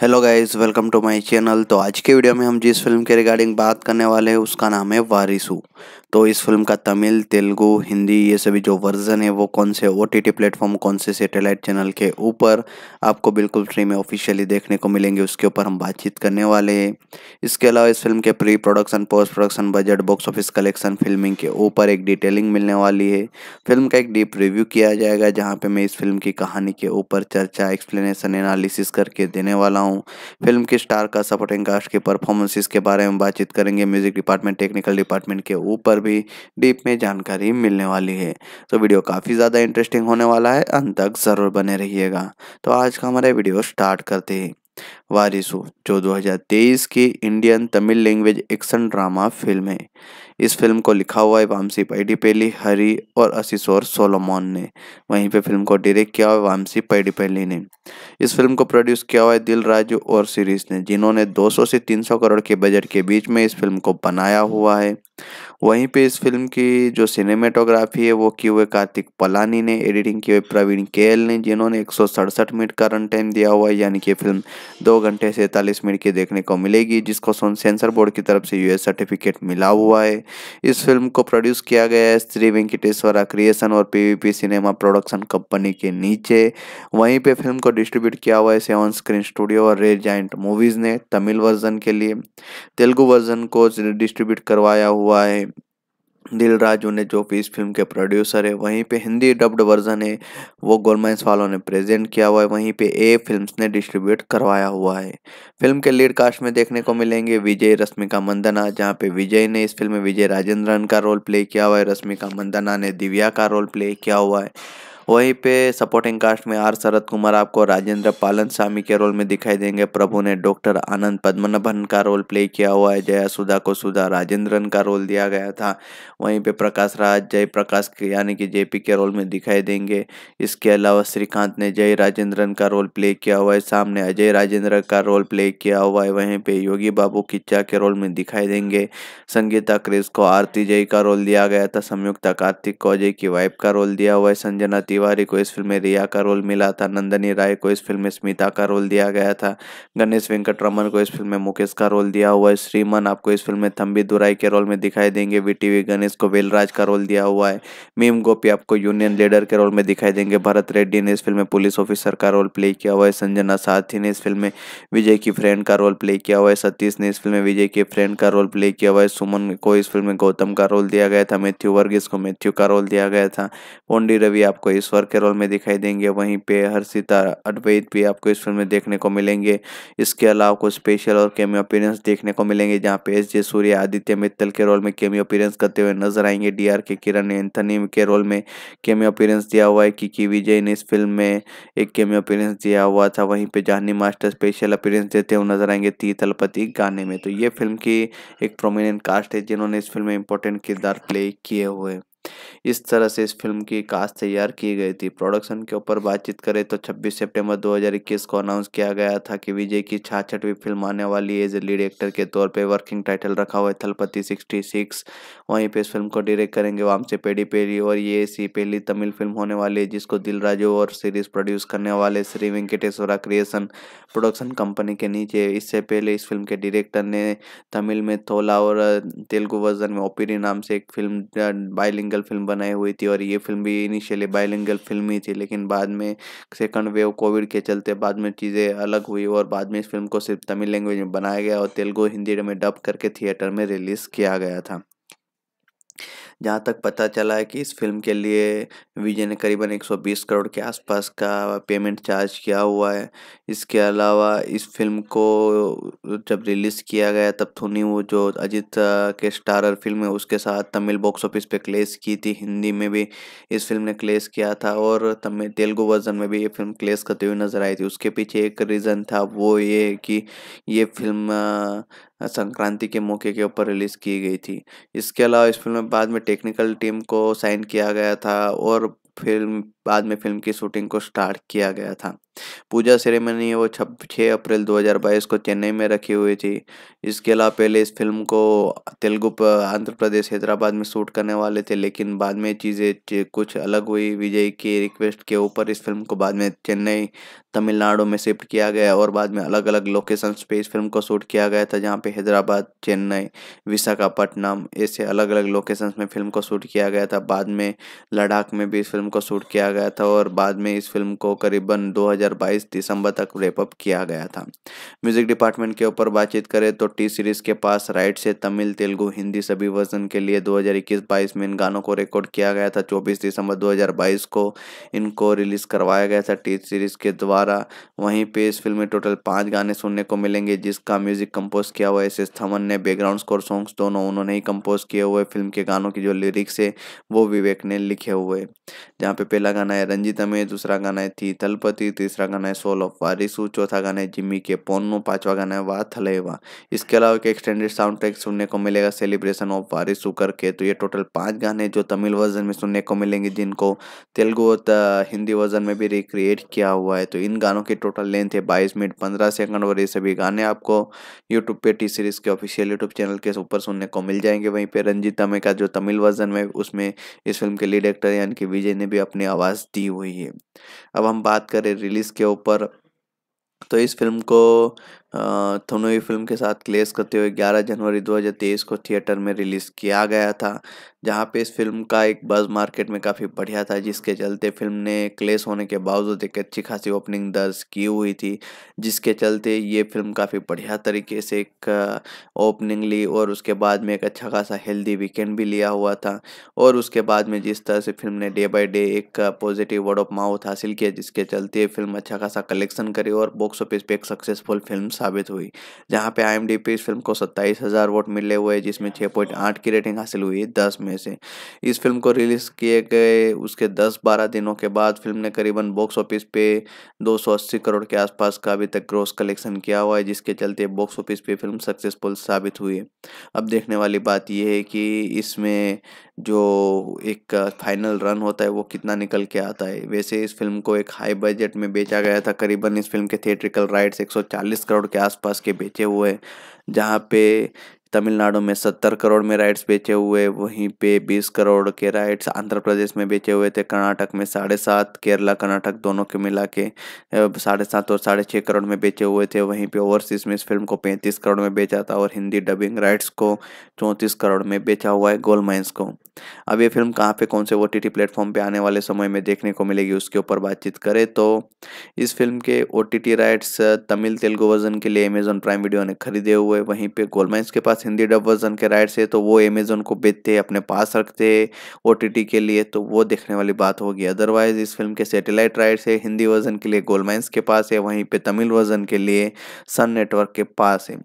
Hello guys welcome to my channel तो आज के वीडियो में हम जिस फ़िल्म के रिगार्डिंग बात करने वाले हैं, उसका नाम है वारिसु तो इस फ़िल्म का तमिल, तेलुगु, हिंदी, ये सभी जो वर्जन है, वो कौन से ओ टी प्लेटफॉर्म कौन से सेटेलाइट चैनल के ऊपर आपको बिल्कुल फ्री में ऑफिशियली देखने को मिलेंगे, उसके ऊपर हम बातचीत करने वाले हैं। इसके अलावा इस फ़िल्म के pre production post production budget box office collection filming के ऊपर एक डिटेलिंग मिलने वाली है। फ़िल्म का एक डीप रिव्यू किया जाएगा, जहाँ पर मैं इस फ़िल्म की कहानी के ऊपर चर्चा एक्सप्लेनेशन एनालिसिस करके देने वाला हूँ। फ़िल्म की स्टार का सपोर्टिंग कास्ट के परफॉर्मेंसेस के बारे में बातचीत करेंगे। म्यूज़िक डिपार्टमेंट टेक्निकल डिपार्टमेंट के ऊपर भी डीप में जानकारी मिलने वाली है। तो वीडियो काफ़ी ज़्यादा इंटरेस्टिंग होने वाला है। अंत तक ज़रूर बने रहिएगा। तो आज का हमारा वीडियो स्टार्ट करते हैं। वारिसु, जो 2023 की Indian Tamil language action drama film है। इस फ़िल्म को लिखा हुआ है वामसी पैडीपेली, हरी और असिसोर सोलोमोन ने। वहीं पे फ़िल्म को डायरेक्ट किया हुआ वामसी पैडीपेली ने। इस फ़िल्म को प्रोड्यूस किया हुआ है दिल राजू और सीरीज़ ने, जिन्होंने 200 से 300 करोड़ के बजट के बीच में इस फ़िल्म को बनाया हुआ है। वहीं पे इस फ़िल्म की जो सिनेमेटोग्राफी है, वो की हुए कार्तिक पलानी ने एडिटिंग की हुई प्रवीण केएल ने, जिन्होंने एक सौ सड़सठ मिनट का रन टाइम दिया हुआ है, यानी कि फ़िल्म दो घंटे सैंतालीस मिनट की देखने को मिलेगी, जिसको सेंसर बोर्ड की तरफ़ से यूएस सर्टिफिकेट मिला हुआ है। इस फ़िल्म को प्रोड्यूस किया गया है श्री वेंकटेश्वरा क्रिएशन और पीवीपी सिनेमा प्रोडक्शन कंपनी के नीचे। वहीं पे फ़िल्म को डिस्ट्रीब्यूट किया हुआ है सेवन स्क्रीन स्टूडियो और रेड जाइंट मूवीज़ ने, तमिल वर्जन के लिए। तेलुगु वर्जन को डिस्ट्रीब्यूट करवाया हुआ है। दिल उन्हें जो जो इस फ़िल्म के प्रोड्यूसर है, वहीं पे हिंदी डब्ड वर्जन है, वो गोलमाइंस वालों ने प्रेजेंट किया हुआ है, वहीं पे ए फिल्म्स ने डिस्ट्रीब्यूट करवाया हुआ है। फ़िल्म के लीड कास्ट में देखने को मिलेंगे विजय, रश्मिका मंदना, जहाँ पे विजय ने इस फ़िल्म में विजय राजेंद्रन का रोल प्ले किया हुआ है, रश्मिका मंदना ने दिव्या का रोल प्ले किया हुआ है। वहीं पे सपोर्टिंग कास्ट में आर शरद कुमार आपको राजेंद्र पालन स्वामी के रोल में दिखाई देंगे। प्रभु ने डॉक्टर आनंद पद्मनाभन का रोल प्ले किया हुआ है। जया सुधा को सुधा राजेंद्रन का रोल दिया गया था। वहीं पे प्रकाश राज जय प्रकाश यानी कि जेपी के रोल में दिखाई देंगे। इसके अलावा श्रीकांत ने जय राजेंद्रन का रोल प्ले किया हुआ है। सामने अजय राजेंद्र का रोल प्ले किया हुआ है। वहीं पे योगी बाबू किच्चा के रोल में दिखाई देंगे। संगीता क्रिस को आरती जय का रोल दिया गया था। संयुक्ता कार्तिक को अजय की वाइफ का रोल दिया हुआ है। संजना तिवारी को इस फ़िल्म में रिया का रोल मिला था, नंदनी राय को इस फ़िल्म में स्मिता का रोल दिया गया था, गणेश वेंकट रमन को इस फ़िल्म में मुकेश का रोल दिया हुआ है, श्रीमन आपको इस फ़िल्म में थम्बी दुराई के रोल में दिखाई देंगे वीटीवी गणेश को वेलराज का रोल दिया हुआ है, मीम गोपी आपको यूनियन लीडर के रोल में दिखाई देंगे, भरत रेड्डी ने इस फ़िल्म में पुलिस ऑफिसर का रोल प्ले किया हुआ है, संजना साथी ने इस फ़िल्म में विजय की फ्रेंड का रोल प्ले किया हुआ है, सतीश ने इस फ़िल्म में विजय के फ्रेंड का रोल प्ले किया हुआ है, सुमन को इस फ़िल्म में गौतम का रोल दिया गया था, मैथ्यू वर्गीस को मैथ्यू का रोल दिया गया था, पोंडी रवि आपको ईश्वर के रोल में दिखाई देंगे। वहीं पे हर्षिता, अद्वैत भी आपको इस फ़िल्म में देखने को मिलेंगे। इसके अलावा कुछ स्पेशल और केमियो अपीरेंस देखने को मिलेंगे, जहाँ पे एस जे सूर्य आदित्य मित्तल के रोल में केमियो अपीरेंस करते हुए नज़र आएँगे। डी आर के किरण एंथनी के रोल में केमियो अपीरेंस दिया हुआ है। कि विजय ने इस फ़िल्म में एक केमियो अपीरेंस दिया हुआ था। वहीं पे जानी मास्टर स्पेशल अपीरेंस देते हुए नज़र आएँगे ती तलपति गाने में। तो ये फ़िल्म की एक प्रोमिनेंट कास्ट है, जिन्होंने इस फ़िल्म में इंपॉर्टेंट किरदार प्ले किए हुए। इस तरह से इस फ़िल्म की कास्ट तैयार की गई थी। प्रोडक्शन के ऊपर बातचीत करें तो 26 सितंबर 2021 को अनाउंस किया गया था कि विजय की छाछठवीं फ़िल्म आने वाली एज ए लीड एक्टर के तौर पे वर्किंग टाइटल रखा हुआ है थलपति 66 वहीं पे इस फ़िल्म को डायरेक्ट करेंगे वामसे पेडी पेरी और ये सी पहली तमिल फ़िल्म होने वाली है जिसको दिल और सीरीज़ प्रोड्यूस करने वाले Shri Venkateswara creation production company के नीचे। इससे पहले इस फ़िल्म के डायरेक्टर ने तमिल में थोला और तेलुगु वर्जन में ओपीरी नाम से एक फ़िल्म बाइलिंगल फ़िल्म बनाई हुई थी और ये फ़िल्म भी इनिशियली बायलिंगल फ़िल्म ही थी, लेकिन बाद में सेकंड वेव कोविड के चलते बाद में चीज़ें अलग हुई और बाद में इस फ़िल्म को सिर्फ़ तमिल लैंग्वेज में बनाया गया और तेलुगु हिंदी में डब करके थिएटर में रिलीज़ किया गया था। जहाँ तक पता चला है कि इस फ़िल्म के लिए विजय ने करीबन 120 करोड़ के आसपास का पेमेंट चार्ज किया हुआ है इसके अलावा इस फ़िल्म को जब रिलीज़ किया गया तब थोनी वो जो अजीत के स्टारर फ़िल्म है, उसके साथ तमिल बॉक्स ऑफ़िस पे क्लेस की थी। हिंदी में भी इस फ़िल्म ने क्लेस किया था और तमिल, तेलुगु वर्जन में भी ये फ़िल्म क्लेस करती हुई नज़र आई थी। उसके पीछे एक रीज़न था वो ये कि ये फ़िल्म संक्रांति के मौके के ऊपर रिलीज़ की गई थी। इसके अलावा इस फ़िल्म में बाद में टेक्निकल टीम को साइन किया गया था और फ़िल्म बाद में फ़िल्म की शूटिंग को स्टार्ट किया गया था। पूजा सेरेमनी वो छब छः अप्रैल 2022 को चेन्नई में रखी हुई थी। इसके अलावा पहले इस फ़िल्म को तेलुगु आंध्र प्रदेश, हैदराबाद में शूट करने वाले थे, लेकिन बाद में चीज़ें कुछ अलग हुई। विजय की रिक्वेस्ट के ऊपर इस फ़िल्म को बाद में चेन्नई, तमिलनाडु में शिफ्ट किया गया और बाद में अलग अलग लोकेशन पे इस फ़िल्म को शूट किया गया था, जहाँ पे हैदराबाद, चेन्नई, विशाखापट्टनम ऐसे अलग अलग लोकेशंस में फ़िल्म को शूट किया गया था। बाद में लद्दाख में भी इस फ़िल्म को शूट किया गया था और बाद में इस फ़िल्म को करीबन 2022 दिसंबर तक रेपअप किया गया था। म्यूज़िक डिपार्टमेंट के ऊपर बातचीत करें तो टी सीरीज़ के पास राइट से तमिल, तेलुगु, हिंदी सभी वर्जन के लिए 2021-22 में इन गानों को रिकॉर्ड किया गया था। 24 दिसंबर 2022 को इनको रिलीज़ करवाया गया था। टी सीरीज़ के द्वारा वहीं पे इस फ़िल्म में टोटल पाँच गाने सुनने को मिलेंगे, जिसका म्यूज़िक कंपोज किया हुआ एस थमन ने बैकग्राउंड स्कोर सॉन्ग्स दोनों उन्होंने ही कंपोज किए हुए फ़िल्म के गानों की जो लिरिक्स है, वो विवेक ने लिखे हुए जहाँ पे पहला गाना है रंजिता में, दूसरा गाना है थी तलपति, तीसरा गाना है सोल ऑफ़ वारिसू चौथा गाना है जिम्मी के पोन्नो, पांचवा गाना है वा थलेवा। इसके अलावा एक एक्सटेंडेड साउंड ट्रैक सुनने को मिलेगा सेलिब्रेशन ऑफ़ वारिसू करके। तो ये टोटल पाँच गाने जो तमिल वर्जन में सुनने को मिलेंगे, जिनको तेलुगु और हिंदी वर्जन में भी रिक्रिएट किया हुआ है। तो इन गानों की टोटल लेंथ है बाईस मिनट पंद्रह सेकंड और ये सभी गाने आपको यूट्यूब पे टी सीरीज़ के ऑफिशियल यूट्यूब चैनल के ऊपर सुनने को मिल जाएँगे। वहीं पर रंजीता में का जो तमिल वर्जन में, उसमें इस फ़िल्म के लीड एक्टर यानी कि विजय ने भी अपनी आवाज़ दी हुई है। अब हम बात करें रिलीज़ के ऊपर तो इस फ़िल्म को थोनोई फ़िल्म के साथ क्लेस करते हुए 11 जनवरी 2023 को थिएटर में रिलीज़ किया गया था, जहाँ पे इस फ़िल्म का एक बज़ मार्केट में काफ़ी बढ़िया था, जिसके चलते फ़िल्म ने क्लेस होने के बावजूद एक अच्छी खासी ओपनिंग दर्ज की हुई थी, जिसके चलते ये फ़िल्म काफ़ी बढ़िया तरीके से एक ओपनिंग ली और उसके बाद में एक अच्छा खासा हेल्दी वीकेंड भी लिया हुआ था और उसके बाद में जिस तरह से फ़िल्म ने डे बाई डे एक पॉजिटिव वर्ड ऑफ़ माउथ हासिल किया, जिसके चलते फ़िल्म अच्छा खासा कलेक्शन करी और बॉक्स ऑफ़िस पे एक सक्सेसफुल फ़िल्म साबित हुई, जहाँ पे आई पे इस फ़िल्म को सत्ताईस हज़ार वोट मिले हुए, जिसमें छः पॉइंट आठ की रेटिंग हासिल हुई, दस में से। इस फ़िल्म को रिलीज़ किए गए, उसके दस बारह दिनों के बाद फ़िल्म ने करीबन बॉक्स ऑफ़िस पे दो सौ अस्सी करोड़ के आसपास का अभी तक ग्रोस कलेक्शन किया हुआ है, जिसके चलते बॉक्स ऑफ़िस पे फ़िल्म सक्सेसफुल साबित हुई है। अब देखने वाली बात यह है कि इसमें जो एक फाइनल रन होता है, वो कितना निकल के आता है। वैसे इस फ़िल्म को एक हाई बजट में बेचा गया था, करीबन इस फ़िल्म के थिएट्रिकल राइट्स 140 करोड़ के आसपास के बेचे हुए जहाँ पे तमिलनाडु में सत्तर करोड़ में राइट्स बेचे हुए, वहीं पे बीस करोड़ के राइट्स आंध्र प्रदेश में बेचे हुए थे। कर्नाटक में साढ़े सात, केरला, कर्नाटक दोनों के मिला के साढ़े सात और साढ़े छः करोड़ में बेचे हुए थे। वहीं पे ओवरसीज में इस फ़िल्म को पैंतीस करोड़ में बेचा था और हिंदी डबिंग राइट्स को चौंतीस करोड़ में बेचा हुआ है गोल माइंस को। अब ये फ़िल्म कहाँ पे, कौन से ओ टी प्लेटफॉर्म पे आने वाले समय में देखने को मिलेगी, उसके ऊपर बातचीत करें तो इस फ़िल्म के O rights Tamil, Telugu version के लिए अमेजोन प्राइम वीडियो ने खरीदे हुए, वहीं पे गोलमाइंस के पास हिंदी डब वर्जन के राइट्स है तो वो अमेजोन को बेचते, अपने पास रखते ओ के लिए तो वो देखने वाली बात होगी। अदरवाइज़ इस फ़िल्म के सेटेलाइट राइट्स है, हिंदी वर्जन के लिए गोलमाइंस के पास है, वहीं पे तमिल वर्जन के लिए सन नेटवर्क के पास है।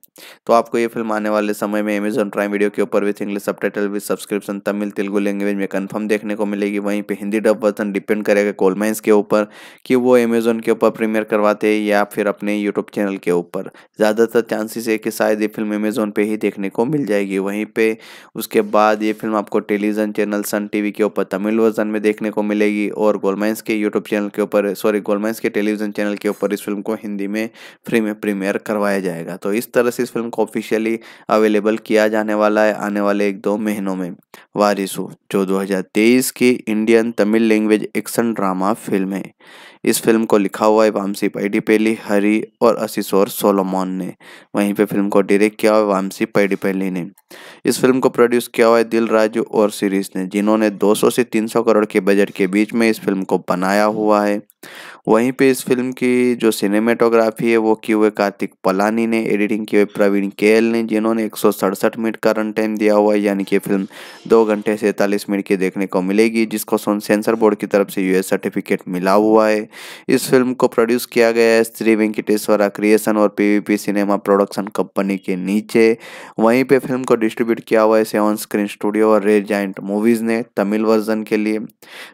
तो आपको ये फ़िल्म आने वाले समय में अमेजोन प्राइम वीडियो के ऊपर with English sub with subscription Tamil, Telugu language में कन्फर्म देखने को मिलेगी। वहीं पर हिंदी डब वर्जन डिपेंड करेगा गोलमाइंस के ऊपर कि वो अमेजोन के ऊपर प्रीमियर करवाते या फिर अपने यूट्यूब चैनल के ऊपर। ज़्यादातर चांसेस है कि शायद ये फ़िल्म अमेजोन पे ही देखने को मिल जाएगी। वहीं पे उसके बाद ये फ़िल्म आपको टेलीविज़न चैनल सन टीवी के ऊपर, तमिल वर्जन में देखने को मिलेगी और गोलमाइंस के यूट्यूब चैनल के ऊपर, सॉरी गोलमाइंस के टेलीविज़न चैनल के ऊपर इस फ़िल्म को हिंदी में फ्री में प्रीमियर करवाया जाएगा। तो इस तरह से इस फ़िल्म को ऑफिशियली अवेलेबल किया जाने वाला है आने वाले एक दो महीनों में। वारिसु, जो 2023 की Indian Tamil language action drama film है। इस फ़िल्म को लिखा हुआ है वामसी पैडीपेली, हरी और असिसोर सोलोमोन ने। वहीं पे फ़िल्म को डायरेक्ट किया हुआ वामसी पैडीपेली ने। इस फ़िल्म को प्रोड्यूस किया हुआ है दिल राजू और सीरीज़ ने, जिन्होंने 200 से 300 करोड़ के बजट के बीच में इस फ़िल्म को बनाया हुआ है। वहीं पे इस फ़िल्म की जो सिनेमेटोग्राफी है, वो की हुए कार्तिक पलानी ने एडिटिंग की हुई प्रवीण केएल ने, जिन्होंने एक सौ सड़सठ मिनट का रन टाइम दिया हुआ है, यानी कि फ़िल्म दो घंटे सैंतालीस मिनट की देखने को मिलेगी, जिसको सेंसर बोर्ड की तरफ़ से यूएस सर्टिफिकेट मिला हुआ है। इस फ़िल्म को प्रोड्यूस किया गया है श्री वेंकटेश्वरा क्रिएशन और पीवीपी सिनेमा प्रोडक्शन कंपनी के नीचे। वहीं पे फ़िल्म को डिस्ट्रीब्यूट किया हुआ है सेवन स्क्रीन स्टूडियो और रेड जाइंट मूवीज़ ने, तमिल वर्जन के लिए।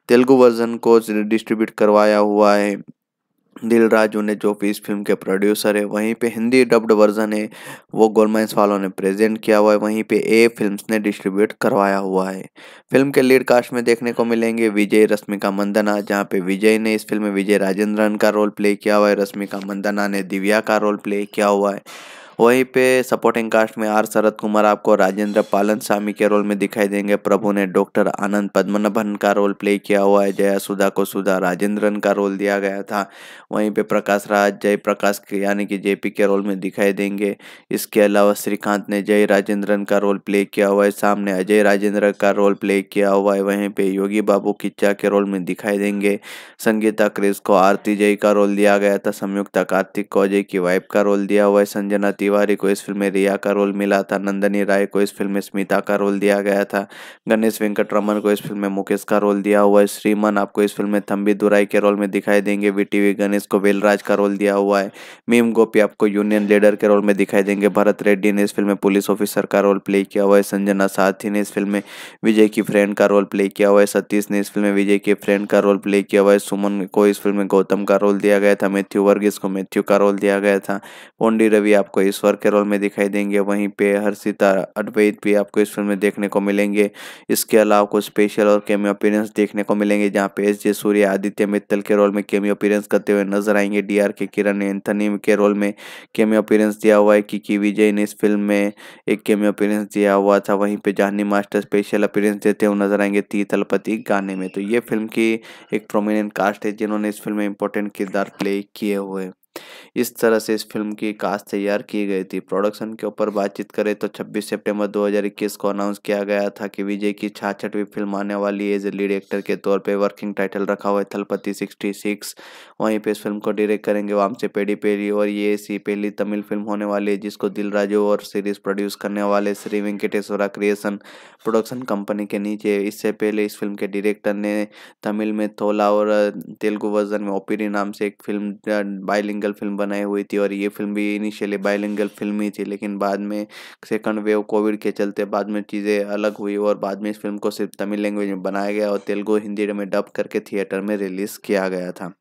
तेलुगु वर्जन को डिस्ट्रीब्यूट करवाया हुआ है। दिल उन्हें जो भी इस फ़िल्म के प्रोड्यूसर है, वहीं पे हिंदी डब्ड वर्जन है, वो गोलमाइंस वालों ने प्रेजेंट किया हुआ है, वहीं पे ए फिल्म्स ने डिस्ट्रीब्यूट करवाया हुआ है। फ़िल्म के लीड कास्ट में देखने को मिलेंगे विजय, रश्मिका मंदना, जहाँ पे विजय ने इस फ़िल्म में विजय राजेंद्रन का रोल प्ले किया हुआ है, रश्मिका मंदना ने दिव्या का रोल प्ले किया हुआ है। वहीं पे सपोर्टिंग कास्ट में आर शरद कुमार आपको राजेंद्र पालन स्वामी के रोल में दिखाई देंगे। प्रभु ने डॉक्टर आनंद पद्मनाभन का रोल प्ले किया हुआ है। जया सुधा को सुधा राजेंद्रन का रोल दिया गया था। वहीं पे प्रकाश राज जय प्रकाश यानी कि जेपी के रोल में दिखाई देंगे। इसके अलावा श्रीकांत ने जय राजेंद्रन का रोल प्ले किया हुआ है। सामने अजय राजेंद्र का रोल प्ले किया हुआ है। वहीं पे योगी बाबू किच्चा के रोल में दिखाई देंगे। संगीता क्रिस को आरती जय का रोल दिया गया था। संयुक्ता कार्तिक को अजय की वाइफ का रोल दिया हुआ है। संजना तिवारी को इस फ़िल्म में रिया का रोल मिला था, नंदनी राय को इस फ़िल्म में स्मिता का रोल दिया गया था, गणेश वेंकट रमन को इस फ़िल्म में मुकेश का रोल दिया हुआ है, श्रीमन आपको इस फ़िल्म में थम्बी दुराई के रोल में दिखाई देंगे वीटीवी गणेश को वेलराज का रोल दिया हुआ है, मीम गोपी आपको यूनियन लीडर के रोल में दिखाई देंगे, भरत रेड्डी ने इस फ़िल्म में पुलिस ऑफिसर का रोल प्ले किया हुआ है, संजना साथी ने इस फ़िल्म में विजय की फ्रेंड का रोल प्ले किया हुआ है, सतीश ने इस फ़िल्म में विजय के फ्रेंड का रोल प्ले किया हुआ है, सुमन को इस फ़िल्म में गौतम का रोल दिया गया था, मैथ्यू वर्गीस को मैथ्यू का रोल दिया गया था, पोंडी रवि आपको ईश्वर के रोल में दिखाई देंगे। वहीं पे हर्षिता अद्वैत भी आपको इस फ़िल्म में देखने को मिलेंगे। इसके अलावा कुछ स्पेशल और केमियो अपीरेंस देखने को मिलेंगे, जहाँ पे एस जे सूर्य आदित्य मित्तल के रोल में केमियो अपीरेंस करते हुए नज़र आएँगे। डी आर के किरण, एंथनी के रोल में केमियो अपीरेंस दिया हुआ है। कि विजय ने इस फ़िल्म में एक केमियो अपीरेंस दिया हुआ था। वहीं पे जानी मास्टर स्पेशल अपीरेंस देते हुए नज़र आएँगे ती तलपति गाने में। तो ये फ़िल्म की एक प्रोमिनेंट कास्ट है, जिन्होंने इस फ़िल्म में इंपॉर्टेंट किरदार प्ले किए हुए। इस तरह से इस फ़िल्म की कास्ट तैयार की गई थी। प्रोडक्शन के ऊपर बातचीत करें तो 26 सितंबर 2021 को अनाउंस किया गया था कि विजय की छाछठवीं फ़िल्म आने वाली एज ए लीड एक्टर के तौर पे वर्किंग टाइटल रखा हुआ है थलपति 66 वहीं पे इस फ़िल्म को डायरेक्ट करेंगे वामसे पेडी पेरी और ये सी पहली तमिल फ़िल्म होने वाली है जिसको दिल और सीरीज़ प्रोड्यूस करने वाले Shri Venkateswara creation production company के नीचे। इससे पहले इस फ़िल्म के डायरेक्टर ने तमिल में थोला और तेलुगु वर्जन में ओपीरी नाम से एक फ़िल्म बाइलिंगल फ़िल्म बनाई हुई थी और ये फ़िल्म भी इनिशियली बायलिंगल फ़िल्म ही थी, लेकिन बाद में सेकंड वेव कोविड के चलते बाद में चीज़ें अलग हुई और बाद में इस फ़िल्म को सिर्फ़ तमिल लैंग्वेज में बनाया गया और तेलुगु हिंदी में डब करके थिएटर में रिलीज़ किया गया था।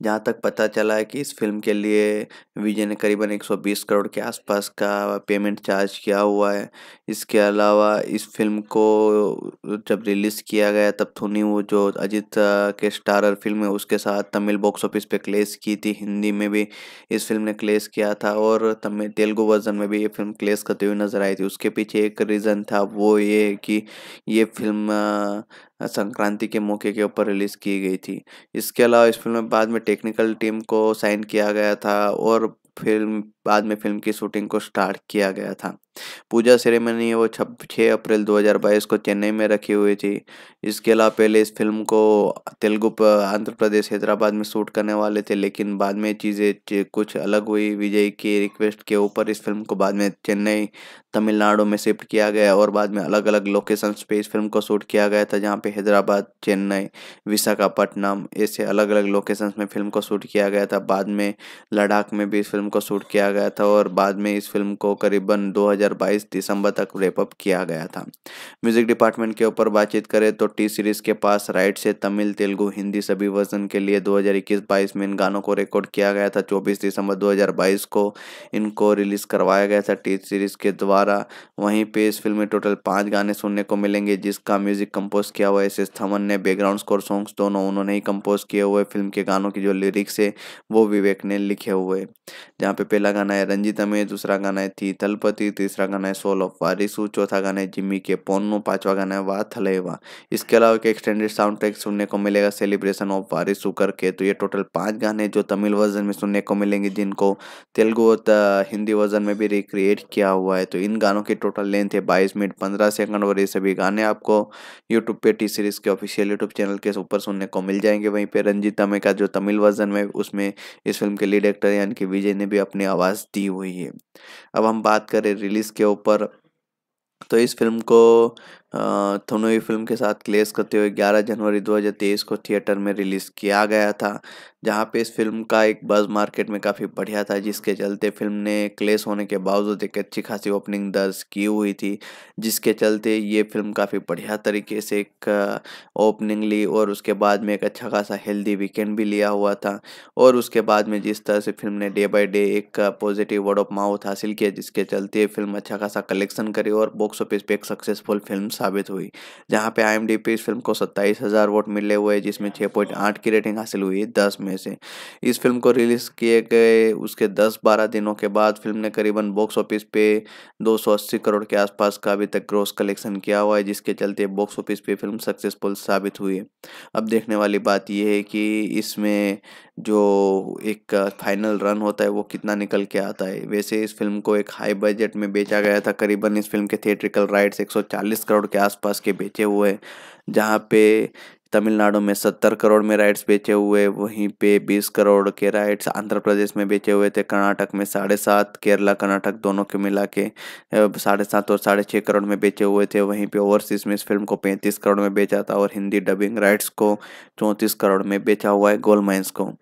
जहाँ तक पता चला है कि इस फ़िल्म के लिए विजय ने करीबन 120 करोड़ के आसपास का पेमेंट चार्ज किया हुआ है। इसके अलावा इस फ़िल्म को जब रिलीज़ किया गया तब थोनी वो जो अजीत के स्टारर फ़िल्म है उसके साथ तमिल बॉक्स ऑफ़िस पे क्लेस की थी। हिंदी में भी इस फ़िल्म ने क्लेस किया था और तमिल, तेलुगु वर्जन में भी ये फ़िल्म क्लेस करती हुई नज़र आई थी। उसके पीछे एक रीज़न था वो ये कि ये फ़िल्म संक्रांति के मौके के ऊपर रिलीज़ की गई थी। इसके अलावा इस फ़िल्म में बाद में टेक्निकल टीम को साइन किया गया था और फ़िल्म, बाद में फ़िल्म की शूटिंग को स्टार्ट किया गया था। पूजा सेरेमनी वो छब छः अप्रैल 2022 को चेन्नई में रखी हुई थी। इसके अलावा पहले इस फ़िल्म को तेलुगु आंध्र प्रदेश, हैदराबाद में शूट करने वाले थे, लेकिन बाद में चीज़ें कुछ अलग हुई। विजय की रिक्वेस्ट के ऊपर इस फ़िल्म को बाद में चेन्नई, तमिलनाडु में शिफ्ट किया गया और बाद में अलग अलग लोकेशन पे इस फ़िल्म को शूट किया गया था, जहाँ पे हैदराबाद, चेन्नई, विशाखापट्टनम ऐसे अलग अलग लोकेशंस में फ़िल्म को शूट किया गया था। बाद में लद्दाख में भी इस फ़िल्म को शूट किया गया था और बाद में इस फ़िल्म को करीबन 2022 दिसंबर तक रेपअप किया गया था। म्यूज़िक डिपार्टमेंट के ऊपर बातचीत करें तो टी सीरीज़ के पास राइट से तमिल, तेलुगु, हिंदी सभी वर्जन के लिए 2021-22 में इन गानों को रिकॉर्ड किया गया था। 24 दिसंबर 2022 को इनको रिलीज़ करवाया गया था टी सीरीज़ के द्वारा। वहीं पे इस फ़िल्म में टोटल पाँच गाने सुनने को मिलेंगे, जिसका म्यूज़िक कंपोज किया हुआ एस थमन ने बैकग्राउंड स्कोर, सॉन्ग्स दोनों उन्होंने ही कंपोज किए हुए। फ़िल्म के गानों की जो लिरिक्स है, वो विवेक ने लिखे हुए। जहाँ पे पहला गाना है रंजिता में दूसरा गाना है थी तलपति, तीसरा गाना है सोल ऑफ़ वारिसू, चौथा गाना है जिम्मी के पोन्नो, पांचवा गाना है वा थलेवा। इसके अलावा एक एक्सटेंडेड साउंड ट्रैक सुनने को मिलेगा सेलिब्रेशन ऑफ़ वारिसू करके तो ये टोटल पाँच गाने जो तमिल वर्जन में सुनने को मिलेंगे, जिनको तेलुगु और हिंदी वर्जन में भी रिक्रिएट किया हुआ है। तो इन गानों की टोटल लेंथ है बाईस मिनट, पंद्रह सेकंड और ये सभी गाने आपको यूट्यूब पे टी सीरीज़ के ऑफिशियल यूट्यूब चैनल के ऊपर सुनने को मिल जाएँगे। वहीं पर रंजीता में का जो तमिल वर्जन में, उसमें इस फ़िल्म के लीड एक्टर यानी कि विजय ने भी अपनी आवाज़ दी हुई है। अब हम बात करें रिलीज़ के ऊपर तो इस फ़िल्म को थोनोई फ़िल्म के साथ क्लेस करते हुए 11 जनवरी 2023 को थिएटर में रिलीज़ किया गया था, जहाँ पे इस फ़िल्म का एक बज़ मार्केट में काफ़ी बढ़िया था, जिसके चलते फ़िल्म ने क्लेस होने के बावजूद एक अच्छी खासी ओपनिंग दर्ज की हुई थी, जिसके चलते ये फ़िल्म काफ़ी बढ़िया तरीके से एक ओपनिंग ली और उसके बाद में एक अच्छा खासा हेल्दी वीकेंड भी लिया हुआ था और उसके बाद में जिस तरह से फ़िल्म ने डे बाई डे एक पॉजिटिव वर्ड ऑफ़ माउथ हासिल किया, जिसके चलते फ़िल्म अच्छा खासा कलेक्शन करी और बॉक्स ऑफ़िस पे एक सक्सेसफुल फ़िल्म साबित हुई, जहाँ पे आई पे इस फ़िल्म को सत्ताईस हज़ार वोट मिले हुए, जिसमें छः पॉइंट आठ की रेटिंग हासिल हुई, दस में से। इस फ़िल्म को रिलीज़ किए गए, उसके दस बारह दिनों के बाद फ़िल्म ने करीबन बॉक्स ऑफ़िस पे 280 करोड़ के आसपास का अभी तक ग्रोस कलेक्शन किया हुआ है, जिसके चलते बॉक्स ऑफ़िस पे फ़िल्म सक्सेसफुल साबित हुई। अब देखने वाली बात यह है कि इसमें जो एक फाइनल रन होता है, वो कितना निकल के आता है। वैसे इस फ़िल्म को एक हाई बजट में बेचा गया था, करीबन इस फ़िल्म के थिएट्रिकल राइट्स 140 करोड़ के आसपास के बेचे हुए, जहाँ पे तमिलनाडु में सत्तर करोड़ में राइट्स बेचे हुए, वहीं पे बीस करोड़ के राइट्स आंध्र प्रदेश में बेचे हुए थे। कर्नाटक में साढ़े सात, केरला, कर्नाटक दोनों के मिला के साढ़े सात और साढ़े छः करोड़ में बेचे हुए थे। वहीं पे ओवरसीज में इस फ़िल्म को पैंतीस करोड़ में बेचा था और हिंदी डबिंग राइट्स को चौंतीस करोड़ में बेचा हुआ है, गोल माइंस को।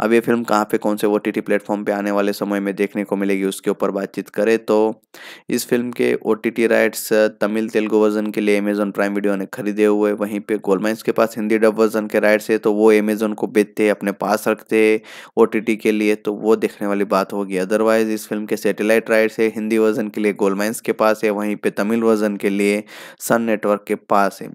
अब ये फ़िल्म कहाँ पे, कौन से ओ टी प्लेटफॉर्म पे आने वाले समय में देखने को मिलेगी, उसके ऊपर बातचीत करें। तो इस फ़िल्म के OTT rights Tamil, Telugu version के लिए अमेजोन प्राइम वीडियो ने खरीदे हुए, वहीं पे गोलमाइंस के पास हिंदी डब वर्जन के राइट्स है तो वो अमेजोन को बेचते, अपने पास रखते ओ के लिए तो वो देखने वाली बात होगी। अदरवाइज़ इस फ़िल्म के सेटेलाइट राइट्स है, हिंदी वर्जन के लिए गोलमाइंस के पास है, वहीं पे तमिल वर्जन के लिए सन नेटवर्क के पास है।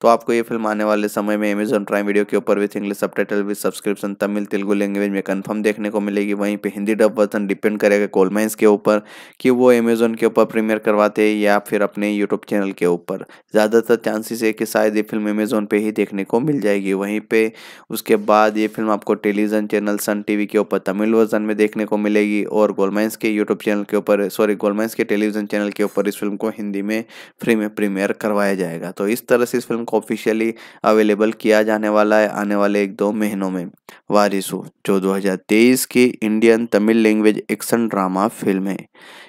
तो आपको ये फ़िल्म आने वाले समय में अमेजोन प्राइम वीडियो के ऊपर with English sub with subscription Tamil, Telugu language में कन्फर्म देखने को मिलेगी। वहीं पे हिंदी डब वर्जन डिपेंड करेगा गोलमाइंस के ऊपर कि वो अमेजोन के ऊपर प्रीमियर करवाते हैं या फिर अपने यूट्यूब चैनल के ऊपर। ज़्यादातर चांसेस है कि शायद ये फ़िल्म अमेजोन पे ही देखने को मिल जाएगी। वहीं पे उसके बाद ये फ़िल्म आपको टेलीविज़न चैनल सन टीवी के ऊपर तमिल वर्जन में देखने को मिलेगी और गोलमाइंस के यूट्यूब चैनल के ऊपर सॉरी गोलमाइंस के टेलीविज़न चैनल के ऊपर इस फ़िल्म को हिंदी में फ्री में प्रीमियर करवाया जाएगा। तो इस तरह से इस फ़िल्म को ऑफिशियली अवेलेबल किया जाने वाला है आने वाले एक दो महीनों में। वारिसु, जो 2023 की Indian Tamil language action drama film है।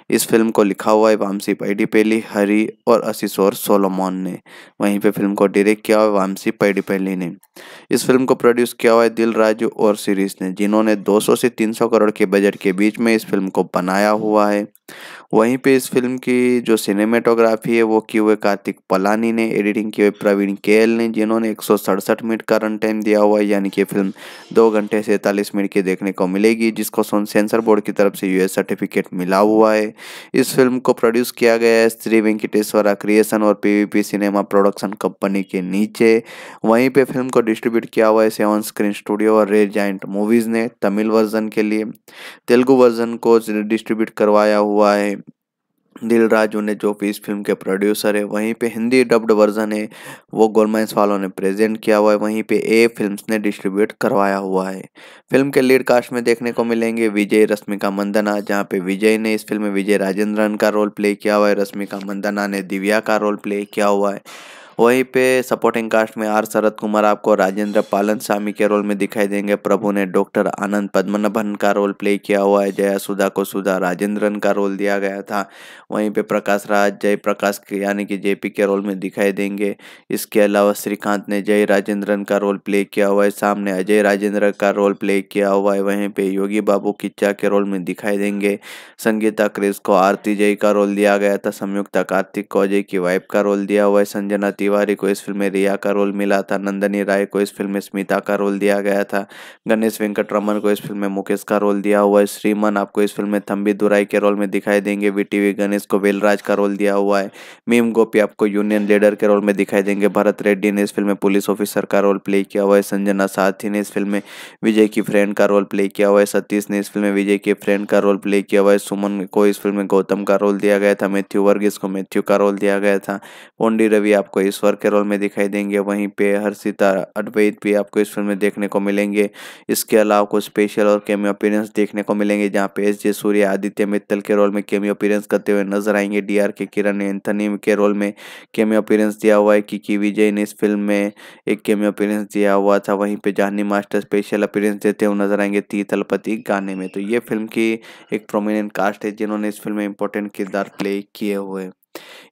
इस फ़िल्म को लिखा हुआ है वामसी पैडीपेली, हरी और असिसोर सोलोमोन ने। वहीं पे फ़िल्म को डायरेक्ट किया हुआ है वामसी पैडीपेली ने। इस फ़िल्म को प्रोड्यूस किया हुआ है दिल राजू और सीरीज़ ने, जिन्होंने 200 से 300 करोड़ के बजट के बीच में इस फ़िल्म को बनाया हुआ है। वहीं पे इस फ़िल्म की जो सिनेमेटोग्राफी है, वो की हुए कार्तिक पलानी ने एडिटिंग की हुई प्रवीण केएल ने, जिन्होंने एक सौ सड़सठ मिनट का रन टाइम दिया हुआ है, यानी कि फ़िल्म दो घंटे सैंतालीस मिनट की देखने को मिलेगी, जिसको सेंसर बोर्ड की तरफ़ से यूएस सर्टिफिकेट मिला हुआ है। इस फ़िल्म को प्रोड्यूस किया गया है श्री वेंकटेश्वरा क्रिएशन और पीवीपी सिनेमा प्रोडक्शन कंपनी के नीचे। वहीं पे फ़िल्म को डिस्ट्रीब्यूट किया हुआ है सेवन स्क्रीन स्टूडियो और रेड जाइंट मूवीज़ ने, तमिल वर्जन के लिए। तेलुगु वर्जन को डिस्ट्रीब्यूट करवाया हुआ है। दिल राजू ने जो इस फ़िल्म के प्रोड्यूसर है, वहीं पे हिंदी डब्ड वर्जन है, वो गोलमाइंस वालों ने प्रेजेंट किया हुआ है, वहीं पे ए फिल्म्स ने डिस्ट्रीब्यूट करवाया हुआ है। फ़िल्म के लीड कास्ट में देखने को मिलेंगे विजय, रश्मिका मंदना, जहाँ पे विजय ने इस फ़िल्म में विजय राजेंद्रन का रोल प्ले किया हुआ है, रश्मिका मंदना ने दिव्या का रोल प्ले किया हुआ है। वहीं पे सपोर्टिंग कास्ट में आर शरद कुमार आपको राजेंद्र पालन स्वामी के रोल में दिखाई देंगे। प्रभु ने डॉक्टर आनंद पद्मनाभन का रोल प्ले किया हुआ है। जया सुधा को सुधा राजेंद्रन का रोल दिया गया था। वहीं पे प्रकाश राज, जय प्रकाश, यानी कि जेपी के रोल में दिखाई देंगे। इसके अलावा श्रीकांत ने जय राजेंद्रन का रोल प्ले किया हुआ है। सामने अजय राजेंद्र का रोल प्ले किया हुआ है। वहीं पे योगी बाबू किच्चा के रोल में दिखाई देंगे। संगीता, क्रिस को आरती जय का रोल दिया गया था। संयुक्ता कार्तिक को अजय की वाइफ का रोल दिया हुआ है। संजना तिवारी को इस फ़िल्म में रिया का रोल मिला था, नंदनी राय को इस फ़िल्म में स्मिता का रोल दिया गया था, गणेश वेंकट रमन को इस फ़िल्म में मुकेश का रोल दिया हुआ है, श्रीमन आपको इस फ़िल्म में थम्बी दुराई के रोल में दिखाई देंगे वीटीवी गणेश को वेलराज का रोल दिया हुआ है, मीम गोपी आपको यूनियन लीडर के रोल में दिखाई देंगे, भरत रेड्डी ने इस फ़िल्म में पुलिस ऑफिसर का रोल प्ले किया हुआ है, संजना साथी ने इस फ़िल्म में विजय की फ्रेंड का रोल प्ले किया हुआ है, सतीश ने इस फ़िल्म में विजय के फ्रेंड का रोल प्ले किया हुआ है, सुमन को इस फ़िल्म में गौतम का रोल दिया गया था, मैथ्यू वर्गीस को मैथ्यू का रोल दिया गया था, पोंडी रवि आपको ईश्वर के रोल में दिखाई देंगे। वहीं पे हर्षिता अद्वैत भी आपको इस फ़िल्म में देखने को मिलेंगे। इसके अलावा कुछ स्पेशल और केमियो अपीरेंस देखने को मिलेंगे, जहाँ पे एस जे सूर्य आदित्य मित्तल के रोल में केमियो अपीरेंस करते हुए नज़र आएँगे। D R K Kiran Anthony के रोल में केमियो अपीरेंस दिया हुआ है। कि विजय ने इस फ़िल्म में एक केमियो अपीरेंस दिया हुआ था। वहीं पे जानी मास्टर स्पेशल अपीरेंस देते हुए नज़र आएँगे ती तलपति गाने में। तो ये फ़िल्म की एक प्रोमिनेंट कास्ट है, जिन्होंने इस फ़िल्म में इंपॉर्टेंट किरदार प्ले किए हुए।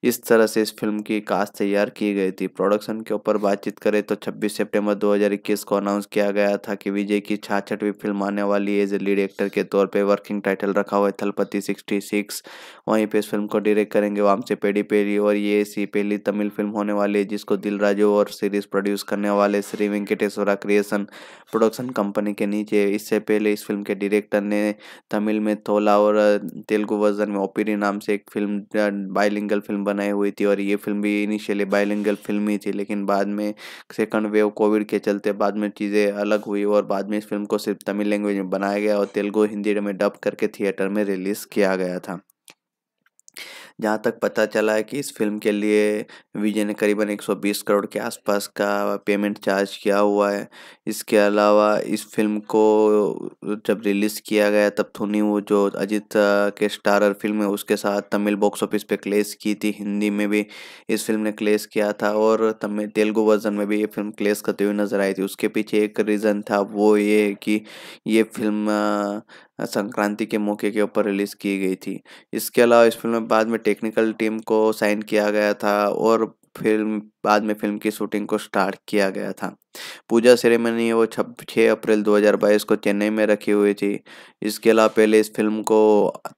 इस तरह से इस फ़िल्म की कास्ट तैयार की गई थी। प्रोडक्शन के ऊपर बातचीत करें तो 26 सितंबर 2021 को अनाउंस किया गया था कि विजय की छाछठवीं फ़िल्म आने वाली एज ए लीड एक्टर के तौर पे वर्किंग टाइटल रखा हुआ है थलपति 66 वहीं पे इस फ़िल्म को डायरेक्ट करेंगे वामसे पेडी पेरी और ये ऐसी पहली तमिल फ़िल्म होने वाली है जिसको दिल और सीरीज़ प्रोड्यूस करने वाले Sri Venkateswara creation production company के नीचे इससे पहले इस फ़िल्म के डायरेक्टर ने तमिल में थोला और तेलुगु वर्जन में ओपीडी नाम से एक फ़िल्म बाइलिंगल फ़िल्म बनाई हुई थी और ये फ़िल्म भी इनिशियली बायलिंगल फ़िल्म ही थी, लेकिन बाद में सेकंड वेव कोविड के चलते बाद में चीज़ें अलग हुई और बाद में इस फ़िल्म को सिर्फ़ तमिल लैंग्वेज में बनाया गया और तेलुगु हिंदी में डब करके थिएटर में रिलीज़ किया गया था। जहाँ तक पता चला है कि इस फ़िल्म के लिए विजय ने करीबन 120 करोड़ के आसपास का पेमेंट चार्ज किया हुआ है। इसके अलावा इस फ़िल्म को जब रिलीज़ किया गया तब थोनी वो जो अजीत के स्टारर फ़िल्म है उसके साथ तमिल बॉक्स ऑफ़िस पे क्लेस की थी। हिंदी में भी इस फ़िल्म ने क्लेस किया था और तमिल, तेलुगु वर्जन में भी ये फ़िल्म क्लेस करते हुए नज़र आई थी। उसके पीछे एक रीज़न था वो ये कि ये फ़िल्म संक्रांति के मौके के ऊपर रिलीज़ की गई थी। इसके अलावा इस फ़िल्म में बाद में टेक्निकल टीम को साइन किया गया था और फ़िल्म बाद में फ़िल्म की शूटिंग को स्टार्ट किया गया था। पूजा सेरेमनी वो छब छः अप्रैल 2022 को चेन्नई में रखी हुई थी। इसके अलावा पहले इस फ़िल्म को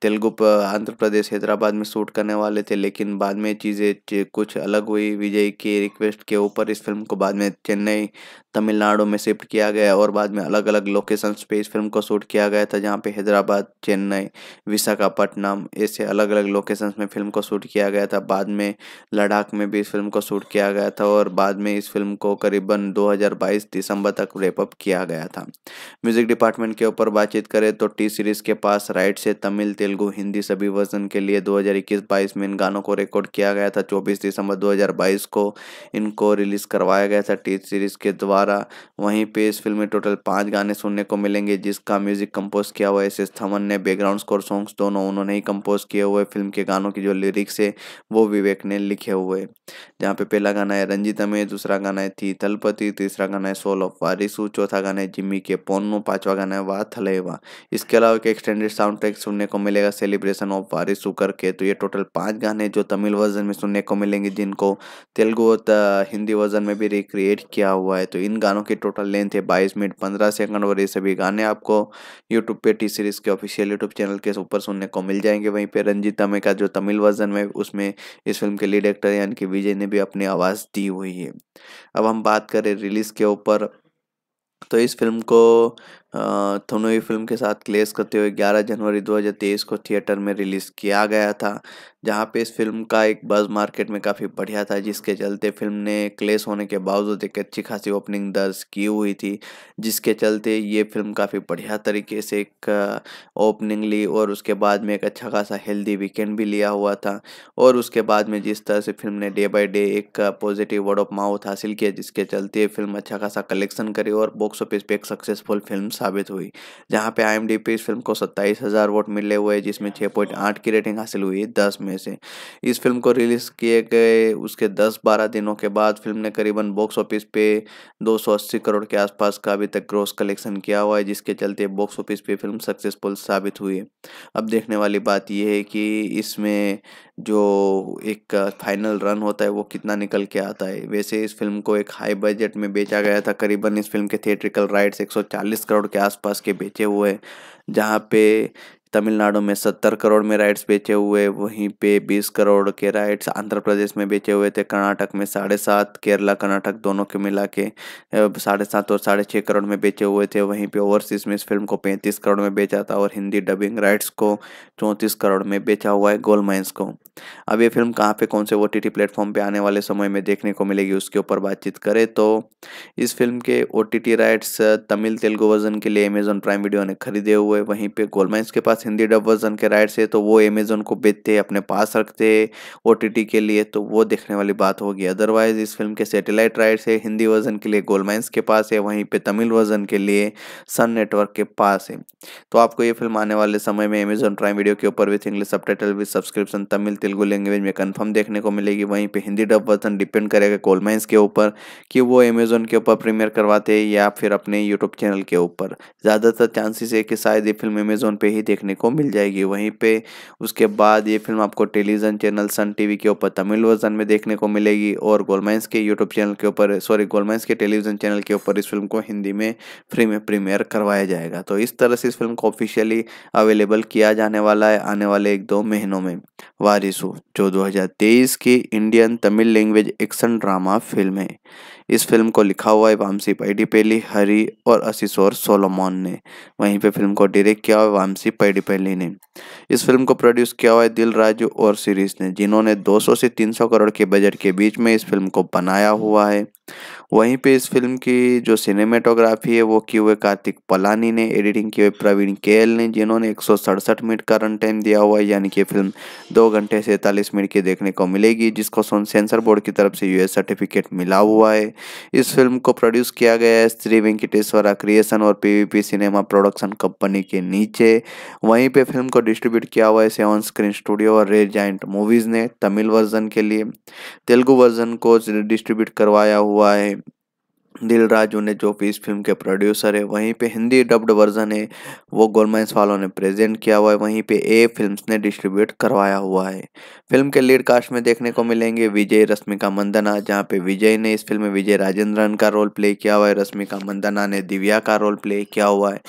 तेलुगु आंध्र प्रदेश, हैदराबाद में शूट करने वाले थे, लेकिन बाद में चीज़ें कुछ अलग हुई। विजय की रिक्वेस्ट के ऊपर इस फ़िल्म को बाद में चेन्नई, तमिलनाडु में शिफ्ट किया गया और बाद में अलग अलग लोकेशन पे इस फ़िल्म को शूट किया गया था, जहाँ पे हैदराबाद, चेन्नई, विशाखापट्टनम ऐसे अलग अलग लोकेशन में फ़िल्म को शूट किया गया था। बाद में लद्दाख में भी इस फ़िल्म को शूट किया गया था और बाद में इस फ़िल्म को करीबन 2022 दिसंबर तक रेपअप किया गया था। म्यूज़िक डिपार्टमेंट के ऊपर बातचीत करें तो टी सीरीज़ के पास राइट से तमिल, तेलुगु, हिंदी सभी वर्जन के लिए 2021-22 में इन गानों को रिकॉर्ड किया गया था। 24 दिसंबर 2022 को इनको रिलीज़ करवाया गया था। टी सीरीज़ के द्वारा वहीं पे इस फ़िल्म में टोटल पाँच गाने सुनने को मिलेंगे, जिसका म्यूज़िक कंपोज किया हुआ एस एस थमन ने बैकग्राउंड स्कोर सॉन्ग्स दोनों उन्होंने ही कंपोज किए हुए फ़िल्म के गानों की जो लिरिक्स है, वो विवेक ने लिखे हुए जहाँ पे पहला गाना है रंजिता में, दूसरा गाना है थी तलपति, तीसरा गाना है सोल वारिसू, चौथा गाना है जिम्मी के पोन्नो, पांचवा गाना है वा थलेवा। इसके अलावा एक एक्सटेंडेड साउंड ट्रैक सुनने को मिलेगा सेलिब्रेशन ऑफ़ वारिसू करके। तो ये टोटल पाँच गाने जो तमिल वर्जन में सुनने को मिलेंगे, जिनको तेलुगु और हिंदी वर्जन में भी रिक्रिएट किया हुआ है। तो इन गानों की टोटल लेंथ है बाईस मिनट, पंद्रह सेकंड और ये सभी गाने आपको यूट्यूब पे टी सीरीज़ के ऑफिशियल यूट्यूब चैनल के ऊपर सुनने को मिल जाएँगे। वहीं पर रंजीता में का जो तमिल वर्जन में, उसमें इस फ़िल्म के लीड एक्टर यानी कि विजय ने भी अपनी आवाज़ दी हुई है। अब हम बात करें रिलीज़ के ऊपर तो इस फ़िल्म को थोनोई फ़िल्म के साथ क्लेस करते हुए 11 जनवरी 2023 को थिएटर में रिलीज़ किया गया था, जहाँ पे इस फ़िल्म का एक बज़ मार्केट में काफ़ी बढ़िया था, जिसके चलते फ़िल्म ने क्लेस होने के बावजूद एक अच्छी खासी ओपनिंग दर्ज की हुई थी, जिसके चलते ये फ़िल्म काफ़ी बढ़िया तरीके से एक ओपनिंग ली और उसके बाद में एक अच्छा खासा हेल्दी वीकेंड भी लिया हुआ था, और उसके बाद में जिस तरह से फ़िल्म ने डे बाई डे एक पॉजिटिव वर्ड ऑफ़ माउथ हासिल किया, जिसके चलते फ़िल्म अच्छा खासा कलेक्शन करी और बॉक्स ऑफ़िस पे एक सक्सेसफुल फ़िल्म साबित हुई, जहाँ पे आई पे इस फ़िल्म को सत्ताईस हज़ार वोट मिले हुए, जिसमें छः पॉइंट आठ की रेटिंग हासिल हुई, दस में से। इस फ़िल्म को रिलीज़ किए गए, उसके दस बारह दिनों के बाद फ़िल्म ने करीबन बॉक्स ऑफ़िस पे दो सौ अस्सी करोड़ के आसपास का अभी तक ग्रोस कलेक्शन किया हुआ है, जिसके चलते बॉक्स ऑफ़िस पे फ़िल्म सक्सेसफुल साबित हुई। है अब देखने वाली बात यह है कि इसमें जो एक फाइनल रन होता है, वो कितना निकल के आता है। वैसे इस फ़िल्म को एक हाई बजट में बेचा गया था, करीबन इस फ़िल्म के थिएट्रिकल राइट्स 140 करोड़ के आसपास के बेचे हुए हैं जहाँ पे तमिलनाडु में सत्तर करोड़ में राइट्स बेचे हुए, वहीं पे बीस करोड़ के राइट्स आंध्र प्रदेश में बेचे हुए थे। कर्नाटक में साढ़े सात, केरला, कर्नाटक दोनों के मिला के साढ़े सात और साढ़े छः करोड़ में बेचे हुए थे। वहीं पे ओवरसीज में इस फ़िल्म को पैंतीस करोड़ में बेचा था और हिंदी डबिंग राइट्स को चौंतीस करोड़ में बेचा हुआ है गोल माइंस को। अब ये फ़िल्म कहाँ पे, कौन से ओ टी प्लेटफॉर्म पे आने वाले समय में देखने को मिलेगी, उसके ऊपर बातचीत करें तो इस फ़िल्म के O rights Tamil, Telugu version के लिए अमेजोन प्राइम वीडियो ने खरीदे हुए, वहीं पे गोल माइंस के पास पास हिंदी डब वर्जन के राइट्स है तो वो अमेजोन को बेचते, अपने पास रखते ओ के लिए तो वो देखने वाली बात होगी। अदरवाइज़ इस फ़िल्म के सेटेलाइट राइट्स है, हिंदी वर्जन के लिए गोलमाइंस के पास है, वहीं पे तमिल वर्जन के लिए सन नेटवर्क के पास है। तो आपको ये फ़िल्म आने वाले समय में अमेजोन प्राइम वीडियो के ऊपर with English sub with subscription Tamil, Telugu language में कन्फर्म देखने को मिलेगी। वहीं पर हिंदी डब वर्जन डिपेंड करेगा गोलमाइंस के ऊपर कि वो अमेजोन के ऊपर प्रीमियर करवाते या फिर अपने यूट्यूब चैनल के ऊपर। ज़्यादातर चांसेस है कि शायद ये फ़िल्म अमेजोन पे ही देखने देखने को मिल जाएगी। वहीं पे उसके बाद ये फ़िल्म आपको टेलीविज़न चैनल सन टीवी के ऊपर, तमिल वर्जन में देखने को मिलेगी और गोलमाइंस के यूट्यूब चैनल के ऊपर, सॉरी गोलमाइंस के टेलीविज़न चैनल के ऊपर इस फ़िल्म को हिंदी में फ्री में प्रीमियर करवाया जाएगा। तो इस तरह से इस फ़िल्म को ऑफिशियली अवेलेबल किया जाने वाला है आने वाले एक दो महीनों में। वारिसु, जो 2023 की Indian Tamil language action drama film है। इस फ़िल्म को लिखा हुआ है वामसी पैडीपेली, हरी और असिसोर सोलोमोन ने। वहीं पे फ़िल्म को डायरेक्ट किया हुआ है वामसी पैडीपेली ने। इस फ़िल्म को प्रोड्यूस किया हुआ है दिल राजू और सीरीज़ ने, जिन्होंने 200 से 300 करोड़ के बजट के बीच में इस फ़िल्म को बनाया हुआ है। वहीं पे इस फ़िल्म की जो सिनेमेटोग्राफी है, वो की हुए कार्तिक पलानी ने एडिटिंग की हुई प्रवीण केएल ने, जिन्होंने एक सौ सड़सठ मिनट का रन टाइम दिया हुआ है, यानी कि फ़िल्म दो घंटे सैंतालीस मिनट की देखने को मिलेगी, जिसको सेंसर बोर्ड की तरफ़ से यूएस सर्टिफिकेट मिला हुआ है। इस फ़िल्म को प्रोड्यूस किया गया है श्री वेंकटेश्वरा क्रिएशन और पीवीपी सिनेमा प्रोडक्शन कंपनी के नीचे। वहीं पे फ़िल्म को डिस्ट्रीब्यूट किया हुआ है सेवन स्क्रीन स्टूडियो और रेड जाइंट मूवीज़ ने, तमिल वर्जन के लिए। तेलुगु वर्जन को डिस्ट्रीब्यूट करवाया हुआ है। दिल राजू ने जो भी इस फ़िल्म के प्रोड्यूसर है, वहीं पे हिंदी डब्ड वर्जन है, वो गोलमेंस वालों ने प्रेजेंट किया हुआ है, वहीं पे ए फिल्म्स ने डिस्ट्रीब्यूट करवाया हुआ है। फ़िल्म के लीड कास्ट में देखने को मिलेंगे विजय, रश्मिका मंदना, जहाँ पे विजय ने इस फ़िल्म में विजय राजेंद्रन का रोल प्ले किया हुआ है, रश्मिका मंदना ने दिव्या का रोल प्ले किया हुआ है।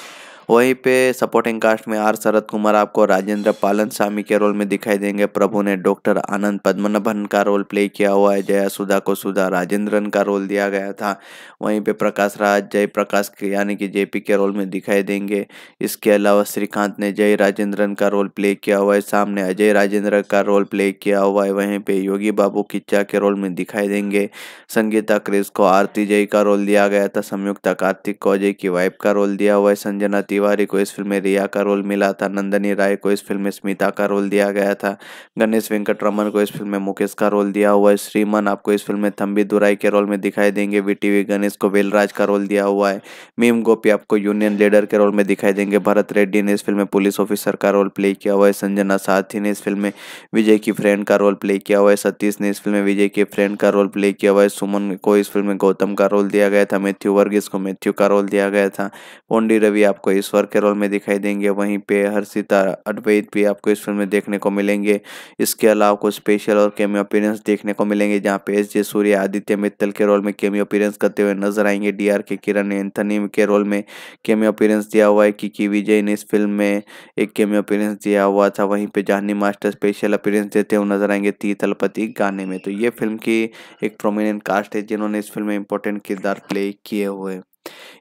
वहीं पे सपोर्टिंग कास्ट में आर शरद कुमार आपको राजेंद्र पालन स्वामी के रोल में दिखाई देंगे। प्रभु ने डॉक्टर आनंद पद्मनाभन का रोल प्ले किया हुआ है। जया सुधा को सुधा राजेंद्रन का रोल दिया गया था। वहीं पे प्रकाश राज, जय प्रकाश यानी कि जेपी के रोल में दिखाई देंगे। इसके अलावा श्रीकांत ने जय राजेंद्रन का रोल प्ले किया हुआ है। सामने अजय राजेंद्र का रोल प्ले किया हुआ है। वहीं पे योगी बाबू किच्चा के रोल में दिखाई देंगे। संगीता क्रिस को आरती जय का रोल दिया गया था। संयुक्ता कार्तिक को अजय की वाइफ का रोल दिया हुआ है। संजना को इस फ़िल्म में रिया का रोल मिला था, नंदनी राय को इस फ़िल्म में स्मिता का रोल दिया गया था, गणेश वेंकट रमन को इस फ़िल्म में मुकेश का रोल दिया हुआ है, श्रीमन आपको इस फ़िल्म में थम्बी दुराई के रोल में दिखाई देंगे वीटीवी गणेश को वेलराज का रोल दिया हुआ है, मीम गोपी आपको यूनियन लीडर के रोल में दिखाई देंगे, भरत रेड्डी ने इस फ़िल्म में पुलिस ऑफिसर का रोल प्ले किया हुआ है, संजना साथी ने इस फ़िल्म में विजय की फ्रेंड का रोल प्ले किया हुआ है, सतीश ने इस फ़िल्म में विजय के फ्रेंड का रोल प्ले किया हुआ है, सुमन को इस फ़िल्म में गौतम का रोल दिया गया था, मैथ्यू वर्गीस को मैथ्यू का रोल दिया गया था, पोंडी रवि आपको ईश्वर के रोल में दिखाई देंगे। वहीं पे हर्षिता अद्वैत भी आपको इस फ़िल्म में देखने को मिलेंगे। इसके अलावा कुछ स्पेशल और केमियो अपीरेंस देखने को मिलेंगे, जहाँ पे एस जे सूर्य आदित्य मित्तल के रोल में केमियो अपीरेंस करते हुए नज़र आएँगे। D R K Kiran Anthony के रोल में केमियो अपीरेंस दिया हुआ है कि विजय ने इस फ़िल्म में एक केमियो अपीरेंस दिया हुआ था। वहीं पे जानी मास्टर स्पेशल अपीरेंस देते हुए नज़र आएँगे ती तलपति गाने में। तो ये फ़िल्म की एक प्रोमिनेंट कास्ट है, जिन्होंने इस फ़िल्म में इंपॉर्टेंट किरदार प्ले किए हुए।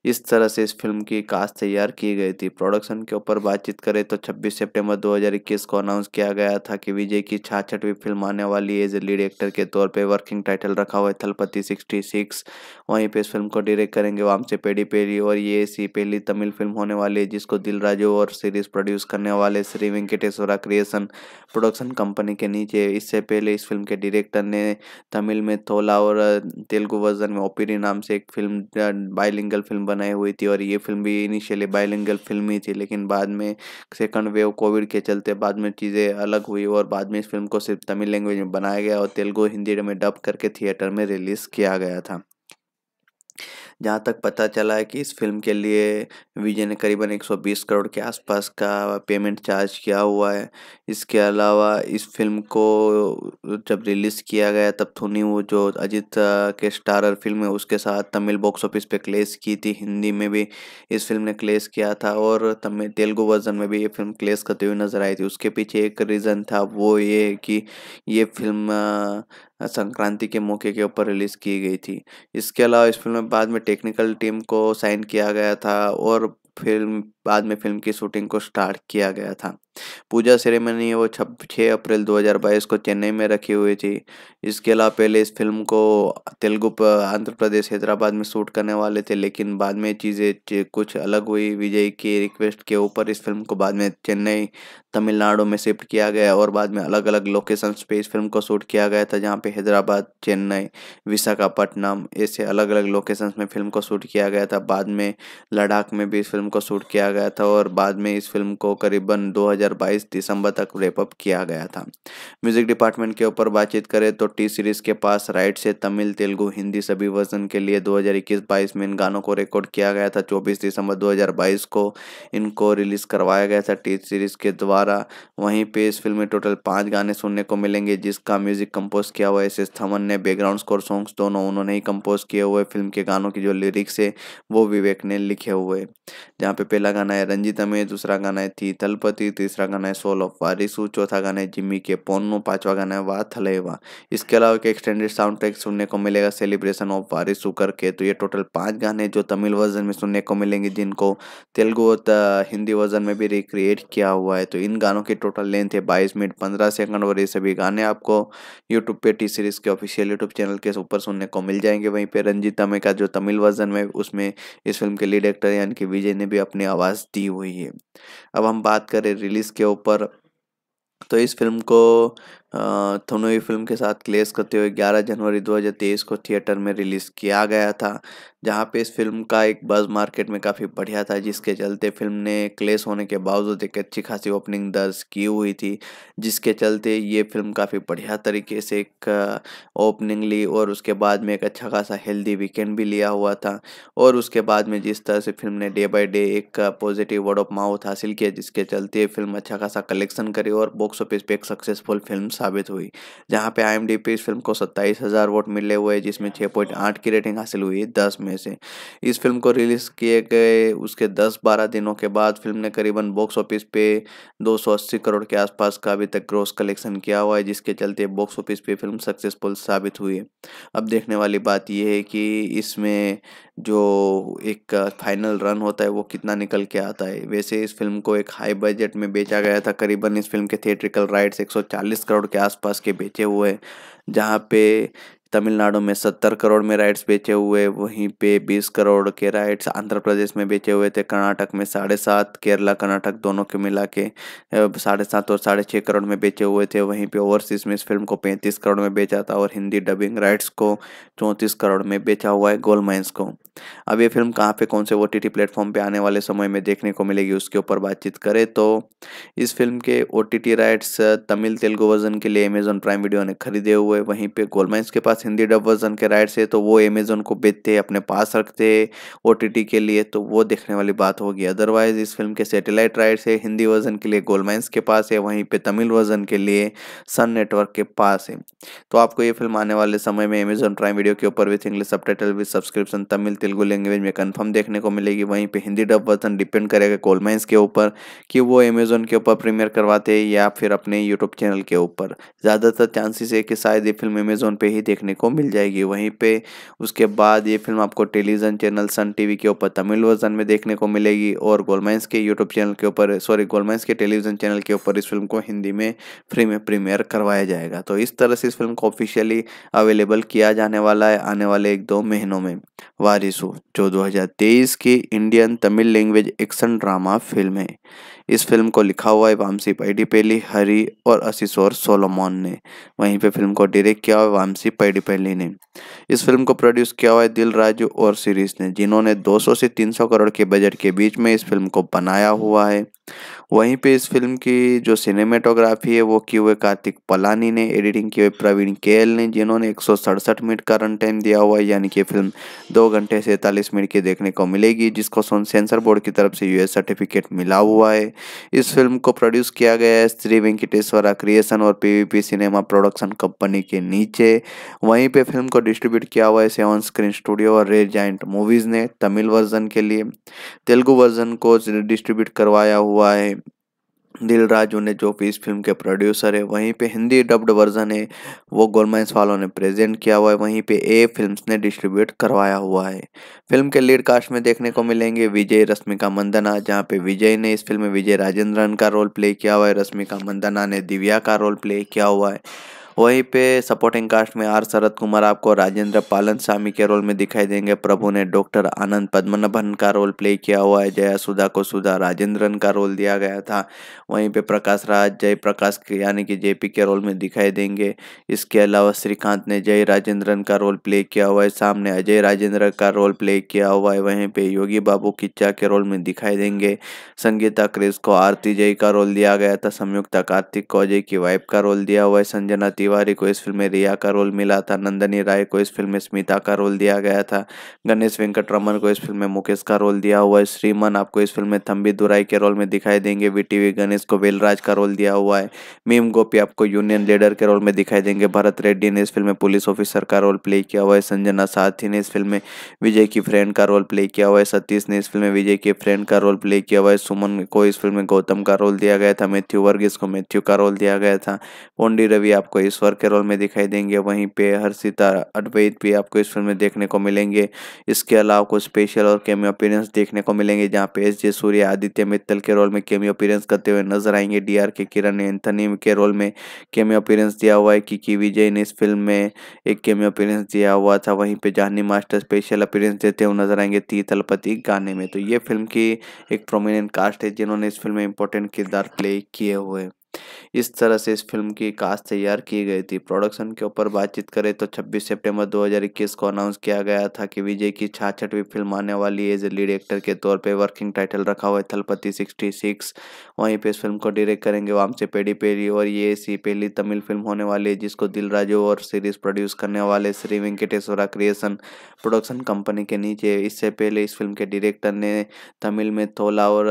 इस तरह से इस फ़िल्म की कास्ट तैयार की गई थी। प्रोडक्शन के ऊपर बातचीत करें तो 26 सितंबर 2021 को अनाउंस किया गया था कि विजय की छाछठवीं फ़िल्म आने वाली एज ए लीड एक्टर के तौर पे वर्किंग टाइटल रखा हुआ है थलपति 66 वहीं पे इस फ़िल्म को डायरेक्ट करेंगे वामसे पेडी पेरी और ये ऐसी पहली तमिल फ़िल्म होने वाली है जिसको दिल और सीरीज़ प्रोड्यूस करने वाले Sri Venkateswara creation production company के नीचे। इससे पहले इस फ़िल्म के डायरेक्टर ने तमिल में थोला और तेलुगु वर्जन में ओपीडी नाम से एक फ़िल्म बाइलिंगल फ़िल्म बनाई हुई थी और ये फ़िल्म भी इनिशियली बायलिंगल फ़िल्म ही थी, लेकिन बाद में सेकंड वेव कोविड के चलते बाद में चीज़ें अलग हुई और बाद में इस फ़िल्म को सिर्फ़ तमिल लैंग्वेज में बनाया गया और तेलुगु हिंदी में डब करके थिएटर में रिलीज़ किया गया था। जहाँ तक पता चला है कि इस फ़िल्म के लिए विजय ने करीबन 120 करोड़ के आसपास का पेमेंट चार्ज किया हुआ है। इसके अलावा इस फ़िल्म को जब रिलीज़ किया गया तब थोनी वो जो अजीत के स्टारर फ़िल्म है उसके साथ तमिल बॉक्स ऑफ़िस पे क्लेस की थी। हिंदी में भी इस फ़िल्म ने क्लेस किया था और तमिल, तेलुगु वर्जन में भी ये फ़िल्म क्लेस करती हुई नज़र आई थी। उसके पीछे एक रीज़न था वो ये कि ये फ़िल्म संक्रांति के मौके के ऊपर रिलीज़ की गई थी। इसके अलावा इस फ़िल्म में बाद में टेक्निकल टीम को साइन किया गया था और फ़िल्म बाद में फ़िल्म की शूटिंग को स्टार्ट किया गया था। पूजा सेरेमनी वो छब छः अप्रैल 2022 को चेन्नई में रखी हुई थी। इसके अलावा पहले इस फ़िल्म को तेलुगु आंध्र प्रदेश, हैदराबाद में शूट करने वाले थे, लेकिन बाद में चीज़ें कुछ अलग हुई। विजय की रिक्वेस्ट के ऊपर इस फ़िल्म को बाद में चेन्नई, तमिलनाडु में शिफ्ट किया गया और बाद में अलग अलग लोकेशन पे इस फ़िल्म को शूट किया गया था, जहाँ पे हैदराबाद, चेन्नई, विशाखापट्टनम ऐसे अलग अलग लोकेशन में फ़िल्म को शूट किया गया था। बाद में लद्दाख में भी इस फ़िल्म को शूट किया गया था और बाद में इस फ़िल्म को करीबन 2022 दिसंबर तक रेपअप किया गया था। म्यूज़िक डिपार्टमेंट के ऊपर बातचीत करें तो टी सीरीज़ के पास राइट से तमिल, तेलुगु, हिंदी सभी वर्जन के लिए 2021-22 में इन गानों को रिकॉर्ड किया गया था। 24 दिसंबर 2022 को इनको रिलीज़ करवाया गया था टी सीरीज़ के द्वारा। वहीं पे इस फ़िल्म में टोटल पाँच गाने सुनने को मिलेंगे, जिसका म्यूज़िक कंपोज किया हुआ एस एस थमन ने। बैकग्राउंड स्कोर सॉन्ग्स दोनों उन्होंने ही कंपोज किए हुए फ़िल्म के गानों की जो लिरिक्स है, वो विवेक ने लिखे हुए जहाँ पे पहला है रंजिता में, दूसरा गाना है थी तलपति, तीसरा गाना है सोल ऑफ़ वारिसू चौथा गाना है जिम्मी के पोन्नो, पांचवा गाना है वा थलेवा। इसके अलावा एक एक्सटेंडेड साउंड ट्रैक सुनने को मिलेगा सेलिब्रेशन ऑफ़ वारिसू करके तो ये टोटल पाँच गाने जो तमिल वर्जन में सुनने को मिलेंगे, जिनको तेलुगु और हिंदी वर्जन में भी रिक्रिएट किया हुआ है। तो इन गानों की टोटल लेंथ है बाईस मिनट, पंद्रह सेकंड और ये सभी गाने आपको यूट्यूब पे टी सीरीज़ के ऑफिशियल यूट्यूब चैनल के ऊपर सुनने को मिल जाएँगे। वहीं पर रंजीता में का जो तमिल वर्जन में, उसमें इस फ़िल्म के लीड एक्टर यानी कि विजय ने भी अपनी आवाज़ दी हुई है। अब हम बात करें रिलीज़ के ऊपर तो इस फ़िल्म को थोनोई फ़िल्म के साथ क्लेस करते हुए 11 जनवरी 2023 को थिएटर में रिलीज़ किया गया था, जहाँ पे इस फ़िल्म का एक बज़ मार्केट में काफ़ी बढ़िया था, जिसके चलते फ़िल्म ने क्लेस होने के बावजूद एक अच्छी खासी ओपनिंग दर्ज की हुई थी, जिसके चलते ये फ़िल्म काफ़ी बढ़िया तरीके से एक ओपनिंग ली और उसके बाद में एक अच्छा खासा हेल्दी वीकेंड भी लिया हुआ था, और उसके बाद में जिस तरह से फ़िल्म ने डे बाई डे एक पॉजिटिव वर्ड ऑफ़ माउथ हासिल किया, जिसके चलते फ़िल्म अच्छा खासा कलेक्शन करी और बॉक्स ऑफ़िस पे एक सक्सेसफुल फ़िल्म साबित हुई जहाँ पे आईएमडी पे इस फ़िल्म को सत्ताईस हज़ार वोट मिले हुए जिसमें छः पॉइंट आठ की रेटिंग हासिल हुई दस में से। इस फ़िल्म को रिलीज़ किए गए उसके दस बारह दिनों के बाद फ़िल्म ने करीबन बॉक्स ऑफ़िस पे 280 करोड़ के आसपास का अभी तक ग्रोस कलेक्शन किया हुआ है जिसके चलते बॉक्स ऑफ़िस पे फ़िल्म सक्सेसफुल साबित हुई है। अब देखने वाली बात यह है कि इसमें जो एक फाइनल रन होता है वो कितना निकल के आता है। वैसे इस फ़िल्म को एक हाई बजट में बेचा गया था करीबन इस फ़िल्म के थिएट्रिकल राइट्स 140 करोड़ के आसपास के बेचे हुए जहाँ पे तमिलनाडु में सत्तर करोड़ में राइट्स बेचे हुए, वहीं पे बीस करोड़ के राइट्स आंध्र प्रदेश में बेचे हुए थे। कर्नाटक में साढ़े सात, केरला, कर्नाटक दोनों के मिला के साढ़े सात और साढ़े छः करोड़ में बेचे हुए थे। वहीं पे ओवरसीज में इस फ़िल्म को पैंतीस करोड़ में बेचा था और हिंदी डबिंग राइट्स को चौंतीस करोड़ में बेचा हुआ है गोल माइंस को। अब ये फ़िल्म कहाँ पे, कौन से ओ टी प्लेटफॉर्म पे आने वाले समय में देखने को मिलेगी, उसके ऊपर बातचीत करें तो इस फ़िल्म के O rights Tamil, Telugu version के लिए अमेजोन प्राइम वीडियो ने खरीदे हुए, वहीं पे गोलमाइंस के पास हिंदी डब वर्जन के राइट्स है तो वो अमेजोन को बेचते, अपने पास रखते ओटीटी के लिए तो वो देखने वाली बात होगी। अदरवाइज़ इस फ़िल्म के सैटेलाइट राइट्स है, हिंदी वर्जन के लिए गोलमाइंस के पास है, वहीं पे तमिल वर्जन के लिए सन नेटवर्क के पास है। तो आपको ये फ़िल्म आने वाले समय में अमेजोन प्राइम वीडियो के ऊपर with English sub with subscription Tamil, Telugu language में कन्फर्म देखने को मिलेगी। वहीं पर हिंदी डब वर्जन डिपेंड करेगा गोलमाइंस के ऊपर कि वो अमेजोन के ऊपर प्रीमियर करवाते या फिर अपने यूट्यूब चैनल के ऊपर। ज़्यादातर चांसेस है कि शायद ये फ़िल्म अमेजोन पे ही देखने को मिल जाएगी। वहीं पे उसके बाद ये फ़िल्म आपको टेलीविज़न चैनल सन टीवी के ऊपर, तमिल वर्जन में देखने को मिलेगी और गोलमाइंस के यूट्यूब चैनल के ऊपर, सॉरी गोलमाइंस के टेलीविज़न चैनल के ऊपर इस फ़िल्म को हिंदी में फ्री में प्रीमियर करवाया जाएगा। तो इस तरह से इस फ़िल्म को ऑफिशियली अवेलेबल किया जाने वाला है आने वाले एक दो महीनों में। वारिसु, जो 2023 की Indian Tamil language action drama film है। इस फ़िल्म को लिखा हुआ है वामसी पैडीपेली, हरी और असिसोर सोलोमोन ने। वहीं पे फ़िल्म को डायरेक्ट किया हुआ है वामसी पैडीपेली ने। इस फ़िल्म को प्रोड्यूस किया हुआ है दिल राजू और सीरीज़ ने, जिन्होंने 200 से 300 करोड़ के बजट के बीच में इस फ़िल्म को बनाया हुआ है। वहीं पे इस फ़िल्म की जो सिनेमेटोग्राफी है, वो की हुए कार्तिक पलानी ने एडिटिंग की हुई प्रवीण केल ने, जिन्होंने एक सौ सड़सठ मिनट का रन टाइम दिया हुआ है, यानी कि फ़िल्म दो घंटे सैंतालीस मिनट की देखने को मिलेगी, जिसको सेंसर बोर्ड की तरफ़ से यूएस सर्टिफिकेट मिला हुआ है। इस फ़िल्म को प्रोड्यूस किया गया है श्री वेंकटेश्वरा क्रिएशन और पीवीपी सिनेमा प्रोडक्शन कंपनी के नीचे। वहीं पे फ़िल्म को डिस्ट्रीब्यूट किया हुआ है सेवन स्क्रीन स्टूडियो और रेड जाइंट मूवीज़ ने, तमिल वर्जन के लिए। तेलुगु वर्जन को डिस्ट्रीब्यूट करवाया हुआ है। दिल राजू ने जो भी इस फ़िल्म के प्रोड्यूसर है, वहीं पे हिंदी डब्ड वर्जन है, वो गोलमेंस वालों ने प्रेजेंट किया हुआ है, वहीं पे ए फिल्म्स ने डिस्ट्रीब्यूट करवाया हुआ है। फ़िल्म के लीड कास्ट में देखने को मिलेंगे विजय, रश्मिका मंदना, जहाँ पे विजय ने इस फ़िल्म में विजय राजेंद्रन का रोल प्ले किया हुआ है, रश्मिका मंदना ने दिव्या का रोल प्ले किया हुआ है। वहीं पे सपोर्टिंग कास्ट में आर शरद कुमार आपको राजेंद्र पालन स्वामी के रोल में दिखाई देंगे। प्रभु ने डॉक्टर आनंद पद्मनाभन का रोल प्ले किया हुआ है। जया सुधा को सुधा राजेंद्रन का रोल दिया गया था। वहीं पे प्रकाश राज, जय प्रकाश यानी कि जेपी के रोल में दिखाई देंगे। इसके अलावा श्रीकांत ने जय राजेंद्रन का रोल प्ले किया हुआ है। सामने अजय राजेंद्र का रोल प्ले किया हुआ है। वहीं पे योगी बाबू किच्चा के रोल में दिखाई देंगे। संगीता क्रिस को आरती जय का रोल दिया गया था। संयुक्ता कार्तिक को अजय की वाइफ का रोल दिया हुआ है। संजना को इस फ़िल्म में रिया का रोल मिला था, नंदनी राय को इस फ़िल्म में स्मिता का रोल दिया गया था, गणेश वेंकट रमन को इस फ़िल्म में मुकेश का रोल दिया हुआ है, श्रीमन आपको इस फ़िल्म में थम्बी दुराई के रोल में दिखाई देंगे वीटीवी गणेश को वेलराज का रोल दिया हुआ है, मीम गोपी आपको यूनियन लीडर के रोल में दिखाई देंगे, भरत रेड्डी ने इस फ़िल्म में पुलिस ऑफिसर का रोल प्ले किया हुआ है, संजना साथी ने इस फ़िल्म में विजय की फ्रेंड का रोल प्ले किया हुआ है, सतीश ने इस फ़िल्म में विजय के फ्रेंड का रोल प्ले किया हुआ है, सुमन को इस फ़िल्म में गौतम का रोल दिया गया था, मैथ्यू वर्गीस को मैथ्यू का रोल दिया गया था, पोंडी रवि आपको ईश्वर के रोल में दिखाई देंगे। वहीं पे हर्षिता अद्वैत भी आपको इस फ़िल्म में देखने को मिलेंगे। इसके अलावा कुछ स्पेशल और केमी अपीरेंस देखने को मिलेंगे, जहाँ पे एस जे सूर्य आदित्य मित्तल के रोल में केमी अपीरेंस करते हुए नज़र आएँगे। डी आर के किरण एंथनी के रोल में केमी अपीरेंस दिया हुआ है कि विजय ने इस फ़िल्म में एक केमी अपीरेंस दिया हुआ था। वहीं पे जानी मास्टर स्पेशल अपीरेंस देते हुए नज़र आएँगे ती तलपति गाने में। तो ये फ़िल्म की एक प्रोमिनेंट कास्ट है, जिन्होंने इस फ़िल्म में इंपॉर्टेंट किरदार प्ले किए हुए। इस तरह से इस फ़िल्म की कास्ट तैयार की गई थी। प्रोडक्शन के ऊपर बातचीत करें तो 26 सितंबर 2021 को अनाउंस किया गया था कि विजय की छाछठवीं फ़िल्म आने वाली एज ए लीड एक्टर के तौर पे वर्किंग टाइटल रखा हुआ है थलपति 66 वहीं पे इस फ़िल्म को डायरेक्ट करेंगे वामसे पेडी पेरी और ये ऐसी पहली तमिल फ़िल्म होने वाली है जिसको दिल और सीरीज़ प्रोड्यूस करने वाले Sri Venkateswara creation production company के नीचे इससे पहले इस फ़िल्म के डायरेक्टर ने तमिल में थोला और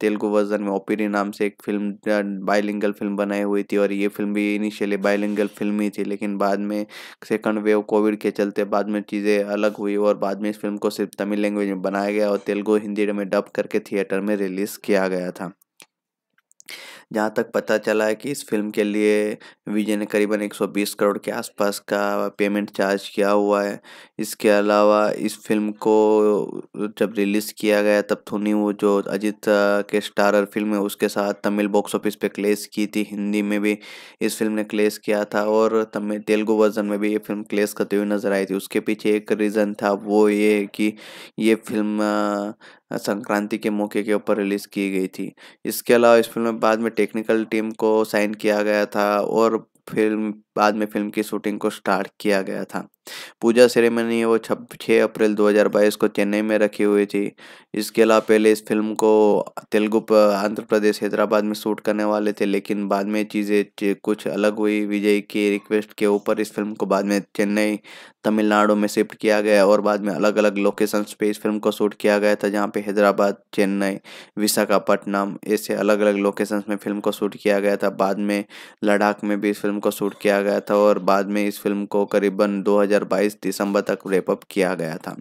तेलुगु वर्जन में ओपीडी नाम से एक फ़िल्म बाइलिंगल फ़िल्म बनाई हुई थी और ये फ़िल्म भी इनिशियली बायलिंगल फ़िल्म ही थी, लेकिन बाद में सेकंड वेव कोविड के चलते बाद में चीज़ें अलग हुई और बाद में इस फ़िल्म को सिर्फ़ तमिल लैंग्वेज में बनाया गया और तेलुगु हिंदी में डब करके थिएटर में रिलीज़ किया गया था। जहाँ तक पता चला है कि इस फ़िल्म के लिए विजय ने करीबन 120 करोड़ के आसपास का पेमेंट चार्ज किया हुआ है। इसके अलावा इस फ़िल्म को जब रिलीज़ किया गया तब थोनी वो जो अजीत के स्टारर फ़िल्म है उसके साथ तमिल बॉक्स ऑफ़िस पे क्लेस की थी। हिंदी में भी इस फ़िल्म ने क्लेस किया था और तमिल, तेलुगु वर्जन में भी ये फ़िल्म क्लेस करते हुए नज़र आई थी। उसके पीछे एक रीज़न था वो ये कि ये फ़िल्म संक्रांति के मौके के ऊपर रिलीज़ की गई थी। इसके अलावा इस फ़िल्म में बाद में टेक्निकल टीम को साइन किया गया था और फ़िल्म बाद में फ़िल्म की शूटिंग को स्टार्ट किया गया था। पूजा सेरेमनी वो छब छः अप्रैल 2022 को चेन्नई में रखी हुई थी। इसके अलावा पहले इस फ़िल्म को तेलुगु आंध्र प्रदेश, हैदराबाद में शूट करने वाले थे, लेकिन बाद में चीज़ें कुछ अलग हुई। विजय की रिक्वेस्ट के ऊपर इस फ़िल्म को बाद में चेन्नई, तमिलनाडु में शिफ्ट किया गया और बाद में अलग अलग लोकेशन पे इस फ़िल्म को शूट किया गया था, जहाँ पे हैदराबाद, चेन्नई, विशाखापट्टनम ऐसे अलग अलग लोकेशन में फ़िल्म को शूट किया गया था। बाद में लद्दाख में भी इस फ़िल्म को शूट किया गया था और बाद में इस फ़िल्म को करीबन 2022 दिसंबर तक रेपअप किया गया था।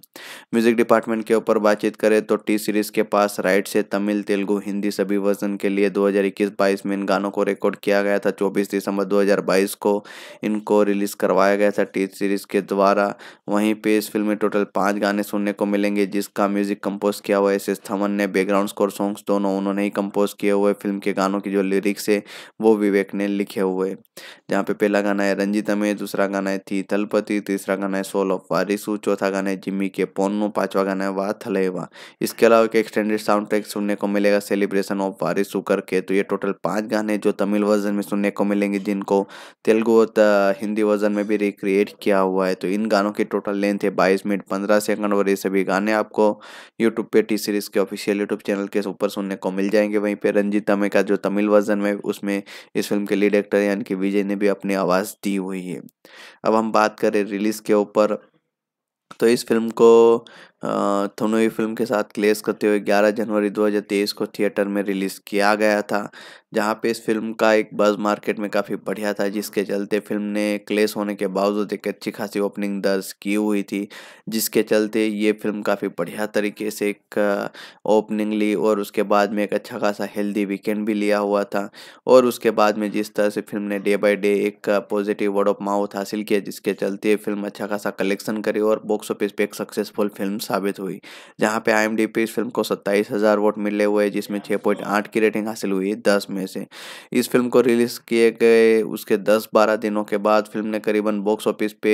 म्यूज़िक डिपार्टमेंट के ऊपर बातचीत करें तो टी सीरीज़ के पास राइट से तमिल, तेलुगु, हिंदी सभी वर्जन के लिए 2021-22 में इन गानों को रिकॉर्ड किया गया था। 24 दिसंबर 2022 को इनको रिलीज़ करवाया गया था टी सीरीज़ के द्वारा। वहीं पे इस फ़िल्म में टोटल पाँच गाने सुनने को मिलेंगे, जिसका म्यूज़िक कंपोज किया हुआ एस थमन ने बैकग्राउंड स्कोर सॉन्ग्स दोनों उन्होंने ही कंपोज किए हुए फ़िल्म के गानों की जो लिरिक्स है, वो विवेक ने लिखे हुए जहाँ पे पहला गाना है रंजिता में, दूसरा गाना है थी तलपति, तीसरा गाना है सोल ऑफ़ वारिसू चौथा गाना है जिम्मी के पोन्नो, पांचवा गाना है वाह थलेवा। इसके अलावा एक एक्सटेंडेड साउंड ट्रैक सुनने को मिलेगा सेलिब्रेशन ऑफ़ वारिसू करके तो ये टोटल पाँच गाने जो तमिल वर्जन में सुनने को मिलेंगे, जिनको तेलुगु और हिंदी वर्जन में भी रिक्रिएट किया हुआ है। तो इन गानों की टोटल लेंथ है बाईस मिनट, पंद्रह सेकंड और ये सभी गाने आपको यूट्यूब पे टी सीरीज़ के ऑफिशियल यूट्यूब चैनल के ऊपर सुनने को मिल जाएँगे। वहीं पर रंजीता में का जो तमिल वर्जन में, उसमें इस फ़िल्म के लीड एक्टर यानी कि विजय ने भी अपनी आवाज़ दी हुई है। अब हम बात करें रिलीज़ के ऊपर तो इस फ़िल्म को थोनोई फ़िल्म के साथ क्लेस करते हुए 11 जनवरी 2023 को थिएटर में रिलीज़ किया गया था, जहाँ पे इस फ़िल्म का एक बज़ मार्केट में काफ़ी बढ़िया था, जिसके चलते फ़िल्म ने क्लेस होने के बावजूद एक अच्छी खासी ओपनिंग दर्ज की हुई थी, जिसके चलते ये फ़िल्म काफ़ी बढ़िया तरीके से एक ओपनिंग ली और उसके बाद में एक अच्छा खासा हेल्दी वीकेंड भी लिया हुआ था, और उसके बाद में जिस तरह से फ़िल्म ने डे बाई डे एक पॉजिटिव वर्ड ऑफ़ माउथ हासिल किया, जिसके चलते फ़िल्म अच्छा खासा कलेक्शन करी और बॉक्स ऑफ़िस पे एक सक्सेसफुल फ़िल्म साबित हुई जहाँ पे आई पे इस फ़िल्म को सत्ताईस हज़ार वोट मिले हुए जिसमें छः पॉइंट आठ की रेटिंग हासिल हुई दस में से। इस फ़िल्म को रिलीज़ किए गए उसके दस बारह दिनों के बाद फ़िल्म ने करीबन बॉक्स ऑफ़िस पे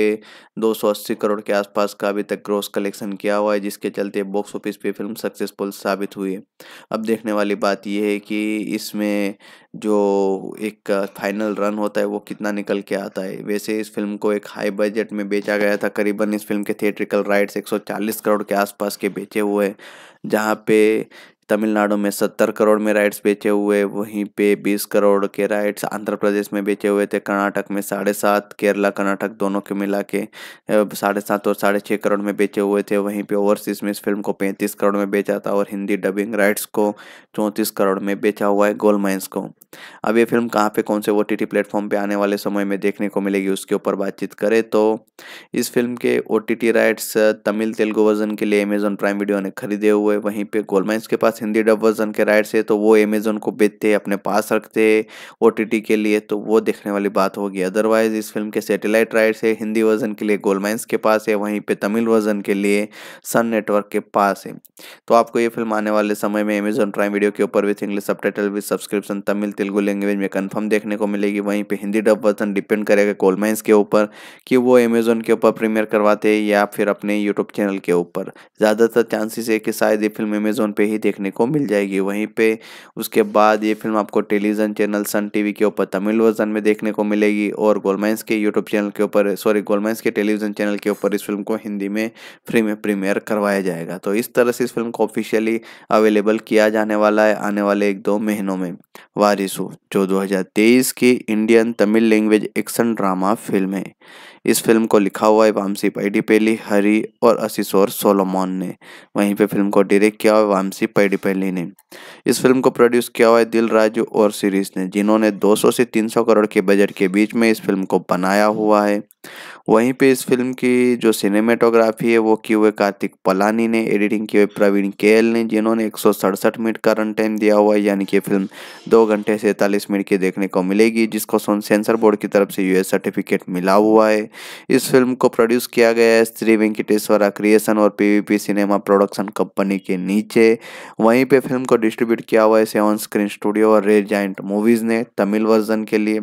280 करोड़ के आसपास का अभी तक ग्रोस कलेक्शन किया हुआ है जिसके चलते बॉक्स ऑफ़िस पे फ़िल्म सक्सेसफुल साबित हुई। है अब देखने वाली बात यह है कि इसमें जो एक फाइनल रन होता है वो कितना निकल के आता है। वैसे इस फ़िल्म को एक हाई बजट में बेचा गया था करीबन इस फ़िल्म के थिएट्रिकल राइट्स 140 करोड़ के आसपास के बेचे हुए जहाँ पे तमिलनाडु में सत्तर करोड़ में राइट्स बेचे हुए, वहीं पे बीस करोड़ के राइट्स आंध्र प्रदेश में बेचे हुए थे। कर्नाटक में साढ़े सात, केरला, कर्नाटक दोनों के मिला के साढ़े सात और साढ़े छः करोड़ में बेचे हुए थे। वहीं पे ओवरसीज में इस फ़िल्म को पैंतीस करोड़ में बेचा था और हिंदी डबिंग राइट्स को चौंतीस करोड़ में बेचा हुआ है गोल माइंस को। अब ये फ़िल्म कहाँ पे, कौन से ओ टी प्लेटफॉर्म पे आने वाले समय में देखने को मिलेगी, उसके ऊपर बातचीत करें तो इस फ़िल्म के O rights Tamil, Telugu version के लिए अमेजोन प्राइम वीडियो ने खरीदे हुए, वहीं पे गोल माइंस के पास हिंदी डब वर्जन के राइट्स है तो वो अमेजोन को बेचते, अपने पास रखते ओ के लिए तो वो देखने वाली बात होगी। अदरवाइज़ इस फ़िल्म के सेटेलाइट राइट्स है हिंदी वर्जन के लिए गोलमाइंस के पास है, वहीं पे तमिल वर्जन के लिए सन नेटवर्क के पास है। तो आपको ये फ़िल्म आने वाले समय में अमेजोन प्राइम वीडियो के ऊपर with English sub with subscription Tamil Telugu language में कन्फर्म देखने को मिलेगी। वहीं पर हिंदी डब वर्जन डिपेंड करेगा गोलमाइंस के ऊपर कि वो अमेजोन के ऊपर प्रीमियर करवाते या फिर अपने यूट्यूब चैनल के ऊपर। ज़्यादातर चांसेस है कि शायद ये फ़िल्म अमेजोन पे ही देखने को मिल जाएगी। वहीं पे उसके बाद ये फ़िल्म आपको टेलीविज़न चैनल सन टीवी के ऊपर, तमिल वर्जन में देखने को मिलेगी और गोलमाइंस के यूट्यूब चैनल के ऊपर, सॉरी गोलमाइंस के टेलीविज़न चैनल के ऊपर इस फ़िल्म को हिंदी में फ्री में प्रीमियर करवाया जाएगा। तो इस तरह से इस फ़िल्म को ऑफिशियली अवेलेबल किया जाने वाला है आने वाले एक दो महीनों में। वारिसु, जो 2023 की Indian Tamil language action drama film है। इस फ़िल्म को लिखा हुआ है वामसी पैडीपेली, हरी और असिसोर सोलोमोन ने। वहीं पे फ़िल्म को डायरेक्ट किया हुआ वामसी पैडीपेली ने। इस फ़िल्म को प्रोड्यूस किया हुआ है दिल राजू और सीरीज़ ने, जिन्होंने 200 से 300 करोड़ के बजट के बीच में इस फ़िल्म को बनाया हुआ है। वहीं पे इस फ़िल्म की जो सिनेमेटोग्राफी है, वो की हुए कार्तिक पलानी ने एडिटिंग की हुई प्रवीण केएल ने, जिन्होंने एक सौ सड़सठ मिनट का रन टाइम दिया हुआ है, यानी कि फ़िल्म दो घंटे सैंतालीस मिनट की देखने को मिलेगी, जिसको सेंसर बोर्ड की तरफ़ से यूएस सर्टिफिकेट मिला हुआ है। इस फ़िल्म को प्रोड्यूस किया गया है श्री वेंकटेश्वरा क्रिएशन और पीवीपी सिनेमा प्रोडक्शन कंपनी के नीचे। वहीं पे फ़िल्म को डिस्ट्रीब्यूट किया हुआ है सेवन स्क्रीन स्टूडियो और रेड जाइंट मूवीज़ ने, तमिल वर्जन के लिए।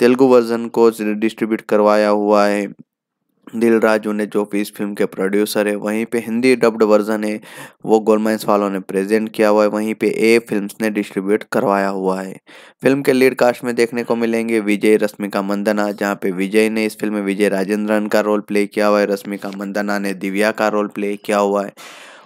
तेलुगु वर्जन को डिस्ट्रीब्यूट करवाया हुआ है। दिल राजू ने जो भी इस फ़िल्म के प्रोड्यूसर है, वहीं पे हिंदी डब्ड वर्जन है, वो गोलमाइंस वालों ने प्रेजेंट किया हुआ है। वहीं पे ए फिल्म्स ने डिस्ट्रीब्यूट करवाया हुआ है। फ़िल्म के लीड कास्ट में देखने को मिलेंगे विजय, रश्मिका मंदना, जहाँ पे विजय ने इस फ़िल्म में विजय राजेंद्रन का रोल प्ले किया हुआ है, रश्मिका मंदना ने दिव्या का रोल प्ले किया हुआ है।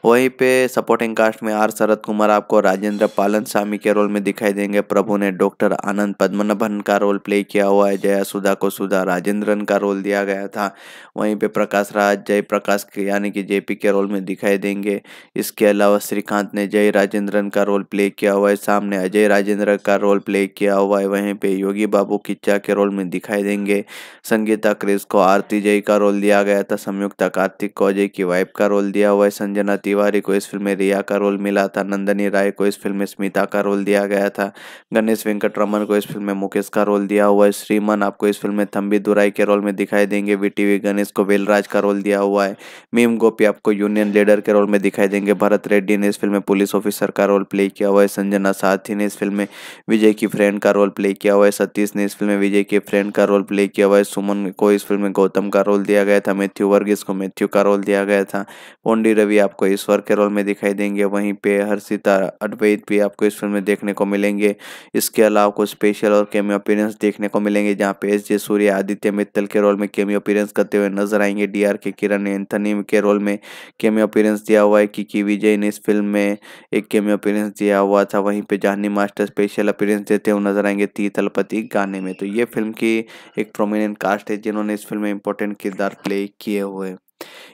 वहीं पे सपोर्टिंग कास्ट में आर शरद कुमार आपको राजेंद्र पालन स्वामी के रोल में दिखाई देंगे। प्रभु ने डॉक्टर आनंद पद्मनाभन का रोल प्ले किया हुआ है। जया सुधा को सुधा राजेंद्रन का रोल दिया गया था। वहीं पे प्रकाश राज, जय प्रकाश यानी कि जेपी के रोल में दिखाई देंगे। इसके अलावा श्रीकांत ने जय राजेंद्रन का रोल प्ले किया हुआ है। सामने अजय राजेंद्र का रोल प्ले किया हुआ है। वहीं पे योगी बाबू किच्चा के रोल में दिखाई देंगे। संगीता क्रिस को आरती जय का रोल दिया गया था। संयुक्ता कार्तिक को अजय की वाइफ का रोल दिया हुआ है। संजना तिवारी को इस फ़िल्म में रिया का रोल मिला था, नंदनी राय को इस फ़िल्म में स्मिता का रोल दिया गया था, गणेश वेंकट रमन को इस फ़िल्म में मुकेश का रोल दिया हुआ है, श्रीमन आपको इस फ़िल्म में थम्बी दुराई के रोल में दिखाई देंगे वीटीवी गणेश को वेलराज का रोल दिया हुआ है, मीम गोपी आपको यूनियन लीडर के रोल में दिखाई देंगे, भरत रेड्डी ने इस फ़िल्म में पुलिस ऑफिसर का रोल प्ले किया हुआ है, संजना साथी ने इस फ़िल्म में विजय की फ्रेंड का रोल प्ले किया हुआ है, सतीश ने इस फ़िल्म में विजय के फ्रेंड का रोल प्ले किया हुआ है, सुमन को इस फ़िल्म में गौतम का रोल दिया गया था, मैथ्यू वर्गीस को मैथ्यू का रोल दिया गया था, पोंडी रवि आपको ईश्वर के रोल में दिखाई देंगे। वहीं पे हर्षिता अद्वैत भी आपको इस फ़िल्म में देखने को मिलेंगे। इसके अलावा कुछ स्पेशल और केमी अपीरेंस देखने को मिलेंगे, जहाँ पे एस जे सूर्य आदित्य मित्तल के रोल में केमी अपीरेंस करते हुए नज़र आएँगे। डी आर के किरण एंथनी के रोल में केमी अपीरेंस दिया हुआ है। की विजय ने इस फ़िल्म में एक केमी अपीरेंस दिया हुआ था। वहीं पे जानी मास्टर स्पेशल अपीरेंस देते हुए नज़र आएँगे ती तलपति गाने में। तो ये फ़िल्म की एक प्रोमिनेंट कास्ट है, जिन्होंने इस फ़िल्म में इंपॉर्टेंट किरदार प्ले किए हुए।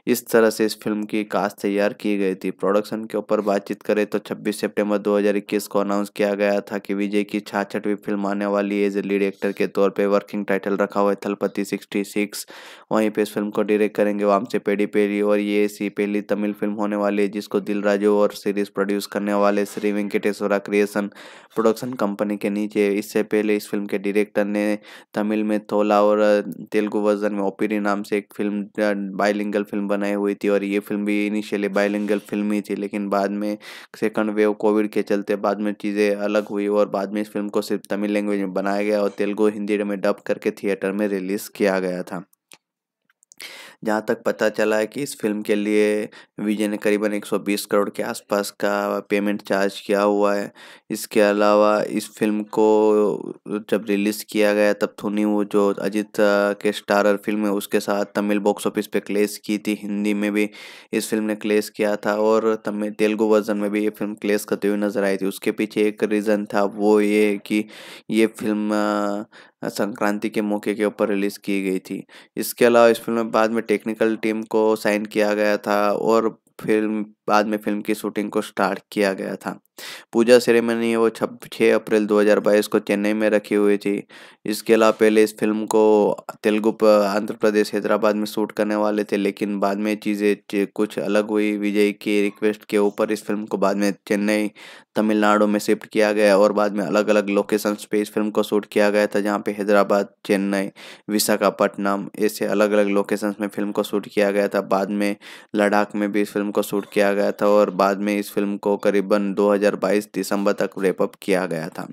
इस तरह से इस फ़िल्म की कास्ट तैयार की गई थी। प्रोडक्शन के ऊपर बातचीत करें तो 26 सितंबर 2021 को अनाउंस किया गया था कि विजय की छाछठवीं फ़िल्म आने वाली एज ए लीड एक्टर के तौर पे वर्किंग टाइटल रखा हुआ है थलपति 66 वहीं पे इस फ़िल्म को डायरेक्ट करेंगे वामसे पेडी पेरी और ये ऐसी पहली तमिल फ़िल्म होने वाली है जिसको दिल और सीरीज़ प्रोड्यूस करने वाले Sri Venkateswara creation production company के नीचे। इससे पहले इस फ़िल्म के डायरेक्टर ने तमिल में थोला और तेलुगु वर्जन में ओपीरी नाम से एक फ़िल्म बाइलिंगल फ़िल्म बनाई हुई थी और ये फ़िल्म भी इनिशियली बायलिंगल फ़िल्म ही थी, लेकिन बाद में सेकंड वेव कोविड के चलते बाद में चीज़ें अलग हुई और बाद में इस फ़िल्म को सिर्फ़ तमिल लैंग्वेज में बनाया गया और तेलुगु हिंदी में डब करके थिएटर में रिलीज़ किया गया था। जहाँ तक पता चला है कि इस फ़िल्म के लिए विजय ने करीबन 120 करोड़ के आसपास का पेमेंट चार्ज किया हुआ है। इसके अलावा इस फ़िल्म को जब रिलीज़ किया गया तब थुनी वो जो अजीत के स्टारर फ़िल्म है उसके साथ तमिल बॉक्स ऑफ़िस पे क्लेस की थी। हिंदी में भी इस फ़िल्म ने क्लेस किया था और तमिल, तेलुगु वर्जन में भी ये फ़िल्म क्लेस करते हुए नज़र आई थी। उसके पीछे एक रीज़न था वो ये कि ये फ़िल्म संक्रांति के मौके के ऊपर रिलीज़ की गई थी। इसके अलावा इस फ़िल्म में बाद में टेक्निकल टीम को साइन किया गया था और फ़िल्म बाद में फ़िल्म की शूटिंग को स्टार्ट किया गया था। पूजा सेरेमनी वो छब छः अप्रैल 2022 को चेन्नई में रखी हुई थी। इसके अलावा पहले इस फ़िल्म को तेलुगु आंध्र प्रदेश, हैदराबाद में शूट करने वाले थे, लेकिन बाद में चीज़ें कुछ अलग हुई। विजय की रिक्वेस्ट के ऊपर इस फ़िल्म को बाद में चेन्नई, तमिलनाडु में शिफ्ट किया गया और बाद में अलग अलग लोकेशन पे इस फ़िल्म को शूट किया गया था, जहाँ पे हैदराबाद, चेन्नई, विशाखापट्टनम ऐसे अलग अलग लोकेशन में फ़िल्म को शूट किया गया था। बाद में लद्दाख में भी इस फ़िल्म को शूट किया गया था और बाद में इस फ़िल्म को करीबन 2022 दिसंबर तक रेपअप किया गया था।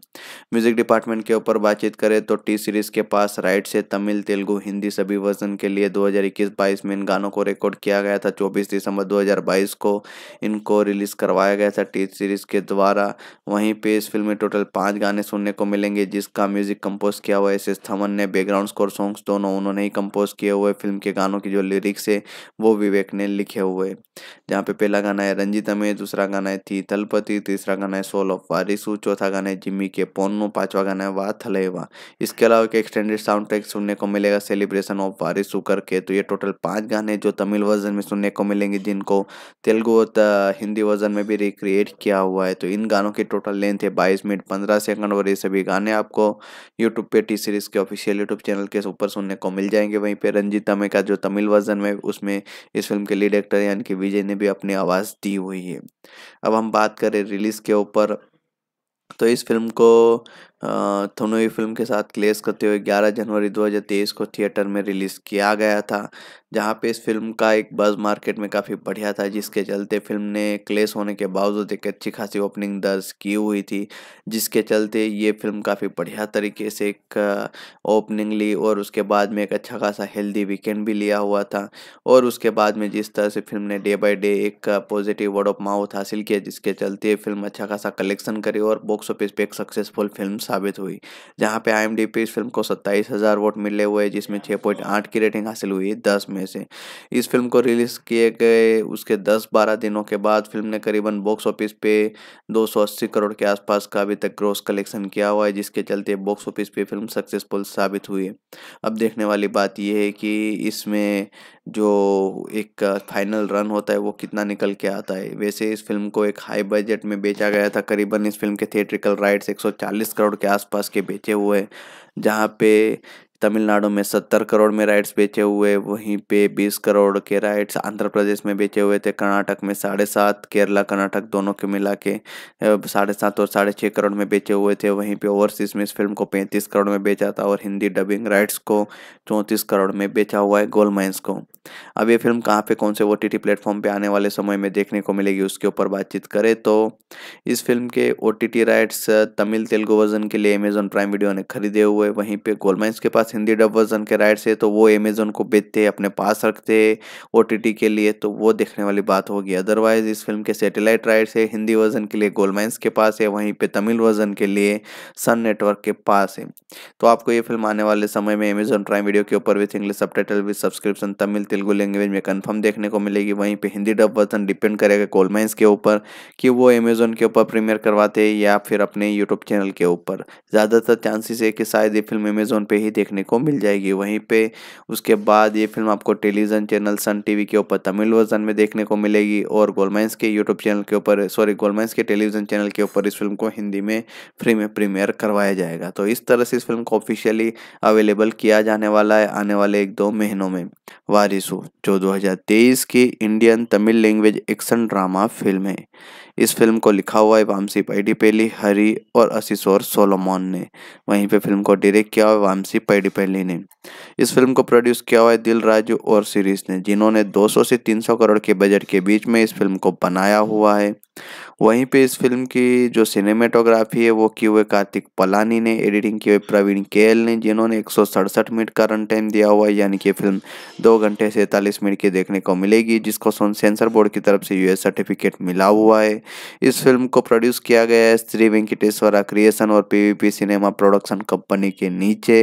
म्यूज़िक डिपार्टमेंट के ऊपर बातचीत करें तो टी सीरीज़ के पास राइट से तमिल, तेलुगु, हिंदी सभी वर्जन के लिए 2021-22 में इन गानों को रिकॉर्ड किया गया था। 24 दिसंबर 2022 को इनको रिलीज़ करवाया गया था। टी सीरीज़ के द्वारा वहीं पे इस फ़िल्म में टोटल पाँच गाने सुनने को मिलेंगे, जिसका म्यूज़िक कंपोज किया हुआ एस एस थमन ने बैकग्राउंड स्कोर सॉन्ग्स दोनों उन्होंने ही कंपोज किए हुए फ़िल्म के गानों की जो लिरिक्स है, वो विवेक ने लिखे हुए जहाँ पे पहला गाना है रंजीता में, दूसरा गाना है थी तलपति, तीसरा गाना है सोल ऑफ़ वारिसू चौथा गाना है जिम्मी के पोन्नो, पांचवा गाना है वाह थलेवा। इसके अलावा एक एक्सटेंडेड साउंड ट्रैक सुनने को मिलेगा सेलिब्रेशन ऑफ़ वारिसू करके तो ये टोटल पाँच गाने जो तमिल वर्जन में सुनने को मिलेंगे, जिनको तेलुगु हिंदी वर्जन में भी रिक्रिएट किया हुआ है। तो इन गानों की टोटल लेंथ है बाईस मिनट, पंद्रह सेकंड और ये सभी गाने आपको यूट्यूब पे टी सीरीज़ के ऑफिशियल यूट्यूब चैनल के ऊपर सुनने को मिल जाएँगे। वहीं पर रंजीता में का जो तमिल वर्जन में, उसमें इस फ़िल्म के लीड एक्टर यानी कि विजय ने भी अपनी आवाज़ दी हुई है। अब हम बात करें रिलीज़ के ऊपर तो इस फ़िल्म को थोनोई फ़िल्म के साथ क्लेस करते हुए 11 जनवरी 2023 को थिएटर में रिलीज़ किया गया था, जहाँ पे इस फ़िल्म का एक बज़ मार्केट में काफ़ी बढ़िया था, जिसके चलते फ़िल्म ने क्लेस होने के बावजूद एक अच्छी खासी ओपनिंग दर्ज की हुई थी, जिसके चलते ये फ़िल्म काफ़ी बढ़िया तरीके से एक ओपनिंग ली और उसके बाद में एक अच्छा खासा हेल्दी वीकेंड भी लिया हुआ था और उसके बाद में जिस तरह से फ़िल्म ने डे बाई डे एक पॉजिटिव वर्ड ऑफ़ माउथ हासिल किया, जिसके चलते फ़िल्म अच्छा खासा कलेक्शन करी और बॉक्स ऑफ़िस पे एक सक्सेसफुल फ़िल्म साबित हुई जहाँ पे आई पे इस फ़िल्म को सत्ताईस हज़ार वोट मिले हुए जिसमें छः पॉइंट आठ की रेटिंग हासिल हुई दस में से। इस फ़िल्म को रिलीज़ किए गए उसके दस बारह दिनों के बाद फ़िल्म ने करीबन बॉक्स ऑफ़िस पे दो सौ अस्सी करोड़ के आसपास का अभी तक ग्रोस कलेक्शन किया हुआ है जिसके चलते बॉक्स ऑफ़िस पे फ़िल्म सक्सेसफुल साबित हुई। है अब देखने वाली बात यह है कि इसमें जो एक फाइनल रन होता है वो कितना निकल के आता है। वैसे इस फ़िल्म को एक हाई बजट में बेचा गया था करीबन इस फ़िल्म के थिएट्रिकल राइट्स 140 करोड़ के आसपास के बेचे हुए जहाँ पे तमिलनाडु में सत्तर करोड़ में राइट्स बेचे हुए, वहीं पे बीस करोड़ के राइट्स आंध्र प्रदेश में बेचे हुए थे। कर्नाटक में साढ़े सात, केरला, कर्नाटक दोनों के मिला के साढ़े सात और साढ़े छः करोड़ में बेचे हुए थे। वहीं पे ओवरसीज में इस फ़िल्म को पैंतीस करोड़ में बेचा था और हिंदी डबिंग राइट्स को चौंतीस करोड़ में बेचा हुआ है गोल माइंस को। अब ये फ़िल्म कहाँ पे, कौन से ओ टी प्लेटफॉर्म पे आने वाले समय में देखने को मिलेगी, उसके ऊपर बातचीत करें तो इस फ़िल्म के O rights Tamil, Telugu version के लिए अमेजोन प्राइम वीडियो ने खरीदे हुए, वहीं पे गोलमाइंस के पास हिंदी डब वर्जन के राइट्स है तो वो अमेजोन को बेचते, अपने पास रखते ओ के लिए तो वो देखने वाली बात होगी। अदरवाइज़ इस फ़िल्म के सेटेलाइट राइट्स है हिंदी वर्जन के लिए गोलमाइंस के पास है, वहीं पे तमिल वर्जन के लिए सन नेटवर्क के पास है। तो आपको ये फ़िल्म आने वाले समय में अमेजोन प्राइम वीडियो के ऊपर with English sub with subscription Tamil Telugu language में कन्फर्म देखने को मिलेगी। वहीं पे हिंदी डब वर्जन डिपेंड करेगा गोलमाइंस के ऊपर कि वो अमेजोन के ऊपर प्रीमियर करवाते या फिर अपने यूट्यूब चैनल के ऊपर। ज़्यादातर चांसेस है कि शायद ये फ़िल्म अमेजोन पे ही देखने को मिल जाएगी। वहीं पे उसके बाद ये फ़िल्म आपको टेलीविज़न चैनल सन टीवी के ऊपर, तमिल वर्जन में देखने को मिलेगी और गोलमाइंस के यूट्यूब चैनल के ऊपर, सॉरी गोलमाइंस के टेलीविज़न चैनल के ऊपर इस फ़िल्म को हिंदी में फ्री में प्रीमियर करवाया जाएगा। तो इस तरह से इस फ़िल्म को ऑफिशियली अवेलेबल किया जाने वाला है आने वाले एक दो महीनों में। वारिसु, जो 2023 की Indian Tamil language action drama film है। इस फ़िल्म को लिखा हुआ है वामसी पैडीपेली, हरी और असिसोर सोलोमोन ने। वहीं पे फ़िल्म को डायरेक्ट किया हुआ वामसी पैडी पेली ने। इस फ़िल्म को प्रोड्यूस किया हुआ है दिल राजू और सीरीज़ ने, जिन्होंने 200 से 300 करोड़ के बजट के बीच में इस फ़िल्म को बनाया हुआ है। वहीं पे इस फ़िल्म की जो सिनेमेटोग्राफी है, वो की हुए कार्तिक पलानी ने एडिटिंग की हुई प्रवीण केएल ने, जिन्होंने एक सौ सड़सठ मिनट का रन टाइम दिया हुआ है, यानी कि फ़िल्म दो घंटे सैंतालीस मिनट की देखने को मिलेगी, जिसको सेंसर बोर्ड की तरफ़ से यूएस सर्टिफिकेट मिला हुआ है। इस फ़िल्म को प्रोड्यूस किया गया है श्री वेंकटेश्वरा क्रिएशन और पीवीपी सिनेमा प्रोडक्शन कंपनी के नीचे।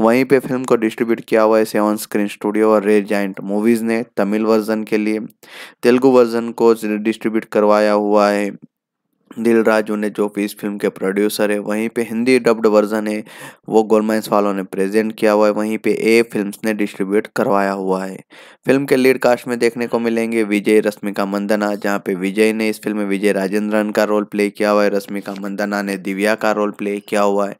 वहीं पे फ़िल्म को डिस्ट्रीब्यूट किया हुआ है सेवन स्क्रीन स्टूडियो और रेड जाइंट मूवीज़ ने, तमिल वर्जन के लिए। तेलुगु वर्जन को डिस्ट्रीब्यूट करवाया हुआ है। दिल राजू ने जो भी इस फ़िल्म के प्रोड्यूसर है, वहीं पे हिंदी डब्ड वर्जन है, वो गोलमाइंस वालों ने प्रेजेंट किया हुआ है, वहीं पे ए फिल्म्स ने डिस्ट्रीब्यूट करवाया हुआ है। फ़िल्म के लीड कास्ट में देखने को मिलेंगे विजय, रश्मिका मंदना, जहाँ पे विजय ने इस फ़िल्म में विजय राजेंद्रन का रोल प्ले किया हुआ है, रश्मिका मंदना ने दिव्या का रोल प्ले किया हुआ है।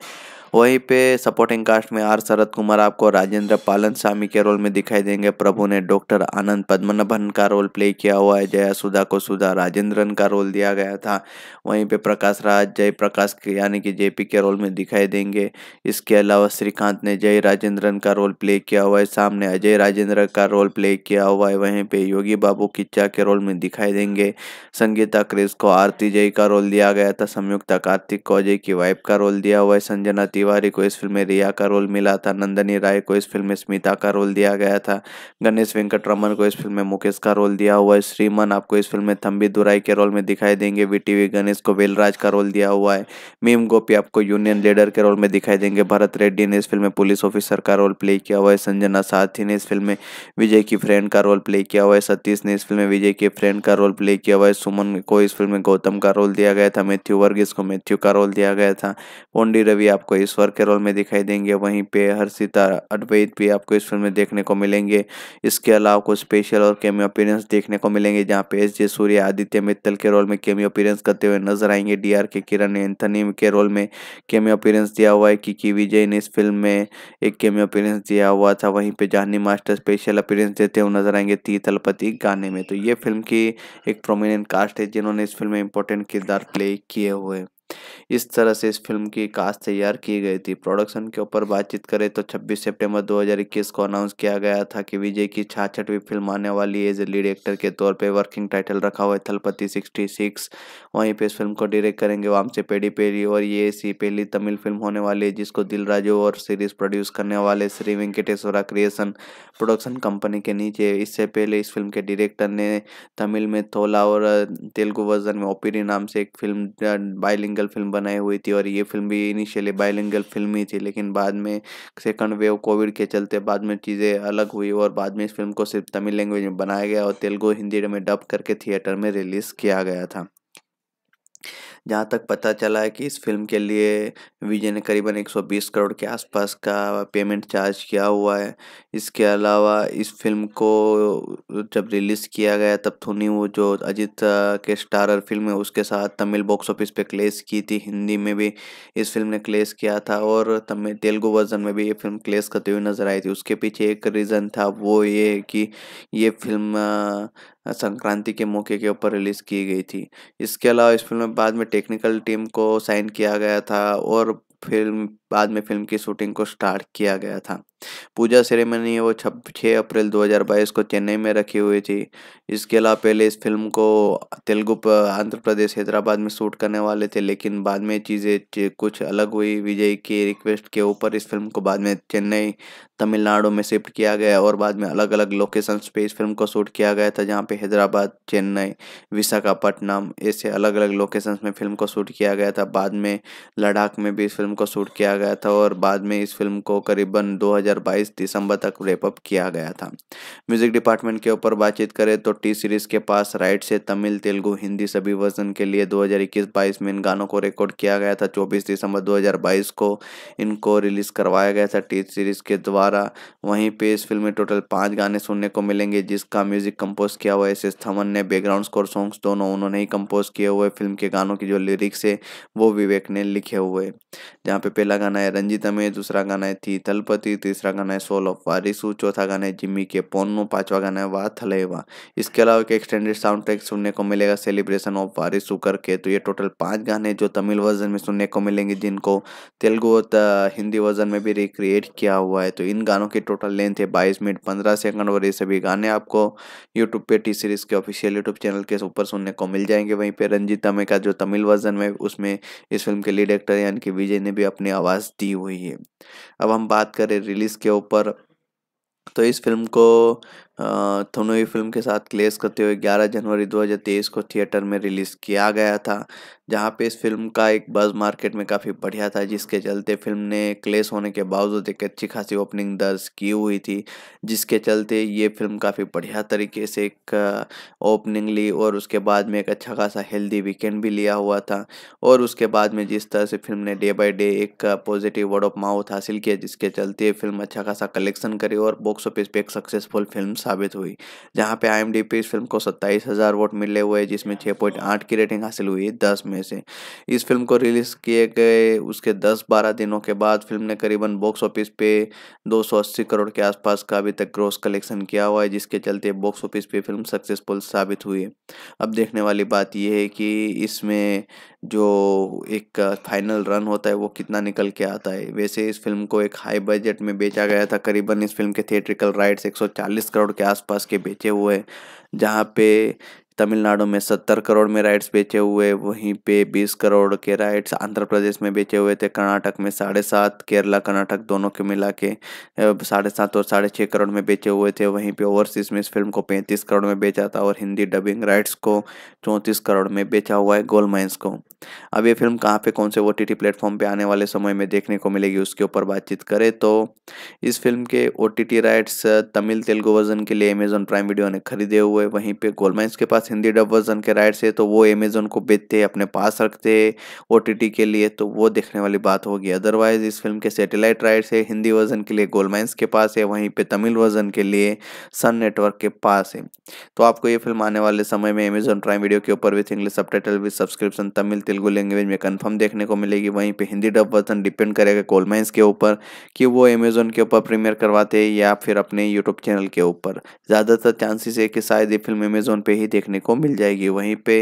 वहीं पे सपोर्टिंग कास्ट में आर शरद कुमार आपको राजेंद्र पालन स्वामी के रोल में दिखाई देंगे। प्रभु ने डॉक्टर आनंद पद्मनाभन का रोल प्ले किया हुआ है। जया सुधा को सुधा राजेंद्रन का रोल दिया गया था। वहीं पे प्रकाश राज जय प्रकाश यानी कि जेपी के रोल में दिखाई देंगे। इसके अलावा श्रीकांत ने जय राजेंद्रन का रोल प्ले किया हुआ है। सामने अजय राजेंद्र का रोल प्ले किया हुआ है। वहीं पे योगी बाबू किच्चा के रोल में दिखाई देंगे। संगीता क्रिस को आरती जय का रोल दिया गया था। संयुक्ता कार्तिक को अजय की वाइफ का रोल दिया हुआ है। संजना तिवारी को इस फ़िल्म में रिया का रोल मिला था, नंदनी राय को इस फ़िल्म में स्मिता का रोल दिया गया था, गणेश वेंकट रमन को इस फ़िल्म में मुकेश का रोल दिया हुआ है, श्रीमन आपको इस फ़िल्म में थम्बी दुराई के रोल में दिखाई देंगे वीटीवी गणेश को वेलराज का रोल दिया हुआ है, मीम गोपी आपको यूनियन लीडर के रोल में दिखाई देंगे, भरत रेड्डी ने इस फ़िल्म में पुलिस ऑफिसर का रोल प्ले किया हुआ है, संजना साथी ने इस फ़िल्म में विजय की फ्रेंड का रोल प्ले किया हुआ है, सतीश ने इस फ़िल्म में विजय के फ्रेंड का रोल प्ले किया हुआ है, सुमन को इस फ़िल्म में गौतम का रोल दिया गया था, मैथ्यू वर्गीस को मैथ्यू का रोल दिया गया था, पोंडी रवि आपको ईश्वर के रोल में दिखाई देंगे। वहीं पे हर्षिता अद्वैत भी आपको इस फ़िल्म में देखने को मिलेंगे। इसके अलावा कुछ स्पेशल और केमी अपीरेंस देखने को मिलेंगे, जहाँ पे एस जे सूर्य आदित्य मित्तल के रोल में केमी अपीरेंस करते हुए नज़र आएँगे। डी आर के किरण एंथनी के रोल में केमी अपीरेंस दिया हुआ है। की विजय ने इस फ़िल्म में एक केमी अपीरेंस दिया हुआ था। वहीं पे जानी मास्टर स्पेशल अपीरेंस देते हुए नज़र आएँगे ती तलपति गाने में। तो ये फ़िल्म की एक प्रोमिनेंट कास्ट है, जिन्होंने इस फ़िल्म में इंपॉर्टेंट किरदार प्ले किए हुए। इस तरह से इस फ़िल्म की कास्ट तैयार की गई थी। प्रोडक्शन के ऊपर बातचीत करें तो 26 सितंबर 2021 को अनाउंस किया गया था कि विजय की छाछठवीं फ़िल्म आने वाली एज ए लीड एक्टर के तौर पे वर्किंग टाइटल रखा हुआ है थलपति 66 वहीं पे इस फ़िल्म को डायरेक्ट करेंगे वामसे पेडी पेरी और ये ऐसी पहली तमिल फ़िल्म होने वाली है जिसको दिल और सीरीज़ प्रोड्यूस करने वाले Sri Venkateswara creation production company के नीचे। इससे पहले इस फ़िल्म के डायरेक्टर ने तमिल में थोला और तेलुगु वर्जन में ओपीरी नाम से एक फ़िल्म बाइलिंगल फ़िल्म बनाई हुई थी और ये फ़िल्म भी इनिशियली बायलिंगल फ़िल्म ही थी, लेकिन बाद में सेकंड वेव कोविड के चलते बाद में चीज़ें अलग हुई और बाद में इस फ़िल्म को सिर्फ़ तमिल लैंग्वेज में बनाया गया और तेलुगु हिंदी में डब करके थिएटर में रिलीज़ किया गया था। जहाँ तक पता चला है कि इस फ़िल्म के लिए विजय ने करीबन 120 करोड़ के आसपास का पेमेंट चार्ज किया हुआ है। इसके अलावा इस फ़िल्म को जब रिलीज़ किया गया तब थोनी वो जो अजीत के स्टारर फ़िल्म है उसके साथ तमिल बॉक्स ऑफ़िस पे क्लेस की थी। हिंदी में भी इस फ़िल्म ने क्लेस किया था और तमिल, तेलुगु वर्जन में भी ये फ़िल्म क्लेस करते हुए नज़र आई थी। उसके पीछे एक रीज़न था वो ये कि ये फ़िल्म संक्रांति के मौके के ऊपर रिलीज़ की गई थी। इसके अलावा इस फ़िल्म में बाद में टेक्निकल टीम को साइन किया गया था और फ़िल्म बाद में फ़िल्म की शूटिंग को स्टार्ट किया गया था। पूजा सेरेमनी वो छब छः अप्रैल 2022 को चेन्नई में रखी हुई थी। इसके अलावा पहले इस फ़िल्म को तेलुगु आंध्र प्रदेश, हैदराबाद में शूट करने वाले थे, लेकिन बाद में चीज़ें कुछ अलग हुई। विजय की रिक्वेस्ट के ऊपर इस फ़िल्म को बाद में चेन्नई, तमिलनाडु में शिफ्ट किया गया और बाद में अलग अलग लोकेशन पे इस फ़िल्म को शूट किया गया था, जहाँ पे हैदराबाद, चेन्नई, विशाखापट्टनम ऐसे अलग अलग लोकेशन में फ़िल्म को शूट किया गया था। बाद में लद्दाख में भी इस फ़िल्म को शूट किया गया था और बाद में इस फ़िल्म को करीबन 2022 दिसंबर तक रेपअप किया गया था। म्यूज़िक डिपार्टमेंट के ऊपर बातचीत करें तो टी सीरीज़ के पास राइट से तमिल, तेलुगु, हिंदी सभी वर्जन के लिए 2021-22 में इन गानों को रिकॉर्ड किया गया था। 24 दिसंबर 2022 को इनको रिलीज़ करवाया गया था टी सीरीज़ के द्वारा। वहीं पे इस फ़िल्म में टोटल पाँच गाने सुनने को मिलेंगे, जिसका म्यूज़िक कंपोज किया हुआ एस एस थमन ने बैकग्राउंड स्कोर सॉन्ग्स दोनों उन्होंने ही कंपोज किए हुए फ़िल्म के गानों की जो लिरिक्स है, वो विवेक ने लिखे हुए जहाँ पे पहला गाना है रंजीता में दूसरा गाना है थी तलपति, तीसरा गाना है सोल ऑफ़ वारिसू चौथा गाना है जिम्मी के पोन्नो, पांचवा गाना है वाह थलेवा। इसके अलावा एक एक्सटेंडेड साउंड ट्रैक सुनने को मिलेगा सेलिब्रेशन ऑफ़ वारिसू करके। तो ये टोटल पाँच गाने जो तमिल वर्जन में सुनने को मिलेंगे, जिनको तेलुगु हिंदी वर्जन में भी रिक्रिएट किया हुआ है। तो इन गानों की टोटल लेंथ है बाईस मिनट, पंद्रह सेकंड और ये सभी गाने आपको यूट्यूब पे टी सीरीज़ के ऑफिशियल यूट्यूब चैनल के ऊपर सुनने को मिल जाएँगे। वहीं पर रंजीता में का जो तमिल वर्जन में उसमें इस फ़िल्म के लीड एक्टर यानी कि विजय ने भी अपनी आवाज़ दी हुई है। अब हम बात करें रिलीज़ के ऊपर तो इस फ़िल्म को थोनोई फ़िल्म के साथ क्लेस करते हुए 11 जनवरी 2023 को थिएटर में रिलीज़ किया गया था, जहाँ पे इस फ़िल्म का एक बज़ मार्केट में काफ़ी बढ़िया था, जिसके चलते फ़िल्म ने क्लेस होने के बावजूद एक अच्छी खासी ओपनिंग दर्ज की हुई थी, जिसके चलते ये फ़िल्म काफ़ी बढ़िया तरीके से एक ओपनिंग ली और उसके बाद में एक अच्छा खासा हेल्दी वीकेंड भी लिया हुआ था और उसके बाद में जिस तरह से फ़िल्म ने डे बाई डे एक पॉजिटिव वर्ड ऑफ़ माउथ हासिल किया, जिसके चलते फ़िल्म अच्छा खासा कलेक्शन करी और बॉक्स ऑफ़िस पे एक सक्सेसफुल फ़िल्म साबित हुई जहाँ पे आई पे इस फ़िल्म को सत्ताईस हज़ार वोट मिले हुए जिसमें छः पॉइंट आठ की रेटिंग हासिल हुई दस में से। इस फ़िल्म को रिलीज़ किए गए उसके दस बारह दिनों के बाद फ़िल्म ने करीबन बॉक्स ऑफ़िस पे 280 करोड़ के आसपास का अभी तक ग्रोस कलेक्शन किया हुआ है जिसके चलते बॉक्स ऑफ़िस पे फ़िल्म सक्सेसफुल साबित हुई। है अब देखने वाली बात यह है कि इसमें जो एक फाइनल रन होता है वो कितना निकल के आता है। वैसे इस फ़िल्म को एक हाई बजट में बेचा गया था करीबन इस फ़िल्म के थिएट्रिकल राइट्स 140 करोड़ के आसपास के बेचे हुए हैं जहाँ पे तमिलनाडु में सत्तर करोड़ में राइट्स बेचे हुए, वहीं पे बीस करोड़ के राइट्स आंध्र प्रदेश में बेचे हुए थे। कर्नाटक में साढ़े सात, केरला, कर्नाटक दोनों के मिला के साढ़े सात और साढ़े छः करोड़ में बेचे हुए थे। वहीं पे ओवरसीज में इस फ़िल्म को पैंतीस करोड़ में बेचा था और हिंदी डबिंग राइट्स को चौंतीस करोड़ में बेचा हुआ है गोल माइंस को। अब ये फ़िल्म कहाँ पे, कौन से ओ टी प्लेटफॉर्म पे आने वाले समय में देखने को मिलेगी, उसके ऊपर बातचीत करें तो इस फ़िल्म के O rights Tamil, Telugu version के लिए अमेजोन प्राइम वीडियो ने खरीदे हुए, वहीं पे गोल माइंस के पास हिंदी डब वर्जन के राइट्स है तो वो अमेजोन को बेचते, अपने पास रखते ओ के लिए तो वो देखने वाली बात होगी। अदरवाइज़ इस फ़िल्म के सेटेलाइट राइट्स है हिंदी वर्जन के लिए गोलमाइंस के पास है, वहीं पे तमिल वर्जन के लिए सन नेटवर्क के पास है। तो आपको ये फ़िल्म आने वाले समय में अमेजोन प्राइम वीडियो के ऊपर with English sub with subscription Tamil, Telugu language में कन्फर्म देखने को मिलेगी। वहीं पर हिंदी डब वर्जन डिपेंड करेगा गोलमाइंस के ऊपर कि वो अमेजोन के ऊपर प्रीमियर करवाते या फिर अपने यूट्यूब चैनल के ऊपर। ज़्यादातर चांसेस है कि शायद ये फ़िल्म अमेजोन पे ही देखने को मिल जाएगी। वहीं पे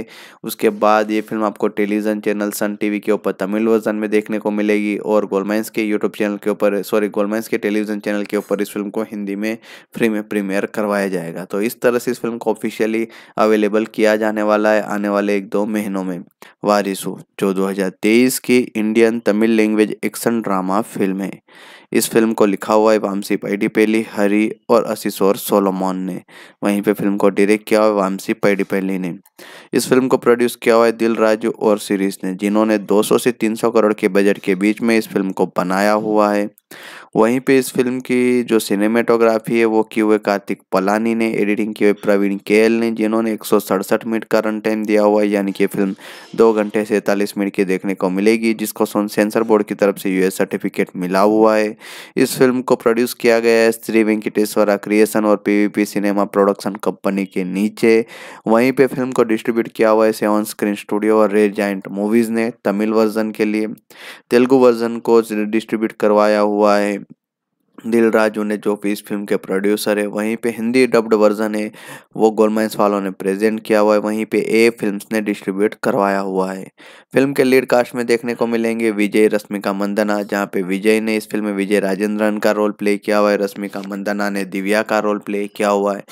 उसके बाद ये फ़िल्म आपको टेलीविज़न चैनल सन टीवी के ऊपर, तमिल वर्जन में देखने को मिलेगी और गोलमाइंस के यूट्यूब चैनल के ऊपर सॉरी गोलमाइंस के टेलीविज़न चैनल के ऊपर इस फ़िल्म को हिंदी में फ्री में प्रीमियर करवाया जाएगा। तो इस तरह से इस फ़िल्म को ऑफिशियली अवेलेबल किया जाने वाला है आने वाले एक दो महीनों में। वारिसु, जो 2023 की Indian Tamil language action drama film है। इस फ़िल्म को लिखा हुआ है वामसी पैडीपेली, हरी और असिसोर सोलोमोन ने। वहीं पे फ़िल्म को डायरेक्ट किया हुआ वामसी पैडीपेली ने। इस फ़िल्म को प्रोड्यूस किया हुआ है दिल राजू और सीरीज़ ने, जिन्होंने 200 से 300 करोड़ के बजट के बीच में इस फ़िल्म को बनाया हुआ है। वहीं पे इस फ़िल्म की जो सिनेमेटोग्राफी है, वो की हुए कार्तिक पलानी ने एडिटिंग की हुई प्रवीण केएल ने, जिन्होंने एक सौ सड़सठ मिनट का रन टाइम दिया हुआ है, यानी कि फ़िल्म दो घंटे सैंतालीस मिनट की देखने को मिलेगी, जिसको सेंसर बोर्ड की तरफ़ से यूएस सर्टिफिकेट मिला हुआ है। इस फ़िल्म को प्रोड्यूस किया गया है श्री वेंकटेश्वरा क्रिएशन और पीवीपी सिनेमा प्रोडक्शन कंपनी के नीचे। वहीं पे फ़िल्म को डिस्ट्रीब्यूट किया हुआ है सेवन स्क्रीन स्टूडियो और रेड जाइंट मूवीज़ ने, तमिल वर्जन के लिए। तेलुगु वर्जन को डिस्ट्रीब्यूट करवाया हुआ है। दिल राजू ने जो भी इस फ़िल्म के प्रोड्यूसर है, वहीं पे हिंदी डब्ड वर्जन है, वो गोलमाइंस वालों ने प्रेजेंट किया हुआ है। वहीं पे ए फिल्म्स ने डिस्ट्रीब्यूट करवाया हुआ है। फ़िल्म के लीड कास्ट में देखने को मिलेंगे विजय, रश्मिका मंदना, जहाँ पे विजय ने इस फ़िल्म में विजय राजेंद्रन का रोल प्ले किया हुआ है। रश्मिका मंदना ने दिव्या का रोल प्ले किया हुआ है।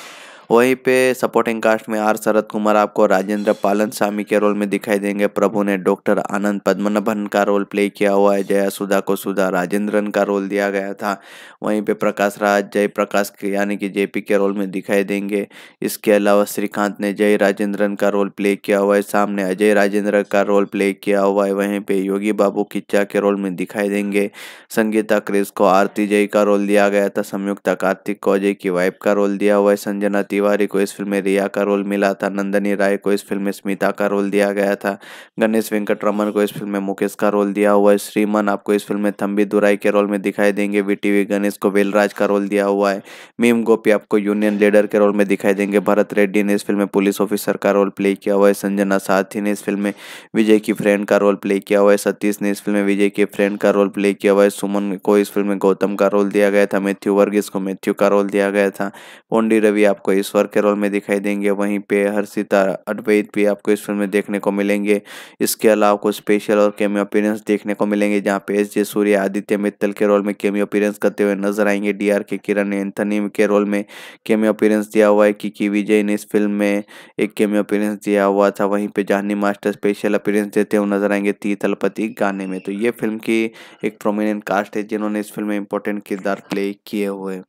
वहीं पे सपोर्टिंग कास्ट में आर शरद कुमार आपको राजेंद्र पालन स्वामी के रोल में दिखाई देंगे। प्रभु ने डॉक्टर आनंद पद्मनाभन का रोल प्ले किया हुआ है। जया सुधा को सुधा राजेंद्रन का रोल दिया गया था। वहीं पे प्रकाश राज जय प्रकाश यानी कि जेपी के रोल में दिखाई देंगे। इसके अलावा श्रीकांत ने जय राजेंद्रन का रोल प्ले किया हुआ है। सामने अजय राजेंद्र का रोल प्ले किया हुआ है। वहीं पे योगी बाबू किच्चा के रोल में दिखाई देंगे। संगीता क्रिस को आरती जय का रोल दिया गया था। संयुक्ता कार्तिक को अजय की वाइफ का रोल दिया हुआ है। संजना तिवारी को इस फ़िल्म में रिया का रोल मिला था, नंदनी राय को इस फ़िल्म में स्मिता का रोल दिया गया था, गणेश वेंकट रमन को इस फ़िल्म में मुकेश का रोल दिया हुआ है, श्रीमन आपको इस फ़िल्म में थम्बी दुराई के रोल में दिखाई देंगे वीटीवी गणेश को वेलराज का रोल दिया हुआ है, मीम गोपी आपको यूनियन लीडर के रोल में दिखाई देंगे, भरत रेड्डी ने इस फ़िल्म में पुलिस ऑफिसर का रोल प्ले किया हुआ है, संजना साथी ने इस फ़िल्म में विजय की फ्रेंड का रोल प्ले किया हुआ है, सतीश ने इस फ़िल्म में विजय के फ्रेंड का रोल प्ले किया हुआ है, सुमन को इस फ़िल्म में गौतम का रोल दिया गया था, मैथ्यू वर्गीस को मैथ्यू का रोल दिया गया था, पोंडी रवि आपको ईश्वर के रोल में दिखाई देंगे। वहीं पे हर्षिता, अद्वैत भी आपको इस फ़िल्म में देखने को मिलेंगे। इसके अलावा कुछ स्पेशल और केमी अपीरेंस देखने को मिलेंगे, जहाँ पे एस जे सूर्य आदित्य मित्तल के रोल में केमी अपीरेंस करते हुए नज़र आएँगे। डी आर के किरण एंथनी के रोल में केमी अपीरेंस दिया हुआ है। की विजय ने इस फ़िल्म में एक केमी अपीरेंस दिया हुआ था। वहीं पे जानी मास्टर स्पेशल अपीरेंस देते हुए नज़र आएँगे ती तलपति गाने में। तो ये फ़िल्म की एक प्रोमिनेंट कास्ट है, जिन्होंने इस फ़िल्म में इंपॉर्टेंट किरदार प्ले किए हुए।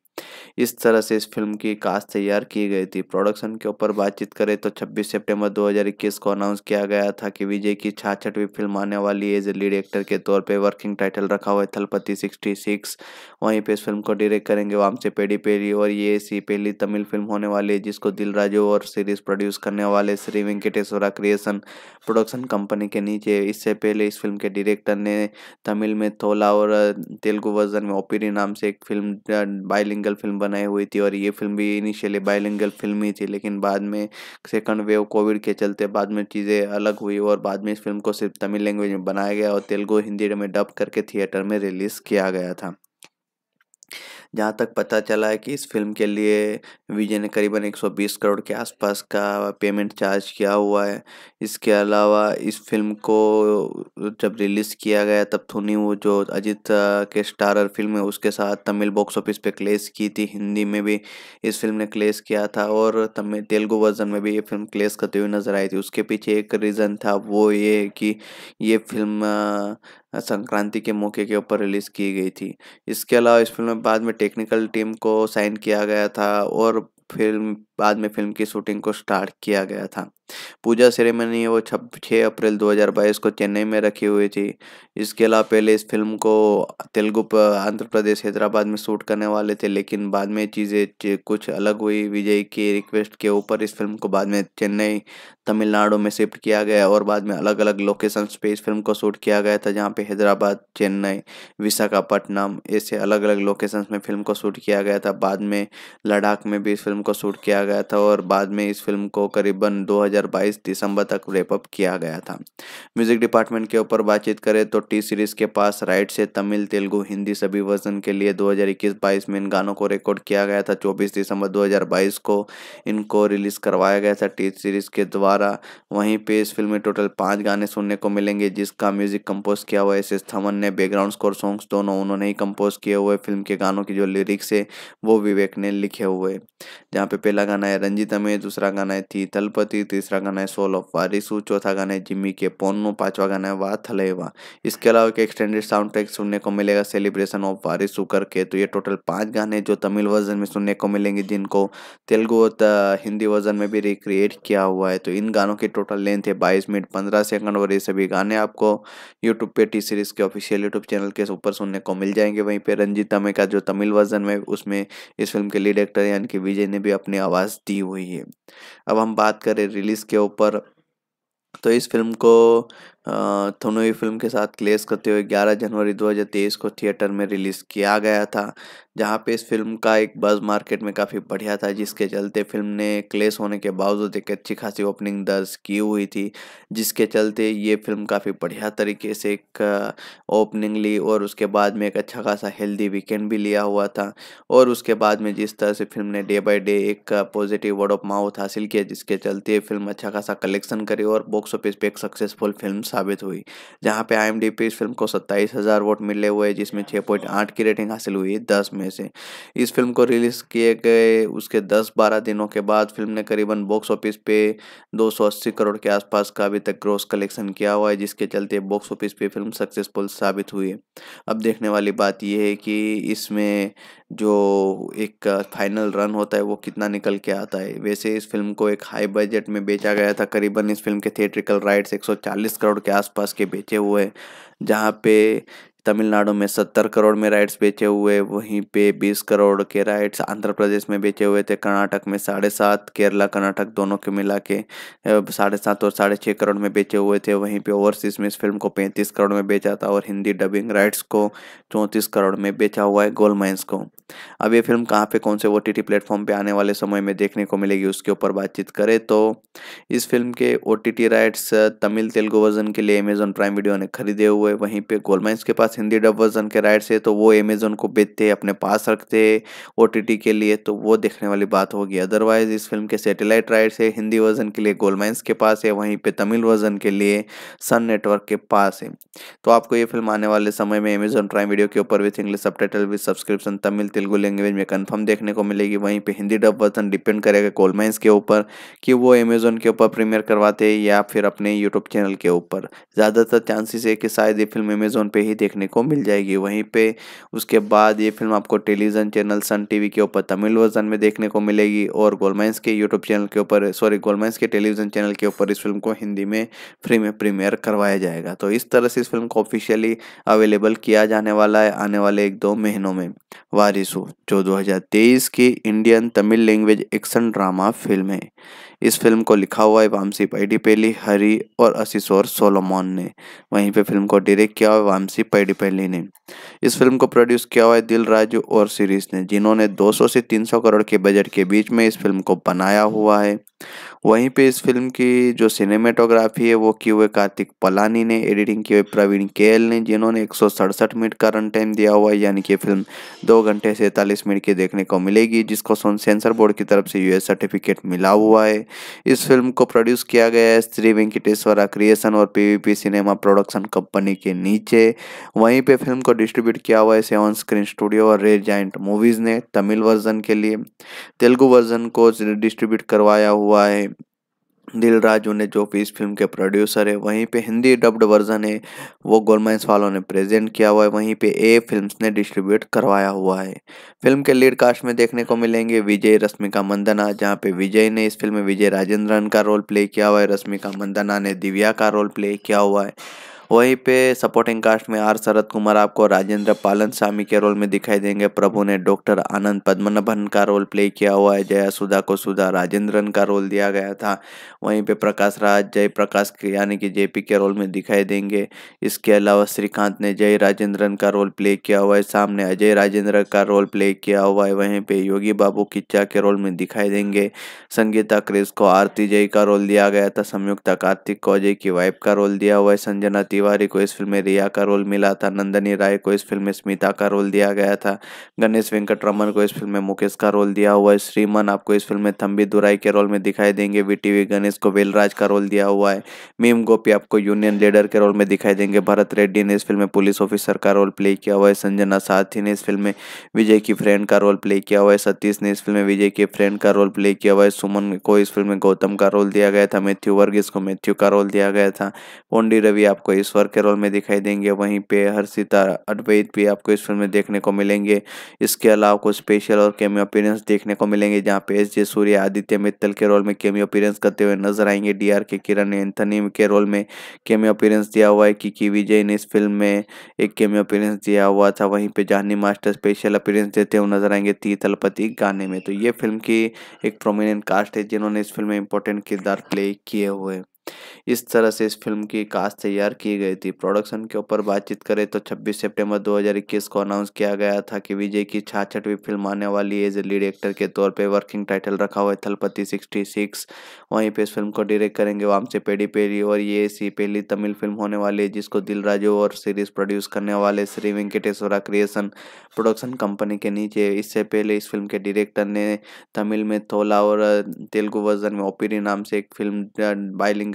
इस तरह से इस फ़िल्म की कास्ट तैयार की गई थी। प्रोडक्शन के ऊपर बातचीत करें तो 26 सितंबर 2021 को अनाउंस किया गया था कि विजय की छाछठवीं फ़िल्म आने वाली एज ए लीड एक्टर के तौर पे वर्किंग टाइटल रखा हुआ है थलपति 66 वहीं पे इस फ़िल्म को डायरेक्ट करेंगे वामसे पेडी पेरी और ये ऐसी पहली तमिल फ़िल्म होने वाली है जिसको दिल और सीरीज़ प्रोड्यूस करने वाले Sri Venkateswara creation production company के नीचे। इससे पहले इस फ़िल्म के डायरेक्टर ने तमिल में थोला और तेलुगु वर्जन में ओपीरी नाम से एक फ़िल्म बाइलिंगल फ़िल्म बनाई हुई थी और ये फ़िल्म भी इनिशियली बायलिंगल फ़िल्म ही थी, लेकिन बाद में सेकंड वेव कोविड के चलते बाद में चीज़ें अलग हुई और बाद में इस फ़िल्म को सिर्फ़ तमिल लैंग्वेज में बनाया गया और तेलुगु हिंदी में डब करके थिएटर में रिलीज़ किया गया था। जहाँ तक पता चला है कि इस फ़िल्म के लिए विजय ने करीबन 120 करोड़ के आसपास का पेमेंट चार्ज किया हुआ है। इसके अलावा इस फ़िल्म को जब रिलीज़ किया गया तब थुनी वो जो अजीत के स्टारर फ़िल्म है उसके साथ तमिल बॉक्स ऑफ़िस पे क्लेस की थी। हिंदी में भी इस फ़िल्म ने क्लेस किया था और तमिल, तेलुगु वर्जन में भी ये फ़िल्म क्लेस करती हुई नज़र आई थी। उसके पीछे एक रीज़न था वो ये कि ये फ़िल्म संक्रांति के मौके के ऊपर रिलीज़ की गई थी। इसके अलावा इस फ़िल्म में बाद में टेक्निकल टीम को साइन किया गया था और फ़िल्म बाद में फ़िल्म की शूटिंग को स्टार्ट किया गया था। पूजा सेरेमनी वो छब छः अप्रैल 2022 को चेन्नई में रखी हुई थी। इसके अलावा पहले इस फ़िल्म को तेलुगु आंध्र प्रदेश, हैदराबाद में शूट करने वाले थे, लेकिन बाद में चीज़ें कुछ अलग हुई। विजय की रिक्वेस्ट के ऊपर इस फ़िल्म को बाद में चेन्नई, तमिलनाडु में शिफ्ट किया गया और बाद में अलग अलग लोकेशन पे इस फ़िल्म को शूट किया गया था, जहाँ पे हैदराबाद, चेन्नई, विशाखापट्टनम ऐसे अलग अलग लोकेशन में फ़िल्म को शूट किया गया था। बाद में लद्दाख में भी इस फ़िल्म को शूट किया गया था और बाद में इस फ़िल्म को करीबन 2022 दिसंबर तक रेपअप किया गया था। म्यूज़िक डिपार्टमेंट के ऊपर बातचीत करें तो टी सीरीज़ के पास राइट से तमिल, तेलुगु, हिंदी सभी वर्जन के लिए 2021-22 में इन गानों को रिकॉर्ड किया गया था। 24 दिसंबर 2022 को इनको रिलीज़ करवाया गया था। टी सीरीज़ के द्वारा वहीं पे इस फ़िल्म में टोटल पाँच गाने सुनने को मिलेंगे, जिसका म्यूज़िक कंपोज किया हुआ एस एस थमन ने बैकग्राउंड स्कोर सॉन्ग्स दोनों उन्होंने ही कंपोज किए हुए फ़िल्म के गानों की जो लिरिक्स है, वो विवेक ने लिखे हुए जहाँ पे पहला गाना है रंजिता में दूसरा गाना है थी तलपति, तीसरा गाना है सोल ऑफ़ वारिसू चौथा गाना है जिम्मी के पोनो पांचवा गाना है वाह थलेवा इसके अलावा एक एक्सटेंडेड साउंड ट्रैक सुनने को मिलेगा सेलिब्रेशन ऑफ़ वारिसू करके तो ये टोटल पाँच गाने जो तमिल वर्जन में सुनने को मिलेंगे, जिनको तेलुगु हिंदी वर्जन में भी रिक्रिएट किया हुआ है। तो इन गानों की टोटल लेंथ है बाईस मिनट, पंद्रह सेकंड और ये सभी गाने आपको यूट्यूब पे टी सीरीज़ के ऑफिशियल यूट्यूब चैनल के ऊपर सुनने को मिल जाएँगे। वहीं पर रंजीता में का जो तमिल वर्जन में, उसमें इस फ़िल्म के लीड एक्टर यानी कि विजय ने भी अपनी आवाज़ दी हुई है। अब हम बात करें रिलीज़ के ऊपर तो इस फ़िल्म को थोनोई फ़िल्म के साथ क्लेस करते हुए 11 जनवरी 2023 को थिएटर में रिलीज़ किया गया था, जहाँ पे इस फ़िल्म का एक बज़ मार्केट में काफ़ी बढ़िया था, जिसके चलते फ़िल्म ने क्लेस होने के बावजूद एक अच्छी खासी ओपनिंग दर्ज की हुई थी, जिसके चलते ये फ़िल्म काफ़ी बढ़िया तरीके से एक ओपनिंग ली और उसके बाद में एक अच्छा खासा हेल्दी वीकेंड भी लिया हुआ था और उसके बाद में जिस तरह से फ़िल्म ने डे बाई डे एक पॉजिटिव वर्ड ऑफ़ माउथ हासिल किया, जिसके चलते फ़िल्म अच्छा खासा कलेक्शन करी और बॉक्स ऑफ़िस पे एक सक्सेसफुल फ़िल्म साबित हुई, जहाँ पे आई पे इस फ़िल्म को सत्ताईस हज़ार वोट मिले हुए, जिसमें छः पॉइंट आठ की रेटिंग हासिल हुई, दस में से। इस फ़िल्म को रिलीज़ किए गए, उसके दस बारह दिनों के बाद फ़िल्म ने करीबन बॉक्स ऑफ़िस पे दो सौ अस्सी करोड़ के आसपास का अभी तक ग्रोस कलेक्शन किया हुआ है, जिसके चलते बॉक्स ऑफ़िस पे फ़िल्म सक्सेसफुल साबित हुई अब देखने वाली बात यह है कि इसमें जो एक फाइनल रन होता है, वो कितना निकल के आता है। वैसे इस फ़िल्म को एक हाई बजट में बेचा गया था, करीबन इस फ़िल्म के थिएट्रिकल राइट्स 140 करोड़ के आसपास के बेचे हुए हैं जहाँ पे तमिलनाडु में सत्तर करोड़ में राइट्स बेचे हुए, वहीं पे बीस करोड़ के राइट्स आंध्र प्रदेश में बेचे हुए थे। कर्नाटक में साढ़े सात, केरला, कर्नाटक दोनों के मिला के साढ़े सात और साढ़े छः करोड़ में बेचे हुए थे। वहीं पे ओवरसीज में इस फ़िल्म को पैंतीस करोड़ में बेचा था और हिंदी डबिंग राइट्स को चौंतीस करोड़ में बेचा हुआ है गोल माइंस को। अब ये फ़िल्म कहाँ पे, कौन से ओ टी प्लेटफॉर्म पे आने वाले समय में देखने को मिलेगी, उसके ऊपर बातचीत करें तो इस फ़िल्म के O rights Tamil Telugu version के लिए अमेजोन प्राइम वीडियो ने खरीदे हुए, वहीं पे गोलमाइंस के पास हिंदी डब वर्जन के राइट्स है तो वो अमेजोन को बेचते, अपने पास रखते ओ के लिए तो वो देखने वाली बात होगी। अदरवाइज़ इस फ़िल्म के सेटेलाइट राइट्स है, हिंदी वर्जन के लिए गोलमाइंस के पास है, वहीं पे तमिल वर्जन के लिए सन नेटवर्क के पास है। तो आपको ये फ़िल्म आने वाले समय में अमेजोन प्राइम वीडियो के ऊपर with English sub with subscription Tamil, Telugu language में कन्फर्म देखने को मिलेगी। वहीं पर हिंदी डब वर्जन डिपेंड करेगा गोलमाइंस के ऊपर कि वो अमेजोन के ऊपर प्रीमियर करवाते या फिर अपने यूट्यूब चैनल के ऊपर। ज़्यादातर चांसेस है कि शायद ये फ़िल्म अमेजोन पे ही देखने को मिल जाएगी। वहीं पे उसके बाद ये फ़िल्म आपको टेलीविज़न चैनल सन टीवी के ऊपर, तमिल वर्जन में देखने को मिलेगी और गोलमाइंस के यूट्यूब चैनल के ऊपर, सॉरी गोलमाइंस के टेलीविज़न चैनल के ऊपर इस फ़िल्म को हिंदी में फ्री में प्रीमियर करवाया जाएगा। तो इस तरह से इस फ़िल्म को ऑफिशियली अवेलेबल किया जाने वाला है आने वाले एक दो महीनों में। वारिसु, जो 2023 की Indian Tamil language action drama film है। इस फ़िल्म को लिखा हुआ है वामसी पैडीपेली हरी और असिसोर सोलोमोन ने। वहीं पे फ़िल्म को डायरेक्ट किया हुआ है वामसी पैडीपेली ने। इस फ़िल्म को प्रोड्यूस किया हुआ है दिल राजू और सीरीज़ ने, जिन्होंने 200 से 300 करोड़ के बजट के बीच में इस फ़िल्म को बनाया हुआ है। वहीं पे इस फ़िल्म की जो सिनेमेटोग्राफी है, वो की हुए कार्तिक पलानी ने एडिटिंग की हुई प्रवीण केएल ने, जिन्होंने एक सौ सड़सठ मिनट का रन टाइम दिया हुआ है, यानी कि फ़िल्म दो घंटे सैंतालीस मिनट की देखने को मिलेगी, जिसको सेंसर बोर्ड की तरफ़ से यूएस सर्टिफिकेट मिला हुआ है। इस फ़िल्म को प्रोड्यूस किया गया है श्री वेंकटेश्वरा क्रिएशन और पीवीपी सिनेमा प्रोडक्शन कंपनी के नीचे। वहीं पे फ़िल्म को डिस्ट्रीब्यूट किया हुआ है सेवन स्क्रीन स्टूडियो और रेड जाइंट मूवीज़ ने, तमिल वर्जन के लिए। तेलुगु वर्जन को डिस्ट्रीब्यूट करवाया हुआ है। दिलराज ने जो भी इस फ़िल्म के प्रोड्यूसर है, वहीं पे हिंदी डब्ड वर्जन है, वो गोलमाइंस वालों ने प्रेजेंट किया हुआ है, वहीं पे ए फिल्म्स ने डिस्ट्रीब्यूट करवाया हुआ है। फ़िल्म के लीड कास्ट में देखने को मिलेंगे विजय, रश्मिका मंदना, जहाँ पे विजय ने इस फ़िल्म में विजय राजेंद्रन का रोल प्ले किया हुआ है, रश्मिका मंदना ने दिव्या का रोल प्ले किया हुआ है। वहीं पे सपोर्टिंग कास्ट में आर शरद कुमार आपको राजेंद्र पालन स्वामी के रोल में दिखाई देंगे। प्रभु ने डॉक्टर आनंद पद्मनाभन का रोल प्ले किया हुआ है। जया सुधा को सुधा राजेंद्रन का रोल दिया गया था। वहीं पे प्रकाश राज जय प्रकाश यानी कि जेपी के रोल में दिखाई देंगे। इसके अलावा श्रीकांत ने जय राजेंद्रन का रोल प्ले किया हुआ है। सामने अजय राजेंद्र का रोल प्ले किया हुआ है। वहीं पे योगी बाबू किच्चा के रोल में दिखाई देंगे। संगीता क्रिस को आरती जय का रोल दिया गया था। संयुक्ता कार्तिक को अजय की वाइफ का रोल दिया हुआ है। संजना तिवारी को इस फ़िल्म में रिया का रोल मिला था। नंदनी राय को इस फ़िल्म में स्मिता का रोल दिया गया था। गणेश वेंकट रमन को इस फ़िल्म में मुकेश का रोल दिया हुआ है। श्रीमन आपको इस फ़िल्म में थम्बी दुराई के रोल में दिखाई देंगे। वीटीवी गणेश को वेलराज का रोल दिया हुआ है। मीम गोपी आपको यूनियन लीडर के रोल में दिखाई देंगे। भरत रेड्डी ने इस फ़िल्म में पुलिस ऑफिसर का रोल प्ले किया हुआ है। संजना साथी ने इस फ़िल्म में विजय की फ्रेंड का रोल प्ले किया हुआ है। सतीश ने इस फ़िल्म में विजय के फ्रेंड का रोल प्ले किया हुआ है। सुमन को इस फ़िल्म में गौतम का रोल दिया गया था। मैथ्यू वर्गीस को मैथ्यू का रोल दिया गया था। पोंडी रवि आपको ईश्वर के रोल में दिखाई देंगे। वहीं पे हर्षिता अद्वैत भी आपको इस फ़िल्म में देखने को मिलेंगे। इसके अलावा कुछ स्पेशल और केमी अपीरेंस देखने को मिलेंगे, जहाँ पे एस जे सूर्य आदित्य मित्तल के रोल में केमी अपीरेंस करते हुए नज़र आएँगे। डी आर के किरण एंथनी के रोल में केमी अपीरेंस दिया हुआ है। की विजय ने इस फ़िल्म में एक केमी अपीरेंस दिया हुआ था। वहीं पे जानी मास्टर स्पेशल अपीरेंस देते हुए नज़र आएँगे ती तलपति गाने में। तो ये फ़िल्म की एक प्रोमिनेंट कास्ट है, जिन्होंने इस फ़िल्म में इंपॉर्टेंट किरदार प्ले किए हुए। इस तरह से इस फ़िल्म की कास्ट तैयार की गई थी। प्रोडक्शन के ऊपर बातचीत करें तो 26 सितंबर 2021 को अनाउंस किया गया था कि विजय की छाछठवीं फ़िल्म आने वाली एज ए लीड एक्टर के तौर पे वर्किंग टाइटल रखा हुआ है थलपति 66 वहीं पे इस फ़िल्म को डायरेक्ट करेंगे वामसे पेडी पेरी और ये ऐसी पहली तमिल फ़िल्म होने वाली है जिसको दिल और सीरीज़ प्रोड्यूस करने वाले Sri Venkateswara creation production company के नीचे। इससे पहले इस फ़िल्म के डायरेक्टर ने तमिल में थोला और तेलुगु वर्जन में ओपीरी नाम से एक फ़िल्म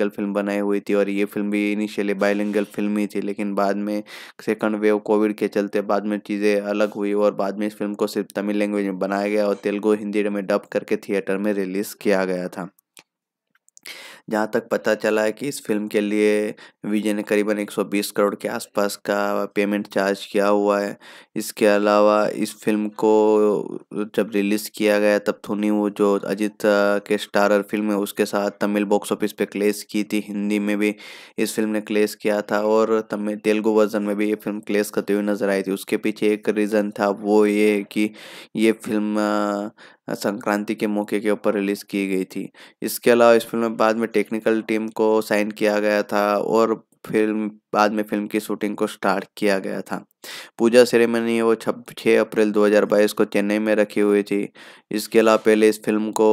बाइलिंगल फ़िल्म बनाई हुई थी और ये फ़िल्म भी इनिशियली बायलिंगल फ़िल्म ही थी, लेकिन बाद में सेकंड वेव कोविड के चलते बाद में चीज़ें अलग हुई और बाद में इस फ़िल्म को सिर्फ़ तमिल लैंग्वेज में बनाया गया और तेलुगु हिंदी में डब करके थिएटर में रिलीज़ किया गया था। जहाँ तक पता चला है कि इस फ़िल्म के लिए विजय ने करीबन 120 करोड़ के आसपास का पेमेंट चार्ज किया हुआ है। इसके अलावा इस फ़िल्म को जब रिलीज़ किया गया तब थोनी वो जो अजीत के स्टारर फ़िल्म है उसके साथ तमिल बॉक्स ऑफ़िस पे क्लेस की थी। हिंदी में भी इस फ़िल्म ने क्लेस किया था और तमिल, तेलुगु वर्जन में भी ये फ़िल्म क्लेस करती हुई नज़र आई थी। उसके पीछे एक रीज़न था वो ये कि ये फ़िल्म संक्रांति के मौके के ऊपर रिलीज़ की गई थी। इसके अलावा इस फ़िल्म में बाद में टेक्निकल टीम को साइन किया गया था और फ़िल्म बाद में फ़िल्म की शूटिंग को स्टार्ट किया गया था। पूजा सेरेमनी वो छब छः अप्रैल 2022 को चेन्नई में रखी हुई थी। इसके अलावा पहले इस फ़िल्म को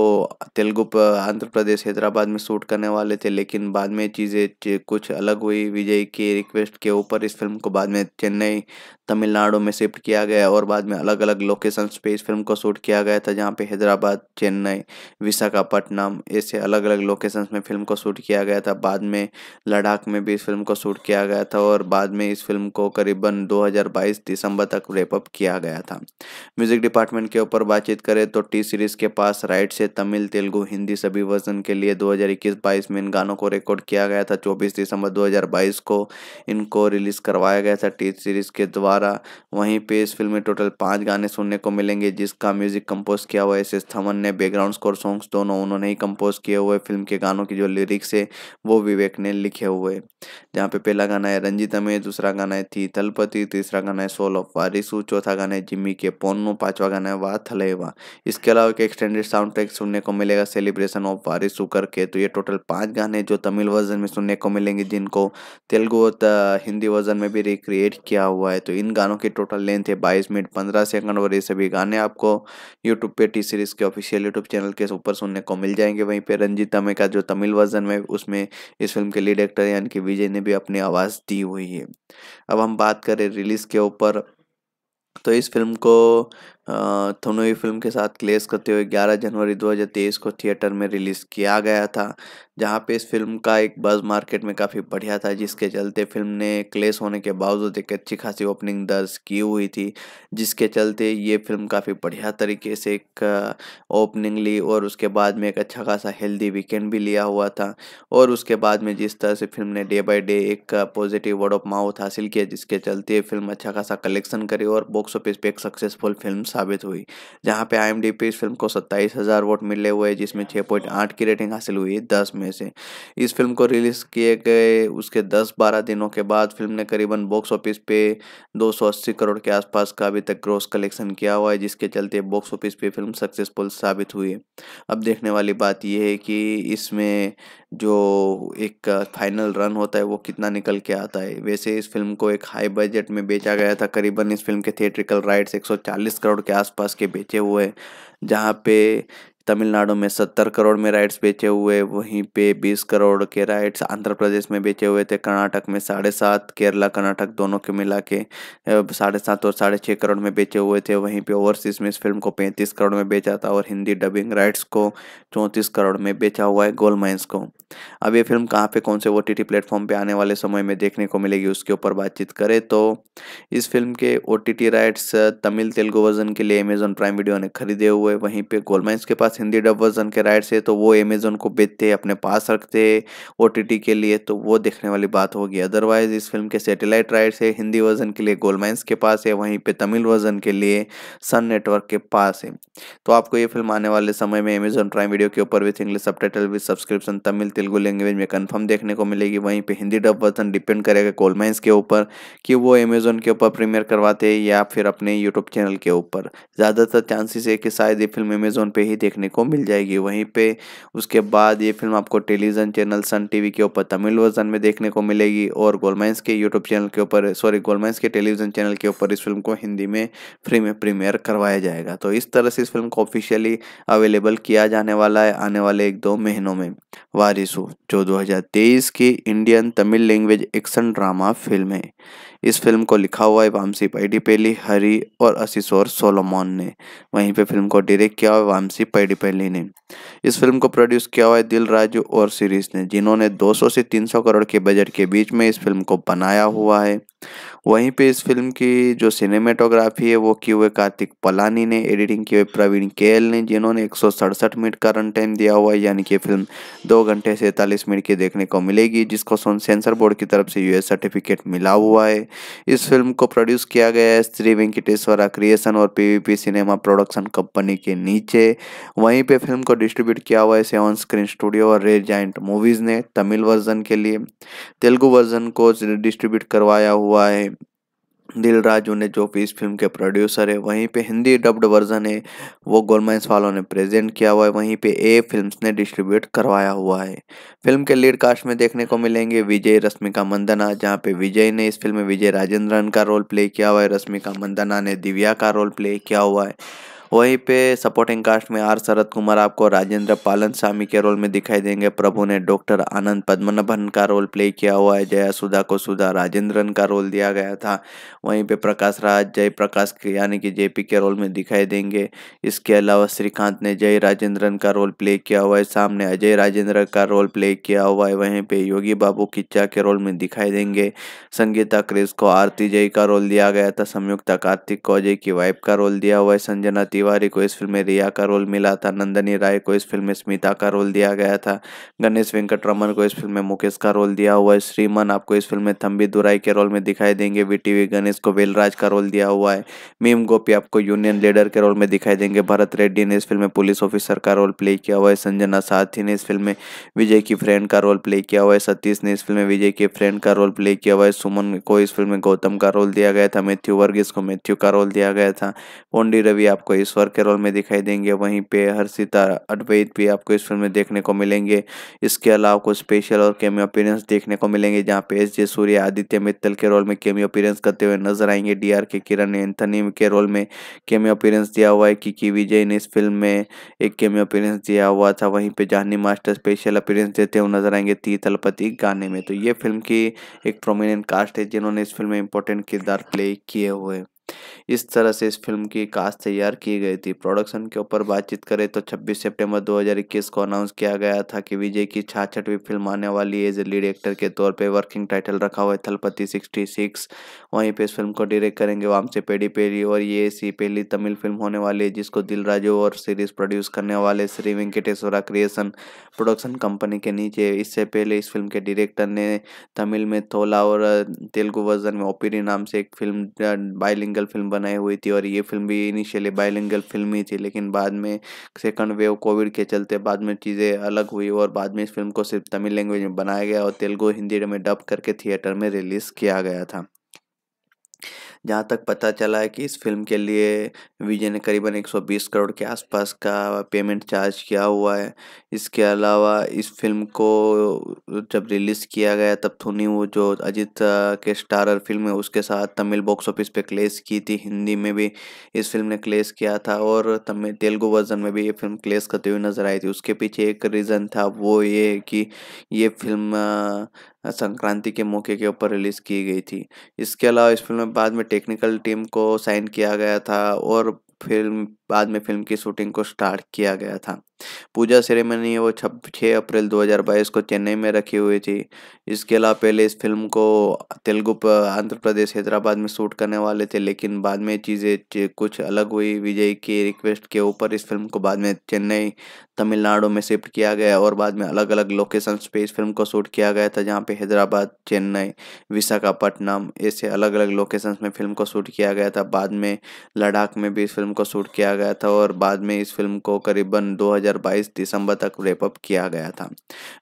तेलुगु आंध्र प्रदेश, हैदराबाद में शूट करने वाले थे, लेकिन बाद में चीज़ें कुछ अलग हुई। विजय की रिक्वेस्ट के ऊपर इस फ़िल्म को बाद में चेन्नई, तमिलनाडु में शिफ्ट किया गया और बाद में अलग अलग लोकेशंस पे इस फ़िल्म को शूट किया गया था, जहाँ पे हैदराबाद, चेन्नई, विशाखापट्टनम ऐसे अलग अलग लोकेशंस में फ़िल्म को शूट किया गया था। बाद में लद्दाख में भी इस फ़िल्म को शूट किया गया था और बाद में इस फ़िल्म को करीबन 2022 दिसंबर तक रेपअप किया गया था। म्यूज़िक डिपार्टमेंट के ऊपर बातचीत करें तो टी सीरीज़ के पास राइट से तमिल, तेलुगु, हिंदी सभी वर्जन के लिए 2021-22 में इन गानों को रिकॉर्ड किया गया था। 24 दिसंबर 2022 को इनको रिलीज़ करवाया गया था। टी सीरीज़ के द्वारा वहीं पे इस फ़िल्म में टोटल पाँच गाने सुनने को मिलेंगे, जिसका म्यूज़िक कंपोज किया हुआ एस एस थमन ने बैकग्राउंड स्कोर सॉन्ग्स दोनों उन्होंने ही कंपोज किए हुए फ़िल्म के गानों की जो लिरिक्स है, वो विवेक ने लिखे हुए जहाँ पे पहला गाना है रंजीता में दूसरा गाना है थी तलपति, तीसरा गाना है सोल ऑफ़ वारिसू चौथा गाना है जिम्मी के पोनो पांचवा गाना है वाह थलेवा इसके अलावा एक एक्सटेंडेड साउंड ट्रैक सुनने को मिलेगा सेलिब्रेशन ऑफ़ वारिसू करके तो ये टोटल पाँच गाने जो तमिल वर्जन में सुनने को मिलेंगे, जिनको तेलुगु हिंदी वर्जन में भी रिक्रिएट किया हुआ है। तो इन गानों की टोटल लेंथ है बाईस मिनट, पंद्रह सेकंड और ये सभी गाने आपको यूट्यूब पे टी सीरीज़ के ऑफिशियल यूट्यूब चैनल के ऊपर सुनने को मिल जाएँगे। वहीं पर रंजीता में का जो तमिल वर्जन में, उसमें इस फ़िल्म के लीड एक्टर यानी कि विजय ने भी अपनी आवाज़ दी हुई है। अब हम बात करें रिलीज़ के ऊपर तो इस फ़िल्म को थनोई फ़िल्म के साथ क्लेस करते हुए 11 जनवरी 2023 को थिएटर में रिलीज़ किया गया था। जहाँ पे इस फ़िल्म का एक बज़ मार्केट में काफ़ी बढ़िया था, जिसके चलते फ़िल्म ने क्लेस होने के बावजूद एक अच्छी खासी ओपनिंग दर्ज की हुई थी, जिसके चलते ये फ़िल्म काफ़ी बढ़िया तरीके से एक ओपनिंग ली और उसके बाद में एक अच्छा खासा हेल्दी वीकेंड भी लिया हुआ था। और उसके बाद में जिस तरह से फ़िल्म ने डे बाई डे एक पॉजिटिव वर्ड ऑफ़ माउथ हासिल किया, जिसके चलते फ़िल्म अच्छा खासा कलेक्शन करी और बॉक्स ऑफ़िस पे एक सक्सेसफुल फ़िल्म साबित हुई, जहाँ पे आई इस फ़िल्म को सत्ताईस हज़ार वोट मिले हुए, जिसमें छः पॉइंट आठ की रेटिंग हासिल हुई, दस में से। इस फ़िल्म को रिलीज़ किए गए उसके दस बारह दिनों के बाद फ़िल्म ने करीबन बॉक्स ऑफ़िस पे 280 करोड़ के आसपास का अभी तक ग्रोस कलेक्शन किया हुआ है, जिसके चलते बॉक्स ऑफ़िस पे फ़िल्म सक्सेसफुल साबित हुई अब देखने वाली बात यह है कि इसमें जो एक फाइनल रन होता है, वो कितना निकल के आता है। वैसे इस फ़िल्म को एक हाई बजट में बेचा गया था, करीबन इस फ़िल्म के थिएट्रिकल राइट्स 140 करोड़ के आसपास के बेचे हुए हैं, जहाँ पे तमिलनाडु में सत्तर करोड़ में राइट्स बेचे हुए, वहीं पे बीस करोड़ के राइट्स आंध्र प्रदेश में बेचे हुए थे। कर्नाटक में साढ़े सात, केरला, कर्नाटक दोनों के मिला के साढ़े सात और साढ़े छः करोड़ में बेचे हुए थे। वहीं पे ओवरसीज में इस फ़िल्म को पैंतीस करोड़ में बेचा था और हिंदी डबिंग राइट्स को चौंतीस करोड़ में बेचा हुआ है गोल माइंस को। अब ये फ़िल्म कहाँ पे, कौन से ओ टी प्लेटफॉर्म पे आने वाले समय में देखने को मिलेगी, उसके ऊपर बातचीत करें तो इस फ़िल्म के O rights Tamil Telugu version के लिए अमेजोन प्राइम वीडियो ने खरीदे हुए, वहीं पे गोलमाइंस के पास हिंदी डब वर्जन के राइट्स है तो वो अमेजोन को बेचते, अपने पास रखते ओ के लिए तो वो देखने वाली बात होगी। अदरवाइज़ इस फ़िल्म के सेटेलाइट राइट्स है, हिंदी वर्जन के लिए गोलमाइंस के पास है, वहीं पे तमिल वर्जन के लिए सन नेटवर्क के पास है। तो आपको ये फ़िल्म आने वाले समय में अमेजोन प्राइम वीडियो के ऊपर with English sub with subscription Tamil, Telugu language में कन्फर्म देखने को मिलेगी। वहीं पर हिंदी डब वर्जन डिपेंड करेगा गोलमाइंस के ऊपर कि वो अमेजोन के ऊपर प्रीमियर करवाते या फिर अपने यूट्यूब चैनल के ऊपर। ज़्यादातर चांसेस है कि शायद ये फ़िल्म अमेजोन पे ही देखने को मिल जाएगी। वहीं पे उसके बाद ये फ़िल्म आपको टेलीविज़न चैनल सन टीवी के ऊपर, तमिल वर्जन में देखने को मिलेगी और गोलमाइंस के यूट्यूब चैनल के ऊपर, सॉरी गोलमाइंस के टेलीविज़न चैनल के ऊपर इस फ़िल्म को हिंदी में फ्री में प्रीमियर करवाया जाएगा। तो इस तरह से इस फ़िल्म को ऑफिशियली अवेलेबल किया जाने वाला है आने वाले एक दो महीनों में। वारिसु, जो 2023 की Indian Tamil language action drama film है। इस फ़िल्म को लिखा हुआ है वामसी पैडीपेली, हरी और असिसोर सोलोमोन ने। वहीं पे फ़िल्म को डायरेक्ट किया हुआ वामसी पैडीपेली ने। इस फ़िल्म को प्रोड्यूस किया हुआ है दिल राजू और सीरीज़ ने, जिन्होंने 200 से 300 करोड़ के बजट के बीच में इस फ़िल्म को बनाया हुआ है। वहीं पे इस फ़िल्म की जो सिनेमेटोग्राफी है, वो की हुए कार्तिक पलानी ने एडिटिंग की हुई प्रवीण केएल ने, जिन्होंने एक सौ सड़सठ मिनट का रन टाइम दिया हुआ है, यानी कि फ़िल्म दो घंटे सैंतालीस मिनट की देखने को मिलेगी, जिसको सेंसर बोर्ड की तरफ़ से यूएस सर्टिफिकेट मिला हुआ है। इस फ़िल्म को प्रोड्यूस किया गया है श्री वेंकटेश्वरा क्रिएशन और पीवीपी सिनेमा प्रोडक्शन कंपनी के नीचे। वहीं पे फ़िल्म को डिस्ट्रीब्यूट किया हुआ है सेवन स्क्रीन स्टूडियो और रेड जाइंट मूवीज़ ने, तमिल वर्जन के लिए। तेलुगु वर्जन को डिस्ट्रीब्यूट करवाया हुआ है। दिल राजू ने जो भी इस फ़िल्म के प्रोड्यूसर है, वहीं पे हिंदी डब्ड वर्जन है, वो गोलमाइंस वालों ने प्रेजेंट किया हुआ है। वहीं पे ए फिल्म्स ने डिस्ट्रीब्यूट करवाया हुआ है। फ़िल्म के लीड कास्ट में देखने को मिलेंगे विजय, रश्मिका मंदना, जहाँ पे विजय ने इस फ़िल्म में विजय राजेंद्रन का रोल प्ले किया हुआ है। रश्मिका मंदना ने दिव्या का रोल प्ले किया हुआ है। वहीं पे सपोर्टिंग कास्ट में आर शरद कुमार आपको राजेंद्र पालन स्वामी के रोल में दिखाई देंगे। प्रभु ने डॉक्टर आनंद पद्मनाभन का रोल प्ले किया हुआ है। जया सुधा को सुधा राजेंद्रन का रोल दिया गया था। वहीं पे प्रकाश राज जय प्रकाश यानी कि जेपी के रोल में दिखाई देंगे। इसके अलावा श्रीकांत ने जय राजेंद्रन का रोल प्ले किया हुआ है। सामने अजय राजेंद्र का रोल प्ले किया हुआ है। वहीं पे योगी बाबू किच्चा के रोल में दिखाई देंगे। संगीता क्रिस को आरती जय का रोल दिया गया था। संयुक्ता कार्तिक को अजय की वाइफ का रोल दिया हुआ है। संजना तिवारी को इस फ़िल्म में रिया का रोल मिला था। नंदनी राय को इस फ़िल्म में स्मिता का रोल दिया गया था। गणेश वेंकट रमन को इस फ़िल्म में मुकेश का रोल दिया हुआ है। श्रीमन आपको इस फ़िल्म में थम्बी दुराई के रोल में दिखाई देंगे। वीटीवी गणेश को वेलराज का रोल दिया हुआ है। मीम गोपी आपको यूनियन लीडर के रोल में दिखाई देंगे। भरत रेड्डी ने इस फ़िल्म में पुलिस ऑफिसर का रोल प्ले किया हुआ है। संजना साथी ने इस फ़िल्म में विजय की फ्रेंड का रोल प्ले किया हुआ है। सतीश ने इस फ़िल्म में विजय के फ्रेंड का रोल प्ले किया हुआ है। सुमन को इस फ़िल्म में गौतम का रोल दिया गया था। मैथ्यू वर्गीस को मैथ्यू का रोल दिया गया था। पोंडी रवि आपको ईश्वर के रोल में दिखाई देंगे। वहीं पे हर्षिता अद्वैत भी आपको इस फ़िल्म में देखने को मिलेंगे। इसके अलावा कुछ स्पेशल और केमी अपीरेंस देखने को मिलेंगे, जहाँ पे एस जे सूर्य आदित्य मित्तल के रोल में केमी अपीरेंस करते हुए नज़र आएँगे। डी आर के किरण एंथनी के रोल में केमी अपीरेंस दिया हुआ है। की विजय ने इस फ़िल्म में एक केमी अपीरेंस दिया हुआ था। वहीं पे जानी मास्टर स्पेशल अपीरेंस देते हुए नज़र आएँगे ती तलपति गाने में। तो ये फ़िल्म की एक प्रोमिनेंट कास्ट है, जिन्होंने इस फ़िल्म में इंपॉर्टेंट किरदार प्ले किए हुए। इस तरह से इस फ़िल्म की कास्ट तैयार की गई थी। प्रोडक्शन के ऊपर बातचीत करें तो 26 सितंबर 2021 को अनाउंस किया गया था कि विजय की छाछठवीं फ़िल्म आने वाली एज ए लीड एक्टर के तौर पे वर्किंग टाइटल रखा हुआ है थलपति 66 वहीं पे इस फ़िल्म को डायरेक्ट करेंगे वामसे पेडी पेरी और ये ऐसी पहली तमिल फ़िल्म होने वाली है जिसको दिल और सीरीज़ प्रोड्यूस करने वाले Sri Venkateswara creation production company के नीचे। इससे पहले इस फ़िल्म के डायरेक्टर ने तमिल में थोला और तेलुगु वर्जन में ओपीरी नाम से एक फ़िल्म बाइलिंगल फ़िल्म बनाई हुई थी और ये फ़िल्म भी इनिशियली बायलिंगल फ़िल्म ही थी, लेकिन बाद में सेकंड वेव कोविड के चलते बाद में चीज़ें अलग हुई और बाद में इस फ़िल्म को सिर्फ़ तमिल लैंग्वेज में बनाया गया और तेलुगु हिंदी में डब करके थिएटर में रिलीज़ किया गया था। जहाँ तक पता चला है कि इस फ़िल्म के लिए विजय ने करीबन 120 करोड़ के आसपास का पेमेंट चार्ज किया हुआ है। इसके अलावा इस फ़िल्म को जब रिलीज़ किया गया तब थोनी वो जो अजीत के स्टारर फ़िल्म है, उसके साथ तमिल बॉक्स ऑफ़िस पे क्लेस की थी। हिंदी में भी इस फ़िल्म ने क्लेस किया था और तमिल, तेलुगु वर्जन में भी ये फ़िल्म क्लेस करती हुई नज़र आई थी। उसके पीछे एक रीज़न था वो ये कि ये फ़िल्म संक्रांति के मौके के ऊपर रिलीज़ की गई थी। इसके अलावा इस फ़िल्म में बाद में टेक्निकल टीम को साइन किया गया था और फ़िल्म बाद में फ़िल्म की शूटिंग को स्टार्ट किया गया था। पूजा सेरेमनी वो छब छः अप्रैल 2022 को चेन्नई में रखी हुई थी। इसके अलावा पहले इस फ़िल्म को तेलुगु आंध्र प्रदेश, हैदराबाद में शूट करने वाले थे, लेकिन बाद में चीज़ें कुछ अलग हुई। विजय की रिक्वेस्ट के ऊपर इस फ़िल्म को बाद में चेन्नई, तमिलनाडु में शिफ्ट किया गया और बाद में अलग अलग लोकेशन पे इस फ़िल्म को शूट किया गया था, जहाँ पे हैदराबाद, चेन्नई, विशाखापट्टनम ऐसे अलग अलग लोकेशन में फ़िल्म को शूट किया गया था। बाद में लद्दाख में भी इस फ़िल्म को शूट किया गया था और बाद में इस फ़िल्म को करीबन 2022 दिसंबर तक रेपअप किया गया था।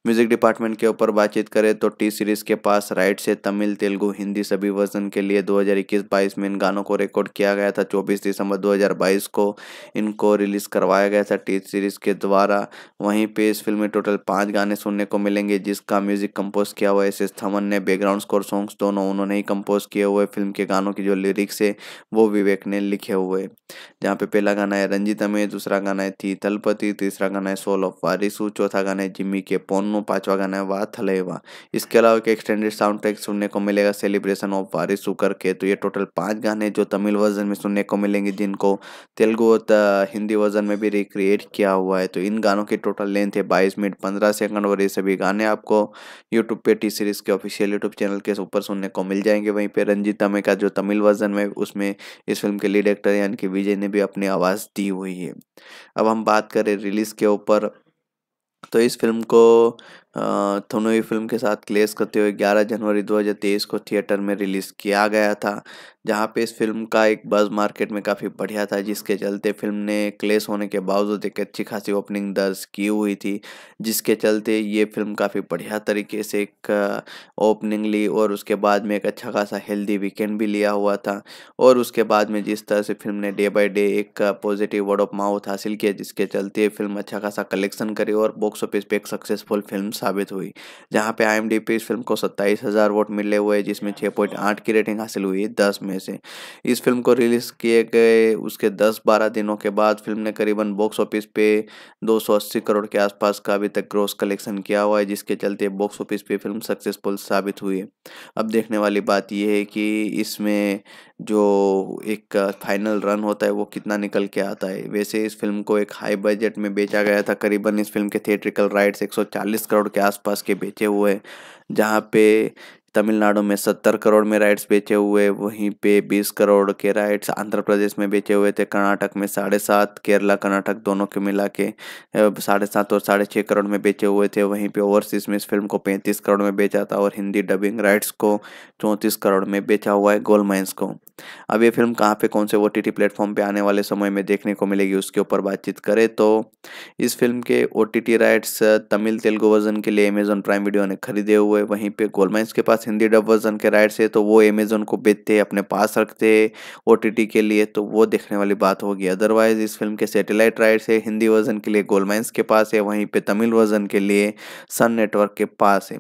म्यूज़िक डिपार्टमेंट के ऊपर बातचीत करें तो टी सीरीज़ के पास राइट से तमिल, तेलुगु, हिंदी सभी वर्जन के लिए 2021-22 में इन गानों को रिकॉर्ड किया गया था। 24 दिसंबर 2022 को इनको रिलीज़ करवाया गया था। टी सीरीज़ के द्वारा वहीं पे इस फ़िल्म में टोटल पाँच गाने सुनने को मिलेंगे, जिसका म्यूज़िक कंपोज किया हुआ एस एस थमन ने बैकग्राउंड स्कोर सॉन्ग्स दोनों उन्होंने ही कंपोज किए हुए फ़िल्म के गानों की जो लिरिक्स है, वो विवेक ने लिखे हुए जहाँ पे पहला गाना गाना है रंजीता में दूसरा गाना है थी तलपति, तीसरा गाना है सोल ऑफ़ वारिसू चौथा गाना है जिम्मी के पोनो पांचवा गाना है वाह थलेवा इसके अलावा एक एक्सटेंडेड साउंड ट्रैक सुनने को मिलेगा सेलिब्रेशन ऑफ़ वारिसू करके तो ये टोटल पाँच गाने जो तमिल वर्जन में सुनने को मिलेंगे, जिनको तेलुगु हिंदी वर्जन में भी रिक्रिएट किया हुआ है। तो इन गानों की टोटल लेंथ है बाईस मिनट, पंद्रह सेकंड, और ये सभी गाने आपको यूट्यूब पे टी सीरीज़ के ऑफिशियल यूट्यूब चैनल के ऊपर सुनने को मिल जाएँगे। वहीं पर रंजीता में का जो तमिल वर्जन में, उसमें इस फ़िल्म के लीड एक्टर यानी कि विजय ने भी अपनी आवाज़ दी हुई है। अब हम बात करें रिलीज़ के ऊपर तो इस फ़िल्म को थनोई फ़िल्म के साथ क्लेस करते हुए 11 जनवरी 2023 को थिएटर में रिलीज़ किया गया था। जहाँ पे इस फ़िल्म का एक बज़ मार्केट में काफ़ी बढ़िया था, जिसके चलते फ़िल्म ने क्लेस होने के बावजूद एक अच्छी खासी ओपनिंग दर्ज की हुई थी, जिसके चलते ये फ़िल्म काफ़ी बढ़िया तरीके से एक ओपनिंग ली और उसके बाद में एक अच्छा खासा हेल्दी वीकेंड भी लिया हुआ था। और उसके बाद में जिस तरह से फ़िल्म ने डे बाई डे एक पॉजिटिव वर्ड ऑफ़ माउथ हासिल किया, जिसके चलते फ़िल्म अच्छा खासा कलेक्शन करी और बॉक्स ऑफ़िस पे एक सक्सेसफुल फ़िल्म साबित हुई, जहाँ पे आई इस फ़िल्म को सत्ताईस हज़ार वोट मिले हुए, जिसमें छः पॉइंट आठ की रेटिंग हासिल हुई, दस में से। इस फ़िल्म को रिलीज़ किए गए उसके दस बारह दिनों के बाद फ़िल्म ने करीबन बॉक्स ऑफ़िस पे 280 करोड़ के आसपास का अभी तक ग्रोस कलेक्शन किया हुआ है, जिसके चलते बॉक्स ऑफ़िस पे फ़िल्म सक्सेसफुल साबित हुई अब देखने वाली बात यह है कि इसमें जो एक फाइनल रन होता है वो कितना निकल के आता है। वैसे इस फ़िल्म को एक हाई बजट में बेचा गया था, करीबन इस फ़िल्म के थिएट्रिकल राइट्स 140 करोड़ के आसपास के बेचे हुए हैं, जहाँ पे तमिलनाडु में सत्तर करोड़ में राइट्स बेचे हुए, वहीं पे बीस करोड़ के राइट्स आंध्र प्रदेश में बेचे हुए थे। कर्नाटक में साढ़े सात, केरला, कर्नाटक दोनों के मिला के साढ़े सात और साढ़े छः करोड़ में बेचे हुए थे। वहीं पे ओवरसीज में इस फ़िल्म को पैंतीस करोड़ में बेचा था और हिंदी डबिंग राइट्स को चौंतीस करोड़ में बेचा हुआ है गोल माइंस को। अब ये फ़िल्म कहाँ पे, कौन से ओ टी प्लेटफॉर्म पर आने वाले समय में देखने को मिलेगी, उसके ऊपर बातचीत करें तो इस फ़िल्म के O T rights Tamil Telugu version के लिए अमेजोन प्राइम वीडियो ने खरीदे हुए, वहीं पे गोलमाइंस के पास हिंदी डब वर्जन के राइट्स है तो वो अमेजोन को बेचते, अपने पास रखते ओ के लिए तो वो देखने वाली बात होगी। अदरवाइज़ इस फ़िल्म के सेटेलाइट राइट्स है हिंदी वर्जन के लिए गोलमाइंस के पास है, वहीं पे तमिल वर्जन के लिए सन नेटवर्क के पास है।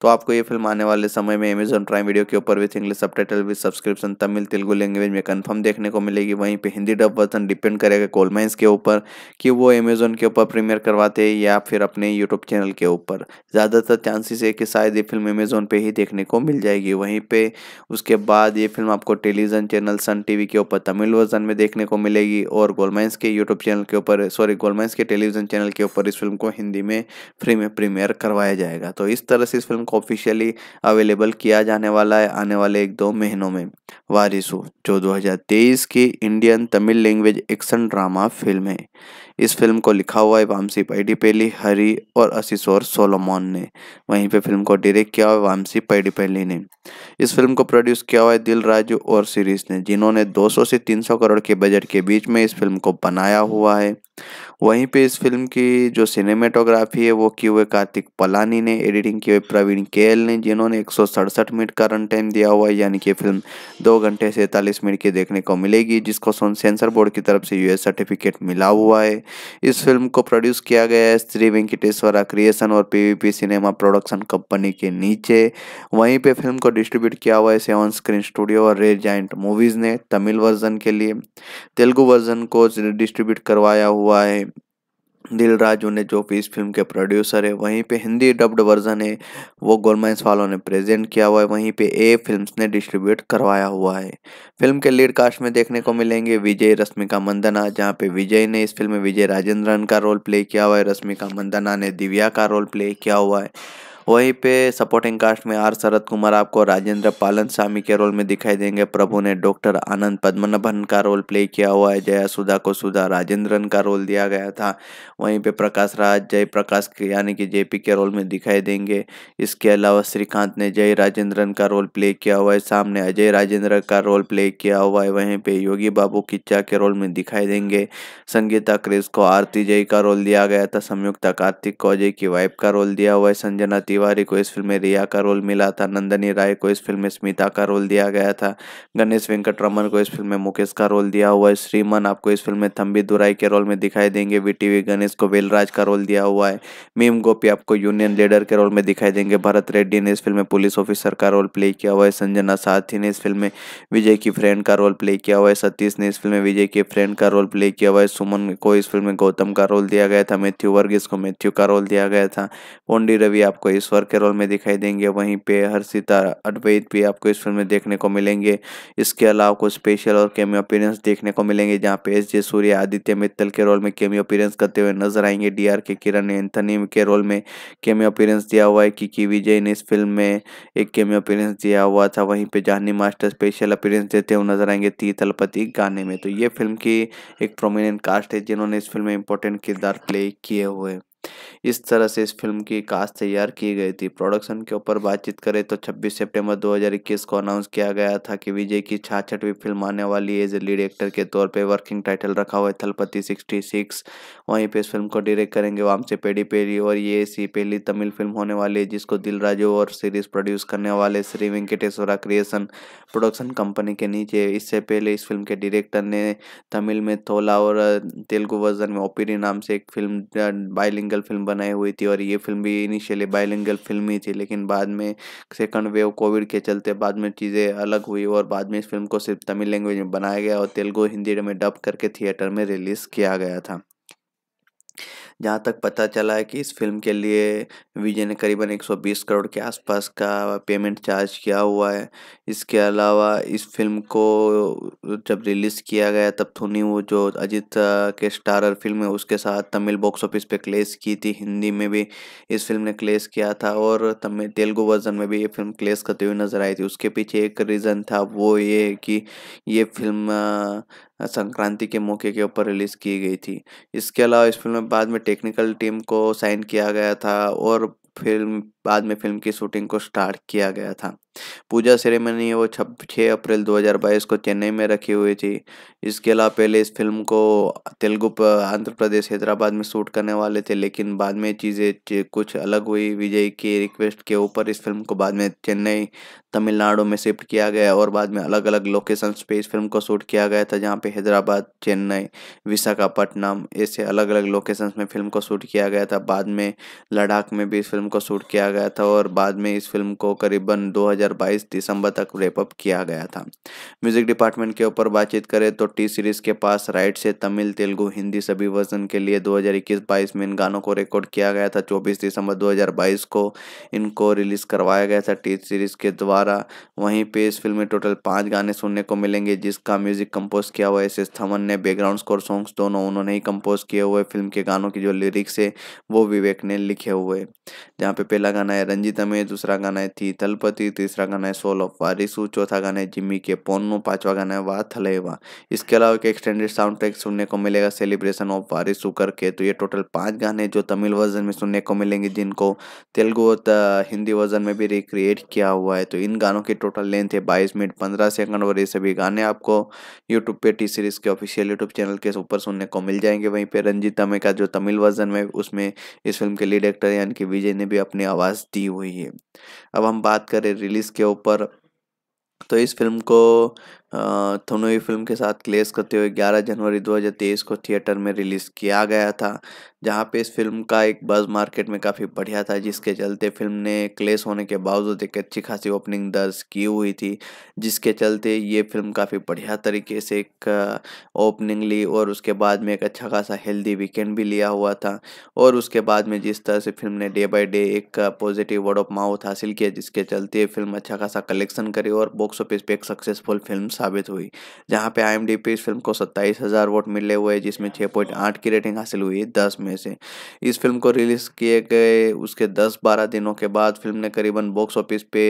तो आपको ये फ़िल्म आने वाले समय में अमेजोन प्राइम वीडियो के ऊपर with English sub with subscription Tamil, Telugu language में कन्फर्म देखने को मिलेगी। वहीं पर हिंदी डब वर्जन डिपेंड करेगा गोलमाइंस के ऊपर कि वो अमेजोन के ऊपर प्रीमियर करवाते या फिर अपने यूट्यूब चैनल के ऊपर। ज़्यादातर चांसेस है कि शायद ये फ़िल्म अमेजोन पे ही देखने को मिल जाएगी। वहीं पे उसके बाद ये फ़िल्म आपको टेलीविज़न चैनल सन टीवी के ऊपर, तमिल वर्जन में देखने को मिलेगी और गोलमाइंस के यूट्यूब चैनल के ऊपर, सॉरी गोलमाइंस के टेलीविज़न चैनल के ऊपर इस फ़िल्म को हिंदी में फ्री में प्रीमियर करवाया जाएगा। तो इस तरह से इस फ़िल्म को ऑफिशियली अवेलेबल किया जाने वाला है आने वाले एक दो महीनों में। वारिसु, जो 2023 की Indian Tamil language action drama film है। इस फ़िल्म को लिखा हुआ है वामसी पैडीपेली हरी और असिसोर सोलोमोन ने। वहीं पे फ़िल्म को डायरेक्ट किया हुआ वामसी पैडीपेली ने। इस फ़िल्म को प्रोड्यूस किया हुआ है दिल राजू और सीरीज़ ने, जिन्होंने 200 से 300 करोड़ के बजट के बीच में इस फ़िल्म को बनाया हुआ है। वहीं पे इस फ़िल्म की जो सिनेमेटोग्राफी है, वो की हुए कार्तिक पलानी ने एडिटिंग की हुई प्रवीण केएल ने, जिन्होंने एक सौ सड़सठ मिनट का रन टाइम दिया हुआ है, यानी कि फ़िल्म दो घंटे सैंतालीस मिनट की देखने को मिलेगी, जिसको सेंसर बोर्ड की तरफ़ से यूएस सर्टिफिकेट मिला हुआ है। इस फ़िल्म को प्रोड्यूस किया गया है श्री वेंकटेश्वरा क्रिएशन और पीवीपी सिनेमा प्रोडक्शन कंपनी के नीचे। वहीं पे फ़िल्म को डिस्ट्रीब्यूट किया हुआ है सेवन स्क्रीन स्टूडियो और रेड जाइंट मूवीज़ ने, तमिल वर्जन के लिए। तेलुगु वर्जन को डिस्ट्रीब्यूट करवाया हुआ है। दिलराज ने जो भी इस फ़िल्म के प्रोड्यूसर है, वहीं पे हिंदी डब्ड वर्जन है। वो गोलमाइंस वालों ने प्रेजेंट किया हुआ है। वहीं पे ए फिल्म्स ने डिस्ट्रीब्यूट करवाया हुआ है। फ़िल्म के लीड कास्ट में देखने को मिलेंगे विजय, रश्मिका मंदना, जहाँ पे विजय ने इस फ़िल्म में विजय राजेंद्रन का रोल प्ले किया हुआ है। रश्मिका मंदना ने दिव्या का रोल प्ले किया हुआ है। वहीं पे सपोर्टिंग कास्ट में आर शरद कुमार आपको राजेंद्र पालन स्वामी के रोल में दिखाई देंगे। प्रभु ने डॉक्टर आनंद पद्मनाभन का रोल प्ले किया हुआ है। जया सुधा को सुधा राजेंद्रन का रोल दिया गया था। वहीं पे प्रकाश राज जय प्रकाश यानी कि जेपी के रोल में दिखाई देंगे। इसके अलावा श्रीकांत ने जय राजेंद्रन का रोल प्ले किया हुआ है। सामने अजय राजेंद्र का रोल प्ले किया हुआ है। वहीं पे योगी बाबू किच्चा के रोल में दिखाई देंगे। संगीता क्रिस को आरती जय का रोल दिया गया था। संयुक्ता कार्तिक को अजय की वाइफ का रोल दिया हुआ है। संजना तिवारी को इस फ़िल्म में रिया का रोल मिला था, नंदनी राय को इस फ़िल्म में स्मिता का रोल दिया गया था, गणेश वेंकट रमन को इस फ़िल्म में मुकेश का रोल दिया हुआ है, श्रीमन आपको इस फ़िल्म में थम्बी दुराई के रोल में दिखाई देंगे वीटीवी गणेश को वेलराज का रोल दिया हुआ है, मीम गोपी आपको यूनियन लीडर के रोल में दिखाई देंगे, भरत रेड्डी ने इस फ़िल्म में पुलिस ऑफिसर का रोल प्ले किया हुआ है, संजना साथी ने इस फ़िल्म में विजय की फ्रेंड का रोल प्ले किया हुआ है, सतीश ने इस फ़िल्म में विजय के फ्रेंड का रोल प्ले किया हुआ है, सुमन को इस फ़िल्म में गौतम का रोल दिया गया था, मैथ्यू वर्गीस को मैथ्यू का रोल दिया गया था, पोंडी रवि आपको ईश्वर के रोल में दिखाई देंगे। वहीं पे हर्षिता अद्वैत भी आपको इस फ़िल्म में देखने को मिलेंगे। इसके अलावा कुछ स्पेशल और केमियो अपीरेंस देखने को मिलेंगे, जहाँ पे एस जे सूर्य आदित्य मित्तल के रोल में केमियो अपीरेंस करते हुए नज़र आएँगे। D R K Kiran Anthony के रोल में केमियो अपीरेंस दिया हुआ है। की विजय ने इस फ़िल्म में एक केमियो अपीरेंस दिया हुआ था। वहीं पे जानी मास्टर स्पेशल अपीरेंस देते हुए नज़र आएँगे ती तलपति गाने में। तो ये फ़िल्म की एक प्रोमिनेंट कास्ट है, जिन्होंने इस फ़िल्म में इंपॉर्टेंट किरदार प्ले किए हुए। इस तरह से इस फ़िल्म की कास्ट तैयार की गई थी। प्रोडक्शन के ऊपर बातचीत करें तो 26 सितंबर 2021 को अनाउंस किया गया था कि विजय की छाछठवीं फ़िल्म आने वाली एज ए लीड एक्टर के तौर पे वर्किंग टाइटल रखा हुआ है थलपति 66 वहीं पे इस फ़िल्म को डायरेक्ट करेंगे वामसे पेडी पेरी और ये ऐसी पहली तमिल फ़िल्म होने वाली है जिसको दिल और सीरीज़ प्रोड्यूस करने वाले Sri Venkateswara creation production company के नीचे। इससे पहले इस फ़िल्म के डायरेक्टर ने तमिल में थोला और तेलुगु वर्जन में ओपीरी नाम से एक फ़िल्म बाइलिंगल फ़िल्म बनाई हुई थी और ये फ़िल्म भी इनिशियली बाइलिंगल फ़िल्म ही थी, लेकिन बाद में सेकंड वेव कोविड के चलते बाद में चीज़ें अलग हुई और बाद में इस फ़िल्म को सिर्फ़ तमिल लैंग्वेज में बनाया गया और तेलुगु हिंदी में डब करके थिएटर में रिलीज़ किया गया था। जहाँ तक पता चला है कि इस फ़िल्म के लिए विजय ने करीबन 120 करोड़ के आसपास का पेमेंट चार्ज किया हुआ है। इसके अलावा इस फ़िल्म को जब रिलीज़ किया गया तब थोनी वो जो अजीत के स्टारर फ़िल्म है उसके साथ तमिल बॉक्स ऑफ़िस पे क्लेस की थी। हिंदी में भी इस फ़िल्म ने क्लेस किया था और तमिल, तेलुगु वर्जन में भी ये फ़िल्म क्लेस करती हुई नज़र आई थी। उसके पीछे एक रीज़न था वो ये कि ये फ़िल्म संक्रांति के मौके के ऊपर रिलीज़ की गई थी। इसके अलावा इस फ़िल्म में बाद में टेक्निकल टीम को साइन किया गया था और फ़िल्म बाद में फ़िल्म की शूटिंग को स्टार्ट किया गया था। पूजा सेरेमनी वो छब छः अप्रैल 2022 को चेन्नई में रखी हुई थी। इसके अलावा पहले इस फ़िल्म को तेलुगु आंध्र प्रदेश, हैदराबाद में शूट करने वाले थे, लेकिन बाद में चीज़ें कुछ अलग हुई। विजय की रिक्वेस्ट के ऊपर इस फ़िल्म को बाद में चेन्नई, तमिलनाडु में शिफ्ट किया गया और बाद में अलग अलग लोकेशंस पे इस फ़िल्म को शूट किया गया था, जहाँ पे हैदराबाद, चेन्नई, विशाखापट्टनम ऐसे अलग अलग लोकेशंस में फ़िल्म को शूट किया गया था। बाद में लद्दाख में भी इस फ़िल्म को शूट किया गया था और बाद में इस फ़िल्म को करीबन 2022 दिसंबर तक रेपअप किया गया था। म्यूज़िक डिपार्टमेंट के ऊपर बातचीत करें तो टी सीरीज़ के पास राइट से तमिल, तेलुगु, हिंदी सभी वर्जन के लिए 2021-22 में इन गानों को रिकॉर्ड किया गया था। 24 दिसंबर 2022 को इनको रिलीज़ करवाया गया था। टी सीरीज़ के द्वारा वहीं पे इस फ़िल्म में टोटल पाँच गाने सुनने को मिलेंगे, जिसका म्यूज़िक कंपोज किया हुआ एस एस थमन ने बैकग्राउंड स्कोर सॉन्ग्स दोनों उन्होंने ही कंपोज किए हुए फ़िल्म के गानों की जो लिरिक्स है, वो विवेक ने लिखे हुए जहाँ पे पहला गाना है रंजीता में, दूसरा गाना है थी तलपति, तीसरा गाना है सोल ऑफ़ वारिसु, चौथा गाना है जिम्मी के पोन्नो, पांचवा गाना है वाह थलेवा। इसके अलावा एक एक्सटेंडेड साउंड ट्रैक सुनने को मिलेगा सेलिब्रेशन ऑफ़ वारिसु करके। तो ये टोटल पाँच गाने जो तमिल वर्जन में सुनने को मिलेंगे, जिनको तेलुगु हिंदी वर्जन में भी रिक्रिएट किया हुआ है। तो इन गानों की टोटल लेंथ है बाईस मिनट, पंद्रह सेकंड और ये सभी गाने आपको यूट्यूब पे टी सीरीज़ के ऑफिशियल यूट्यूब चैनल के ऊपर सुनने को मिल जाएँगे। वहीं पर रंजीता में का जो तमिल वर्जन में, उसमें इस फ़िल्म के लीड एक्टर यानी कि विजय ने भी अपनी आवाज़ दी हुई है। अब हम बात करें रिलीज़ के ऊपर तो इस फ़िल्म को थनोई फ़िल्म के साथ क्लेस करते हुए 11 जनवरी 2023 को थिएटर में रिलीज़ किया गया था। जहाँ पे इस फ़िल्म का एक बज़ मार्केट में काफ़ी बढ़िया था, जिसके चलते फ़िल्म ने क्लेस होने के बावजूद एक अच्छी खासी ओपनिंग दर्ज की हुई थी, जिसके चलते ये फ़िल्म काफ़ी बढ़िया तरीके से एक ओपनिंग ली और उसके बाद में एक अच्छा खासा हेल्दी वीकेंड भी लिया हुआ था। और उसके बाद में जिस तरह से फ़िल्म ने डे बाई डे एक पॉजिटिव वर्ड ऑफ़ माउथ हासिल किया, जिसके चलते फ़िल्म अच्छा खासा कलेक्शन करी और बॉक्स ऑफ़िस पे एक सक्सेसफुल फ़िल्म साबित हुई, जहाँ पे आई इस फ़िल्म को सत्ताईस हज़ार वोट मिले हुए, जिसमें छः पॉइंट आठ की रेटिंग हासिल हुई, दस में से। इस फ़िल्म को रिलीज़ किए गए उसके दस बारह दिनों के बाद फ़िल्म ने करीबन बॉक्स ऑफ़िस पे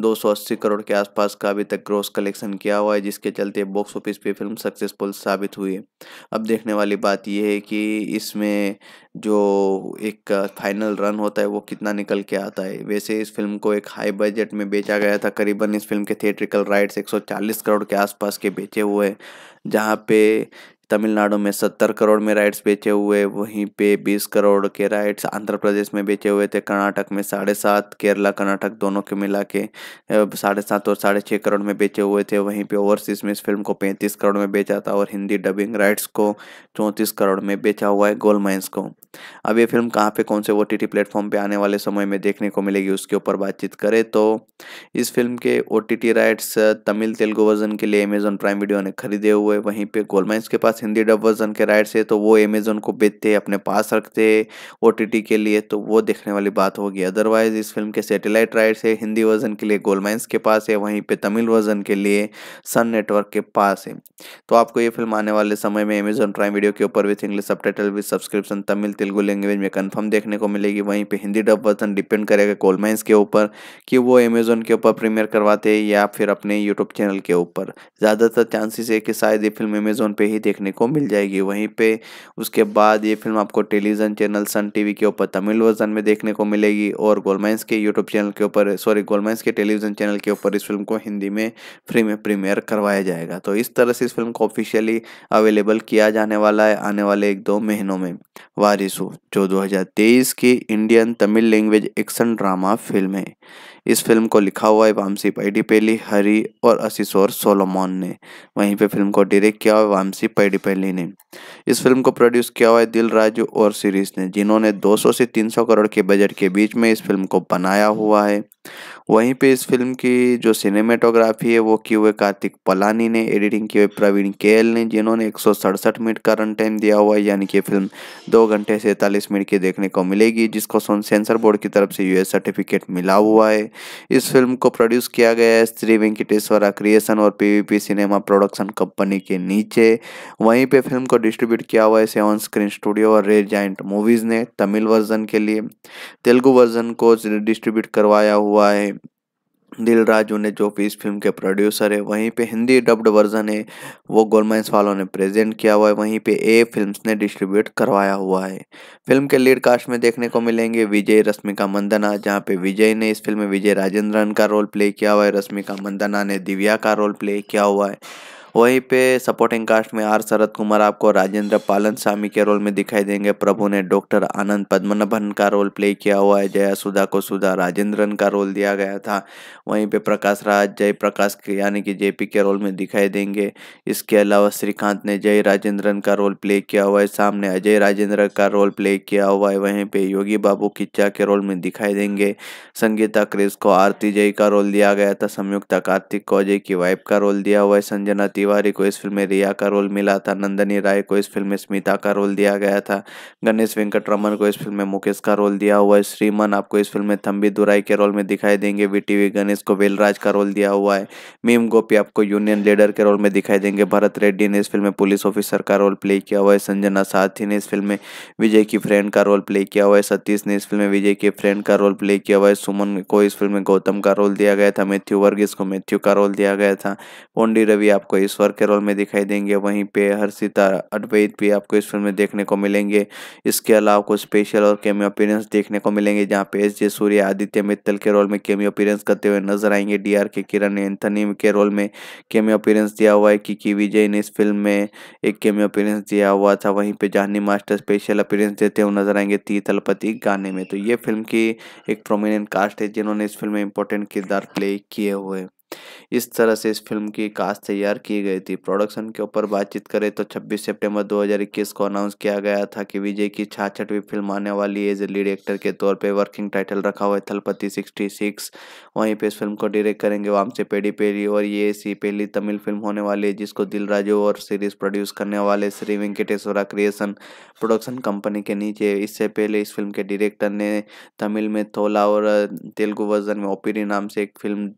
दो सौ अस्सी करोड़ के आसपास का अभी तक ग्रोस कलेक्शन किया हुआ है, जिसके चलते बॉक्स ऑफ़िस पे फ़िल्म सक्सेसफुल साबित हुई। अब देखने वाली बात यह है कि इसमें जो एक फाइनल रन होता है वो कितना निकल के आता है। वैसे इस फ़िल्म को एक हाई बजट में बेचा गया था, करीबन इस फ़िल्म के थिएट्रिकल राइट्स 140 करोड़ के आसपास के बेचे हुए हैं, जहाँ पे तमिलनाडु में सत्तर करोड़ में राइट्स बेचे हुए, वहीं पे बीस करोड़ के राइट्स आंध्र प्रदेश में बेचे हुए थे। कर्नाटक में साढ़े सात, केरला, कर्नाटक दोनों के मिला के साढ़े सात और साढ़े छः करोड़ में बेचे हुए थे। वहीं पे ओवरसीज में इस फ़िल्म को पैंतीस करोड़ में बेचा था और हिंदी डबिंग राइट्स को चौंतीस करोड़ में बेचा हुआ है गोल माइंस को। अब ये फ़िल्म कहाँ पे, कौन से ओ टी प्लेटफॉर्म पे आने वाले समय में देखने को मिलेगी, उसके ऊपर बातचीत करें तो इस फ़िल्म के O rights Tamil Telugu version के लिए अमेजोन प्राइम वीडियो ने खरीदे हुए, वहीं पे गोलमाइंस के पास हिंदी डब वर्जन के राइट्स है तो वो अमेजोन को बेचते, अपने पास रखते ओटीटी के लिए तो वो देखने वाली बात होगी। अदरवाइज़ इस फ़िल्म के सेटेलाइट राइट्स है हिंदी वर्जन के लिए गोलमाइंस के पास है, वहीं पे तमिल वर्जन के लिए सन नेटवर्क के पास है। तो आपको ये फ़िल्म आने वाले समय में अमेजोन प्राइम वीडियो के ऊपर with English sub with subscription Tamil, Telugu language में कन्फर्म देखने को मिलेगी। वहीं पर हिंदी डब वर्जन डिपेंड करेगा गोलमाइंस के ऊपर कि वो अमेजोन के ऊपर प्रीमियर करवाते या फिर अपने यूट्यूब चैनल के ऊपर। ज़्यादातर चांसेस है कि शायद ये फ़िल्म अमेजोन पे ही देखने को मिल जाएगी। वहीं पे उसके बाद ये फ़िल्म आपको टेलीविज़न चैनल सन टीवी के ऊपर, तमिल वर्जन में देखने को मिलेगी और गोलमाइंस के यूट्यूब चैनल के ऊपर, सॉरी गोलमाइंस के टेलीविज़न चैनल के ऊपर इस फ़िल्म को हिंदी में फ्री में प्रीमियर करवाया जाएगा। तो इस तरह से इस फ़िल्म को ऑफिशियली अवेलेबल किया जाने वाला है आने वाले एक दो महीनों में। वारिसु, जो 2023 की Indian Tamil language action drama film है। इस फ़िल्म को लिखा हुआ है वामसी पैडीपेली हरी और असिसोर सोलोमोन ने। वहीं पे फ़िल्म को डायरेक्ट किया हुआ वामसी पैडीपेली ने। इस फ़िल्म को प्रोड्यूस किया हुआ है दिल राजू और सीरीज़ ने, जिन्होंने 200 से 300 करोड़ के बजट के बीच में इस फ़िल्म को बनाया हुआ है। वहीं पे इस फ़िल्म की जो सिनेमेटोग्राफी है, वो की हुए कार्तिक पलानी ने एडिटिंग की हुई प्रवीण केएल ने, जिन्होंने एक सौ सड़सठ मिनट का रन टाइम दिया हुआ है, यानी कि फ़िल्म दो घंटे सैंतालीस मिनट की देखने को मिलेगी, जिसको सेंसर बोर्ड की तरफ़ से यूएस सर्टिफिकेट मिला हुआ है। इस फ़िल्म को प्रोड्यूस किया गया है श्री वेंकटेश्वरा क्रिएशन और पीवीपी सिनेमा प्रोडक्शन कंपनी के नीचे। वहीं पे फ़िल्म को डिस्ट्रीब्यूट किया हुआ है सेवन स्क्रीन स्टूडियो और रेड जाइंट मूवीज़ ने, तमिल वर्जन के लिए। तेलुगु वर्जन को डिस्ट्रीब्यूट करवाया हुआ है। दिल राजू ने जो भी इस फ़िल्म के प्रोड्यूसर है, वहीं पे हिंदी डब्ड वर्जन है। वो गोलमाइंस वालों ने प्रेजेंट किया हुआ है। वहीं पे ए फिल्म्स ने डिस्ट्रीब्यूट करवाया हुआ है। फ़िल्म के लीड कास्ट में देखने को मिलेंगे विजय, रश्मिका मंदना, जहाँ पे विजय ने इस फ़िल्म में विजय राजेंद्रन का रोल प्ले किया हुआ है। रश्मिका मंदना ने दिव्या का रोल प्ले किया हुआ है। वहीं पे सपोर्टिंग कास्ट में आर शरद कुमार आपको राजेंद्र पालन स्वामी के रोल में दिखाई देंगे। प्रभु ने डॉक्टर आनंद पद्मनाभन का रोल प्ले किया हुआ है। जया सुधा को सुधा राजेंद्रन का रोल दिया गया था। वहीं पे प्रकाश राज जय प्रकाश यानी कि जेपी के रोल में दिखाई देंगे। इसके अलावा श्रीकांत ने जय राजेंद्रन का रोल प्ले किया हुआ है। सामने अजय राजेंद्र का रोल प्ले किया हुआ है। वहीं पे योगी बाबू किच्चा के रोल में दिखाई देंगे। संगीता क्रिस को आरती जय का रोल दिया गया था। संयुक्ता कार्तिक को अजय की वाइफ का रोल दिया हुआ है। संजना तिवारी को इस फ़िल्म में रिया का रोल मिला था। नंदनी राय को इस फ़िल्म में स्मिता का रोल दिया गया था। गणेश वेंकट रमन को इस फ़िल्म में मुकेश का रोल दिया हुआ है। श्रीमन आपको इस फ़िल्म में थम्बी दुराई के रोल में दिखाई देंगे। वीटीवी गणेश को वेलराज का रोल दिया हुआ है। मीम गोपी आपको यूनियन लीडर के रोल में दिखाई देंगे। भरत रेड्डी ने इस फ़िल्म में पुलिस ऑफिसर का रोल प्ले किया हुआ है। संजना साथी ने इस फ़िल्म में विजय की फ्रेंड का रोल प्ले किया हुआ है। सतीश ने इस फ़िल्म में विजय के फ्रेंड का रोल प्ले किया हुआ है। सुमन को इस फ़िल्म में गौतम का रोल दिया गया था। मैथ्यू वर्गीस को मैथ्यू का रोल दिया गया था। पोंडी रवि आपको ईश्वर के रोल में दिखाई देंगे। वहीं पे हर्षिता अद्वैत भी आपको इस फ़िल्म में देखने को मिलेंगे। इसके अलावा कुछ स्पेशल और केमियो अपीरेंस देखने को मिलेंगे, जहाँ पे एस जे सूर्य आदित्य मित्तल के रोल में केमियो अपीरेंस करते हुए नज़र आएँगे। D R K Kiran, Anthony के रोल में केमियो अपीरेंस दिया हुआ है। की विजय ने इस फ़िल्म में एक केमियो अपीरेंस दिया हुआ था। वहीं पे जानी मास्टर स्पेशल अपीरेंस देते हुए नज़र आएँगे ती तलपति गाने में। तो ये फ़िल्म की एक प्रोमिनेंट कास्ट है, जिन्होंने इस फ़िल्म में इंपॉर्टेंट किरदार प्ले किए हुए। इस तरह से इस फ़िल्म की कास्ट तैयार की गई थी। प्रोडक्शन के ऊपर बातचीत करें तो 26 सितंबर 2021 को अनाउंस किया गया था कि विजय की छाछठवीं फ़िल्म आने वाली एज ए लीड एक्टर के तौर पे वर्किंग टाइटल रखा हुआ है थलपति 66 वहीं पे इस फ़िल्म को डायरेक्ट करेंगे वाम से पेडी पेरी और ये ऐसी पहली तमिल फ़िल्म होने वाली है जिसको दिल और सीरीज़ प्रोड्यूस करने वाले Sri Venkateswara creation production company के नीचे। इससे पहले इस फ़िल्म के डायरेक्टर ने तमिल में थोला और तेलुगु वर्जन में ओपीरी नाम से एक फ़िल्म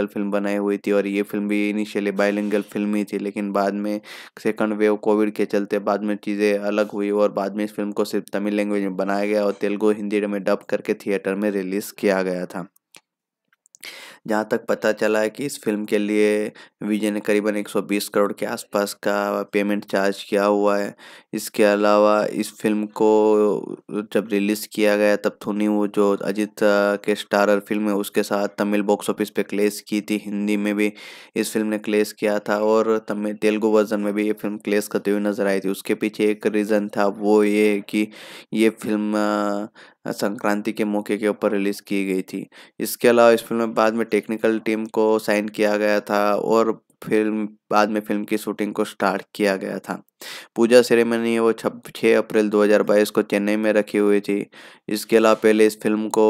बाइलिंगल फ़िल्म बनाई हुई थी और ये फ़िल्म भी इनिशियली बायलिंगल फ़िल्म ही थी, लेकिन बाद में सेकंड वेव कोविड के चलते बाद में चीज़ें अलग हुई और बाद में इस फ़िल्म को सिर्फ़ तमिल लैंग्वेज में बनाया गया और तेलुगु हिंदी में डब करके थिएटर में रिलीज़ किया गया था। जहाँ तक पता चला है कि इस फ़िल्म के लिए विजय ने करीबन 120 करोड़ के आसपास का पेमेंट चार्ज किया हुआ है। इसके अलावा इस फ़िल्म को जब रिलीज़ किया गया तब थोनी वो जो अजीत के स्टारर फ़िल्म है उसके साथ तमिल बॉक्स ऑफ़िस पे क्लेस की थी। हिंदी में भी इस फ़िल्म ने क्लेस किया था और तमिल, तेलुगु वर्जन में भी ये फ़िल्म क्लेस करती हुई नज़र आई थी। उसके पीछे एक रीज़न था वो ये कि ये फ़िल्म संक्रांति के मौके के ऊपर रिलीज़ की गई थी। इसके अलावा इस फ़िल्म में बाद में टेक्निकल टीम को साइन किया गया था और फ़िल्म बाद में फ़िल्म की शूटिंग को स्टार्ट किया गया था। पूजा सेरेमनी वो छब छः अप्रैल 2022 को चेन्नई में रखी हुई थी। इसके अलावा पहले इस फ़िल्म को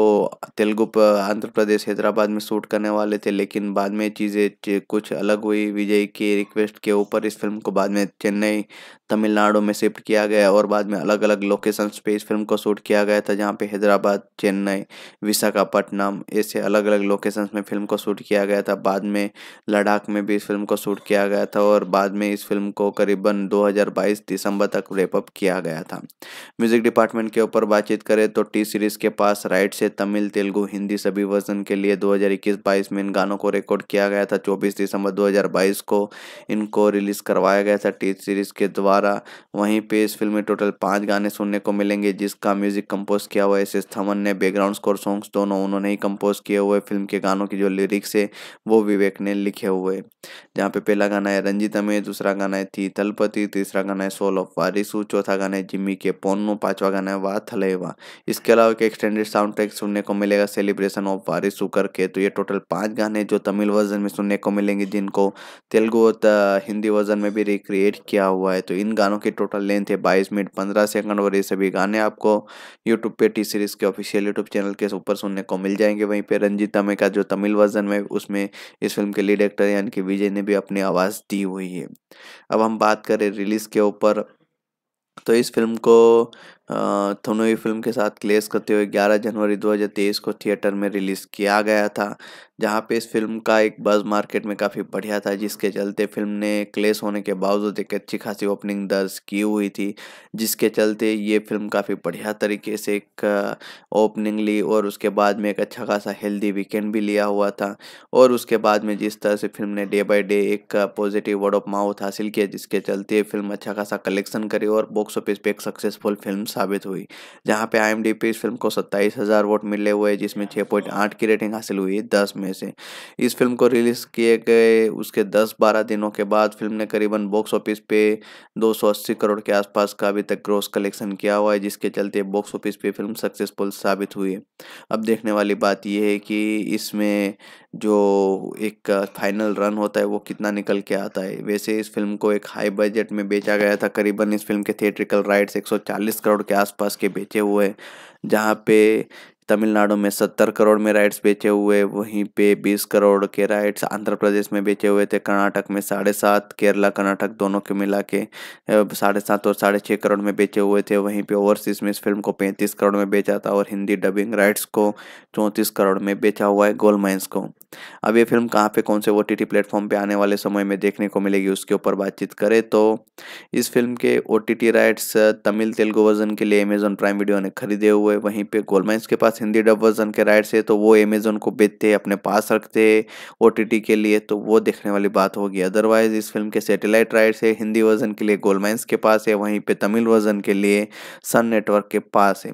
तेलुगु आंध्र प्रदेश, हैदराबाद में शूट करने वाले थे, लेकिन बाद में चीज़ें कुछ अलग हुई। विजय की रिक्वेस्ट के ऊपर इस फ़िल्म को बाद में चेन्नई, तमिलनाडु में शिफ्ट किया गया और बाद में अलग अलग लोकेशन पे इस फ़िल्म को शूट किया गया था, जहाँ पे हैदराबाद, चेन्नई, विशाखापट्टनम ऐसे अलग अलग लोकेशन में फ़िल्म को शूट किया गया था। बाद में लद्दाख में भी इस फ़िल्म को शूट किया गया था और बाद में इस फ़िल्म को करीबन 2022 दिसंबर तक रेपअप किया गया था। म्यूज़िक डिपार्टमेंट के ऊपर बातचीत करें तो टी सीरीज़ के पास राइट से तमिल, तेलुगु, हिंदी सभी वर्जन के लिए 2021-22 में इन गानों को रिकॉर्ड किया गया था। 24 दिसंबर 2022 को इनको रिलीज़ करवाया गया था टी सीरीज़ के द्वारा। वहीं पे इस फ़िल्म में टोटल पाँच गाने सुनने को मिलेंगे, जिसका म्यूज़िक कंपोज किया हुआ एस एस थमन ने बैकग्राउंड स्कोर सॉन्ग्स दोनों उन्होंने ही कंपोज किए हुए फ़िल्म के गानों की जो लिरिक्स है, वो विवेक ने लिखे हुए जहाँ पे पहला गाना है रंजीता में, दूसरा गाना है थी तलपति, तीसरा गाना है सोल ऑफ़ वारिसु, चौथा गाना है जिम्मी के पोन्नो, पांचवा गाना है वाह थलेवा। इसके अलावा एक एक्सटेंडेड साउंड ट्रैक सुनने को मिलेगा सेलिब्रेशन ऑफ़ वारिसु करके तो ये टोटल पाँच गाने जो तमिल वर्जन में सुनने को मिलेंगे, जिनको तेलुगु हिंदी वर्जन में भी रिक्रिएट किया हुआ है। तो इन गानों की टोटल लेंथ है बाईस मिनट, पंद्रह सेकंड और ये सभी गाने आपको यूट्यूब पे टी सीरीज़ के ऑफिशियल यूट्यूब चैनल के ऊपर सुनने को मिल जाएँगे। वहीं पर रंजीता में का जो तमिल वर्जन में, उसमें इस फ़िल्म के लीड एक्टर यानी कि विजय ने भी अपनी आवाज़ दी हुई है। अब हम बात करें रिलीज़ के ऊपर तो इस फ़िल्म को थोनोई फ़िल्म के साथ क्लेस करते हुए 11 जनवरी 2023 को थिएटर में रिलीज़ किया गया था, जहाँ पे इस फ़िल्म का एक बज़ मार्केट में काफ़ी बढ़िया था, जिसके चलते फ़िल्म ने क्लेस होने के बावजूद एक अच्छी खासी ओपनिंग दर्ज की हुई थी, जिसके चलते ये फ़िल्म काफ़ी बढ़िया तरीके से एक ओपनिंग ली और उसके बाद में एक अच्छा खासा हेल्दी वीकेंड भी लिया हुआ था और उसके बाद में जिस तरह से फ़िल्म ने डे बाई डे एक पॉजिटिव वर्ड ऑफ़ माउथ हासिल किया, जिसके चलते फ़िल्म अच्छा खासा कलेक्शन करी और बॉक्स ऑफ़िस पे एक सक्सेसफुल फ़िल्म साबित हुई, जहाँ पे आई इस फ़िल्म को सत्ताईस हज़ार वोट मिले हुए, जिसमें छः पॉइंट आठ की रेटिंग हासिल हुई, दस में से। इस फ़िल्म को रिलीज़ किए गए उसके दस बारह दिनों के बाद फ़िल्म ने करीबन बॉक्स ऑफ़िस पे दो सौ अस्सी करोड़ के आसपास का अभी तक ग्रोस कलेक्शन किया हुआ है, जिसके चलते बॉक्स ऑफ़िस पे फ़िल्म सक्सेसफुल साबित हुई है। अब देखने वाली बात यह है कि इसमें जो एक फाइनल रन होता है, वो कितना निकल के आता है। वैसे इस फ़िल्म को एक हाई बजट में बेचा गया था, करीबन इस फ़िल्म के थिएट्रिकल राइट्स 140 करोड़ के आसपास के बेचे हुए हैं जहाँ पे तमिलनाडु में सत्तर करोड़ में राइट्स बेचे हुए, वहीं पे बीस करोड़ के राइट्स आंध्र प्रदेश में बेचे हुए थे। कर्नाटक में साढ़े सात, केरला, कर्नाटक दोनों के मिला के साढ़े सात और साढ़े छः करोड़ में बेचे हुए थे। वहीं पे ओवरसीज में इस फ़िल्म को पैंतीस करोड़ में बेचा था और हिंदी डबिंग राइट्स को चौंतीस करोड़ में बेचा हुआ है गोल माइंस को। अब ये फ़िल्म कहाँ पे, कौन से ओ टी प्लेटफॉर्म पे आने वाले समय में देखने को मिलेगी, उसके ऊपर बातचीत करें तो इस फ़िल्म के O rights Tamil, Telugu version के लिए अमेजोन प्राइम वीडियो ने खरीदे हुए, वहीं पे गोलमाइंस के पास हिंदी डब वर्जन के राइट्स है तो वो अमेजोन को बेचते, अपने पास रखते ओटीटी के लिए तो वो देखने वाली बात होगी। अदरवाइज़ इस फ़िल्म के सेटेलाइट राइट्स है हिंदी वर्जन के लिए गोलमाइंस के पास है, वहीं पे तमिल वर्जन के लिए सन नेटवर्क के पास है।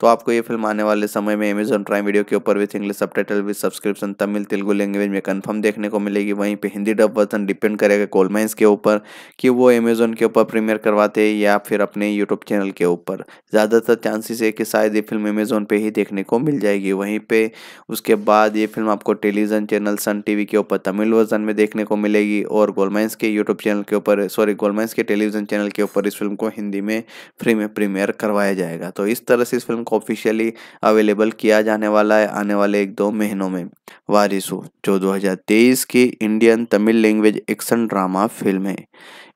तो आपको ये फ़िल्म आने वाले समय में अमेजोन प्राइम वीडियो के ऊपर with English sub with subscription Tamil, Telugu language में कन्फर्म देखने को मिलेगी। वहीं पर हिंदी डब वर्जन डिपेंड करेगा गोलमाइंस के ऊपर कि वो अमेजोन के ऊपर प्रीमियर करवाते या फिर अपने यूट्यूब चैनल के ऊपर। ज़्यादातर चांसेस है कि शायद ये फ़िल्म अमेजोन पे ही देखने को मिल जाएगी। वहीं पे उसके बाद ये फ़िल्म आपको टेलीविज़न चैनल सन टीवी के ऊपर तमिल वर्जन में देखने को मिलेगी और गोलमाइंस के यूट्यूब चैनल के ऊपर, सॉरी गोलमाइंस के टेलीविज़न चैनल के ऊपर इस फ़िल्म को हिंदी में फ्री में प्रीमियर करवाया जाएगा। तो इस तरह से इस फ़िल्म को ऑफिशियली अवेलेबल किया जाने वाला है आने वाले एक दो महीनों में। वारिसु, जो 2023 की Indian Tamil language action drama film है।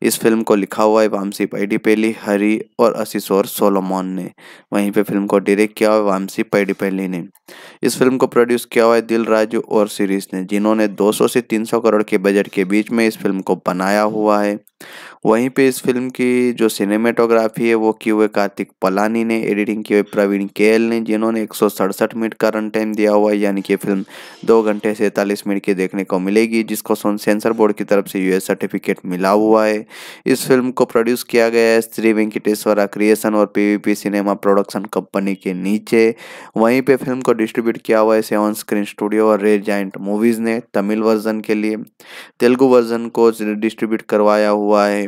इस फ़िल्म को लिखा हुआ है वामसी पैडीपेली हरी और असिसोर सोलोमोन ने। वहीं पे फ़िल्म को डायरेक्ट किया हुआ वामसी पैडीपेली ने। इस फ़िल्म को प्रोड्यूस किया हुआ है दिल राजू और सीरीज़ ने, जिन्होंने 200 से 300 करोड़ के बजट के बीच में इस फ़िल्म को बनाया हुआ है। वहीं पे इस फ़िल्म की जो सिनेमेटोग्राफी है, वो की हुए कार्तिक पलानी ने एडिटिंग की हुई प्रवीण केएल ने, जिन्होंने एक सौ सड़सठ मिनट का रन टाइम दिया हुआ है, यानी कि फ़िल्म दो घंटे सैंतालीस मिनट की देखने को मिलेगी, जिसको सेंसर बोर्ड की तरफ़ से यूएस सर्टिफिकेट मिला हुआ है। इस फ़िल्म को प्रोड्यूस किया गया है श्री वेंकटेश्वरा क्रिएशन और पीवीपी सिनेमा प्रोडक्शन कंपनी के नीचे। वहीं पे फ़िल्म को डिस्ट्रीब्यूट किया हुआ है सेवन स्क्रीन स्टूडियो और रेड जाइंट मूवीज़ ने, तमिल वर्जन के लिए। तेलुगु वर्जन को डिस्ट्रीब्यूट करवाया हुआ है।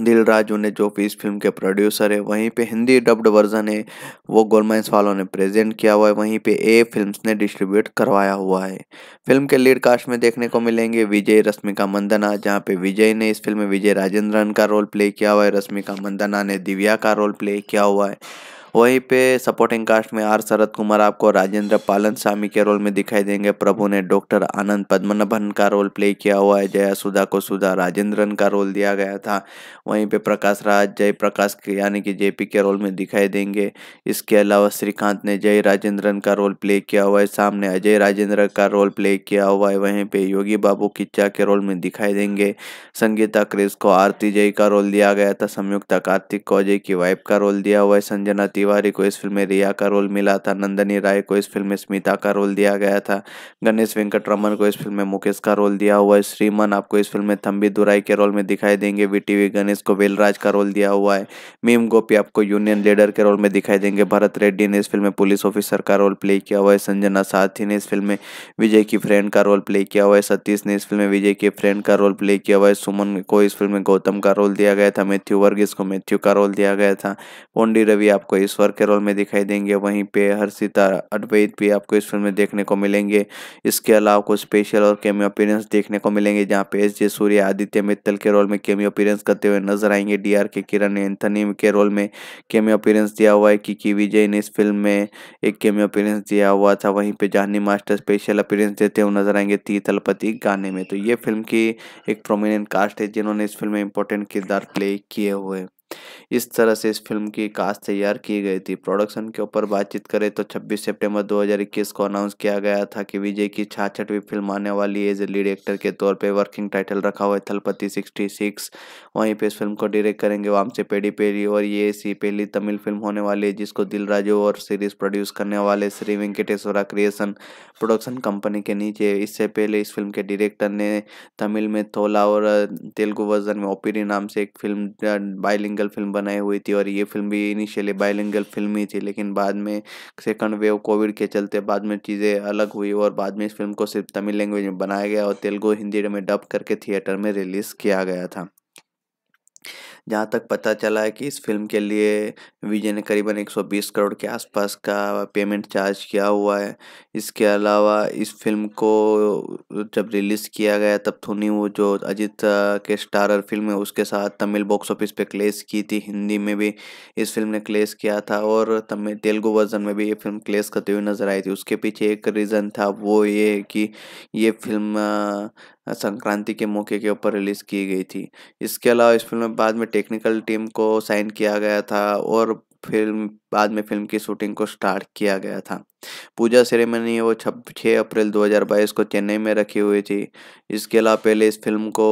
दिल राजू ने जो भी इस फ़िल्म के प्रोड्यूसर है, वहीं पे हिंदी डब्ड वर्जन है, वो गोलमाइंस वालों ने प्रेजेंट किया हुआ है, वहीं पे ए फिल्म्स ने डिस्ट्रीब्यूट करवाया हुआ है। फ़िल्म के लीड कास्ट में देखने को मिलेंगे विजय, रश्मिका मंदना, जहाँ पे विजय ने इस फ़िल्म में विजय राजेंद्रन का रोल प्ले किया हुआ है, रश्मिका मंदना ने दिव्या का रोल प्ले किया हुआ है। वहीं पे सपोर्टिंग कास्ट में आर शरद कुमार आपको राजेंद्र पालन स्वामी के रोल में दिखाई देंगे। प्रभु ने डॉक्टर आनंद पद्मनाभन का रोल प्ले किया हुआ है। जया सुधा को सुधा राजेंद्रन का रोल दिया गया था। वहीं पे प्रकाश राज जय प्रकाश यानी कि जेपी के रोल में दिखाई देंगे। इसके अलावा श्रीकांत ने जय राजेंद्रन का रोल प्ले किया हुआ है। सामने अजय राजेंद्र का रोल प्ले किया हुआ है। वहीं पे योगी बाबू किच्चा के रोल में दिखाई देंगे। संगीता क्रिस को आरती जय का रोल दिया गया था। संयुक्ता कार्तिक को अजय की वाइफ का रोल दिया हुआ है। संजना तिवारी को इस फ़िल्म में रिया का रोल मिला था, नंदनी राय को इस फ़िल्म में स्मिता का रोल दिया गया था, गणेश वेंकट रमन को इस फ़िल्म में मुकेश का रोल दिया हुआ है, श्रीमन आपको इस फ़िल्म में थम्बी दुराई के रोल में दिखाई देंगे वीटीवी गणेश को वेलराज का रोल दिया हुआ है, मीम गोपी आपको यूनियन लीडर के रोल में दिखाई देंगे, भरत रेड्डी ने इस फ़िल्म में पुलिस ऑफिसर का रोल प्ले किया हुआ है, संजना साथी ने इस फ़िल्म में विजय की फ्रेंड का रोल प्ले किया हुआ है, सतीश ने इस फ़िल्म में विजय के फ्रेंड का रोल प्ले किया हुआ है, सुमन को इस फ़िल्म में गौतम का रोल दिया गया था, मैथ्यू वर्गीस को मैथ्यू का रोल दिया गया था, पोंडी रवि आपको ईश्वर के रोल में दिखाई देंगे। वहीं पे हर्षिता अद्वैत भी आपको इस फ़िल्म में देखने को मिलेंगे। इसके अलावा कुछ स्पेशल और केमियो अपीरेंस देखने को मिलेंगे, जहाँ पे एस जे सूर्य आदित्य मित्तल के रोल में केमियो अपीरेंस करते हुए नज़र आएँगे। D R K Kiran Anthony के रोल में केमियो अपीरेंस दिया हुआ है। की विजय ने इस फ़िल्म में एक केमियो अपीरेंस दिया हुआ था। वहीं पे जानी मास्टर स्पेशल अपीरेंस देते हुए नज़र आएँगे ती तलपति गाने में। तो ये फ़िल्म की एक प्रोमिनेंट कास्ट है, जिन्होंने इस फ़िल्म में इंपॉर्टेंट किरदार प्ले किए हुए। इस तरह से इस फ़िल्म की कास्ट तैयार की गई थी। प्रोडक्शन के ऊपर बातचीत करें तो 26 सितंबर 2021 को अनाउंस किया गया था कि विजय की छाछठवीं फ़िल्म आने वाली एज ए लीड एक्टर के तौर पे वर्किंग टाइटल रखा हुआ है, थलपति 66 वहीं पे इस फ़िल्म को डायरेक्ट करेंगे वामसे पेडी पेरी और ये ऐसी पहली तमिल फ़िल्म होने वाली है जिसको दिल और सीरीज़ प्रोड्यूस करने वाले Sri Venkateswara creation production company के नीचे। इससे पहले इस फ़िल्म के डायरेक्टर ने तमिल में थोला और तेलुगु वर्जन में ओपीरी नाम से एक फ़िल्म बाइलिंगल फ़िल्म बनाई हुई थी और ये फ़िल्म भी इनिशियली बायलिंगल फ़िल्म ही थी, लेकिन बाद में सेकंड वेव कोविड के चलते बाद में चीज़ें अलग हुई और बाद में इस फ़िल्म को सिर्फ़ तमिल लैंग्वेज में बनाया गया और तेलुगु हिंदी में डब करके थिएटर में रिलीज़ किया गया था। जहाँ तक पता चला है कि इस फ़िल्म के लिए विजय ने करीबन 120 करोड़ के आसपास का पेमेंट चार्ज किया हुआ है। इसके अलावा इस फ़िल्म को जब रिलीज़ किया गया तब थोनी वो जो अजीत के स्टारर फ़िल्म है उसके साथ तमिल बॉक्स ऑफ़िस पे क्लेस की थी। हिंदी में भी इस फ़िल्म ने क्लेस किया था और तमिल तेलुगु वर्जन में भी ये फ़िल्म क्लेस करती हुई नज़र आई थी। उसके पीछे एक रीज़न था वो ये कि ये फ़िल्म संक्रांति के मौके के ऊपर रिलीज़ की गई थी। इसके अलावा इस फ़िल्म में बाद में टेक्निकल टीम को साइन किया गया था और फ़िल्म बाद में फ़िल्म की शूटिंग को स्टार्ट किया गया था। पूजा सेरेमनी वो छब छः अप्रैल 2022 को चेन्नई में रखी हुई थी। इसके अलावा पहले इस फ़िल्म को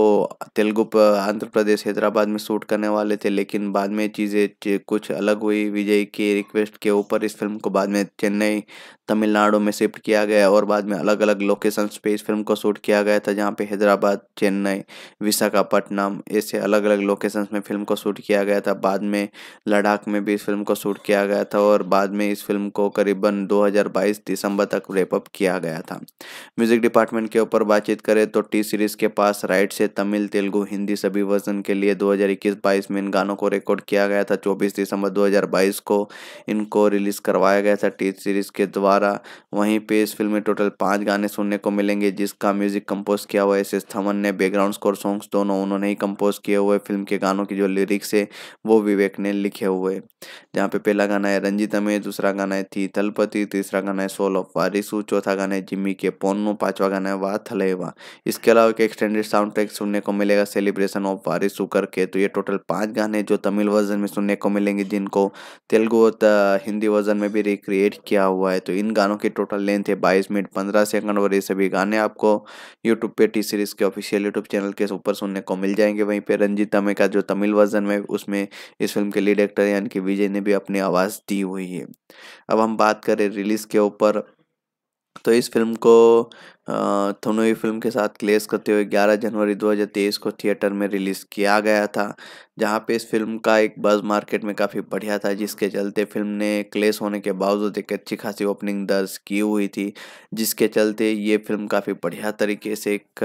तेलुगु आंध्र प्रदेश, हैदराबाद में शूट करने वाले थे, लेकिन बाद में चीज़ें कुछ अलग हुई। विजय की रिक्वेस्ट के ऊपर इस फ़िल्म को बाद में चेन्नई, तमिलनाडु में शिफ्ट किया गया और बाद में अलग अलग लोकेशंस पे इस फ़िल्म को शूट किया गया था, जहाँ पे हैदराबाद, चेन्नई, विशाखापट्टनम ऐसे अलग अलग लोकेशंस में फ़िल्म को शूट किया गया था। बाद में लद्दाख में भी इस फ़िल्म को शूट किया गया था और बाद में इस फ़िल्म को करीबन 2022 दिसंबर तक रेपअप किया गया था। म्यूज़िक डिपार्टमेंट के ऊपर बातचीत करें तो टी सीरीज़ के पास राइट से तमिल, तेलुगु, हिंदी सभी वर्जन के लिए 2021-22 में इन गानों को रिकॉर्ड किया गया था। 24 दिसंबर 2022 को इनको रिलीज़ करवाया गया था। टी सीरीज़ के द्वारा वहीं पे इस फ़िल्म में टोटल पाँच गाने सुनने को मिलेंगे, जिसका म्यूज़िक कंपोज किया हुआ एस एस थमन ने बैकग्राउंड स्कोर सॉन्ग्स दोनों उन्होंने ही कंपोज किए हुए फ़िल्म के गानों की जो लिरिक्स है, वो विवेक ने लिखे हुए जहाँ पे पहला गाना गाना है रंजीता में, दूसरा गाना है थी तलपति, तीसरा गाना है सोल ऑफ़ वारिसू, चौथा गाना है जिम्मी के पोनो पांचवा गाना है वाह थलेवा। इसके अलावा एक एक्सटेंडेड साउंड ट्रैक सुनने को मिलेगा सेलिब्रेशन ऑफ़ वारिसू करके। तो ये टोटल पाँच गाने जो तमिल वर्जन में सुनने को मिलेंगे, जिनको तेलुगु हिंदी वर्जन में भी रिक्रिएट किया हुआ है। तो इन गानों की टोटल लेंथ है बाईस मिनट पंद्रह सेकंड और ये सभी गाने आपको यूट्यूब पे टी सीरीज़ के ऑफिशियल यूट्यूब चैनल के ऊपर सुनने को मिल जाएँगे। वहीं पर रंजीता में का जो तमिल वर्जन में, उसमें इस फ़िल्म के लीड एक्टर यानी कि विजय ने भी अपनी आवाज़ दी हुई है। अब हम बात करें रिलीज़ के ऊपर तो इस फ़िल्म को थोनोई फ़िल्म के साथ क्लेस करते हुए 11 जनवरी 2023 को थिएटर में रिलीज़ किया गया था, जहाँ पे इस फ़िल्म का एक बज़ मार्केट में काफ़ी बढ़िया था, जिसके चलते फ़िल्म ने क्लेस होने के बावजूद एक अच्छी खासी ओपनिंग दर्ज की हुई थी, जिसके चलते ये फ़िल्म काफ़ी बढ़िया तरीके से एक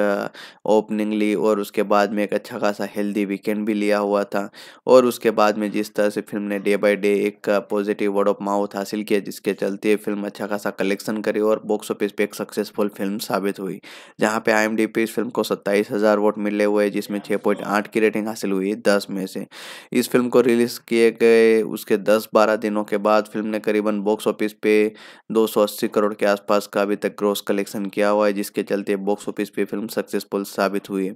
ओपनिंग ली और उसके बाद में एक अच्छा खासा हेल्दी वीकेंड भी लिया हुआ था, और उसके बाद में जिस तरह से फ़िल्म ने डे बाई डे एक पॉजिटिव वर्ड ऑफ़ माउथ हासिल किया, जिसके चलते फ़िल्म अच्छा खासा कलेक्शन करी और बॉक्स ऑफ़िस पे एक सक्सेसफुल फ़िल्म साबित हुई, जहाँ पे आईएमडीपी इस फ़िल्म को सत्ताईस हज़ार वोट मिले हुए, जिसमें छः पॉइंट आठ की रेटिंग हासिल हुई, दस में से। इस फ़िल्म को रिलीज़ किए गए, उसके दस बारह दिनों के बाद फ़िल्म ने करीबन बॉक्स ऑफ़िस पे दो सौ अस्सी करोड़ के आसपास का अभी तक ग्रोस कलेक्शन किया हुआ है, जिसके चलते बॉक्स ऑफ़िस पे फ़िल्म सक्सेसफुल साबित हुई। है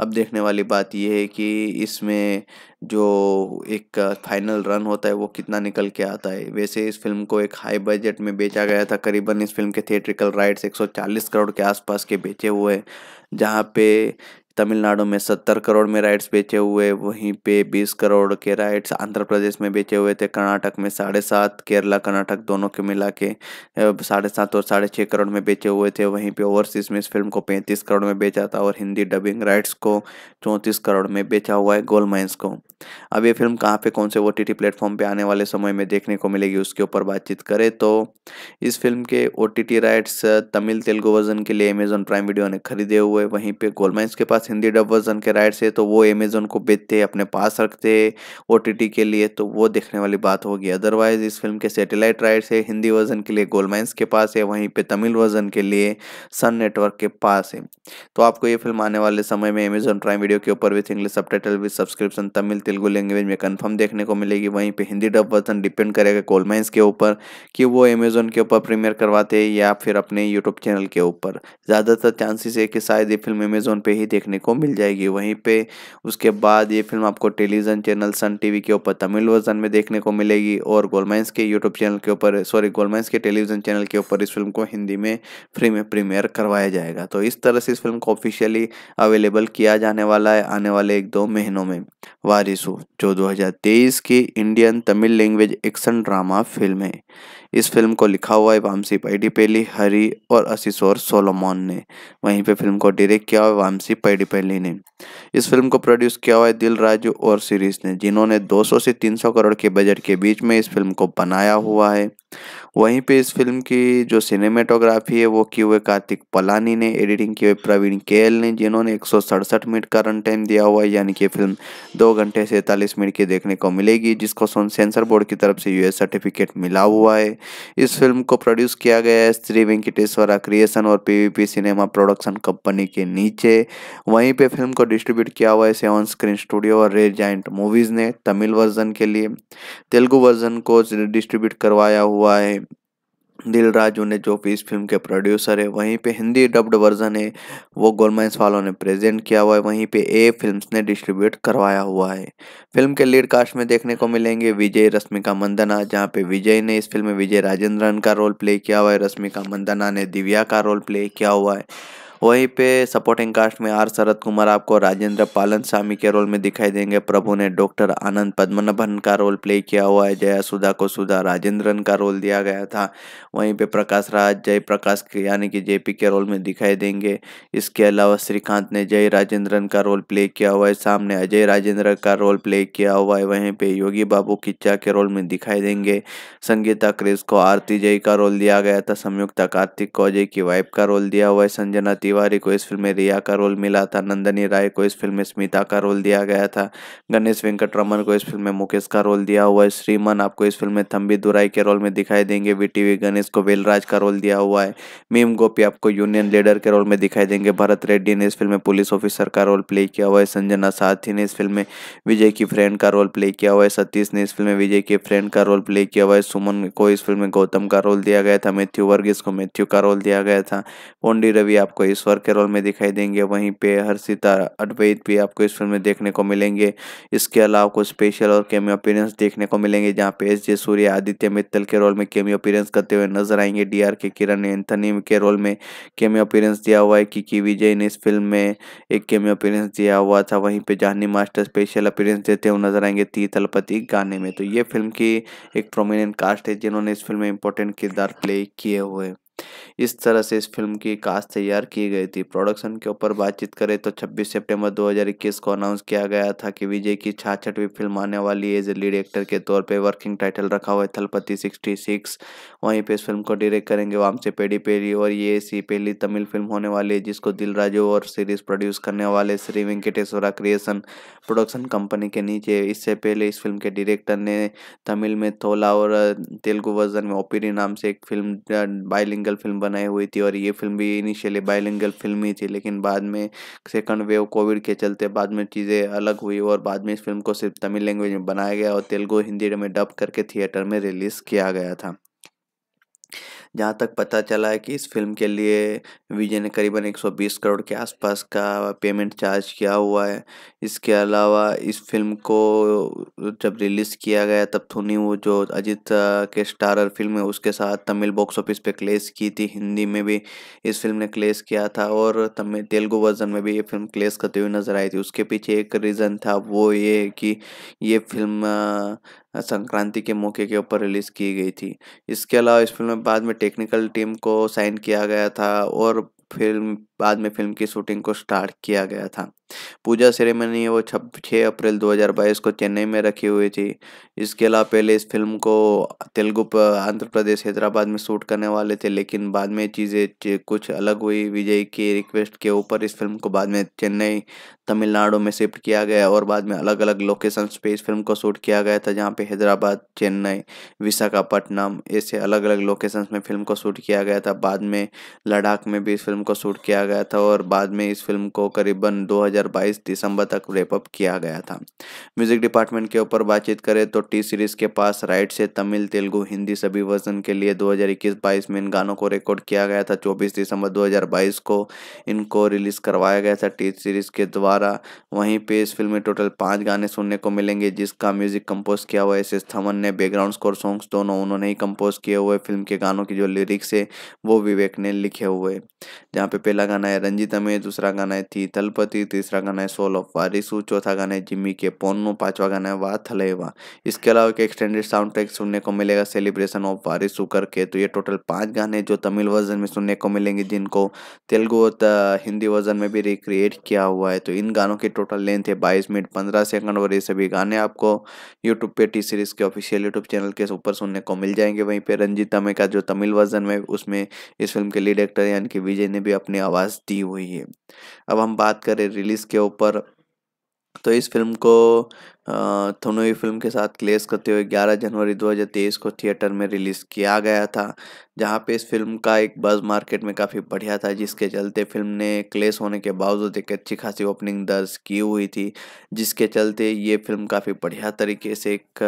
अब देखने वाली बात यह है कि इसमें जो एक फाइनल रन होता है वो कितना निकल के आता है। वैसे इस फ़िल्म को एक हाई बजट में बेचा गया था, करीबन इस फ़िल्म के थिएट्रिकल राइट्स 140 करोड़ के आसपास के बेचे हुए हैं, जहाँ पे तमिलनाडु में सत्तर करोड़ में राइट्स बेचे हुए, वहीं पे बीस करोड़ के राइट्स आंध्र प्रदेश में बेचे हुए थे। कर्नाटक में साढ़े सात, केरला, कर्नाटक दोनों के मिला के साढ़े सात और साढ़े छः करोड़ में बेचे हुए थे। वहीं पे ओवरसीज में इस फ़िल्म को पैंतीस करोड़ में बेचा था और हिंदी डबिंग राइट्स को चौंतीस करोड़ में बेचा हुआ है गोल माइंस को। अब ये फ़िल्म कहाँ पे, कौन से ओ टी टी प्लेटफॉर्म पर आने वाले समय में देखने को मिलेगी, उसके ऊपर बातचीत करें तो इस फ़िल्म के O T T rights Tamil Telugu version के लिए अमेजोन प्राइम वीडियो ने खरीदे हुए, वहीं पे गोलमाइंस के पास हिंदी डब वर्जन के राइट्स है तो वो अमेजोन को बेचते, अपने पास रखते ओ के लिए तो वो देखने वाली बात होगी। अदरवाइज़ इस फ़िल्म के सेटेलाइट राइट्स है हिंदी वर्जन के लिए गोलमाइंस के पास है, वहीं पे तमिल वर्जन के लिए सन नेटवर्क के पास है। तो आपको ये फ़िल्म आने वाले समय में अमेजोन प्राइम वीडियो के ऊपर with English sub with subscription Tamil, Telugu language में कन्फर्म देखने को मिलेगी। वहीं पे हिंदी डब वर्जन डिपेंड करेगा गोलमाइंस के ऊपर कि वो अमेजोन के ऊपर प्रीमियर करवाते या फिर अपने यूट्यूब चैनल के ऊपर। ज़्यादातर चांसेस है कि शायद ये फ़िल्म अमेजोन पे ही देखने को मिल जाएगी। वहीं पे उसके बाद ये फ़िल्म आपको टेलीविज़न चैनल सन टीवी के ऊपर, तमिल वर्जन में देखने को मिलेगी और गोलमाइंस के यूट्यूब चैनल के ऊपर, सॉरी गोलमाइंस के टेलीविज़न चैनल के ऊपर इस फ़िल्म को हिंदी में फ्री में प्रीमियर करवाया जाएगा। तो इस तरह से इस फ़िल्म को ऑफिशियली अवेलेबल किया जाने वाला है आने वाले एक दो महीनों में। वारिसु, जो 2023 की Indian Tamil language action drama film है। इस फ़िल्म को लिखा हुआ है वामसी पैडीपेली हरी और असिसोर सोलोमोन ने। वहीं पे फ़िल्म को डायरेक्ट किया हुआ वामसी पैडीपेली ने इस फ़िल्म को प्रोड्यूस किया हुआ है दिल राजू और सीरीज़ ने, जिन्होंने 200 से 300 करोड़ के बजट के बीच में इस फ़िल्म को बनाया हुआ है। वहीं पे इस फ़िल्म की जो सिनेमेटोग्राफी है, वो की हुए कार्तिक पलानी ने एडिटिंग की हुई प्रवीण केएल ने, जिन्होंने एक सौ सड़सठ मिनट का रन टाइम दिया हुआ है, यानी कि फ़िल्म दो घंटे सैंतालीस मिनट की देखने को मिलेगी, जिसको सेंसर बोर्ड की तरफ़ से यूएस सर्टिफिकेट मिला हुआ है। इस फ़िल्म को प्रोड्यूस किया गया है श्री वेंकटेश्वरा क्रिएशन और पीवीपी सिनेमा प्रोडक्शन कंपनी के नीचे। वहीं पे फ़िल्म को डिस्ट्रीब्यूट किया हुआ है सेवन स्क्रीन स्टूडियो और रेड जाइंट मूवीज़ ने, तमिल वर्जन के लिए। तेलुगु वर्जन को डिस्ट्रीब्यूट करवाया हुआ है। दिल राजू ने जो भी इस फ़िल्म के प्रोड्यूसर है, वहीं पे हिंदी डब्ड वर्जन है, वो गोलमाइंस वालों ने प्रेजेंट किया हुआ है, वहीं पे ए फिल्म्स ने डिस्ट्रीब्यूट करवाया हुआ है। फ़िल्म के लीड कास्ट में देखने को मिलेंगे विजय, रश्मिका मंदना, जहाँ पे विजय ने इस फ़िल्म में विजय राजेंद्रन का रोल प्ले किया हुआ है, रश्मिका मंदना ने दिव्या का रोल प्ले किया हुआ है। वहीं पे सपोर्टिंग कास्ट में आर शरद कुमार आपको राजेंद्र पालन स्वामी के रोल में दिखाई देंगे। प्रभु ने डॉक्टर आनंद पद्मनाभन का रोल प्ले किया हुआ है। जया सुधा को सुधा राजेंद्रन का रोल दिया गया था। वहीं पे प्रकाश राज जय प्रकाश यानी कि जेपी के रोल में दिखाई देंगे। इसके अलावा श्रीकांत ने जय राजेंद्रन का रोल प्ले किया हुआ है। सामने अजय राजेंद्र का रोल प्ले किया हुआ है। वहीं पे योगी बाबू किच्चा के रोल में दिखाई देंगे। संगीता, क्रिस को आरती जय का रोल दिया गया था। संयुक्ता, कार्तिक को अजय की वाइफ का रोल दिया हुआ है। संजना तिवारी को इस फ़िल्म में रिया का रोल मिला था। नंदनी राय को इस फ़िल्म में स्मिता का रोल दिया गया था। गणेश वेंकट को इस फ़िल्म में मुकेश का रोल दिया हुआ है। श्रीमन आपको इस फ़िल्म में थम्बी दुराई के रोल में दिखाई देंगे। वीटीवी गणेश को वेलराज का रोल दिया हुआ है। मीम गोपी आपको यूनियन लीडर के रोल में दिखाई देंगे। भरत रेड्डी ने इस फ़िल्म में पुलिस ऑफिसर का रोल प्ले किया हुआ है। संजना साथी ने इस फ़िल्म में विजय की फ्रेंड का रोल प्ले किया हुआ है। सतीश ने इस फ़िल्म में विजय के फ्रेंड का रोल प्ले किया हुआ है। सुमन को इस फ़िल्म में गौतम का रोल दिया गया था। मैथ्यू वर्गीस को मैथ्यू का रोल दिया गया था। पोंडी रवि आपको ईश्वर के रोल में दिखाई देंगे। वहीं पे हर्षिता अद्वैत भी आपको इस फ़िल्म में देखने को मिलेंगे। इसके अलावा कुछ स्पेशल और केमियो अपीरेंस देखने को मिलेंगे, जहाँ पे एस जे सूर्य आदित्य मित्तल के रोल में केमियो अपीरेंस करते हुए नज़र आएँगे। D R K Kiran, Anthony के रोल में केमियो अपीरेंस दिया हुआ है। की विजय ने इस फ़िल्म में एक केमियो अपीरेंस दिया हुआ था। वहीं पे जाहनी मास्टर स्पेशल अपीरेंस देते हुए नज़र आएँगे ती तलपति गाने में। तो ये फ़िल्म की एक प्रोमिनेंट कास्ट है, जिन्होंने इस फ़िल्म में इंपॉर्टेंट किरदार प्ले किए हुए। इस तरह से इस फ़िल्म की कास्ट तैयार की गई थी। प्रोडक्शन के ऊपर बातचीत करें तो 26 सितंबर 2021 को अनाउंस किया गया था कि विजय की छाछठवीं फ़िल्म आने वाली एज ए लीड एक्टर के तौर पे वर्किंग टाइटल रखा हुआ है थलपति 66 वहीं पे इस फ़िल्म को डायरेक्ट करेंगे वामसे पेडी पेरी और ये ऐसी पहली तमिल फ़िल्म होने वाली है जिसको दिल और सीरीज़ प्रोड्यूस करने वाले Sri Venkateswara creation production company के नीचे। इससे पहले इस फ़िल्म के डायरेक्टर ने तमिल में थोला और तेलुगु वर्जन में ओपीरी नाम से एक फ़िल्म बाइलिंगल फ़िल्म बनाई हुई थी और ये फ़िल्म भी इनिशियली बाइलिंगल फ़िल्म ही थी, लेकिन बाद में सेकंड वेव कोविड के चलते बाद में चीज़ें अलग हुई और बाद में इस फ़िल्म को सिर्फ़ तमिल लैंग्वेज में बनाया गया और तेलुगु हिंदी में डब करके थिएटर में रिलीज़ किया गया था। जहाँ तक पता चला है कि इस फ़िल्म के लिए विजय ने करीबन 120 करोड़ के आसपास का पेमेंट चार्ज किया हुआ है। इसके अलावा इस फ़िल्म को जब रिलीज़ किया गया तब थोनी वो जो अजीत के स्टारर फ़िल्म है उसके साथ तमिल बॉक्स ऑफ़िस पे क्लेस की थी। हिंदी में भी इस फ़िल्म ने क्लेस किया था और तमिल तेलुगु वर्जन में भी ये फ़िल्म क्लेस करती हुई नज़र आई थी। उसके पीछे एक रीज़न था वो ये कि ये फ़िल्म संक्रांति के मौके के ऊपर रिलीज़ की गई थी। इसके अलावा इस फ़िल्म में बाद में टेक्निकल टीम को साइन किया गया था और फ़िल्म, बाद में फ़िल्म की शूटिंग को स्टार्ट किया गया था। पूजा सेरेमनी वो छः अप्रैल 2022 को चेन्नई में रखी हुई थी। इसके अलावा पहले इस फ़िल्म को तेलुगु आंध्र प्रदेश, हैदराबाद में शूट करने वाले थे, लेकिन बाद में चीज़ें कुछ अलग हुई। विजय की रिक्वेस्ट के ऊपर इस फ़िल्म को बाद में चेन्नई, तमिलनाडु में शिफ्ट किया गया और बाद में अलग अलग लोकेशन पे इस फ़िल्म को शूट किया गया था, जहाँ पे हैदराबाद, चेन्नई, विशाखापट्टनम ऐसे अलग अलग लोकेशन में फ़िल्म को शूट किया गया था। बाद में लद्दाख में भी इस फ़िल्म को शूट किया गया था और बाद में इस फ़िल्म को करीबन 2022 दिसंबर तक रेपअप किया गया था। म्यूज़िक डिपार्टमेंट के ऊपर बातचीत करें तो टी सीरीज़ के पास राइट से तमिल, तेलुगु, हिंदी सभी वर्जन के लिए 2021-22 में इन गानों को रिकॉर्ड किया गया था। 24 दिसंबर 2022 को इनको रिलीज़ करवाया गया था। टी सीरीज़ के द्वारा वहीं पे इस फ़िल्म में टोटल पाँच गाने सुनने को मिलेंगे, जिसका म्यूज़िक कंपोज किया हुआ एस एस थमन ने बैकग्राउंड स्कोर सॉन्ग्स दोनों उन्होंने ही कंपोज किए हुए फ़िल्म के गानों की जो लिरिक्स है, वो विवेक ने लिखे हुए जहाँ पे पहला गाना है रंजित में दूसरा गाना है थी तलपति, तीसरा गाना है सोल ऑफ़ वारिसु चौथा गाना है जिम्मी के पोन्नो, पांचवा गाना है वाह थलेवा। इसके अलावा एक एक्सटेंडेड साउंड ट्रैक सुनने को मिलेगा सेलिब्रेशन ऑफ़ वारिसु करके तो ये टोटल पाँच गाने जो तमिल वर्जन में सुनने को मिलेंगे, जिनको तेलुगु और हिंदी वर्जन में भी रिक्रिएट किया हुआ है। तो इन गानों की टोटल लेंथ है बाईस मिनट पंद्रह सेकंड और ये सभी गाने आपको यूट्यूब पे टी सीरीज़ के ऑफिशियल यूट्यूब चैनल के ऊपर सुनने को मिल जाएँगे। वहीं पे रंजीता में का जो तमिल वर्जन में उसमें इस फ़िल्म के लीड एक्टर यानी कि विजय ने भी अपनी आवाज़ दी हुई है। अब हम बात करें रिलीज़ के ऊपर तो इस फ़िल्म को थोनोई फ़िल्म के साथ क्लेस करते हुए 11 जनवरी 2023 को थिएटर में रिलीज़ किया गया था, जहाँ पे इस फ़िल्म का एक बज़ मार्केट में काफ़ी बढ़िया था, जिसके चलते फ़िल्म ने क्लेस होने के बावजूद एक अच्छी खासी ओपनिंग दर्ज की हुई थी, जिसके चलते ये फ़िल्म काफ़ी बढ़िया तरीके से एक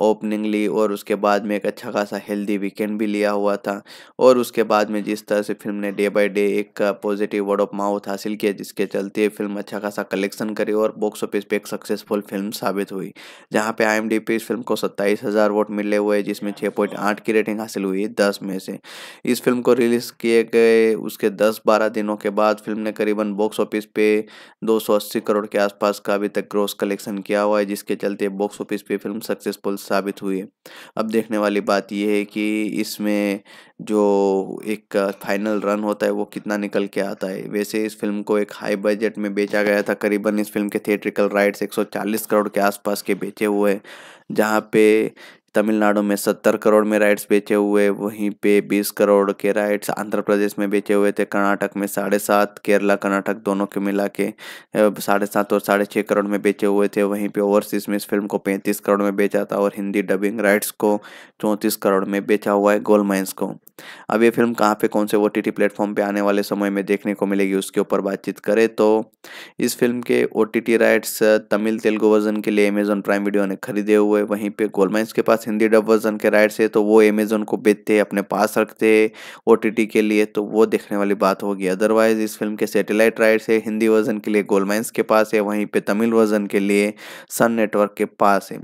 ओपनिंग ली और उसके बाद में एक अच्छा खासा हेल्दी वीकेंड भी लिया हुआ था और उसके बाद में जिस तरह से फ़िल्म ने डे बाई डे एक पॉजिटिव वर्ड ऑफ़ माउथ हासिल किया, जिसके चलते फ़िल्म अच्छा खासा कलेक्शन करी और बॉक्स ऑफ़िस पे एक सक्सेसफुल फ़िल्म साबित हुई, जहाँ पे आई इस फ़िल्म को सत्ताईस हज़ार वोट मिले हुए, जिसमें छः पॉइंट आठ की रेटिंग हासिल हुई, दस में से। इस फ़िल्म को रिलीज़ किए गए उसके दस बारह दिनों के बाद फ़िल्म ने करीबन बॉक्स ऑफ़िस पे दो सौ अस्सी करोड़ के आसपास का अभी तक ग्रोस कलेक्शन किया हुआ है, जिसके चलते बॉक्स ऑफ़िस पे फ़िल्म सक्सेसफुल साबित हुई। है अब देखने वाली बात यह है कि इसमें जो एक फाइनल रन होता है, वो कितना निकल के आता है। वैसे इस फ़िल्म को एक हाई बजट में बेचा गया था, करीबन इस फ़िल्म के थिएट्रिकल राइट्स 140 करोड़ के आसपास के बेचे हुए हैं, जहाँ पे तमिलनाडु में सत्तर करोड़ में राइट्स बेचे हुए, वहीं पे बीस करोड़ के राइट्स आंध्र प्रदेश में बेचे हुए थे। कर्नाटक में साढ़े सात, केरला, कर्नाटक दोनों के मिला के साढ़े सात और साढ़े छः करोड़ में बेचे हुए थे। वहीं पे ओवरसीज में इस फ़िल्म को पैंतीस करोड़ में बेचा था और हिंदी डबिंग राइट्स को चौंतीस करोड़ में बेचा हुआ है गोलमाइंस को। अब ये फ़िल्म कहाँ पे, कौन से ओ टी टी प्लेटफॉर्म पर आने वाले समय में देखने को मिलेगी, उसके ऊपर बातचीत करें तो इस फ़िल्म के O T T rights Tamil, Telugu version के लिए अमेजोन प्राइम वीडियो ने खरीदे हुए, वहीं पे गोलमाइंस के पास हिंदी डब वर्जन के राइट्स है तो वो अमेजोन को बेचते, अपने पास रखते ओ के लिए तो वो देखने वाली बात होगी। अदरवाइज़ इस फ़िल्म के सेटेलाइट राइट्स है, हिंदी वर्जन के लिए गोलमाइंस के पास है, वहीं पे तमिल वर्जन के लिए सन नेटवर्क के पास है।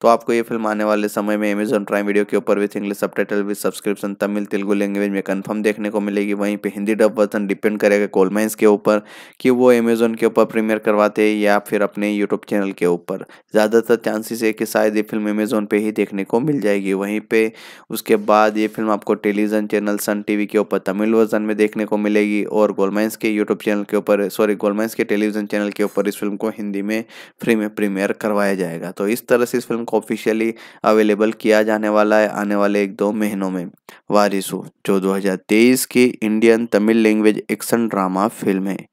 तो आपको ये फ़िल्म आने वाले समय में अमेजोन प्राइम वीडियो के ऊपर with English sub with subscription Tamil, Telugu language में कन्फर्म देखने को मिलेगी। वहीं पर हिंदी डब वर्जन डिपेंड करेगा गोलमाइंस के ऊपर कि वो अमेजोन के ऊपर प्रीमियर करवाते या फिर अपने यूट्यूब चैनल के ऊपर। ज़्यादातर चांसेस है कि शायद ये फ़िल्म अमेजोन पे ही देखने को मिल जाएगी। वहीं पे उसके बाद ये फ़िल्म आपको टेलीविज़न चैनल सन टीवी के ऊपर, तमिल वर्जन में देखने को मिलेगी और गोलमाइंस के यूट्यूब चैनल के ऊपर, सॉरी गोलमाइंस के टेलीविज़न चैनल के ऊपर इस फ़िल्म को हिंदी में फ्री में प्रीमियर करवाया जाएगा। तो इस तरह से इस फ़िल्म को ऑफिशियली अवेलेबल किया जाने वाला है आने वाले एक दो महीनों में। वारिसु, जो 2023 की Indian Tamil language action drama film है।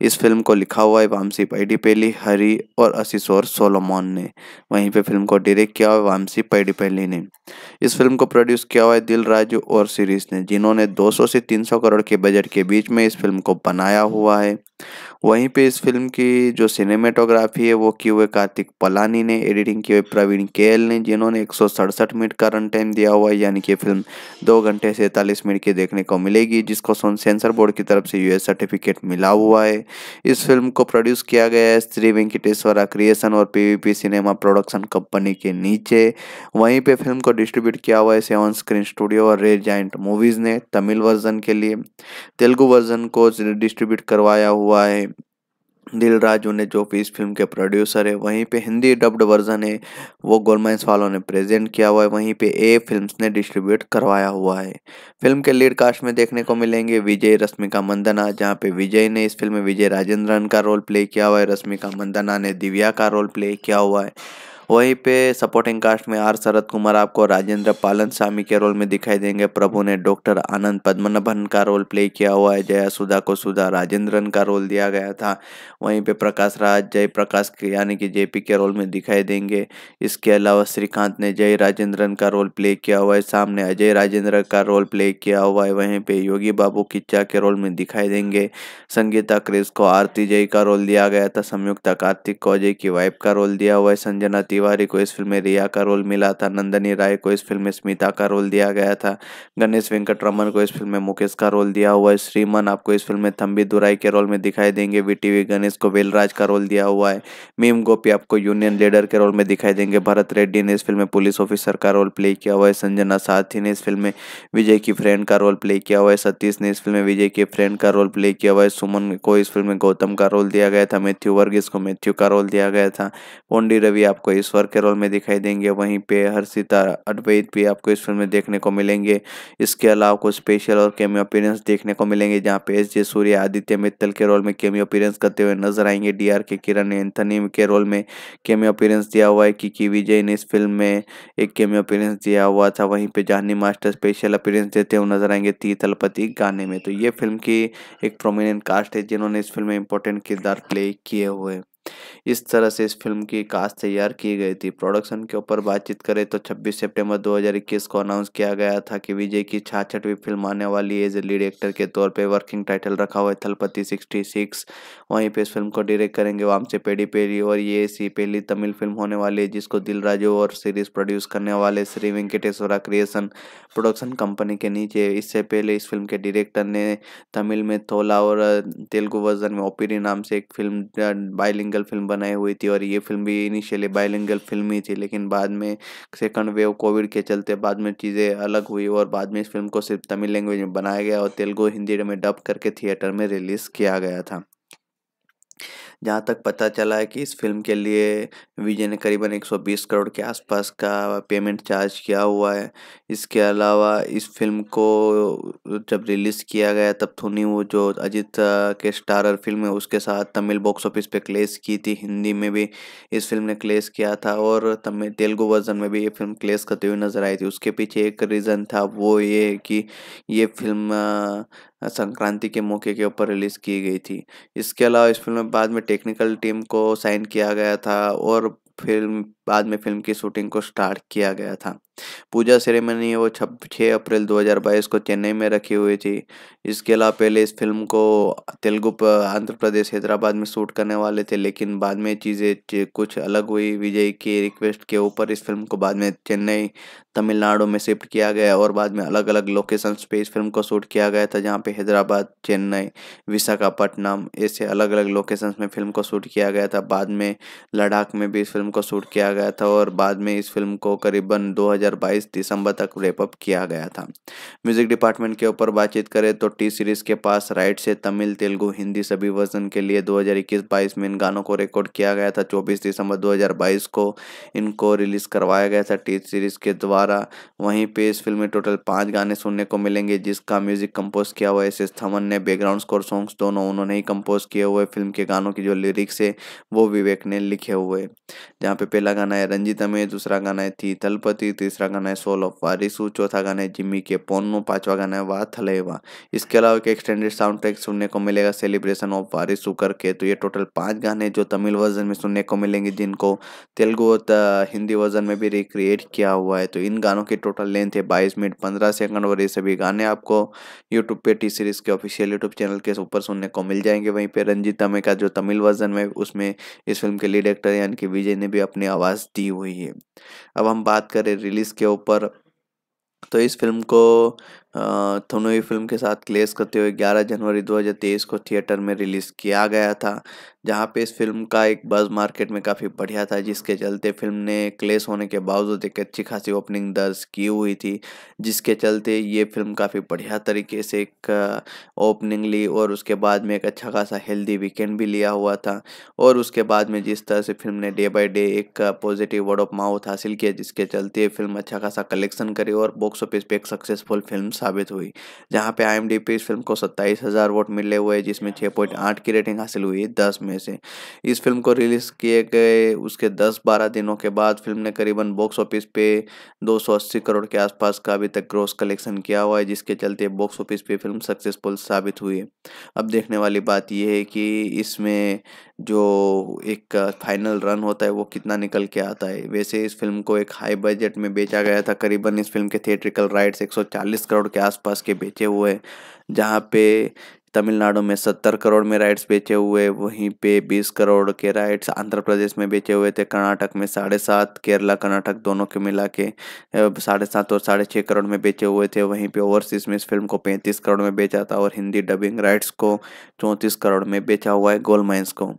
इस फ़िल्म को लिखा हुआ है वामसी पैडीपेली हरी और असिसोर सोलोमोन ने। वहीं पे फ़िल्म को डायरेक्ट किया हुआ वामसी पैडीपेली ने इस फ़िल्म को प्रोड्यूस किया हुआ है दिल राजू और सीरीज़ ने, जिन्होंने 200 से 300 करोड़ के बजट के बीच में इस फ़िल्म को बनाया हुआ है। वहीं पे इस फ़िल्म की जो सिनेमेटोग्राफी है, वो की हुए कार्तिक पलानी ने एडिटिंग की हुई प्रवीण केएल ने, जिन्होंने एक सौ सड़सठ मिनट का रन टाइम दिया हुआ है, यानी कि फ़िल्म दो घंटे सैंतालीस मिनट की देखने को मिलेगी, जिसको सेंसर बोर्ड की तरफ़ से यूएस सर्टिफिकेट मिला हुआ है। इस फ़िल्म को प्रोड्यूस किया गया है श्री वेंकटेश्वरा क्रिएशन और पीवीपी सिनेमा प्रोडक्शन कंपनी के नीचे। वहीं पे फ़िल्म को डिस्ट्रीब्यूट किया हुआ है सेवन स्क्रीन स्टूडियो और रेड जाइंट मूवीज़ ने, तमिल वर्जन के लिए। तेलुगु वर्जन को डिस्ट्रीब्यूट करवाया हुआ है। दिल राजू ने जो भी इस फ़िल्म के प्रोड्यूसर है, वहीं पे हिंदी डब्ड वर्जन है, वो गोलमाइंस वालों ने प्रेजेंट किया हुआ है, वहीं पे ए फिल्म्स ने डिस्ट्रीब्यूट करवाया हुआ है। फ़िल्म के लीड कास्ट में देखने को मिलेंगे विजय, रश्मिका मंदना, जहाँ पे विजय ने इस फ़िल्म में विजय राजेंद्रन का रोल प्ले किया हुआ है, रश्मिका मंदना ने दिव्या का रोल प्ले किया हुआ है। वहीं पे सपोर्टिंग कास्ट में आर शरद कुमार आपको राजेंद्र पालन स्वामी के रोल में दिखाई देंगे। प्रभु ने डॉक्टर आनंद पद्मनाभन का रोल प्ले किया हुआ है। जया सुधा को सुधा राजेंद्रन का रोल दिया गया था। वहीं पे प्रकाश राज जय प्रकाश यानी कि जेपी के रोल में दिखाई देंगे। इसके अलावा श्रीकांत ने जय राजेंद्रन का रोल प्ले किया हुआ है। सामने अजय राजेंद्र का रोल प्ले किया हुआ है। वहीं पे योगी बाबू किच्चा के रोल में दिखाई देंगे। संगीता क्रिस को आरती जय का रोल दिया गया था। संयुक्ता कार्तिक को अजय की वाइफ का रोल दिया हुआ है। संजना तिवारी को इस फ़िल्म में रिया का रोल मिला था, नंदनी राय को इस फ़िल्म में स्मिता का रोल दिया गया था, गणेश वेंकट को इस फ़िल्म में मुकेश का रोल दिया हुआ है, श्रीमन आपको इस फ़िल्म में थम्बी दुराई के रोल में दिखाई देंगे वीटीवी गणेश को वेलराज का रोल दिया हुआ है, मीम गोपी आपको यूनियन लीडर के रोल में दिखाई देंगे, भरत रेड्डी ने इस फ़िल्म में पुलिस ऑफिसर का रोल प्ले किया हुआ है, संजना साथी ने इस फ़िल्म में विजय की फ्रेंड का रोल प्ले किया हुआ है, सतीश ने इस फ़िल्म में विजय के फ्रेंड का रोल प्ले किया हुआ है, सुमन को इस फ़िल्म में गौतम का रोल दिया गया था, मैथ्यू वर्गीस को मैथ्यू का रोल दिया गया था, पोंडी रवि आपको ईश्वर के रोल में दिखाई देंगे। वहीं पे हर्षिता अद्वैत भी आपको इस फ़िल्म में देखने को मिलेंगे। इसके अलावा कुछ स्पेशल और केमियो अपीरेंस देखने को मिलेंगे, जहाँ पे एस जे सूर्य आदित्य मित्तल के रोल में केमियो अपीरेंस करते हुए नज़र आएँगे। D R K Kiran, Anthony के रोल में केमियो अपीरेंस दिया हुआ है। की विजय ने इस फ़िल्म में एक केमियो अपीरेंस दिया हुआ था। वहीं पे जानी मास्टर स्पेशल अपीरेंस देते हुए नज़र आएँगे ती तलपति गाने में। तो ये फ़िल्म की एक प्रोमिनेंट कास्ट है, जिन्होंने इस फ़िल्म में इंपॉर्टेंट किरदार प्ले किए हुए। इस तरह से इस फ़िल्म की कास्ट तैयार की गई थी। प्रोडक्शन के ऊपर बातचीत करें तो 26 सितंबर 2021 को अनाउंस किया गया था कि विजय की छाछठवीं फ़िल्म आने वाली एज ए लीड एक्टर के तौर पे वर्किंग टाइटल रखा हुआ है थलपति 66 वहीं पे इस फ़िल्म को डायरेक्ट करेंगे वामसे पेडी पेरी और ये ऐसी पहली तमिल फ़िल्म होने वाली है जिसको दिल और सीरीज़ प्रोड्यूस करने वाले Sri Venkateswara creation production company के नीचे। इससे पहले इस फ़िल्म के डायरेक्टर ने तमिल में थोला और तेलुगु वर्जन में ओपीरी नाम से एक फ़िल्म बाइलिंगल फ़िल्म बनाई हुई थी और ये फ़िल्म भी इनिशियली बाइलिंगल फ़िल्म ही थी, लेकिन बाद में सेकंड वेव कोविड के चलते बाद में चीज़ें अलग हुई और बाद में इस फ़िल्म को सिर्फ़ तमिल लैंग्वेज में बनाया गया और तेलुगु हिंदी में डब करके थिएटर में रिलीज़ किया गया था। जहाँ तक पता चला है कि इस फ़िल्म के लिए विजय ने करीबन 120 करोड़ के आसपास का पेमेंट चार्ज किया हुआ है। इसके अलावा इस फ़िल्म को जब रिलीज़ किया गया तब थोनी वो जो अजित के स्टारर फ़िल्म है उसके साथ तमिल बॉक्स ऑफ़िस पे क्लेस की थी। हिंदी में भी इस फ़िल्म ने क्लेस किया था और तमिल तेलुगु वर्जन में भी ये फ़िल्म क्लेस करते हुए नज़र आई थी। उसके पीछे एक रीज़न था वो ये कि ये फ़िल्म संक्रांति के मौके के ऊपर रिलीज़ की गई थी। इसके अलावा इस फ़िल्म में बाद में टेक्निकल टीम को साइन किया गया था और फ़िल्म, बाद में फ़िल्म की शूटिंग को स्टार्ट किया गया था। पूजा सेरेमनी वो छब छः अप्रैल 2022 को चेन्नई में रखी हुई थी। इसके अलावा पहले इस फ़िल्म को तेलुगु आंध्र प्रदेश, हैदराबाद में शूट करने वाले थे, लेकिन बाद में चीज़ें कुछ अलग हुई। विजय की रिक्वेस्ट के ऊपर इस फ़िल्म को बाद में चेन्नई, तमिलनाडु में शिफ्ट किया गया और बाद में अलग अलग लोकेशन पे इस फ़िल्म को शूट किया गया था, जहाँ पे हैदराबाद, चेन्नई, विशाखापट्टनम ऐसे अलग अलग लोकेशंस में फ़िल्म को शूट किया गया था। बाद में लद्दाख में भी इस फ़िल्म को शूट किया गया था और बाद में इस फ़िल्म को करीबन 2022 दिसंबर तक रेपअप किया गया था। म्यूज़िक डिपार्टमेंट के ऊपर बातचीत करें तो टी सीरीज़ के पास राइट से तमिल, तेलुगु, हिंदी सभी वर्जन के लिए 2021-22 में इन गानों को रिकॉर्ड किया गया था। 24 दिसंबर 2022 को इनको रिलीज़ करवाया गया था। टी सीरीज़ के द्वारा वहीं पे इस फ़िल्म में टोटल पाँच गाने सुनने को मिलेंगे, जिसका म्यूज़िक कंपोज किया हुआ एस एस थमन ने बैकग्राउंड स्कोर सॉन्ग्स दोनों उन्होंने ही कंपोज किए हुए फ़िल्म के गानों की जो लिरिक्स है, वो विवेक ने लिखे हुए जहाँ पे पहला गाना है रंजित में दूसरा गाना है थी तलपति, तीसरा गाना है सोल ऑफ़ वारिसु चौथा गाना है जिम्मी के पोन्नो, पांचवा गाना है वाह थलेवा। इसके अलावा एक एक्सटेंडेड साउंड ट्रैक सुनने को मिलेगा सेलिब्रेशन ऑफ़ वारिसु करके। तो ये टोटल पाँच गाने जो तमिल वर्जन में सुनने को मिलेंगे, जिनको तेलुगु और हिंदी वर्जन में भी रिक्रिएट किया हुआ है। तो इन गानों की टोटल लेंथ है बाईस मिनट, पंद्रह सेकंड और ये सभी गाने आपको यूट्यूब पे टी सीरीज़ के ऑफिशियल यूट्यूब चैनल के ऊपर सुनने को मिल जाएँगे। वहीं पे रंजीत में का जो तमिल वर्जन में, उसमें इस फ़िल्म के लीड एक्टर यानी कि विजय ने भी अपनी आवाज़ दी हुई है। अब हम बात करें रिलीज़ के ऊपर। तो इस फ़िल्म को थोनोई फ़िल्म के साथ क्लेस करते हुए 11 जनवरी 2023 को थिएटर में रिलीज़ किया गया था, जहाँ पे इस फ़िल्म का एक बज़ मार्केट में काफ़ी बढ़िया था, जिसके चलते फ़िल्म ने क्लेस होने के बावजूद एक अच्छी खासी ओपनिंग दर्ज की हुई थी, जिसके चलते ये फ़िल्म काफ़ी बढ़िया तरीके से एक ओपनिंग ली और उसके बाद में एक अच्छा खासा हेल्दी वीकेंड भी लिया हुआ था और उसके बाद में जिस तरह से फ़िल्म ने डे बाई डे एक पॉजिटिव वर्ड ऑफ़ माउथ हासिल किया, जिसके चलते फ़िल्म अच्छा खासा कलेक्शन करी और बॉक्स ऑफ़िस पे एक सक्सेसफुल फ़िल्म साबित हुई, जहाँ पे आई इस फ़िल्म को सत्ताईस हज़ार वोट मिले हुए, जिसमें छः पॉइंट आठ की रेटिंग हासिल हुई, दस में से। इस फ़िल्म को रिलीज़ किए गए उसके दस बारह दिनों के बाद फ़िल्म ने करीबन बॉक्स ऑफ़िस पे दो सौ अस्सी करोड़ के आसपास का अभी तक ग्रोस कलेक्शन किया हुआ है, जिसके चलते बॉक्स ऑफ़िस पे फ़िल्म सक्सेसफुल साबित हुई। है अब देखने वाली बात यह है कि इसमें जो एक फाइनल रन होता है, वो कितना निकल के आता है। वैसे इस फ़िल्म को एक हाई बजट में बेचा गया था, करीबन इस फ़िल्म के थिएट्रिकल राइट्स 140 करोड़ के आसपास के बेचे हुए हैं, जहाँ पे तमिलनाडु में सत्तर करोड़ में राइट्स बेचे हुए, वहीं पे बीस करोड़ के राइट्स आंध्र प्रदेश में बेचे हुए थे। कर्नाटक में साढ़े सात, केरला, कर्नाटक दोनों के मिला के साढ़े सात और साढ़े छः करोड़ में बेचे हुए थे। वहीं पे ओवरसीज में इस फ़िल्म को पैंतीस करोड़ में बेचा था और हिंदी डबिंग राइट्स को चौंतीस करोड़ में बेचा हुआ है गोल माइंस को।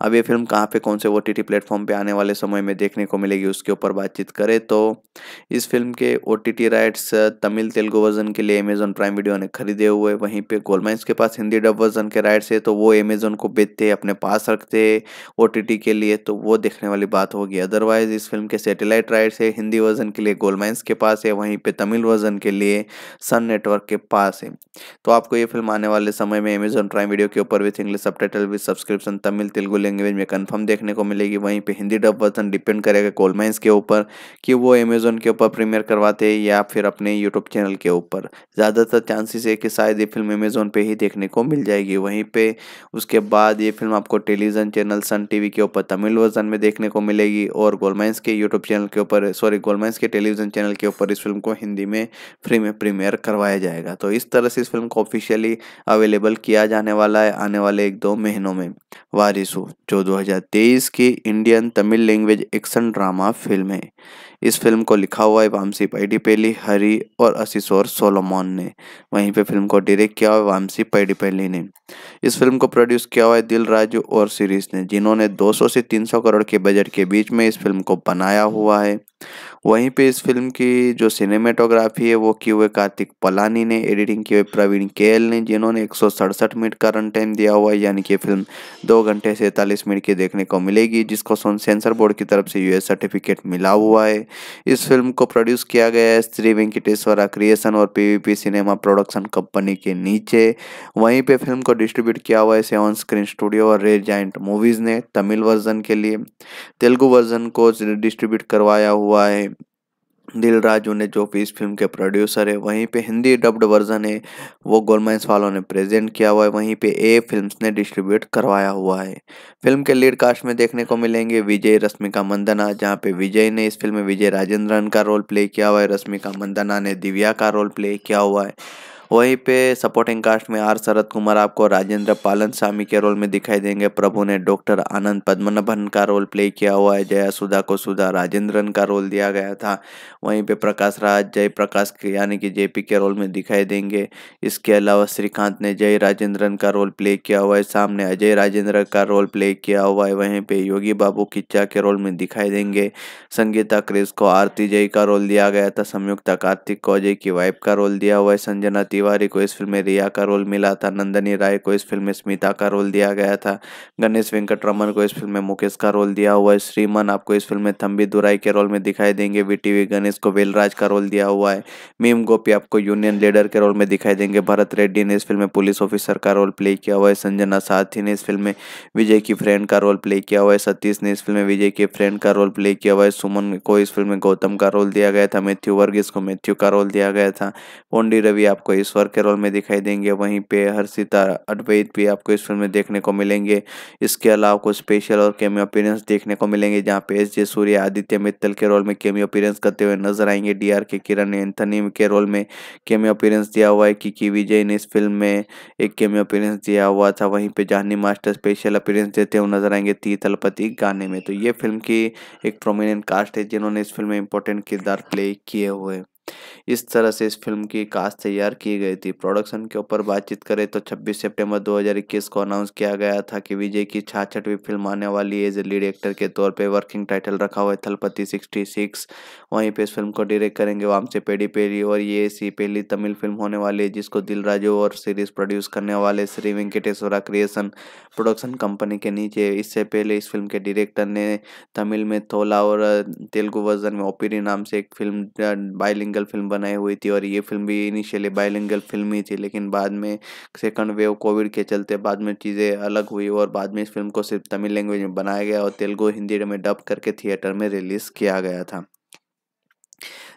अब ये फ़िल्म कहाँ पे, कौन से ओ टी टी प्लेटफॉर्म पर आने वाले समय में देखने को मिलेगी, उसके ऊपर बातचीत करें तो इस फ़िल्म के O T T rights Tamil, Telugu version के लिए अमेजोन प्राइम वीडियो ने खरीदे हुए, वहीं पे गोलमाइंस के पास हिंदी डब वर्जन के राइट्स है तो वो अमेजोन को बेचते, अपने पास रखते ओ के लिए तो वो देखने वाली बात होगी। अदरवाइज़ इस फ़िल्म के सेटेलाइट राइट्स है हिंदी वर्जन के लिए गोलमाइंस के पास है, वहीं पे तमिल वर्जन के लिए सन नेटवर्क के पास है। तो आपको ये फ़िल्म आने वाले समय में अमेजोन प्राइम वीडियो के ऊपर with English sub with subscription Tamil, Telugu language में कन्फर्म देखने को मिलेगी। वहीं पर हिंदी डब वर्जन डिपेंड करेगा गोलमाइंस के ऊपर कि वो अमेजोन के ऊपर प्रीमियर करवाते या फिर अपने यूट्यूब चैनल के ऊपर। ज़्यादातर चांसेस है कि शायद ये फ़िल्म अमेजोन पे ही देखने को मिल जाएगी। वहीं पे उसके बाद ये फ़िल्म आपको टेलीविज़न चैनल सन टीवी के ऊपर, तमिल वर्जन में देखने को मिलेगी और गोलमाइंस के यूट्यूब चैनल के ऊपर, सॉरी, गोलमाइंस के टेलीविज़न चैनल के ऊपर इस फ़िल्म को हिंदी में फ्री में प्रीमियर करवाया जाएगा। तो इस तरह से इस फ़िल्म को ऑफिशियली अवेलेबल किया जाने वाला है आने वाले एक दो महीनों में। वारिसु जो 2023 की Indian Tamil language action drama film है। इस फ़िल्म को लिखा हुआ है वामसी पैडीपेली हरी और असिसोर सोलोमोन ने। वहीं पे फ़िल्म को डायरेक्ट किया हुआ वामसी पैडीपेली ने। इस फ़िल्म को प्रोड्यूस किया हुआ है दिल राजू और सीरीज़ ने, जिन्होंने 200 से 300 करोड़ के बजट के बीच में इस फ़िल्म को बनाया हुआ है। वहीं पे इस फ़िल्म की जो सिनेमेटोग्राफी है, वो की हुए कार्तिक पलानी ने एडिटिंग की हुई प्रवीण केएल ने, जिन्होंने एक सौ सड़सठ मिनट का रन टाइम दिया हुआ है, यानी कि फ़िल्म दो घंटे सैंतालीस मिनट की देखने को मिलेगी, जिसको सेंसर बोर्ड की तरफ़ से यूएस सर्टिफिकेट मिला हुआ है। इस फ़िल्म को प्रोड्यूस किया गया है श्री वेंकटेश्वरा क्रिएशन और पीवीपी सिनेमा प्रोडक्शन कंपनी के नीचे। वहीं पे फ़िल्म को डिस्ट्रीब्यूट किया हुआ है सेवन स्क्रीन स्टूडियो और रेड जाइंट मूवीज़ ने, तमिल वर्जन के लिए। तेलुगु वर्जन को डिस्ट्रीब्यूट करवाया हुआ है। दिल राजू ने जो भी इस फ़िल्म के प्रोड्यूसर है, वहीं पे हिंदी डब्ड वर्जन है, वो गोलमाइंस वालों ने प्रेजेंट किया हुआ है, वहीं पे ए फिल्म्स ने डिस्ट्रीब्यूट करवाया हुआ है। फ़िल्म के लीड कास्ट में देखने को मिलेंगे विजय, रश्मिका मंदना, जहाँ पे विजय ने इस फ़िल्म में विजय राजेंद्रन का रोल प्ले किया हुआ है, रश्मिका मंदना ने दिव्या का रोल प्ले किया हुआ है। वहीं पे सपोर्टिंग कास्ट में आर शरद कुमार आपको राजेंद्र पालन स्वामी के रोल में दिखाई देंगे। प्रभु ने डॉक्टर आनंद पद्मनाभन का रोल प्ले किया हुआ है। जया सुधा को सुधा राजेंद्रन का रोल दिया गया था। वहीं पे प्रकाश राज जय प्रकाश यानी कि जेपी के रोल में दिखाई देंगे। इसके अलावा श्रीकांत ने जय राजेंद्रन का रोल प्ले किया हुआ है। सामने अजय राजेंद्र का रोल प्ले किया हुआ है। वहीं पे योगी बाबू किच्चा के रोल में दिखाई देंगे। संगीता, क्रिस को आरती जय का रोल दिया गया था। संयुक्ता, कार्तिक को अजय की वाइफ का रोल दिया हुआ है। संजना तिवारी को इस फ़िल्म में रिया का रोल मिला था, नंदनी राय को इस फ़िल्म में स्मिता का रोल दिया गया था, गणेश वेंकट रमन को इस फ़िल्म में मुकेश का रोल दिया हुआ है, श्रीमन आपको इस फ़िल्म में थम्बी दुराई के रोल में दिखाई देंगे वीटीवी गणेश को वेलराज का रोल दिया हुआ है, मीम गोपी आपको यूनियन लीडर के रोल में दिखाई देंगे, भरत रेड्डी ने इस फ़िल्म में पुलिस ऑफिसर का रोल प्ले किया हुआ है, संजना साथी ने इस फ़िल्म में विजय की फ्रेंड का रोल प्ले किया हुआ है, सतीश ने इस फ़िल्म में विजय के फ्रेंड का रोल प्ले किया हुआ है, सुमन को इस फ़िल्म में गौतम का रोल दिया गया था, मैथ्यू वर्गीस को मैथ्यू का रोल दिया गया था, पोंडी रवि आपको ईश्वर के रोल में दिखाई देंगे। वहीं पे हर्षिता अद्वैत भी आपको इस फ़िल्म में देखने को मिलेंगे। इसके अलावा कुछ स्पेशल और केमियो अपीरेंस देखने को मिलेंगे, जहाँ पे एस जे सूर्य आदित्य मित्तल के रोल में केमियो अपीरेंस करते हुए नज़र आएँगे। D R K Kiran, Anthony के रोल में केमियो अपीरेंस दिया हुआ है। कि विजय ने इस फ़िल्म में एक केमियो अपीरेंस दिया हुआ था। वहीं पे जानी मास्टर स्पेशल अपीरेंस देते हुए नज़र आएँगे ती तलपति गाने में। तो ये फ़िल्म की एक प्रोमिनेंट कास्ट है, जिन्होंने इस फ़िल्म में इंपॉर्टेंट किरदार प्ले किए हुए। इस तरह से इस फ़िल्म की कास्ट तैयार की गई थी। प्रोडक्शन के ऊपर बातचीत करें तो 26 सितंबर 2021 को अनाउंस किया गया था कि विजय की छाछठवीं फ़िल्म आने वाली एज ए लीड एक्टर के तौर पे वर्किंग टाइटल रखा हुआ है थलपति 66 वहीं पे इस फ़िल्म को डायरेक्ट करेंगे वामसे पेडी पेरी और ये ऐसी पहली तमिल फ़िल्म होने वाली है जिसको दिल और सीरीज़ प्रोड्यूस करने वाले Shri Venkateswara creation production company के नीचे। इससे पहले इस फ़िल्म के डायरेक्टर ने तमिल में थोला और तेलुगु वर्जन में ओपीरी नाम से एक फ़िल्म बाइलिंगल फ़िल्म बनाई हुई थी और ये फ़िल्म भी इनिशियली बायलिंगल फ़िल्म ही थी, लेकिन बाद में सेकंड वेव कोविड के चलते बाद में चीज़ें अलग हुई और बाद में इस फ़िल्म को सिर्फ़ तमिल लैंग्वेज में बनाया गया और तेलुगु हिंदी में डब करके थिएटर में रिलीज़ किया गया था।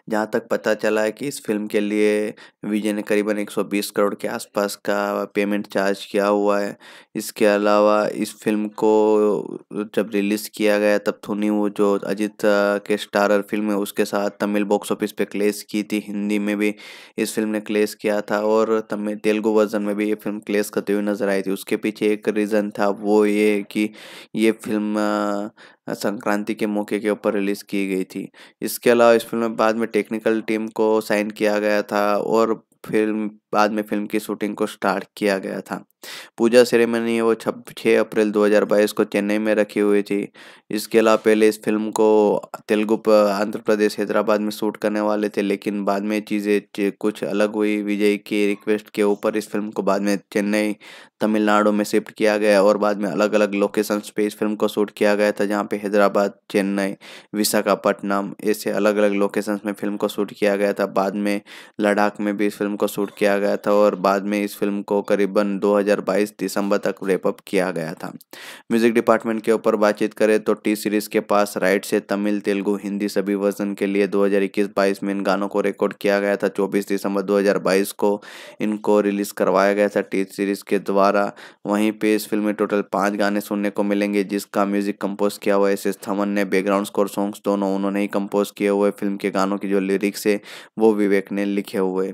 जहाँ तक पता चला है कि इस फ़िल्म के लिए विजय ने करीबन 120 करोड़ के आसपास का पेमेंट चार्ज किया हुआ है। इसके अलावा इस फ़िल्म को जब रिलीज़ किया गया तब थोनी वो जो अजित के स्टारर फ़िल्म है उसके साथ तमिल बॉक्स ऑफ़िस पे क्लेस की थी। हिंदी में भी इस फ़िल्म ने क्लेस किया था और तमिल तेलुगु वर्जन में भी ये फ़िल्म क्लेस करते हुए नज़र आई थी। उसके पीछे एक रीज़न था वो ये कि ये फ़िल्म संक्रांति के मौके के ऊपर रिलीज़ की गई थी। इसके अलावा इस फ़िल्म में बाद में टेक्निकल टीम को साइन किया गया था और फ़िल्म, बाद में फ़िल्म की शूटिंग को स्टार्ट किया गया था। पूजा सेरेमनी वो छब छः अप्रैल 2022 को चेन्नई में रखी हुई थी। इसके अलावा पहले इस फ़िल्म को तेलुगु आंध्र प्रदेश, हैदराबाद में शूट करने वाले थे, लेकिन बाद में चीज़ें कुछ अलग हुई। विजय की रिक्वेस्ट के ऊपर इस फ़िल्म को बाद में चेन्नई, तमिलनाडु में शिफ्ट किया गया और बाद में अलग अलग लोकेशन पे इस फ़िल्म को शूट किया गया था, जहाँ पे हैदराबाद, चेन्नई, विशाखापट्टनम ऐसे अलग अलग लोकेशन में फ़िल्म को शूट किया गया था। बाद में लद्दाख में भी इस फ़िल्म को शूट किया गया था और बाद में इस फ़िल्म को करीबन 2022 दिसंबर तक रेपअप किया गया था। म्यूज़िक डिपार्टमेंट के ऊपर बातचीत करें तो टी सीरीज़ के पास राइट से तमिल, तेलुगु, हिंदी सभी वर्जन के लिए 2021-22 में इन गानों को रिकॉर्ड किया गया था। 24 दिसंबर 2022 को इनको रिलीज़ करवाया गया था। टी सीरीज़ के द्वारा वहीं पे इस फ़िल्म में टोटल पाँच गाने सुनने को मिलेंगे, जिसका म्यूज़िक कंपोज किया हुआ एस एस थमन ने बैकग्राउंड स्कोर सॉन्ग्स दोनों उन्होंने ही कंपोज किए हुए फ़िल्म के गानों की जो लिरिक्स है, वो विवेक ने लिखे हुए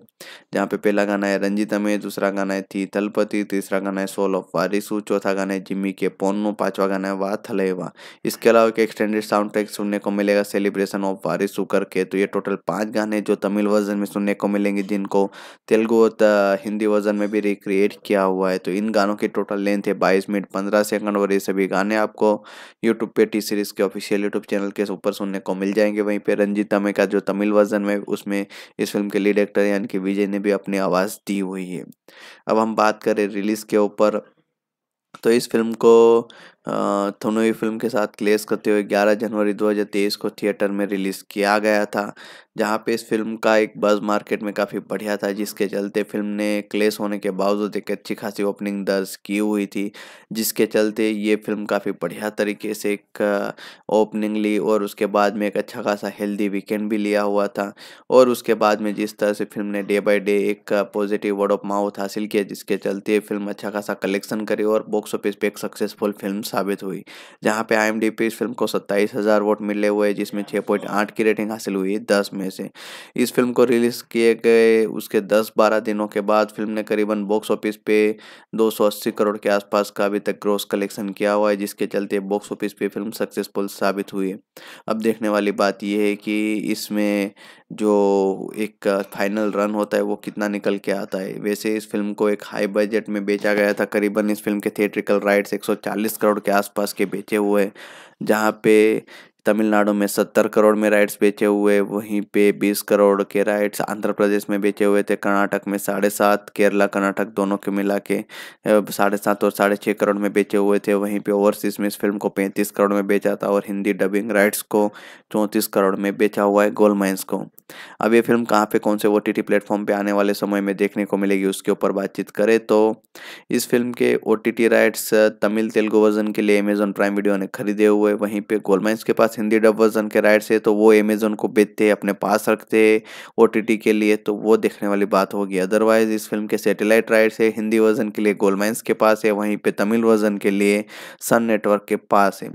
जहाँ पे पहला गाना है रंजिता में दूसरा गाना है थी तलपति, तीसरा तीसरा गाना है सोल ऑफ़ वारिसू चौथा गाना है जिम्मी के पोन्नू, पांचवा गाना है वा थलेवा। इसके अलावा एक एक्सटेंडेड साउंड ट्रैक सुनने को मिलेगा सेलिब्रेशन ऑफ़ वारिसू करके तो ये टोटल पाँच गाने जो तमिल वर्जन में सुनने को मिलेंगे, जिनको तेलुगु और हिंदी वर्जन में भी रिक्रिएट किया हुआ है। तो इन गानों की टोटल लेंथ है बाईस मिनट पंद्रह सेकंड और ये सभी गाने आपको यूट्यूब पे टी सीरीज़ के ऑफिशियल यूट्यूब चैनल के ऊपर सुनने को मिल जाएँगे। वहीं पे रंजीत तमे का जो तमिल वर्जन में उसमें इस फ़िल्म के लीड एक्टर यानी कि विजय ने भी अपनी आवाज़ दी हुई है। अब हम बात करें रिलीज़ के ऊपर। तो इस फ़िल्म को थोनोई फ़िल्म के साथ क्लेस करते हुए 11 जनवरी 2023 को थिएटर में रिलीज़ किया गया था, जहाँ पे इस फ़िल्म का एक बज़ मार्केट में काफ़ी बढ़िया था, जिसके चलते फ़िल्म ने क्लेस होने के बावजूद एक अच्छी खासी ओपनिंग दर्ज की हुई थी, जिसके चलते ये फ़िल्म काफ़ी बढ़िया तरीके से एक ओपनिंग ली और उसके बाद में एक अच्छा खासा हेल्दी वीकेंड भी लिया हुआ था और उसके बाद में जिस तरह से फ़िल्म ने डे बाई डे एक पॉजिटिव वर्ड ऑफ़ माउथ हासिल किया, जिसके चलते फ़िल्म अच्छा खासा कलेक्शन करी और बॉक्स ऑफ़िस पे एक सक्सेसफुल फ़िल्म साबित हुई, जहाँ पे आई इस फ़िल्म को सत्ताईस हज़ार वोट मिले हुए, जिसमें छः पॉइंट आठ की रेटिंग हासिल हुई, दस में से। इस फ़िल्म को रिलीज़ किए गए उसके दस बारह दिनों के बाद फ़िल्म ने करीबन बॉक्स ऑफ़िस पे दो सौ अस्सी करोड़ के आसपास का अभी तक ग्रोस कलेक्शन किया हुआ है, जिसके चलते बॉक्स ऑफ़िस पे फ़िल्म सक्सेसफुल साबित हुई। है अब देखने वाली बात यह है कि इसमें जो एक फाइनल रन होता है, वो कितना निकल के आता है। वैसे इस फ़िल्म को एक हाई बजट में बेचा गया था, करीबन इस फ़िल्म के थिएट्रिकल राइट्स 140 करोड़ के आसपास के बेचे हुए हैं, जहाँ पे तमिलनाडु में सत्तर करोड़ में राइट्स बेचे हुए, वहीं पे बीस करोड़ के राइट्स आंध्र प्रदेश में बेचे हुए थे। कर्नाटक में साढ़े सात, केरला, कर्नाटक दोनों के मिला के साढ़े सात और साढ़े छः करोड़ में बेचे हुए थे। वहीं पे ओवरसीज में इस फ़िल्म को पैंतीस करोड़ में बेचा था और हिंदी डबिंग राइट्स को चौंतीस करोड़ में बेचा हुआ है गोल माइंस को। अब ये फ़िल्म कहाँ पे, कौन से ओ टी टी प्लेटफॉर्म पर आने वाले समय में देखने को मिलेगी, उसके ऊपर बातचीत करें तो इस फ़िल्म के O T T rights Tamil Telugu version के लिए अमेजोन प्राइम वीडियो ने खरीदे हुए, वहीं पे गोलमाइंस के पास हिंदी डब वर्जन के राइट्स है तो वो अमेजोन को बेचते, अपने पास रखते ओटीटी के लिए तो वो देखने वाली बात होगी। अदरवाइज़ इस फ़िल्म के सेटेलाइट राइट्स है हिंदी वर्जन के लिए गोलमाइंस के पास है, वहीं पे तमिल वर्जन के लिए सन नेटवर्क के पास है।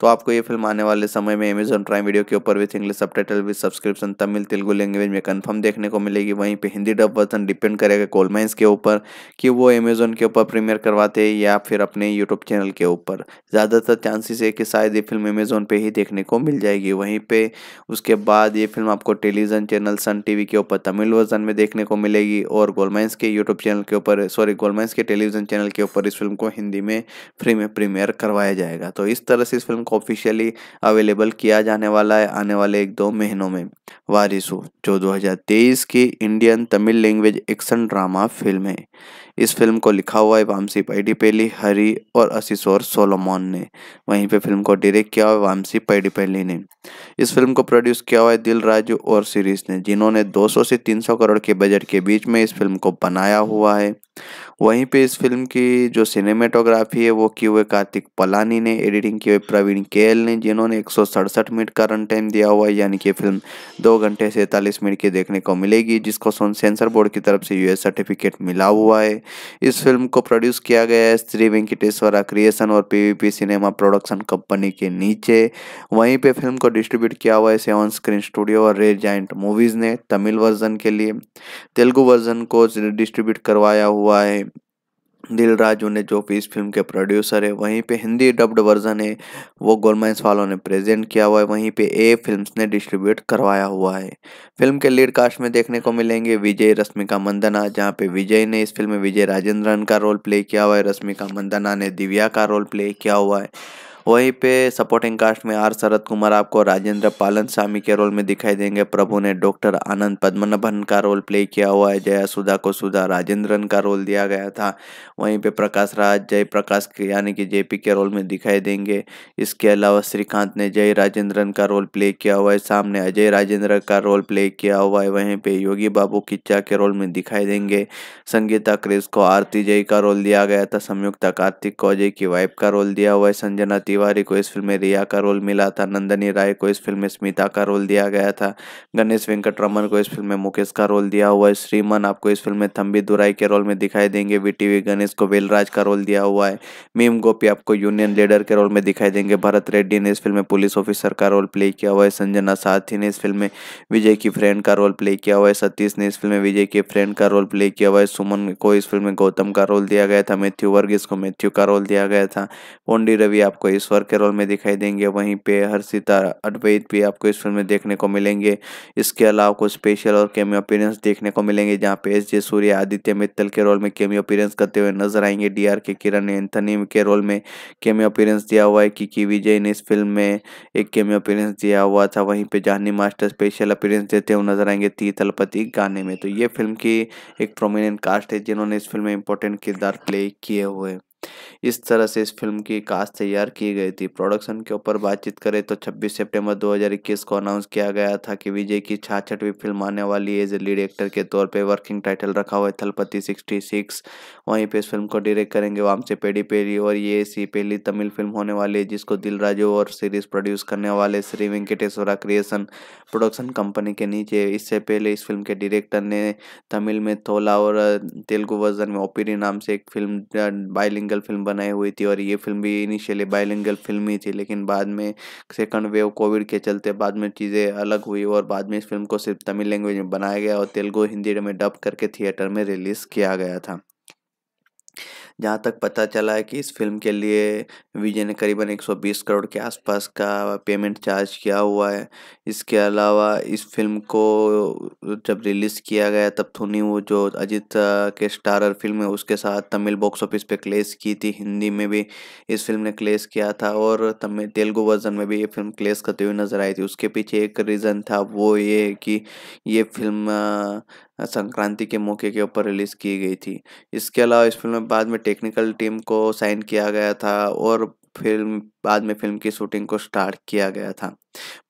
तो आपको ये फ़िल्म आने वाले समय में अमेजोन प्राइम वीडियो के ऊपर with English sub with subscription Tamil, Telugu language में कन्फर्म देखने को मिलेगी। वहीं पर हिंदी डब वर्जन डिपेंड करेगा कोलमाइंस के ऊपर कि वो अमेजोन के ऊपर प्रीमियर करवाते या फिर अपने यूट्यूब चैनल के ऊपर। ज़्यादातर चांसेस है कि शायद ये फ़िल्म अमेजोन पे ही देखने को मिल जाएगी। वहीं पे उसके बाद ये फ़िल्म आपको टेलीविज़न चैनल सन टीवी के ऊपर, तमिल वर्जन में देखने को मिलेगी और गोलमाइंस के यूट्यूब चैनल के ऊपर, सॉरी गोलमाइंस के टेलीविज़न चैनल के ऊपर इस फ़िल्म को हिंदी में फ्री में प्रीमियर करवाया जाएगा। तो इस तरह से इस फ़िल्म को ऑफिशियली अवेलेबल किया जाने वाला है आने वाले एक दो महीनों में। वारिसु, जो 2023 की Indian Tamil language action drama film है। इस फ़िल्म को लिखा हुआ है वामसी पैडीपेली, हरी और असिसोर सोलोमोन ने। वहीं पे फ़िल्म को डायरेक्ट किया हुआ वामसी पैडीपेली ने। इस फ़िल्म को प्रोड्यूस किया हुआ है दिल राजू और सीरीज़ ने, जिन्होंने 200 से 300 करोड़ के बजट के बीच में इस फ़िल्म को बनाया हुआ है। वहीं पे इस फ़िल्म की जो सिनेमेटोग्राफी है, वो की हुए कार्तिक पलानी ने एडिटिंग की हुई प्रवीण केएल ने, जिन्होंने एक सौ सड़सठ मिनट का रन टाइम दिया हुआ है, यानी कि फ़िल्म दो घंटे सैंतालीस मिनट की देखने को मिलेगी, जिसको सेंसर बोर्ड की तरफ़ से यूएस सर्टिफिकेट मिला हुआ है। इस फ़िल्म को प्रोड्यूस किया गया है श्री वेंकटेश्वरा क्रिएशन और पीवीपी सिनेमा प्रोडक्शन कंपनी के नीचे। वहीं पे फ़िल्म को डिस्ट्रीब्यूट किया हुआ है सेवन स्क्रीन स्टूडियो और रेड जाइंट मूवीज़ ने, तमिल वर्जन के लिए। तेलुगु वर्जन को डिस्ट्रीब्यूट करवाया हुआ है। दिल उन्हें इस फ़िल्म के प्रोड्यूसर है, वहीं पे हिंदी डब्ड वर्जन है, वो गोलमाइंस वालों ने प्रेजेंट किया हुआ है, वहीं पे ए फिल्म्स ने डिस्ट्रीब्यूट करवाया हुआ है। फ़िल्म के लीड कास्ट में देखने को मिलेंगे विजय, रश्मिका मंदना, जहाँ पे विजय ने इस फ़िल्म में विजय राजेंद्रन का रोल प्ले किया हुआ है, रश्मिका मंदना ने दिव्या का रोल प्ले किया हुआ है। वहीं पे सपोर्टिंग कास्ट में आर शरद कुमार आपको राजेंद्र पालन स्वामी के रोल में दिखाई देंगे। प्रभु ने डॉक्टर आनंद पद्मनाभन का रोल प्ले किया हुआ है। जया सुधा को सुधा राजेंद्रन का रोल दिया गया था। वहीं पे प्रकाश राज जय प्रकाश यानी कि जेपी के रोल में दिखाई देंगे। इसके अलावा श्रीकांत ने जय राजेंद्रन का रोल प्ले किया हुआ है। सामने अजय राजेंद्र का रोल प्ले किया हुआ है। वहीं पे योगी बाबू किच्चा के रोल में दिखाई देंगे। संगीता, क्रिस को आरती जय का रोल दिया गया था। संयुक्ता, कार्तिक को अजय की वाइफ का रोल दिया हुआ है। संजना तिवारी को इस फ़िल्म में रिया का रोल मिला था, नंदनी राय को इस फ़िल्म में स्मिता का रोल दिया गया था, गणेश वेंकट रमन को इस फ़िल्म में मुकेश का रोल दिया हुआ है, श्रीमन आपको इस फ़िल्म में थम्बी दुराई के रोल में दिखाई देंगे वीटीवी गणेश को वेलराज का रोल दिया हुआ है, मीम गोपी आपको यूनियन लीडर के रोल में दिखाई देंगे, भरत रेड्डी ने इस फ़िल्म में पुलिस ऑफिसर का रोल प्ले किया हुआ है, संजना साथी ने इस फ़िल्म में विजय की फ्रेंड का रोल प्ले किया हुआ है, सतीश ने इस फ़िल्म में विजय के फ्रेंड का रोल प्ले किया हुआ है, सुमन को इस फ़िल्म में गौतम का रोल दिया गया था, मैथ्यू वर्गीस को मैथ्यू का रोल दिया गया था, पोंडी रवि आपको ईश्वर के रोल में दिखाई देंगे। वहीं पे हर्षिता अद्वैत भी आपको इस फ़िल्म में देखने को मिलेंगे। इसके अलावा कुछ स्पेशल और केमियो अपीरेंस देखने को मिलेंगे, जहाँ पे एस जे सूर्य आदित्य मित्तल के रोल में केमियो अपीरेंस करते हुए नज़र आएँगे। D R K Kiran, Anthony के रोल में केमियो अपीरेंस दिया हुआ है। कि विजय ने इस फ़िल्म में एक केमियो अपीरेंस दिया हुआ था। वहीं पे जानी मास्टर स्पेशल अपीरेंस देते हुए नज़र आएँगे ती तलपति गाने में। तो ये फ़िल्म की एक प्रोमिनेंट कास्ट है, जिन्होंने इस फ़िल्म में इंपॉर्टेंट किरदार प्ले किए हुए। इस तरह से इस फ़िल्म की कास्ट तैयार की गई थी। प्रोडक्शन के ऊपर बातचीत करें तो 26 सितंबर 2021 को अनाउंस किया गया था कि विजय की छाछठवीं फ़िल्म आने वाली एज ए लीड एक्टर के तौर पे वर्किंग टाइटल रखा हुआ है थलपति 66 वहीं पर इस फ़िल्म को डायरेक्ट करेंगे वामसे पेडी पेरी और ये ऐसी पहली तमिल फ़िल्म होने वाली है जिसको दिल और सीरीज़ प्रोड्यूस करने वाले Shri Venkateswara creation production company के नीचे। इससे पहले इस फ़िल्म के डायरेक्टर ने तमिल में थोला और तेलुगु वर्जन में ओपीरी नाम से एक फ़िल्म बाइलिंगल फ़िल्म बनाई हुई थी और ये फ़िल्म भी इनिशियली बायलिंगल फ़िल्म ही थी, लेकिन बाद में सेकंड वेव कोविड के चलते बाद में चीज़ें अलग हुई और बाद में इस फ़िल्म को सिर्फ़ तमिल लैंग्वेज में बनाया गया और तेलुगु हिंदी में डब करके थिएटर में रिलीज़ किया गया था। जहाँ तक पता चला है कि इस फ़िल्म के लिए विजय ने करीबन 120 करोड़ के आसपास का पेमेंट चार्ज किया हुआ है। इसके अलावा इस फ़िल्म को जब रिलीज़ किया गया तब थोनी वो जो अजित के स्टारर फ़िल्म है उसके साथ तमिल बॉक्स ऑफ़िस पे क्लेस की थी। हिंदी में भी इस फ़िल्म ने क्लेस किया था और तमिल, तेलुगु वर्जन में भी ये फ़िल्म क्लेस करते हुए नज़र आई थी। उसके पीछे एक रीज़न था वो ये कि ये फ़िल्म संक्रांति के मौके के ऊपर रिलीज़ की गई थी। इसके अलावा इस फ़िल्म में बाद में टेक्निकल टीम को साइन किया गया था और फ़िल्म, बाद में फ़िल्म की शूटिंग को स्टार्ट किया गया था।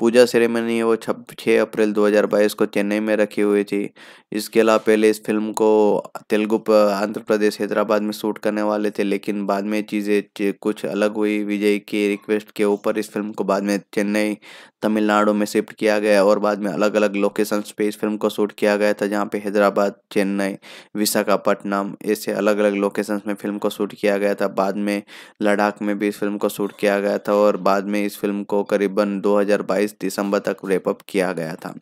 पूजा सेरेमनी वो छब छः अप्रैल 2022 को चेन्नई में रखी हुई थी। इसके अलावा पहले इस फ़िल्म को तेलुगु आंध्र प्रदेश, हैदराबाद में शूट करने वाले थे, लेकिन बाद में चीज़ें कुछ अलग हुई। विजय की रिक्वेस्ट के ऊपर इस फ़िल्म को बाद में चेन्नई, तमिलनाडु में शिफ्ट किया गया और बाद में अलग अलग लोकेशन पे इस फ़िल्म को शूट किया गया था, जहाँ पे हैदराबाद, चेन्नई, विशाखापट्टनम ऐसे अलग अलग लोकेशन में फ़िल्म को शूट किया गया था। बाद में लद्दाख में भी इस फ़िल्म को शूट किया गया था और बाद में इस फ़िल्म को करीबन 2022 दिसंबर तक रेपअप किया गया था।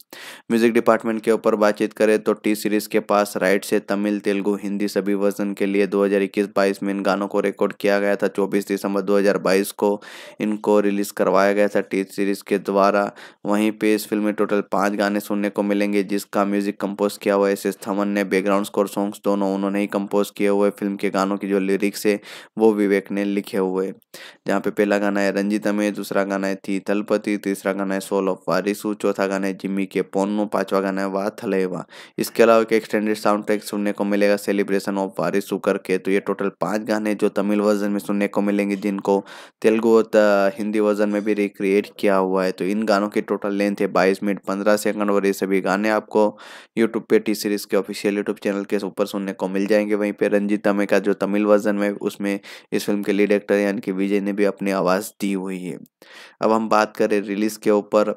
म्यूज़िक डिपार्टमेंट के ऊपर बातचीत करें तो टी सीरीज़ के पास राइट से तमिल, तेलुगु, हिंदी सभी वर्जन के लिए 2021-22 में इन गानों को रिकॉर्ड किया गया था। 24 दिसंबर 2022 को इनको रिलीज़ करवाया गया था। टी सीरीज़ के द्वारा वहीं पे इस फ़िल्म में टोटल पाँच गाने सुनने को मिलेंगे, जिसका म्यूज़िक कंपोज किया हुआ एस एस थमन ने बैकग्राउंड स्कोर सॉन्ग्स दोनों उन्होंने ही कंपोज किए हुए फ़िल्म के गानों की जो लिरिक्स है, वो विवेक ने लिखे हुए जहाँ पे पहला गाना है रंजीता में दूसरा गाना है थी तलपति, तीसरा गाना है सोल ऑफ़ वारिसु चौथा गाना है जिम्मी के, पोन्नो पांचवा गाना है वाह थलेवा इसके अलावा एक एक्सटेंडेड साउंड ट्रैक सुनने को मिलेगा सेलिब्रेशन ऑफ़ वारिसु करके तो ये टोटल पाँच गाने जो तमिल वर्जन में सुनने को मिलेंगे, जिनको तेलुगु और हिंदी वर्जन में भी रिक्रिएट किया हुआ है। तो इन गानों की टोटल लेंथ है बाईस मिनट, पंद्रह सेकंड और ये सभी गाने आपको यूट्यूब पे टी सीरीज़ के ऑफिशियल यूट्यूब चैनल के ऊपर सुनने को मिल जाएँगे। वहीं पे रंजीता में का जो तमिल वर्जन में, उसमें इस फ़िल्म के लीड एक्टर यानी कि विजय ने भी अपनी आवाज़ दी हुई है। अब हम बात करें रिलीज़ के ऊपर।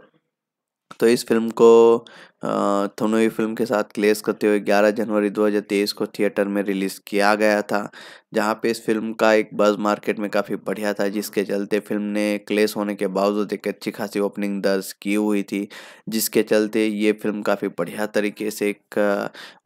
तो इस फ़िल्म को थोनोई फ़िल्म के साथ क्लेस करते हुए 11 जनवरी 2023 को थिएटर में रिलीज़ किया गया था, जहाँ पे इस फ़िल्म का एक बज़ मार्केट में काफ़ी बढ़िया था, जिसके चलते फ़िल्म ने क्लेस होने के बावजूद एक अच्छी खासी ओपनिंग दर्ज की हुई थी, जिसके चलते ये फ़िल्म काफ़ी बढ़िया तरीके से एक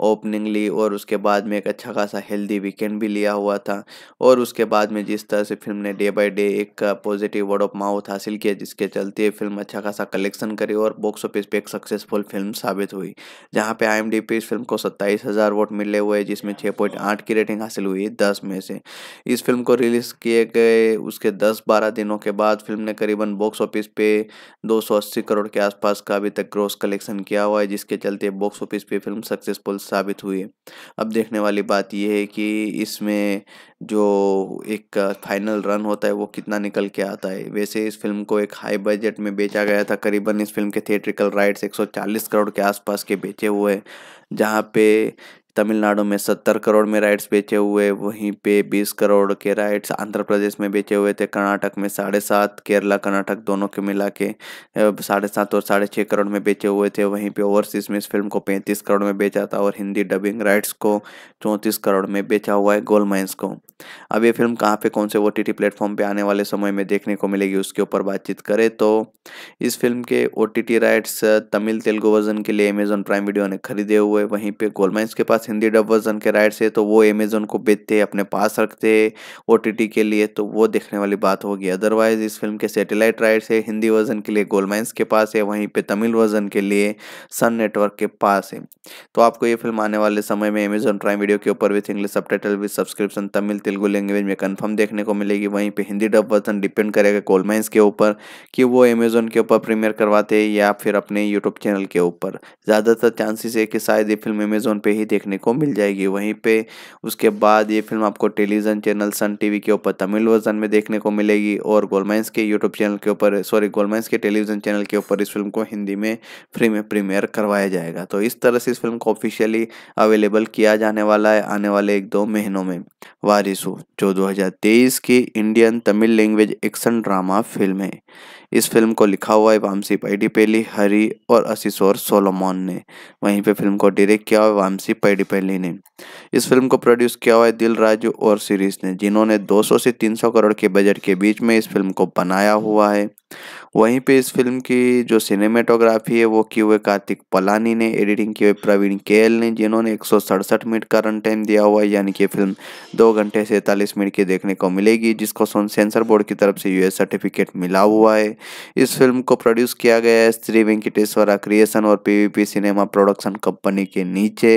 ओपनिंग ली और उसके बाद में एक अच्छा खासा हेल्दी वीकेंड भी लिया हुआ था और उसके बाद में जिस तरह से फ़िल्म ने डे बाई डे एक पॉजिटिव वर्ड ऑफ़ माउथ हासिल किया, जिसके चलते फ़िल्म अच्छा खासा कलेक्शन करी और बॉक्स ऑफ़िस पे एक सक्सेसफुल फ़िल्म साबित हुई, जहाँ पे आई पे इस फ़िल्म को सत्ताईस हज़ार वोट मिले हुए, जिसमें छः पॉइंट आठ की रेटिंग हासिल हुई दस में से। इस फ़िल्म को रिलीज़ किए गए उसके दस बारह दिनों के बाद फ़िल्म ने करीबन बॉक्स ऑफ़िस पे दो सौ अस्सी करोड़ के आसपास का अभी तक ग्रोस कलेक्शन किया हुआ है, जिसके चलते बॉक्स ऑफ़िस पे फ़िल्म सक्सेसफुल साबित हुई। है अब देखने वाली बात यह है कि इसमें जो एक फाइनल रन होता है, वो कितना निकल के आता है। वैसे इस फ़िल्म को एक हाई बजट में बेचा गया था, करीबन इस फ़िल्म के थिएट्रिकल राइट्स 140 करोड़ के आसपास के बेचे हुए हैं, जहाँ पे तमिलनाडु में सत्तर करोड़ में राइट्स बेचे हुए, वहीं पे बीस करोड़ के राइट्स आंध्र प्रदेश में बेचे हुए थे। कर्नाटक में साढ़े सात, केरला, कर्नाटक दोनों के मिला के साढ़े सात और साढ़े छः करोड़ में बेचे हुए थे। वहीं पे ओवरसीज में इस फ़िल्म को पैंतीस करोड़ में बेचा था और हिंदी डबिंग राइट्स को चौंतीस करोड़ में बेचा हुआ है गोलमाइंस को। अब ये फ़िल्म कहाँ पे, कौन से ओ टी टी प्लेटफॉर्म पर आने वाले समय में देखने को मिलेगी, उसके ऊपर बातचीत करें तो इस फ़िल्म के O T T rights Tamil Telugu version के लिए अमेजोन प्राइम वीडियो ने खरीदे हुए, वहीं पे गोलमाइंस के पास हिंदी डब वर्जन के राइट्स है तो वो अमेजोन को बेचते, अपने पास रखते ओ के लिए तो वो देखने वाली बात होगी। अदरवाइज़ इस फ़िल्म के सेटेलाइट राइट्स है हिंदी वर्जन के लिए गोलमाइंस के पास है, वहीं पे तमिल वर्जन के लिए सन नेटवर्क के पास है। तो आपको ये फ़िल्म आने वाले समय में अमेजोन प्राइम वीडियो के ऊपर with English sub with subscription Tamil, Telugu language में कन्फर्म देखने को मिलेगी। वहीं पर हिंदी डब वर्जन डिपेंड करेगा गोलमाइंस के ऊपर कि वो अमेजोन के ऊपर प्रीमियर करवाते या फिर अपने यूट्यूब चैनल के ऊपर। ज़्यादातर चांसेस है कि शायद ये फ़िल्म अमेजोन पे ही देखने को मिल जाएगी। वहीं पे उसके बाद ये फ़िल्म आपको टेलीविज़न चैनल सन टीवी के ऊपर, तमिल वर्जन में देखने को मिलेगी और गोलमाइंस के यूट्यूब चैनल के ऊपर, सॉरी, गोलमाइंस के टेलीविज़न चैनल के ऊपर इस फ़िल्म को हिंदी में फ्री में प्रीमियर करवाया जाएगा। तो इस तरह से इस फ़िल्म को ऑफिशियली अवेलेबल किया जाने वाला है आने वाले एक दो महीनों में। वारिसु, जो 2023 की Indian Tamil language action drama film है। इस फ़िल्म को लिखा हुआ है वामसी पैडीपेली हरी और असिसोर सोलोमोन ने। वहीं पे फ़िल्म को डायरेक्ट किया हुआ वामसी पैडीपेली ने इस फ़िल्म को प्रोड्यूस किया हुआ है दिल राजू और सीरीज़ ने, जिन्होंने 200 से 300 करोड़ के बजट के बीच में इस फ़िल्म को बनाया हुआ है। वहीं पे इस फ़िल्म की जो सिनेमेटोग्राफी है, वो की हुए कार्तिक पलानी ने एडिटिंग की हुई प्रवीण केएल ने, जिन्होंने एक सौ सड़सठ मिनट का रन टाइम दिया हुआ है, यानी कि फ़िल्म दो घंटे सैंतालीस मिनट की देखने को मिलेगी, जिसको सेंसर बोर्ड की तरफ़ से यूएस सर्टिफिकेट मिला हुआ है। इस फ़िल्म को प्रोड्यूस किया गया है श्री वेंकटेश्वरा क्रिएशन और पीवीपी सिनेमा प्रोडक्शन कंपनी के नीचे।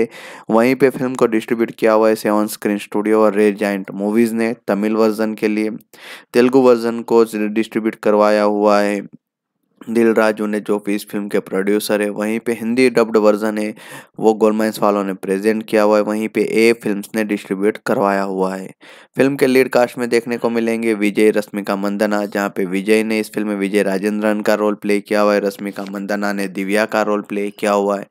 वहीं पे फ़िल्म को डिस्ट्रीब्यूट किया हुआ है सेवन स्क्रीन स्टूडियो और रेड जाइंट मूवीज़ ने, तमिल वर्जन के लिए। तेलुगु वर्जन को डिस्ट्रीब्यूट करवाया हुआ है। दिल ने जो भी इस फ़िल्म के प्रोड्यूसर है, वहीं पे हिंदी डब्ड वर्जन है, वो गोलमेंस वालों ने प्रेजेंट किया हुआ है, वहीं पे ए फिल्म्स ने डिस्ट्रीब्यूट करवाया हुआ है। फ़िल्म के लीड कास्ट में देखने को मिलेंगे विजय, रश्मिका मंदना, जहाँ पे विजय ने इस फ़िल्म में विजय राजेंद्रन का रोल प्ले किया हुआ है, रश्मिका मंदना ने दिव्या का रोल प्ले किया हुआ है।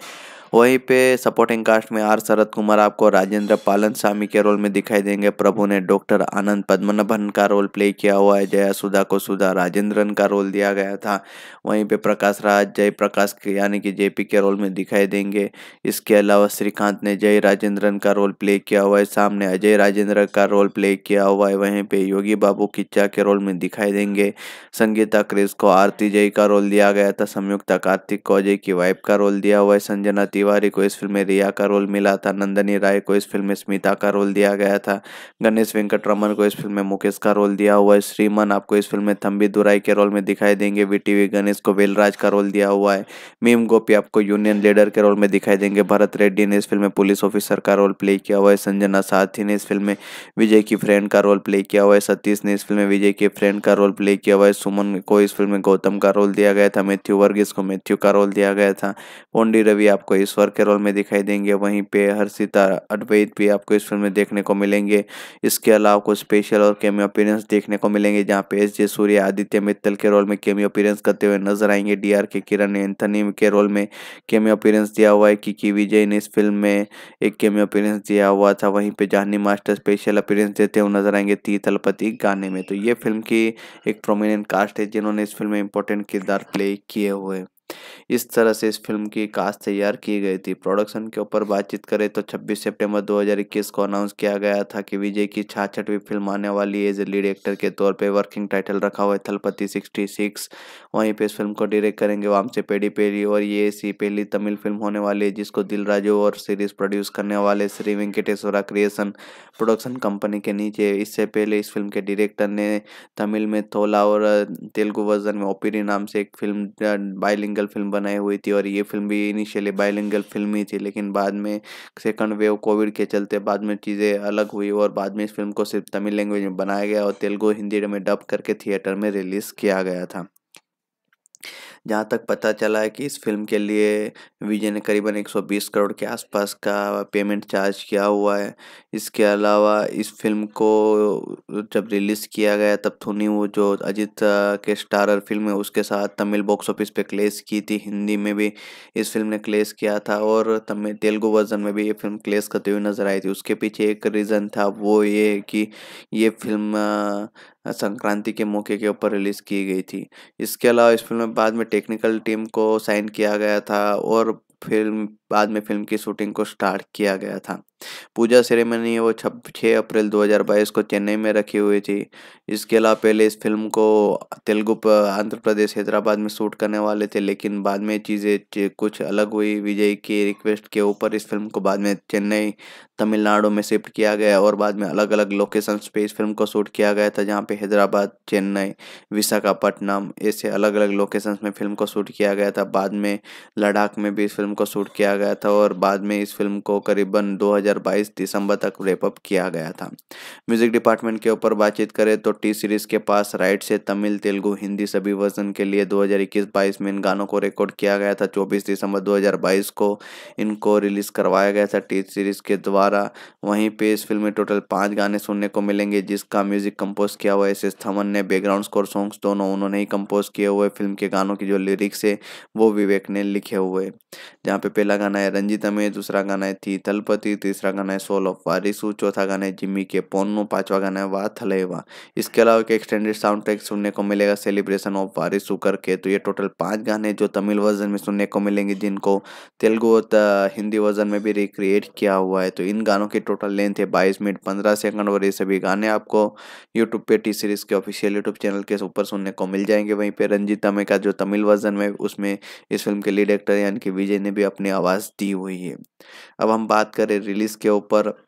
वहीं पे सपोर्टिंग कास्ट में आर शरद कुमार आपको राजेंद्र पालन स्वामी के रोल में दिखाई देंगे। प्रभु ने डॉक्टर आनंद पद्मनाभन का रोल प्ले किया हुआ है। जया सुधा को सुधा राजेंद्रन का रोल दिया गया था। वहीं पे प्रकाश राज, जय प्रकाश यानी कि जेपी के रोल में दिखाई देंगे। इसके अलावा श्रीकांत ने जय राजेंद्रन का रोल प्ले किया हुआ है। सामने अजय राजेंद्र का रोल प्ले किया हुआ है। वहीं पे योगी बाबू किच्चा के रोल में दिखाई देंगे। संगीता क्रिस को आरती जय का रोल दिया गया था। संयुक्ता कार्तिक को अजय की वाइफ का रोल दिया हुआ है। संजना तिवारी को इस फ़िल्म में रिया का रोल मिला था, नंदनी राय को इस फ़िल्म में स्मिता का रोल दिया गया था, गणेश वेंकट रमन को इस फ़िल्म में मुकेश का रोल दिया हुआ है, श्रीमन आपको इस फ़िल्म में थम्बी दुराई के रोल में दिखाई देंगे वीटीवी गणेश को वेलराज का रोल दिया हुआ है, मीम गोपी आपको यूनियन लीडर के रोल में दिखाई देंगे, भरत रेड्डी ने इस फ़िल्म में पुलिस ऑफिसर का रोल प्ले किया हुआ है, संजना साथी ने इस फ़िल्म में विजय की फ्रेंड का रोल प्ले किया हुआ है, सतीश ने इस फ़िल्म में विजय के फ्रेंड का रोल प्ले किया हुआ है, सुमन को इस फ़िल्म में गौतम का रोल दिया गया था, मैथ्यू वर्गीस को मैथ्यू का रोल दिया गया था, पोंडी रवि आपको ईश्वर के रोल में दिखाई देंगे। वहीं पे हर्षिता, अद्वैत भी आपको इस फ़िल्म में देखने को मिलेंगे। इसके अलावा कुछ स्पेशल और केमियो अपीरेंस देखने को मिलेंगे, जहाँ पे एस जे सूर्य आदित्य मित्तल के रोल में केमियो अपीरेंस करते हुए नज़र आएँगे। D R K Kiran Anthony के रोल में केमियो अपीरेंस दिया हुआ है। कि विजय ने इस फ़िल्म में एक केमियो अपीरेंस दिया हुआ था। वहीं पे जानी मास्टर स्पेशल अपीरेंस देते हुए नज़र आएँगे ती तलपति गाने में। तो ये फ़िल्म की एक प्रोमिनेंट कास्ट है, जिन्होंने इस फ़िल्म में इंपॉर्टेंट किरदार प्ले किए हुए। इस तरह से इस फ़िल्म की कास्ट तैयार की गई थी। प्रोडक्शन के ऊपर बातचीत करें तो 26 सितंबर 2021 को अनाउंस किया गया था कि विजय की छाछठवीं फ़िल्म आने वाली एज ए लीड एक्टर के तौर पर वर्किंग टाइटल रखा हुआ है। थलपति 66 वहीं पे इस फ़िल्म को डायरेक्ट करेंगे वामसे पेडी पेरी और ये सी पहली तमिल फ़िल्म होने वाली है, जिसको दिल और सीरीज़ प्रोड्यूस करने वाले Shri Venkateswara creation production company के नीचे। इससे पहले इस फ़िल्म के डायरेक्टर ने तमिल में थोला और तेलुगु वर्जन में ओपीरी नाम से एक फ़िल्म बाइलिंगल फ़िल्म बनाई हुई थी और ये फ़िल्म भी इनिशियली बाइलिंगल फ़िल्म ही थी, लेकिन बाद में सेकंड वेव कोविड के चलते बाद में चीज़ें अलग हुई और बाद में इस फ़िल्म को सिर्फ़ तमिल लैंग्वेज में बनाया गया और तेलुगु हिंदी में डब करके थिएटर में रिलीज़ किया गया था। जहाँ तक पता चला है कि इस फ़िल्म के लिए विजय ने करीबन 120 करोड़ के आसपास का पेमेंट चार्ज किया हुआ है। इसके अलावा इस फ़िल्म को जब रिलीज़ किया गया तब थोनी वो जो अजित के स्टारर फ़िल्म है उसके साथ तमिल बॉक्स ऑफ़िस पे क्लेस की थी। हिंदी में भी इस फ़िल्म ने क्लेस किया था और तमिल, तेलुगु वर्जन में भी ये फ़िल्म क्लेस करते हुए नज़र आई थी। उसके पीछे एक रीज़न था वो ये कि ये फ़िल्म संक्रांति के मौके के ऊपर रिलीज़ की गई थी। इसके अलावा इस फ़िल्म में बाद में टेक्निकल टीम को साइन किया गया था और फ़िल्म, बाद में फ़िल्म की शूटिंग को स्टार्ट किया गया था। पूजा सेरेमनी वो छब छः अप्रैल 2022 को चेन्नई में रखी हुई थी। इसके अलावा पहले इस फ़िल्म को तेलुगु आंध्र प्रदेश, हैदराबाद में शूट करने वाले थे, लेकिन बाद में चीज़ें कुछ अलग हुई। विजय की रिक्वेस्ट के ऊपर इस फ़िल्म को बाद में चेन्नई, तमिलनाडु में शिफ्ट किया गया और बाद में अलग अलग लोकेशन पे इस फ़िल्म को शूट किया गया था, जहाँ पे हैदराबाद, चेन्नई, विशाखापट्टनम ऐसे अलग अलग लोकेशंस में फ़िल्म को शूट किया गया था। बाद में लद्दाख में भी इस फ़िल्म को शूट किया गया था और बाद में इस फ़िल्म को करीबन 2022 दिसंबर तक रेपअप किया गया था। म्यूज़िक डिपार्टमेंट के ऊपर बातचीत करें तो टी सीरीज़ के पास राइट से तमिल, तेलुगु, हिंदी सभी वर्जन के लिए 2021-22 में इन गानों को रिकॉर्ड किया गया था। 24 दिसंबर 2022 को इनको रिलीज़ करवाया गया था। टी सीरीज़ के द्वारा वहीं पे इस फ़िल्म में टोटल पाँच गाने सुनने को मिलेंगे, जिसका म्यूज़िक कंपोज किया हुआ एस थमन ने बैकग्राउंड स्कोर सॉन्ग्स दोनों उन्होंने ही कंपोज किए हुए फ़िल्म के गानों की जो लिरिक्स है, वो विवेक ने लिखे हुए जहाँ पे पहला गाना है रंजीता में दूसरा गाना है थी तलपति, तीसरा गाना है सोल ऑफ़ वारिसु चौथा गाना है जिम्मी के पोन्नू पांचवा गाना है, वाह थलेवा। इसके अलावा एक एक्सटेंडेड साउंड ट्रैक सुनने को मिलेगा सेलिब्रेशन ऑफ़ वारिसु करके। तो ये टोटल पाँच गाने जो तमिल वर्जन में सुनने को मिलेंगे, जिनको तेलुगु और हिंदी वर्जन में भी रिक्रिएट किया हुआ है। तो इन गानों की टोटल लेंथ है बाईस मिनट, पंद्रह सेकंड और ये सभी गाने आपको यूट्यूब पे टी सीरीज़ के ऑफिशियल यूट्यूब चैनल के ऊपर सुनने को मिल जाएँगे। वहीं पे रंजीता में का जो तमिल वर्जन में, उसमें इस फ़िल्म के लीड एक्टर यानी कि विजय ने भी अपनी आवाज़ दी हुई है। अब हम बात करें रिलीज़ के ऊपर।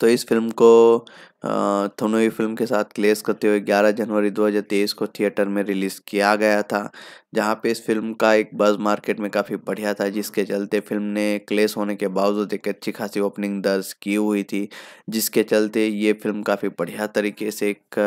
तो इस फ़िल्म को थोनोई फ़िल्म के साथ क्लेस करते हुए 11 जनवरी 2023 को थिएटर में रिलीज़ किया गया था, जहाँ पे इस फ़िल्म का एक बज़ मार्केट में काफ़ी बढ़िया था, जिसके चलते फ़िल्म ने क्लेस होने के बावजूद एक अच्छी खासी ओपनिंग दर्ज की हुई थी, जिसके चलते ये फ़िल्म काफ़ी बढ़िया तरीके से एक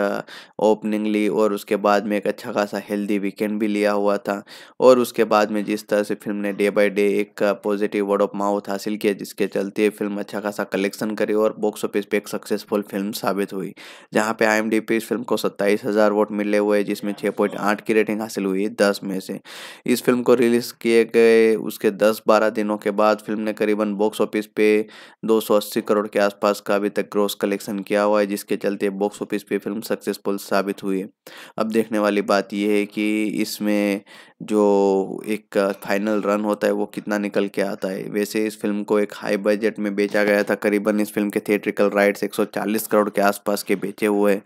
ओपनिंग ली और उसके बाद में एक अच्छा खासा हेल्दी वीकेंड भी लिया हुआ था और उसके बाद में जिस तरह से फ़िल्म ने डे बाई डे एक पॉजिटिव वर्ड ऑफ़ माउथ हासिल किया, जिसके चलते फ़िल्म अच्छा खासा कलेक्शन करी और बॉक्स ऑफ़िस पे एक सक्सेसफुल फ़िल्म साबित हुई, जहाँ पे आई पे इस फ़िल्म को सत्ताईस हज़ार वोट मिले हुए, जिसमें छः पॉइंट आठ की रेटिंग हासिल हुई, दस में से। इस फ़िल्म को रिलीज़ किए गए, उसके दस बारह दिनों के बाद फ़िल्म ने करीबन बॉक्स ऑफ़िस पे दो सौ अस्सी करोड़ के आसपास का अभी तक ग्रोस कलेक्शन किया हुआ है, जिसके चलते बॉक्स ऑफ़िस पे फ़िल्म सक्सेसफुल साबित हुई। है अब देखने वाली बात यह है कि इसमें जो एक फाइनल रन होता है, वो कितना निकल के आता है। वैसे इस फ़िल्म को एक हाई बजट में बेचा गया था। करीबन इस फ़िल्म के थिएट्रिकल राइट्स 140 करोड़ के आसपास के बेचे हुए हैं।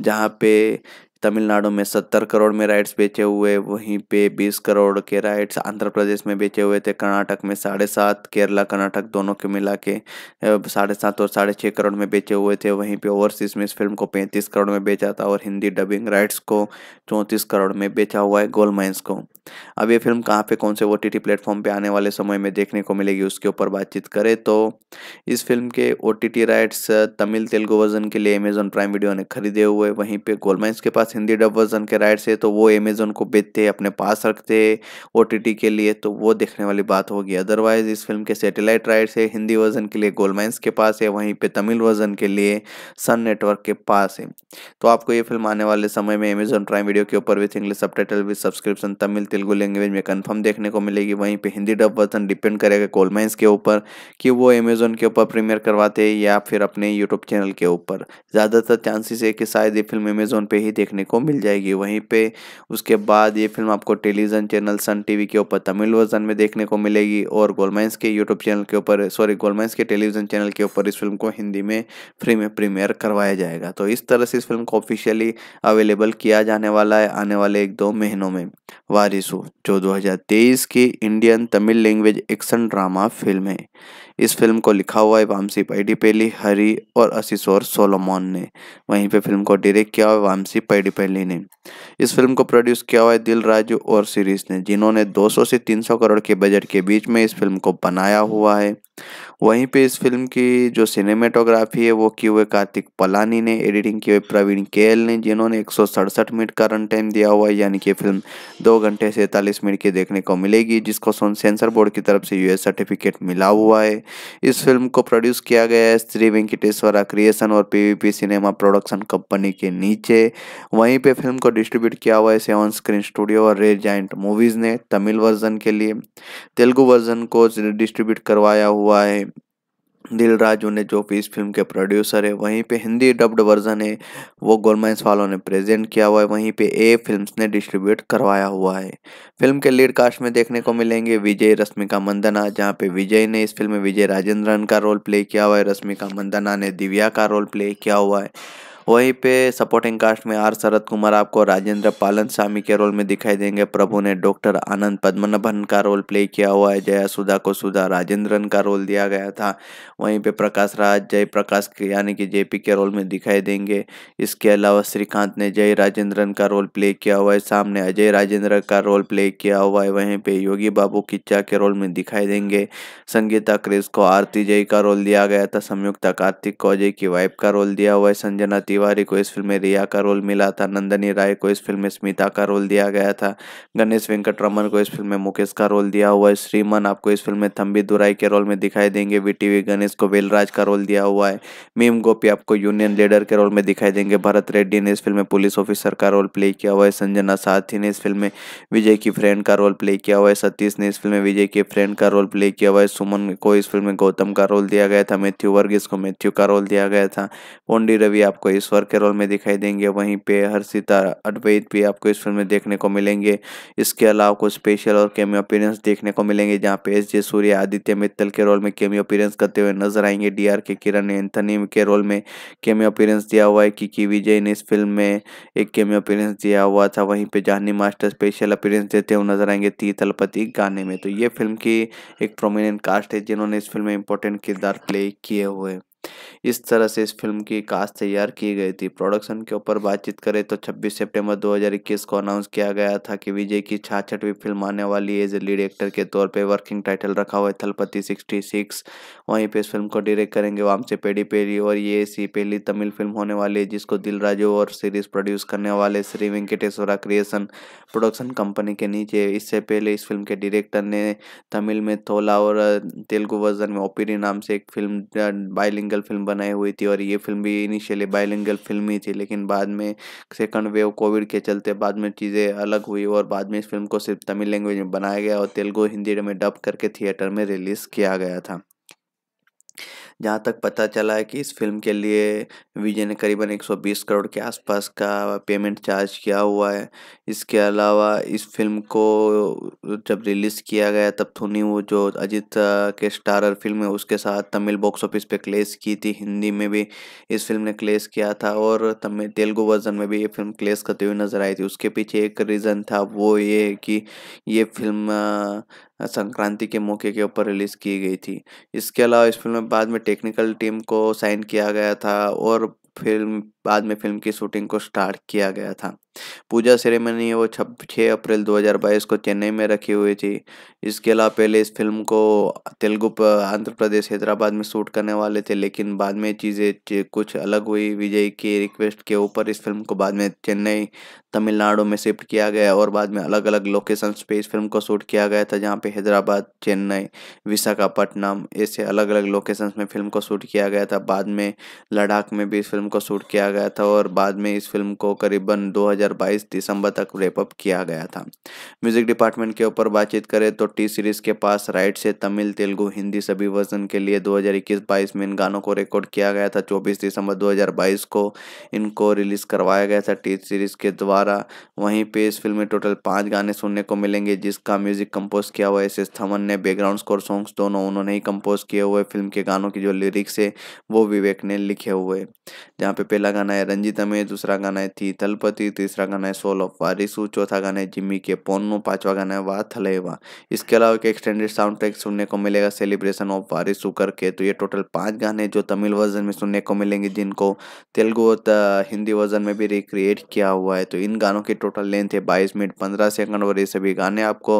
जहाँ पे तमिलनाडु में सत्तर करोड़ में राइट्स बेचे हुए, वहीं पे बीस करोड़ के राइट्स आंध्र प्रदेश में बेचे हुए थे। कर्नाटक में साढ़े सात, केरला, कर्नाटक दोनों के मिला के साढ़े सात और साढ़े छः करोड़ में बेचे हुए थे। वहीं पे ओवरसीज में इस फ़िल्म को पैंतीस करोड़ में बेचा था और हिंदी डबिंग राइट्स को चौंतीस करोड़ में बेचा हुआ है गोल माइंस को। अब ये फ़िल्म कहाँ पे, कौन से ओ टी टी प्लेटफॉर्म पे आने वाले समय में देखने को मिलेगी, उसके ऊपर बातचीत करें तो इस फ़िल्म के O T T rights Tamil Telugu version के लिए अमेजोन प्राइम वीडियो ने खरीदे हुए, वहीं पे गोलमाइंस के पास हिंदी डब वर्जन के राइट्स है तो वो अमेजोन को बेचते अपने पास रखते ओ के लिए तो वो देखने वाली बात होगी। अदरवाइज़ इस फ़िल्म के सेटेलाइट राइट्स है हिंदी वर्जन के लिए गोलमाइंस के पास है, वहीं पे तमिल वर्जन के लिए सन नेटवर्क के पास है। तो आपको ये फ़िल्म आने वाले समय में अमेजोन प्राइम वीडियो के ऊपर with English sub with subscription Tamil, Telugu language में कन्फर्म देखने को मिलेगी। वहीं पर हिंदी डब वर्जन डिपेंड करेगा गोलमाइंस के ऊपर कि वो अमेजोन के ऊपर प्रीमियर करवाते या फिर अपने यूट्यूब चैनल के ऊपर। ज़्यादातर चांसेस है कि शायद ये फ़िल्म अमेजोन पे ही देखने को मिल जाएगी। वहीं पे उसके बाद ये फ़िल्म आपको टेलीविज़न चैनल सन टीवी के ऊपर, तमिल वर्जन में देखने को मिलेगी और गोलमाइंस के यूट्यूब चैनल के ऊपर, सॉरी गोलमाइंस के टेलीविज़न चैनल के ऊपर इस फ़िल्म को हिंदी में फ्री में प्रीमियर करवाया जाएगा। तो इस तरह से इस फ़िल्म को ऑफिशियली अवेलेबल किया जाने वाला है आने वाले एक दो महीनों में। वारिसु, जो 2023 की Indian Tamil language action drama film है। इस फ़िल्म को लिखा हुआ है वामसी पैडीपेली हरी और असिसोर सोलोमोन ने। वहीं पे फ़िल्म को डायरेक्ट किया हुआ वामसी पैडीपेली ने। इस फ़िल्म को प्रोड्यूस किया हुआ है दिल राजू और सीरीज़ ने, जिन्होंने 200 से 300 करोड़ के बजट के बीच में इस फ़िल्म को बनाया हुआ है। वहीं पे इस फ़िल्म की जो सिनेमेटोग्राफी है, वो की हुए कार्तिक पलानी ने एडिटिंग की हुई प्रवीण केएल ने, जिन्होंने एक सौ सड़सठ मिनट का रन टाइम दिया हुआ है, यानी कि फ़िल्म दो घंटे सैंतालीस मिनट की देखने को मिलेगी, जिसको सेंसर बोर्ड की तरफ़ से यूएस सर्टिफिकेट मिला हुआ है। इस फ़िल्म को प्रोड्यूस किया गया है श्री वेंकटेश्वरा क्रिएशन और पीवीपी सिनेमा प्रोडक्शन कंपनी के नीचे। वहीं पे फ़िल्म को डिस्ट्रीब्यूट किया हुआ है सेवन स्क्रीन स्टूडियो और रेड जाइंट मूवीज़ ने, तमिल वर्जन के लिए। तेलुगु वर्जन को डिस्ट्रीब्यूट करवाया हुआ है। दिल उन्हें जो जो इस फ़िल्म के प्रोड्यूसर है, वहीं पे हिंदी डब्ड वर्जन है, वो गोलमेंस वालों ने प्रेजेंट किया हुआ है, वहीं पे ए फिल्म्स ने डिस्ट्रीब्यूट करवाया हुआ है। फ़िल्म के लीड कास्ट में देखने को मिलेंगे विजय, रश्मिका मंदना, जहाँ पे विजय ने इस फ़िल्म में विजय राजेंद्रन का रोल प्ले किया हुआ है, रश्मिका मंदना ने दिव्या का रोल प्ले किया हुआ है। वहीं पे सपोर्टिंग कास्ट में आर शरद कुमार आपको राजेंद्र पालन स्वामी के रोल में दिखाई देंगे। प्रभु ने डॉक्टर आनंद पद्मनाभन का रोल प्ले किया हुआ है। जया सुधा को सुधा राजेंद्रन का रोल दिया गया था। वहीं पे प्रकाश राज जय प्रकाश यानी कि जेपी के रोल में दिखाई देंगे। इसके अलावा श्रीकांत ने जय राजेंद्रन का रोल प्ले किया हुआ है। सामने अजय राजेंद्र का रोल प्ले किया हुआ है। वहीं पे योगी बाबू किच्चा के रोल में दिखाई देंगे। संगीता, क्रिस को आरती जय का रोल दिया गया था। संयुक्ता, कार्तिक को अजय की वाइफ का रोल दिया हुआ है। संजना तिवारी को इस फ़िल्म में रिया का रोल मिला था, नंदनी राय को इस फ़िल्म में स्मिता का रोल दिया गया था, गणेश वेंकट रमन को इस फ़िल्म में मुकेश का रोल दिया हुआ है, श्रीमन आपको इस फ़िल्म में थम्बी दुराई के रोल में दिखाई देंगे वीटीवी गणेश को वेलराज का रोल दिया हुआ है, मीम गोपी आपको यूनियन लीडर के रोल में दिखाई देंगे, भरत रेड्डी ने इस फ़िल्म में पुलिस ऑफिसर का रोल प्ले किया हुआ है, संजना साथी ने इस फ़िल्म में विजय की फ्रेंड का रोल प्ले किया हुआ है, सतीश ने इस फ़िल्म में विजय के फ्रेंड का रोल प्ले किया हुआ है, सुमन को इस फ़िल्म में गौतम का रोल दिया गया था, मैथ्यू वर्गीस को मैथ्यू का रोल दिया गया था, पोंडी रवि आपको ईश्वर के रोल में दिखाई देंगे। वहीं पे हर्षिता, अद्वैत भी आपको इस फ़िल्म में देखने को मिलेंगे। इसके अलावा कुछ स्पेशल और केमियो अपीरेंस देखने को मिलेंगे, जहाँ पे एस जे सूर्य आदित्य मित्तल के रोल में केमियो अपीरेंस करते हुए नज़र आएँगे। D R K Kiran Anthony के रोल में केमियो अपीरेंस दिया हुआ है। कि विजय ने इस फ़िल्म में एक केमियो अपीरेंस दिया हुआ था। वहीं पे जानी मास्टर स्पेशल अपीरेंस देते हुए नज़र आएँगे ती तलपति गाने में। तो ये फ़िल्म की एक प्रोमिनेंट कास्ट है, जिन्होंने इस फ़िल्म में इंपॉर्टेंट किरदार प्ले किए हुए। इस तरह से इस फ़िल्म की कास्ट तैयार की गई थी। प्रोडक्शन के ऊपर बातचीत करें तो 26 सितंबर 2021 को अनाउंस किया गया था कि विजय की छाछठवीं फ़िल्म आने वाली एज ए लीड एक्टर के तौर पे वर्किंग टाइटल रखा हुआ है थलपति 66 वहीं पे इस फ़िल्म को डायरेक्ट करेंगे वामसे पेडी पेरी और ये सी पहली तमिल फ़िल्म होने वाली है जिसको दिल और सीरीज़ प्रोड्यूस करने वाले Shri Venkateswara creation production company के नीचे। इससे पहले इस फ़िल्म के डायरेक्टर ने तमिल में थोला और तेलुगु वर्जन में ओपीरी नाम से एक फ़िल्म, बाइलिंगल फ़िल्म बनाई हुई थी और ये फ़िल्म भी इनिशियली बायलिंगल फ़िल्म ही थी, लेकिन बाद में सेकंड वेव कोविड के चलते बाद में चीज़ें अलग हुई और बाद में इस फ़िल्म को सिर्फ़ तमिल लैंग्वेज में बनाया गया और तेलुगु हिंदी में डब करके थिएटर में रिलीज़ किया गया था। जहाँ तक पता चला है कि इस फ़िल्म के लिए विजय ने करीबन 120 करोड़ के आसपास का पेमेंट चार्ज किया हुआ है। इसके अलावा इस फ़िल्म को जब रिलीज़ किया गया तब थोनी वो जो अजीत के स्टारर फ़िल्म है उसके साथ तमिल बॉक्स ऑफ़िस पे क्लेस की थी। हिंदी में भी इस फ़िल्म ने क्लेस किया था और तमिल, तेलुगु वर्जन में भी ये फ़िल्म क्लेस करती हुई नज़र आई थी। उसके पीछे एक रीज़न था वो ये कि ये फ़िल्म संक्रांति के मौके के ऊपर रिलीज़ की गई थी। इसके अलावा इस फ़िल्म में बाद में टेक्निकल टीम को साइन किया गया था और फ़िल्म, बाद में फ़िल्म की शूटिंग को स्टार्ट किया गया था। पूजा सेरेमनी वो छब छः अप्रैल 2022 को चेन्नई में रखी हुई थी। इसके अलावा पहले इस फ़िल्म को तेलुगु आंध्र प्रदेश, हैदराबाद में शूट करने वाले थे, लेकिन बाद में चीज़ें कुछ अलग हुई। विजय की रिक्वेस्ट के ऊपर इस फ़िल्म को बाद में चेन्नई, तमिलनाडु में शिफ्ट किया गया और बाद में अलग अलग लोकेशन पे इस फ़िल्म को शूट किया गया था, जहाँ पे हैदराबाद, चेन्नई, विशाखापट्टनम ऐसे अलग अलग लोकेशंस में फ़िल्म को शूट किया गया था। बाद में लद्दाख में भी इस फ़िल्म को शूट किया गया था और बाद में इस फ़िल्म को करीबन 2022 दिसंबर तक रेपअप किया गया था। म्यूज़िक डिपार्टमेंट के ऊपर बातचीत करें तो टी सीरीज़ के पास राइट से तमिल, तेलुगु, हिंदी सभी वर्जन के लिए 2021-22 में इन गानों को रिकॉर्ड किया गया था। 24 दिसंबर 2022 को इनको रिलीज़ करवाया गया था। टी सीरीज़ के द्वारा वहीं पे इस फ़िल्म में टोटल पाँच गाने सुनने को मिलेंगे, जिसका म्यूज़िक कंपोज किया हुआ एस थमन ने बैकग्राउंड स्कोर सॉन्ग्स दोनों उन्होंने ही कंपोज किए हुए फ़िल्म के गानों की जो लिरिक्स है, वो विवेक ने लिखे हुए जहाँ पे पहला गाना है रंजीता में दूसरा गाना है थी तलपति, तीसरा तीसरा गाना है सोल ऑफ़ वारिसू चौथा गाना है जिम्मी के, पोन्नू पांचवा गाना है वा थलेवा इसके अलावा एक एक्सटेंडेड साउंड ट्रैक सुनने को मिलेगा सेलिब्रेशन ऑफ़ वारिसू करके तो ये टोटल पाँच गाने जो तमिल वर्जन में सुनने को मिलेंगे, जिनको तेलुगु और हिंदी वर्जन में भी रिक्रिएट किया हुआ है। तो इन गानों की टोटल लेंथ है बाईस मिनट, पंद्रह सेकंड और ये सभी गाने आपको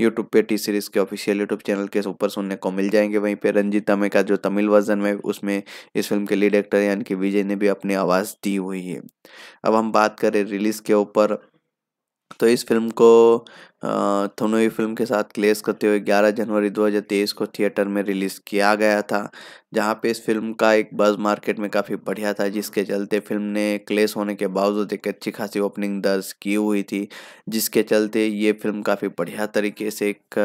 यूट्यूब पे टी सीरीज़ के ऑफिशियल यूट्यूब चैनल के ऊपर सुनने को मिल जाएँगे। वहीं पे रंजीता में का जो तमिल वर्जन में, उसमें इस फ़िल्म के लीड एक्टर यानी कि विजय ने भी अपनी आवाज़ दी हुई है। अब हम बात करें रिलीज़ के ऊपर तो इस फ़िल्म को थोनोई फ़िल्म के साथ क्लेस करते हुए 11 जनवरी 2023 को थिएटर में रिलीज़ किया गया था, जहाँ पे इस फ़िल्म का एक बज़ मार्केट में काफ़ी बढ़िया था, जिसके चलते फ़िल्म ने क्लेस होने के बावजूद एक अच्छी खासी ओपनिंग दर्ज की हुई थी, जिसके चलते ये फ़िल्म काफ़ी बढ़िया तरीके से एक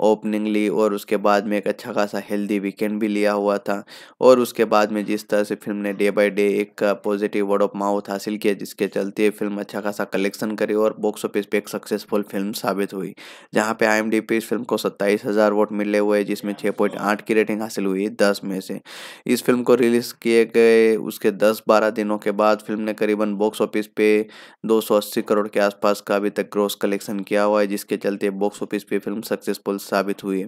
ओपनिंग ली और उसके बाद में एक अच्छा खासा हेल्दी वीकेंड भी लिया हुआ था, और उसके बाद में जिस तरह से फ़िल्म ने डे बाई डे एक पॉजिटिव वर्ड ऑफ़ माउथ हासिल किया, जिसके चलते फ़िल्म अच्छा खासा कलेक्शन करी और बॉक्स ऑफ़िस पे एक सक्सेसफुल फ़िल्म साबित हुई, जहाँ पे आई पे इस फ़िल्म को सत्ताईस हज़ार वोट मिले हुए जिसमें छः पॉइंट आठ की रेटिंग हासिल हुई दस में से। इस फ़िल्म को रिलीज़ किए गए उसके दस बारह दिनों के बाद फ़िल्म ने करीबन बॉक्स ऑफ़िस पे दो सौ अस्सी करोड़ के आसपास का अभी तक ग्रोस कलेक्शन किया हुआ है, जिसके चलते बॉक्स ऑफ़िस पे फ़िल्म सक्सेसफुल साबित हुई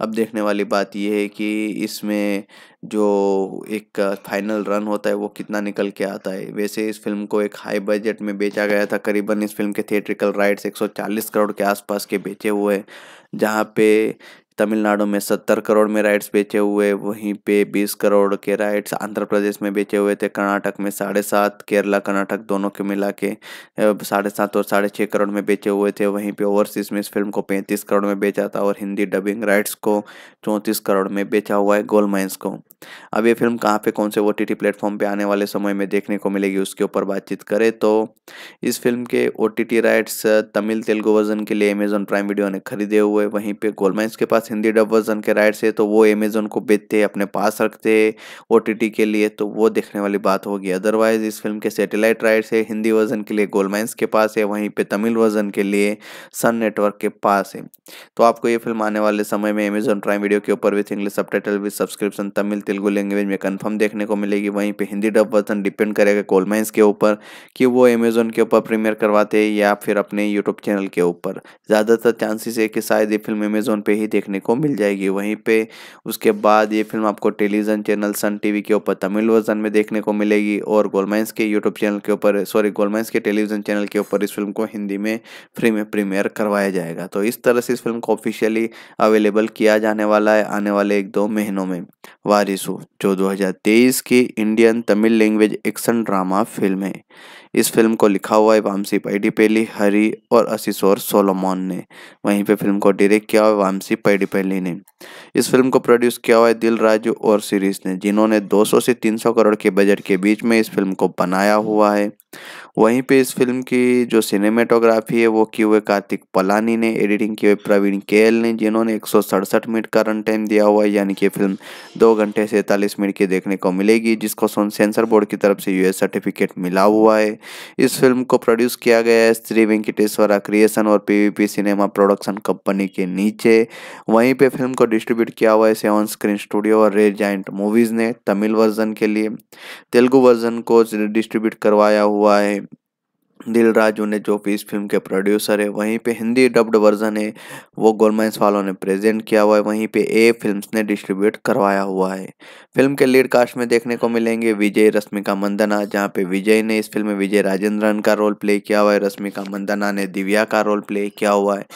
अब देखने वाली बात यह है कि इसमें जो एक फाइनल रन होता है, वो कितना निकल के आता है। वैसे इस फ़िल्म को एक हाई बजट में बेचा गया था, करीबन इस फ़िल्म के थिएट्रिकल राइट्स 140 करोड़ के आसपास के बेचे हुए हैं, जहाँ पे तमिलनाडु में सत्तर करोड़ में राइट्स बेचे हुए, वहीं पे बीस करोड़ के राइट्स आंध्र प्रदेश में बेचे हुए थे। कर्नाटक में साढ़े सात, केरला, कर्नाटक दोनों के मिला के साढ़े सात और साढ़े छः करोड़ में बेचे हुए थे। वहीं पे ओवरसीज में इस फ़िल्म को पैंतीस करोड़ में बेचा था और हिंदी डबिंग राइट्स को चौंतीस करोड़ में बेचा हुआ है गोल माइंस को। अब ये फ़िल्म कहाँ पे, कौन से ओ टी टी प्लेटफॉर्म पर आने वाले समय में देखने को मिलेगी, उसके ऊपर बातचीत करें तो इस फ़िल्म के O T T rights Tamil Telugu version के लिए अमेजोन प्राइम वीडियो ने खरीदे हुए, वहीं पे गोलमाइंस के पास हिंदी डब वर्जन के राइट्स है तो वो अमेजोन को बेचते अपने पास रखते ओ के लिए तो वो देखने वाली बात होगी। अदरवाइज़ इस फ़िल्म के सेटेलाइट राइट्स है हिंदी वर्जन के लिए गोलमाइंस के पास है, वहीं पे तमिल वर्जन के लिए सन नेटवर्क के पास है। तो आपको ये फ़िल्म आने वाले समय में अमेजोन प्राइम वीडियो के ऊपर with English sub with subscription Tamil, Telugu language में कन्फर्म देखने को मिलेगी। वहीं पर हिंदी डब वर्जन डिपेंड करेगा कोलमाइंस के ऊपर कि वो अमेजोन के ऊपर प्रीमियर करवाते हैं या फिर अपने यूट्यूब चैनल के ऊपर। ज़्यादातर चांसेस है कि शायद ये फ़िल्म अमेजोन पे ही देखने को मिल जाएगी। वहीं पे उसके बाद ये फ़िल्म आपको टेलीविज़न चैनल सन टीवी के ऊपर, तमिल वर्जन में देखने को मिलेगी और गोलमाइंस के यूट्यूब चैनल के ऊपर, सॉरी, गोलमाइंस के टेलीविज़न चैनल के ऊपर इस फ़िल्म को हिंदी में फ्री में प्रीमियर करवाया जाएगा। तो इस तरह से इस फ़िल्म को ऑफिशियली अवेलेबल किया जाने वाला है आने वाले एक दो महीनों में। वारिसु, जो 2023 की Indian Tamil language action drama film है। इस फ़िल्म को लिखा हुआ है वामसी पैडीपेली हरी और असिसोर सोलोमोन ने। वहीं पे फ़िल्म को डायरेक्ट किया हुआ वामसी पैडीपेली ने इस फ़िल्म को प्रोड्यूस किया हुआ है दिल राजू और सीरीज़ ने, जिन्होंने 200 से 300 करोड़ के बजट के बीच में इस फ़िल्म को बनाया हुआ है। वहीं पे इस फ़िल्म की जो सिनेमेटोग्राफी है, वो की हुए कार्तिक पलानी ने एडिटिंग की हुई प्रवीण केएल ने, जिन्होंने एक सौ सड़सठ मिनट का रन टाइम दिया हुआ है, यानी कि फ़िल्म दो घंटे सैंतालीस मिनट की देखने को मिलेगी, जिसको सेंसर बोर्ड की तरफ़ से यूएस सर्टिफिकेट मिला हुआ है। इस फ़िल्म को प्रोड्यूस किया गया है श्री वेंकटेश्वरा क्रिएशन और पीवीपी सिनेमा प्रोडक्शन कंपनी के नीचे। वहीं पे फ़िल्म को डिस्ट्रीब्यूट किया हुआ है सेवन स्क्रीन स्टूडियो और रेड जाइंट मूवीज़ ने, तमिल वर्जन के लिए। तेलुगु वर्जन को डिस्ट्रीब्यूट करवाया हुआ है। दिल राजू ने जो इस फ़िल्म के प्रोड्यूसर है, वहीं पे हिंदी डब्ड वर्जन है, वो गोलमाइंस वालों ने प्रेजेंट किया हुआ है। वहीं पे ए फिल्म्स ने डिस्ट्रीब्यूट करवाया हुआ है। फ़िल्म के लीड कास्ट में देखने को मिलेंगे विजय, रश्मिका मंदना, जहाँ पे विजय ने इस फ़िल्म में विजय राजेंद्रन का रोल प्ले किया हुआ है। रश्मिका मंदना ने दिव्या का रोल प्ले किया हुआ है।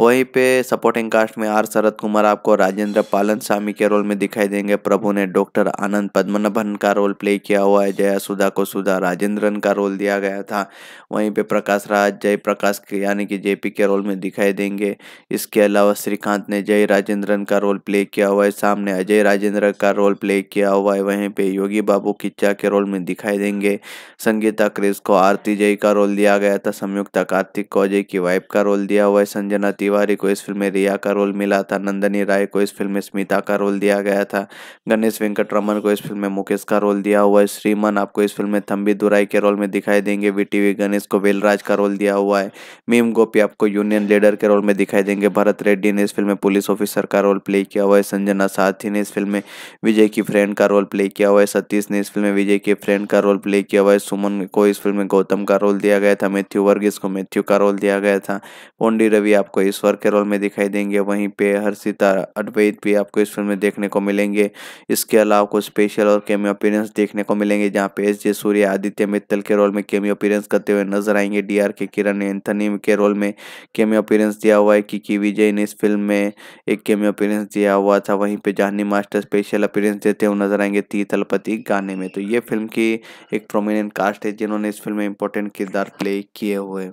वहीं पे सपोर्टिंग कास्ट में आर शरद कुमार आपको राजेंद्र पालन स्वामी के रोल में दिखाई देंगे। प्रभु ने डॉक्टर आनंद पद्मनाभन का रोल प्ले किया हुआ है। जया सुधा को सुधा राजेंद्रन का रोल दिया गया था। वहीं पे प्रकाश राज जय प्रकाश यानी कि जेपी के रोल में दिखाई देंगे। इसके अलावा श्रीकांत ने जय राजेंद्रन का रोल प्ले किया हुआ है। सामने अजय राजेंद्र का रोल प्ले किया हुआ है। वहीं पे योगी बाबू किच्चा के रोल में दिखाई देंगे। संगीता, क्रिस को आरती जय का रोल दिया गया था। संयुक्ता, कार्तिक को अजय की वाइफ का रोल दिया हुआ है। संजना को इस फ़िल्म में रिया का रोल मिला था, नंदनी राय को इस फ़िल्म में स्मिता का रोल दिया गया था, गणेश वेंकट रमन को इस फ़िल्म में मुकेश का रोल दिया हुआ है, श्रीमन आपको इस फ़िल्म में थम्बी दुराई के रोल में दिखाई देंगे वीटीवी गणेश को वेलराज का रोल दिया हुआ है, मीम गोपी आपको यूनियन लीडर के रोल में दिखाई देंगे, भरत रेड्डी ने इस फ़िल्म में पुलिस ऑफिसर का रोल प्ले किया हुआ है, संजना साथी ने इस फ़िल्म में विजय की फ्रेंड का रोल प्ले किया हुआ है, सतीश ने इस फ़िल्म में विजय के फ्रेंड का रोल प्ले किया हुआ है, सुमन को इस फ़िल्म में गौतम का रोल दिया गया था, मैथ्यू वर्गीस को मैथ्यू का रोल दिया गया था, पोंडी रवि आपको ईश्वर के रोल में दिखाई देंगे। वहीं पे हर्षिता अद्वैत भी आपको इस फ़िल्म में देखने को मिलेंगे। इसके अलावा कुछ स्पेशल और केमियो अपीरेंस देखने को मिलेंगे, जहाँ पे एस जे सूर्य आदित्य मित्तल के रोल में केमियो अपीरेंस करते हुए नज़र आएँगे। D R K Kiran Anthony के रोल में केमियो अपीरेंस दिया हुआ है। कि विजय ने इस फ़िल्म में एक केमियो अपीरेंस दिया हुआ था। वहीं पे जानी मास्टर स्पेशल अपीरेंस देते हुए नज़र आएँगे ती तलपति गाने में। तो ये फ़िल्म की एक प्रोमिनेंट कास्ट है, जिन्होंने इस फ़िल्म में इंपॉर्टेंट किरदार प्ले किए हुए।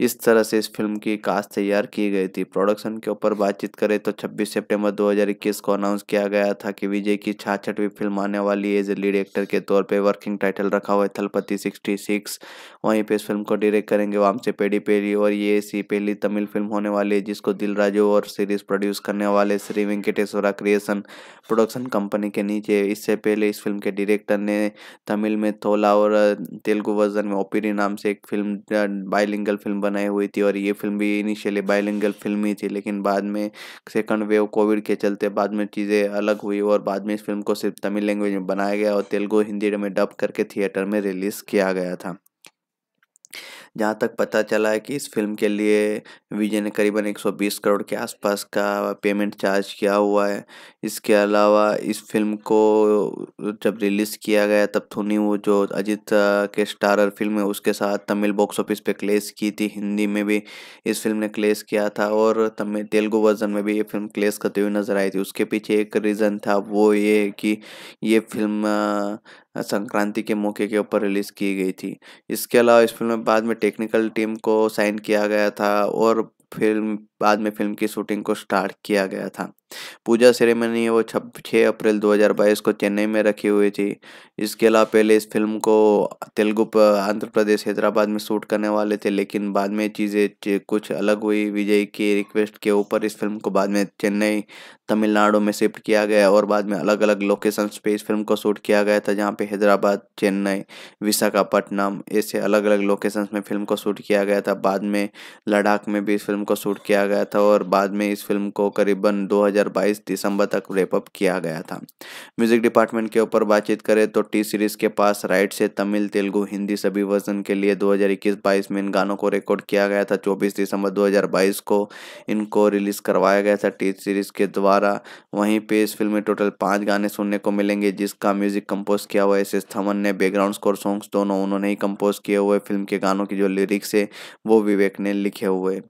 इस तरह से इस फ़िल्म की कास्ट तैयार की गई थी। प्रोडक्शन के ऊपर बातचीत करें तो 26 सितंबर 2021 को अनाउंस किया गया था कि विजय की छाछठवीं फ़िल्म आने वाली एज ए लीड एक्टर के तौर पर वर्किंग टाइटल रखा हुआ है। थलपति 66 वहीं पे इस फ़िल्म को डायरेक्ट करेंगे वामसे पेडी पेरी और ये ऐसी पहली तमिल फ़िल्म होने वाली है, जिसको दिल राजू और सीरीज़ प्रोड्यूस करने वाले Shri Venkateswara creation production company के नीचे। इससे पहले इस फ़िल्म के डायरेक्टर ने तमिल में थोला और तेलुगु वर्जन में ओपीरी नाम से एक फ़िल्म बाइलिंगल फ़िल्म बनाई हुई थी और ये फ़िल्म भी इनिशियली बाइलिंगल फ़िल्म ही थी, लेकिन बाद में सेकंड वेव कोविड के चलते बाद में चीज़ें अलग हुई और बाद में इस फ़िल्म को सिर्फ़ तमिल लैंग्वेज में बनाया गया और तेलुगु हिंदी में डब करके थिएटर में रिलीज़ किया गया था। जहाँ तक पता चला है कि इस फ़िल्म के लिए विजय ने करीबन 120 करोड़ के आसपास का पेमेंट चार्ज किया हुआ है। इसके अलावा इस फ़िल्म को जब रिलीज़ किया गया तब थोनी वो जो अजित के स्टारर फ़िल्म है उसके साथ तमिल बॉक्स ऑफ़िस पे क्लेस की थी। हिंदी में भी इस फ़िल्म ने क्लेस किया था और तमिल, तेलुगु वर्जन में भी ये फ़िल्म क्लेस करती हुई नज़र आई थी। उसके पीछे एक रीज़न था वो ये कि ये फ़िल्म संक्रांति के मौके के ऊपर रिलीज़ की गई थी। इसके अलावा इस फ़िल्म में बाद में टेक्निकल टीम को साइन किया गया था और फ़िल्म, बाद में फ़िल्म की शूटिंग को स्टार्ट किया गया था। पूजा सेरेमनी वो छब छः अप्रैल 2022 को चेन्नई में रखी हुई थी। इसके अलावा पहले इस फ़िल्म को तेलुगु आंध्र प्रदेश, हैदराबाद में शूट करने वाले थे, लेकिन बाद में चीज़ें कुछ अलग हुई। विजय की रिक्वेस्ट के ऊपर इस फ़िल्म को बाद में चेन्नई, तमिलनाडु में शिफ्ट किया गया और बाद में अलग अलग लोकेशन पे इस फ़िल्म को शूट किया गया था, जहाँ पे हैदराबाद, चेन्नई, विशाखापट्टनम ऐसे अलग अलग लोकेशंस में फ़िल्म को शूट किया गया था। बाद में लद्दाख में भी इस फ़िल्म को शूट किया गया था और बाद में इस फ़िल्म को करीबन 2022 दिसंबर तक रेपअप किया गया था। म्यूज़िक डिपार्टमेंट के ऊपर बातचीत करें तो टी सीरीज़ के पास राइट से तमिल, तेलुगु, हिंदी सभी वर्जन के लिए 2021-22 में इन गानों को रिकॉर्ड किया गया था। 24 दिसंबर 2022 को इनको रिलीज़ करवाया गया था। टी सीरीज़ के द्वारा वहीं पे इस फ़िल्म में टोटल पाँच गाने सुनने को मिलेंगे, जिसका म्यूज़िक कंपोज किया हुआ एस एस थमन ने बैकग्राउंड स्कोर सॉन्ग्स दोनों उन्होंने ही कंपोज किए हुए। फ़िल्म के गानों की जो लिरिक्स है, वो विवेक ने लिखे हुए।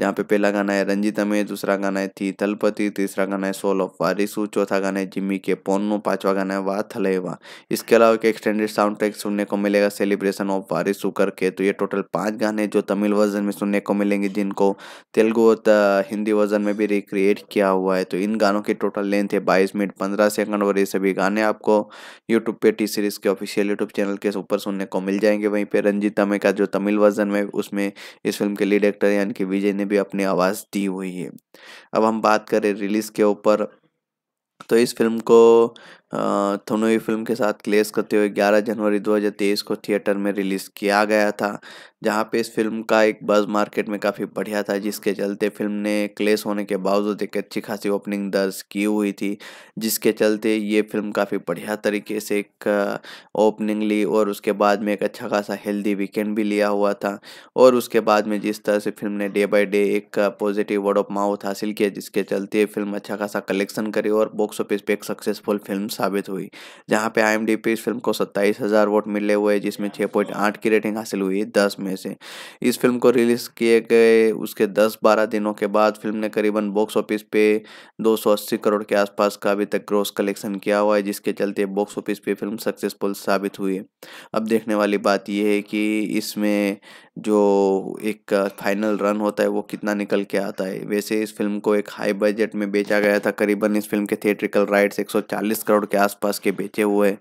जहाँ पे पहला गाना है रंजिता में दूसरा गाना है थी तलपति, तीसरा गाना है सोल ऑफ़ वारिसू चौथा गाना है जिम्मी के, पोन्नो पांचवा गाना है वाह थलेवा इसके अलावा एक एक्सटेंडेड साउंड ट्रैक सुनने को मिलेगा सेलिब्रेशन ऑफ़ वारिसू करके। तो ये टोटल पाँच गाने जो तमिल वर्जन में सुनने को मिलेंगे, जिनको तेलुगु और हिंदी वर्जन में भी रिक्रिएट किया हुआ है। तो इन गानों की टोटल लेंथ है बाईस मिनट, पंद्रह सेकंड और ये सभी गाने आपको यूट्यूब पे टी सीरीज़ के ऑफिशियल यूट्यूब चैनल के ऊपर सुनने को मिल जाएँगे। वहीं पे रंजीता में का जो तमिल वर्जन में, उसमें इस फ़िल्म के लीड एक्टर यानी कि विजय ने भी अपनी आवाज़ दी हुई है। अब हम बात करें रिलीज़ के ऊपर। तो इस फ़िल्म को थोनोई फ़िल्म के साथ क्लेस करते हुए 11 जनवरी 2023 को थिएटर में रिलीज़ किया गया था, जहाँ पे इस फ़िल्म का एक बज़ मार्केट में काफ़ी बढ़िया था, जिसके चलते फ़िल्म ने क्लेस होने के बावजूद एक अच्छी खासी ओपनिंग दर्ज की हुई थी, जिसके चलते ये फ़िल्म काफ़ी बढ़िया तरीके से एक ओपनिंग ली और उसके बाद में एक अच्छा खासा हेल्दी वीकेंड भी लिया हुआ था, और उसके बाद में जिस तरह से फ़िल्म ने डे बाई डे एक पॉजिटिव वर्ड ऑफ़ माउथ हासिल किया, जिसके चलते फ़िल्म अच्छा खासा कलेक्शन करी और बॉक्स ऑफ़िस पे एक सक्सेसफुल फ़िल्म साबित हुई जहाँ पे आई पे इस फ़िल्म को सत्ताईस हज़ार वोट मिले हुए जिसमें छः पॉइंट आठ की रेटिंग हासिल हुई दस में से। इस फ़िल्म को रिलीज़ किए गए उसके दस बारह दिनों के बाद फ़िल्म ने करीबन बॉक्स ऑफ़िस पे दो सौ अस्सी करोड़ के आसपास का अभी तक ग्रोस कलेक्शन किया हुआ है जिसके चलते बॉक्स ऑफ़िस पे फ़िल्म सक्सेसफुल साबित हुई। है अब देखने वाली बात यह है कि इसमें जो एक फाइनल रन होता है, वो कितना निकल के आता है। वैसे इस फ़िल्म को एक हाई बजट में बेचा गया था, करीबन इस फ़िल्म के थिएट्रिकल राइट्स 140 करोड़ के आसपास के बेचे हुए हैं,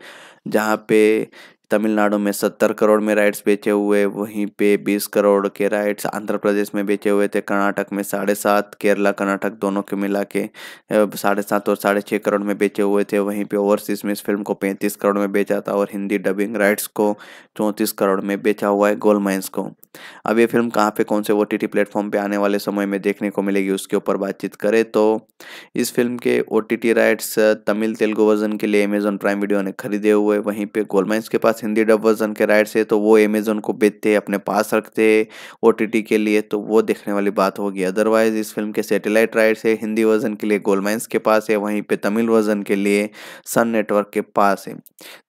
जहाँ पे तमिलनाडु में सत्तर करोड़ में राइट्स बेचे हुए, वहीं पे बीस करोड़ के राइट्स आंध्र प्रदेश में बेचे हुए थे। कर्नाटक में साढ़े सात, केरला, कर्नाटक दोनों के मिला के साढ़े सात और साढ़े छः करोड़ में बेचे हुए थे। वहीं पे ओवरसीज में इस फ़िल्म को पैंतीस करोड़ में बेचा था और हिंदी डबिंग राइट्स को चौंतीस करोड़ में बेचा हुआ है गोलमाइंस को। अब ये फ़िल्म कहाँ पे, कौन से ओ टी प्लेटफॉर्म पे आने वाले समय में देखने को मिलेगी, उसके ऊपर बातचीत करें तो इस फ़िल्म के ओ राइट्स तमिल तेलुगु वर्जन के लिए अमेजोन प्राइम वीडियो ने खरीदे हुए, वहीं पे गोलमाइंस के पास हिंदी डब वर्जन के राइट्स है तो वो अमेजोन को बेचते, अपने पास रखते ओ के लिए तो वो देखने वाली बात होगी। अदरवाइज़ इस फ़िल्म के सेटेलाइट राइट्स है, हिंदी वर्जन के लिए गोलमाइंस के पास है, वहीं पे तमिल वर्जन के लिए सन नेटवर्क के पास है।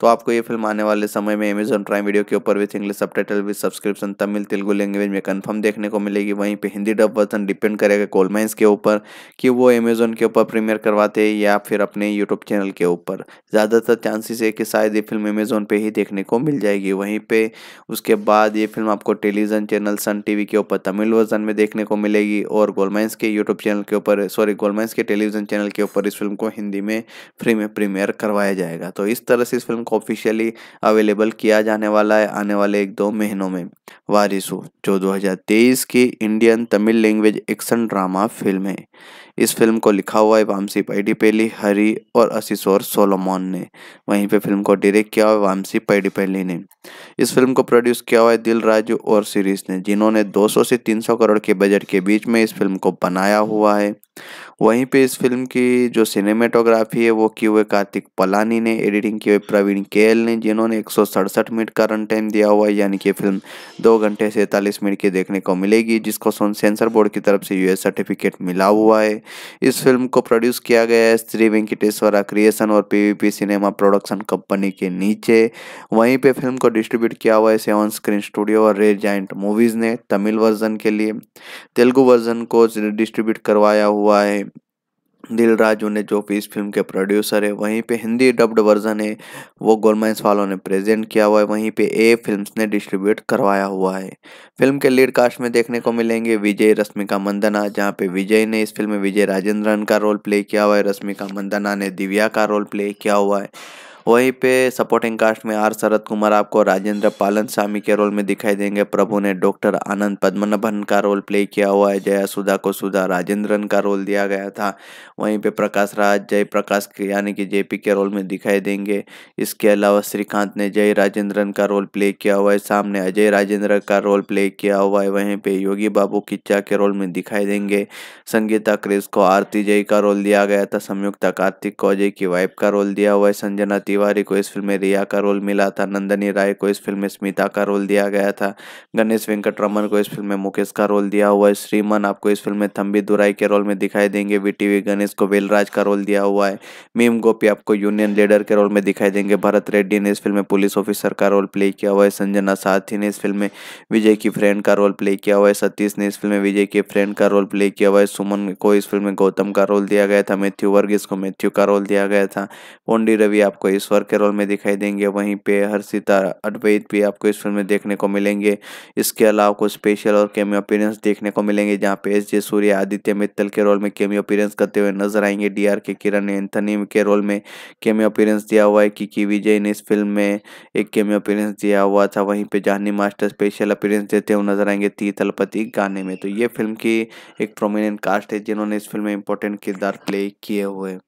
तो आपको ये फ़िल्म आने वाले समय में अमेजोन प्राइम वीडियो के ऊपर with English sub with subscription Tamil, Telugu language में कन्फर्म देखने को मिलेगी। वहीं पर हिंदी डब वर्जन डिपेंड करेगा गोलमाइंस के ऊपर कि वो अमेजोन के ऊपर प्रीमियर करवाते या फिर अपने यूट्यूब चैनल के ऊपर। ज़्यादातर चांसेस है कि शायद ये फ़िल्म अमेजोन पे ही देखने को मिल जाएगी। वहीं पे उसके बाद ये फ़िल्म आपको टेलीविज़न चैनल सन टीवी के ऊपर, तमिल वर्जन में देखने को मिलेगी और गोलमाइंस के यूट्यूब चैनल के ऊपर, सॉरी गोलमाइंस के टेलीविज़न चैनल के ऊपर इस फ़िल्म को हिंदी में फ्री में प्रीमियर करवाया जाएगा। तो इस तरह से इस फ़िल्म को ऑफिशियली अवेलेबल किया जाने वाला है आने वाले एक दो महीनों में। वारिसु, जो 2023 की Indian Tamil language action drama film है। इस फ़िल्म को लिखा हुआ है वामसी पैडीपेली हरी और असिसोर सोलोमोन ने। वहीं पे फ़िल्म को डायरेक्ट किया हुआ है वामसी पहली ने। इस फ़िल्म को प्रोड्यूस किया हुआ है दिल राजू और सीरीज़ ने, जिन्होंने 200 से 300 करोड़ के बजट के बीच में इस फ़िल्म को बनाया हुआ है। वहीं पे इस फ़िल्म की जो सिनेमेटोग्राफी है, वो की हुए कार्तिक पलानी ने एडिटिंग की हुई प्रवीण केएल ने, जिन्होंने एक सौ सड़सठ मिनट का रन टाइम दिया हुआ है, यानी कि फ़िल्म दो घंटे सैंतालीस मिनट की देखने को मिलेगी, जिसको सेंसर बोर्ड की तरफ़ से यूएस सर्टिफिकेट मिला हुआ है। इस फ़िल्म को प्रोड्यूस किया गया है श्री वेंकटेश्वरा क्रिएशन और पीवीपी सिनेमा प्रोडक्शन कंपनी के नीचे। वहीं पे फ़िल्म को डिस्ट्रीब्यूट किया हुआ है सेवन स्क्रीन स्टूडियो और रेड जाइंट मूवीज़ ने, तमिल वर्जन के लिए। तेलुगु वर्जन को डिस्ट्रीब्यूट करवाया हुआ है। दिल राजू ने जो इस फ़िल्म के प्रोड्यूसर है, वहीं पे हिंदी डब्ड वर्जन है, वो गोलमाइंस वालों ने प्रेजेंट किया हुआ है, वहीं पे ए फिल्म्स ने डिस्ट्रीब्यूट करवाया हुआ है। फ़िल्म के लीड कास्ट में देखने को मिलेंगे विजय, रश्मिका मंदना, जहाँ पे विजय ने इस फ़िल्म में विजय राजेंद्रन का रोल प्ले किया हुआ है, रश्मिका मंदना ने दिव्या का रोल प्ले किया हुआ है। वहीं पे सपोर्टिंग कास्ट में आर शरद कुमार आपको राजेंद्र पालन स्वामी के रोल में दिखाई देंगे। प्रभु ने डॉक्टर आनंद पद्मनाभन का रोल प्ले किया हुआ है। जया सुधा को सुधा राजेंद्रन का रोल दिया गया था। वहीं पे प्रकाश राज जय प्रकाश यानी कि जेपी के रोल में दिखाई देंगे। इसके अलावा श्रीकांत ने जय राजेंद्रन का रोल प्ले किया हुआ है। सामने अजय राजेंद्र का रोल प्ले किया हुआ है। वहीं पे योगी बाबू किच्चा के रोल में दिखाई देंगे। संगीता, क्रिस को आरती जय का रोल दिया गया था। संयुक्ता, कार्तिक को अजय की वाइफ का रोल दिया हुआ है। संजना को इस फ़िल्म में रिया का रोल मिला था, नंदनी राय को इस फ़िल्म में स्मिता का रोल दिया गया था, गणेश वेंकट रमन को इस फ़िल्म में मुकेश का रोल दिया हुआ है, श्रीमन आपको इस फ़िल्म में थम्बी दुराई के रोल में दिखाई देंगे वीटीवी गणेश को वेलराज का रोल दिया हुआ है, मीम गोपी आपको यूनियन लीडर के रोल में दिखाई देंगे, भरत रेड्डी ने इस फ़िल्म में पुलिस ऑफिसर का रोल प्ले किया हुआ है, संजना साथी ने इस फ़िल्म में विजय की फ्रेंड का रोल प्ले किया हुआ है, सतीश ने इस फ़िल्म में विजय के फ्रेंड का रोल प्ले किया हुआ है, सुमन को इस फ़िल्म में गौतम का रोल दिया गया था, मैथ्यू वर्गीस को मैथ्यू का रोल दिया गया था, पोंडी रवि आपको ईश्वर के रोल में दिखाई देंगे। वहीं पे हर्षिता अद्वैत भी आपको इस फ़िल्म में देखने को मिलेंगे। इसके अलावा कुछ स्पेशल और केमियो अपीरेंस देखने को मिलेंगे, जहाँ पे एस जे सूर्य, आदित्य मित्तल के रोल में केमियो अपीरेंस करते हुए नज़र आएँगे। D R K Kiran Anthony के रोल में केमियो अपीरेंस दिया हुआ है। कि विजय ने इस फ़िल्म में एक केमियो अपीरेंस दिया हुआ था। वहीं पे जानी मास्टर स्पेशल अपीरेंस देते हुए नज़र आएँगे ती तलपति गाने में। तो ये फ़िल्म की एक प्रोमिनेंट कास्ट है, जिन्होंने इस फ़िल्म में इंपॉर्टेंट किरदार प्ले किए हुए।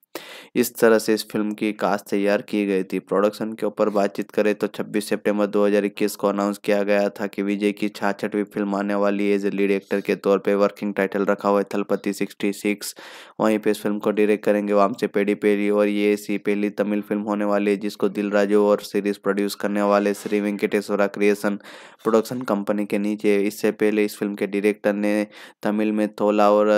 इस तरह से इस फ़िल्म की कास्ट तैयार की गई थी। प्रोडक्शन के ऊपर बातचीत करें तो 26 सितंबर 2021 को अनाउंस किया गया था कि विजय की छाछठवीं फ़िल्म आने वाली एज लीड एक्टर के तौर पे वर्किंग टाइटल रखा हुआ है थलपति 66 वहीं पे इस फ़िल्म को डायरेक्ट करेंगे वामसे पेडी पेरी और ये सी पहली तमिल फ़िल्म होने वाली है जिसको दिल और सीरीज़ प्रोड्यूस करने वाले Shri Venkateswara creation production company के नीचे। इससे पहले इस फ़िल्म के डायरेक्टर ने तमिल में थोला और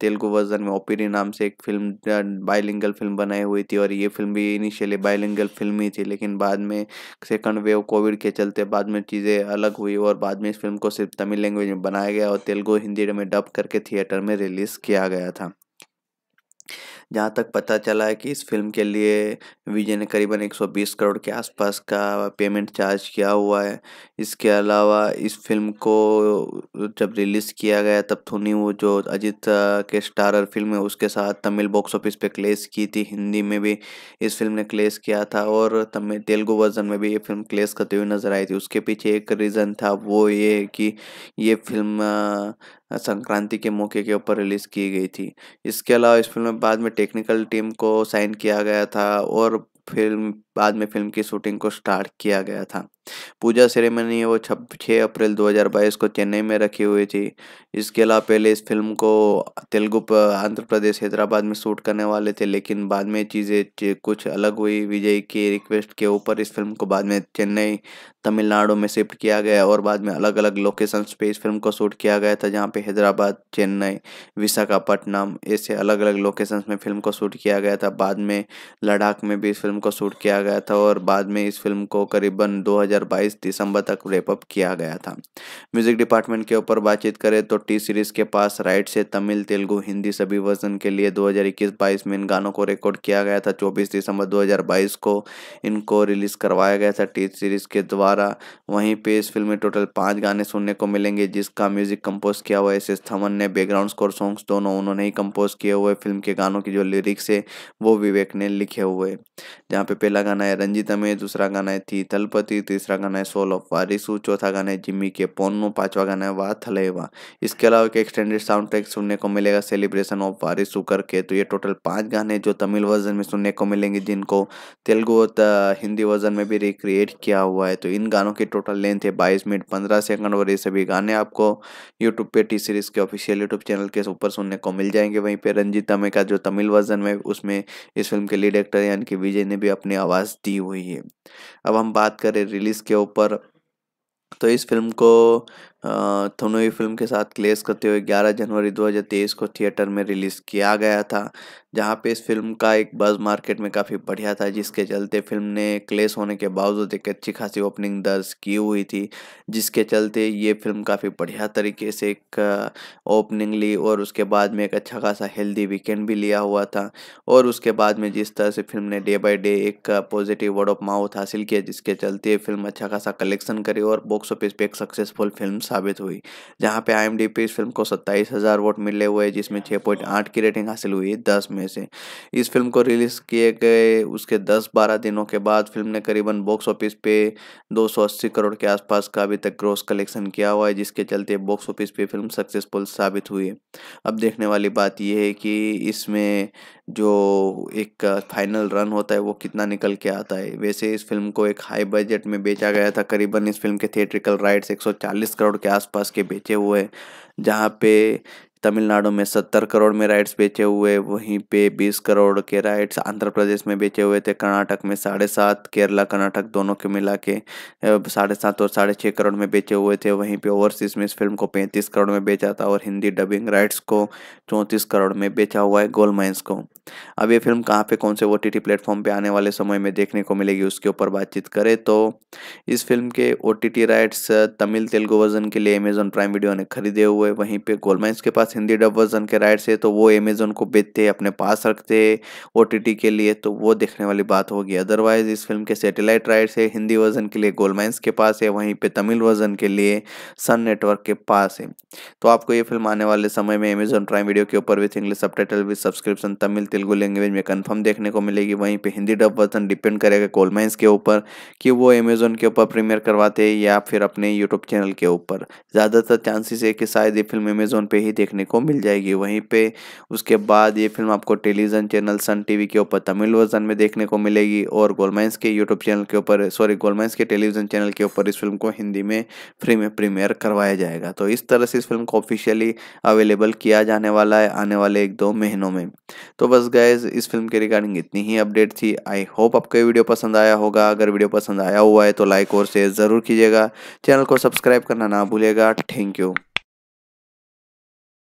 तेलुगु वर्जन में ओपीरी नाम से एक फ़िल्म बाइलिंगल फ़िल्म बनाई हुई थी और ये फ़िल्म भी इनिशियली बायलिंगल फ़िल्म ही थी, लेकिन बाद में सेकंड वेव कोविड के चलते बाद में चीज़ें अलग हुई और बाद में इस फ़िल्म को सिर्फ़ तमिल लैंग्वेज में बनाया गया और तेलुगु हिंदी में डब करके थिएटर में रिलीज़ किया गया था। जहाँ तक पता चला है कि इस फ़िल्म के लिए विजय ने करीबन 120 करोड़ के आसपास का पेमेंट चार्ज किया हुआ है। इसके अलावा इस फ़िल्म को जब रिलीज़ किया गया तब थोनी वो जो अजीत के स्टारर फ़िल्म है उसके साथ तमिल बॉक्स ऑफ़िस पे क्लेस की थी। हिंदी में भी इस फ़िल्म ने क्लेस किया था और तमिल, तेलुगु वर्जन में भी ये फ़िल्म क्लेस करती हुई नज़र आई थी। उसके पीछे एक रीज़न था वो ये कि ये फ़िल्म संक्रांति के मौके के ऊपर रिलीज़ की गई थी। इसके अलावा इस फ़िल्म में बाद में टेक्निकल टीम को साइन किया गया था और फ़िल्म, बाद में फ़िल्म की शूटिंग को स्टार्ट किया गया था। पूजा सेरेमनी वो छः अप्रैल 2022 को चेन्नई में रखी हुई थी। इसके अलावा पहले इस फ़िल्म को तेलुगु आंध्र प्रदेश, हैदराबाद में शूट करने वाले थे, लेकिन बाद में चीज़ें कुछ अलग हुई। विजय की रिक्वेस्ट के ऊपर इस फ़िल्म को बाद में चेन्नई, तमिलनाडु में शिफ्ट किया गया और बाद में अलग अलग लोकेशन पे इस फ़िल्म को शूट किया गया था, जहाँ पे हैदराबाद, चेन्नई, विशाखापट्टनम ऐसे अलग अलग लोकेशंस में फ़िल्म को शूट किया गया था। बाद में लद्दाख में भी इस फ़िल्म को शूट किया गया था और बाद में इस फ़िल्म को करीबन 2022 दिसंबर तक रेपअप किया गया था। म्यूज़िक डिपार्टमेंट के ऊपर बातचीत करें तो टी सीरीज़ के पास राइट से तमिल, तेलुगु, हिंदी सभी वर्जन के लिए 2021-22 में इन गानों को रिकॉर्ड किया गया था। 24 दिसंबर 2022 को इनको रिलीज़ करवाया गया था। टी सीरीज़ के द्वारा वहीं पे इस फ़िल्म में टोटल पाँच गाने सुनने को मिलेंगे, जिसका म्यूज़िक कंपोज किया हुआ एस एस थमन ने बैकग्राउंड स्कोर सॉन्ग्स दोनों उन्होंने ही कंपोज किए हुए। फ़िल्म के गानों की जो लिरिक्स है, वो विवेक ने लिखे हुए। जहाँ पे पहला गाना है रंजिता में दूसरा गाना है थी तलपति, तीसरा गाना है सोल। ऑफ़ वारिसू चौथा गाना है जिम्मी के पोन्नो पांचवा गाना है वा थलेवा इसके अलावा एक एक्सटेंडेड साउंड ट्रैक सुनने को मिलेगा सेलिब्रेशन ऑफ़ वारिसू करके। तो ये टोटल पाँच गाने जो तमिल वर्जन में सुनने को मिलेंगे, जिनको तेलुगु और हिंदी वर्जन में भी रिक्रिएट किया हुआ है। तो इन गानों की टोटल लेंथ है बाईस मिनट, पंद्रह सेकंड और ये सभी गाने आपको यूट्यूब पे टी सीरीज़ के ऑफिशियल यूट्यूब चैनल के ऊपर सुनने को मिल जाएँगे। वहीं पे रंजीता में का जो तमिल वर्जन में, उसमें इस फ़िल्म के लीड एक्टर यानी कि विजय ने भी अपनी आवाज़ दी हुई है। अब हम बात करें रिलीज़ के ऊपर तो इस फ़िल्म को थोनोई फ़िल्म के साथ क्लेस करते हुए 11 जनवरी 2023 को थिएटर में रिलीज़ किया गया था, जहाँ पे इस फ़िल्म का एक बज़ मार्केट में काफ़ी बढ़िया था, जिसके चलते फ़िल्म ने क्लेस होने के बावजूद एक अच्छी खासी ओपनिंग दर्ज की हुई थी, जिसके चलते ये फ़िल्म काफ़ी बढ़िया तरीके से एक ओपनिंग ली और उसके बाद में एक अच्छा खासा हेल्दी वीकेंड भी लिया हुआ था, और उसके बाद में जिस तरह से फ़िल्म ने डे बाई डे एक पॉजिटिव वर्ड ऑफ़ माउथ हासिल किया, जिसके चलते फ़िल्म अच्छा खासा कलेक्शन करी और बॉक्स ऑफ़िस पे एक सक्सेसफुल फ़िल्म साबित हुई, जहाँ पे आई पे इस फ़िल्म को सत्ताईस हज़ार वोट मिले हुए, जिसमें छः पॉइंट आठ की रेटिंग हासिल हुई, दस में से। इस फ़िल्म को रिलीज़ किए गए, उसके दस बारह दिनों के बाद फ़िल्म ने करीबन बॉक्स ऑफ़िस पे दो सौ अस्सी करोड़ के आसपास का अभी तक ग्रोस कलेक्शन किया हुआ है, जिसके चलते बॉक्स ऑफ़िस पे फ़िल्म सक्सेसफुल साबित हुई। अब देखने वाली बात यह है कि इसमें जो एक फाइनल रन होता है, वो कितना निकल के आता है। वैसे इस फ़िल्म को एक हाई बजट में बेचा गया था, करीबन इस फ़िल्म के थिएट्रिकल राइट्स 140 करोड़ के आसपास के बेचे हुए हैं, जहाँ पे तमिलनाडु में सत्तर करोड़ में राइट्स बेचे हुए, वहीं पे बीस करोड़ के राइट्स आंध्र प्रदेश में बेचे हुए थे। कर्नाटक में साढ़े सात, केरला, कर्नाटक दोनों के मिला के साढ़े सात और साढ़े छः करोड़ में बेचे हुए थे। वहीं पे ओवरसीज में इस फ़िल्म को पैंतीस करोड़ में बेचा था और हिंदी डबिंग राइट्स को चौंतीस करोड़ में बेचा हुआ है गोल माइंस को। अब ये फ़िल्म कहाँ पे, कौन से ओ टी प्लेटफॉर्म पे आने वाले समय में देखने को मिलेगी, उसके ऊपर बातचीत करें तो इस फ़िल्म के ओ राइट्स तमिल तेलुगु वर्जन के लिए अमेजोन प्राइम वीडियो ने खरीदे हुए, वहीं पे गोलमाइंस के पास हिंदी डब वर्जन के राइट्स है तो वो अमेजोन को बेचते, अपने पास रखते ओ के लिए तो वो देखने वाली बात होगी। अदरवाइज़ इस फ़िल्म के सेटेलाइट राइट्स है, हिंदी वर्जन के लिए गोलमाइंस के पास है, वहीं पे तमिल वर्जन के लिए सन नेटवर्क के पास है। तो आपको ये फ़िल्म आने वाले समय में अमेजोन प्राइम वीडियो के ऊपर with English sub with subscription Tamil, Telugu language में कन्फर्म देखने को मिलेगी। वहीं पर हिंदी डब वर्जन डिपेंड करेगा गोलमाइंस के ऊपर कि वो अमेजोन के ऊपर प्रीमियर करवाते या फिर अपने यूट्यूब चैनल के ऊपर। ज़्यादातर चांसेस है कि शायद ये फ़िल्म अमेजोन पे ही देखने को मिल जाएगी। वहीं पे उसके बाद ये फ़िल्म आपको टेलीविज़न चैनल सन टीवी के ऊपर, तमिल वर्जन में देखने को मिलेगी और गोलमाइंस के यूट्यूब चैनल के ऊपर, सॉरी, गोलमाइंस के टेलीविज़न चैनल के ऊपर इस फ़िल्म को हिंदी में फ्री में प्रीमियर करवाया जाएगा। तो इस तरह से इस फ़िल्म को ऑफिशियली अवेलेबल किया जाने वाला है आने वाले एक दो महीनों में। तो बस गैज इस फ़िल्म के रिगार्डिंग इतनी ही अपडेट थी। आई होप आपको ये वीडियो पसंद आया होगा। अगर वीडियो पसंद आया हुआ है तो लाइक और शेयर ज़रूर कीजिएगा। चैनल को सब्सक्राइब करना ना भूलिएगा। Thank you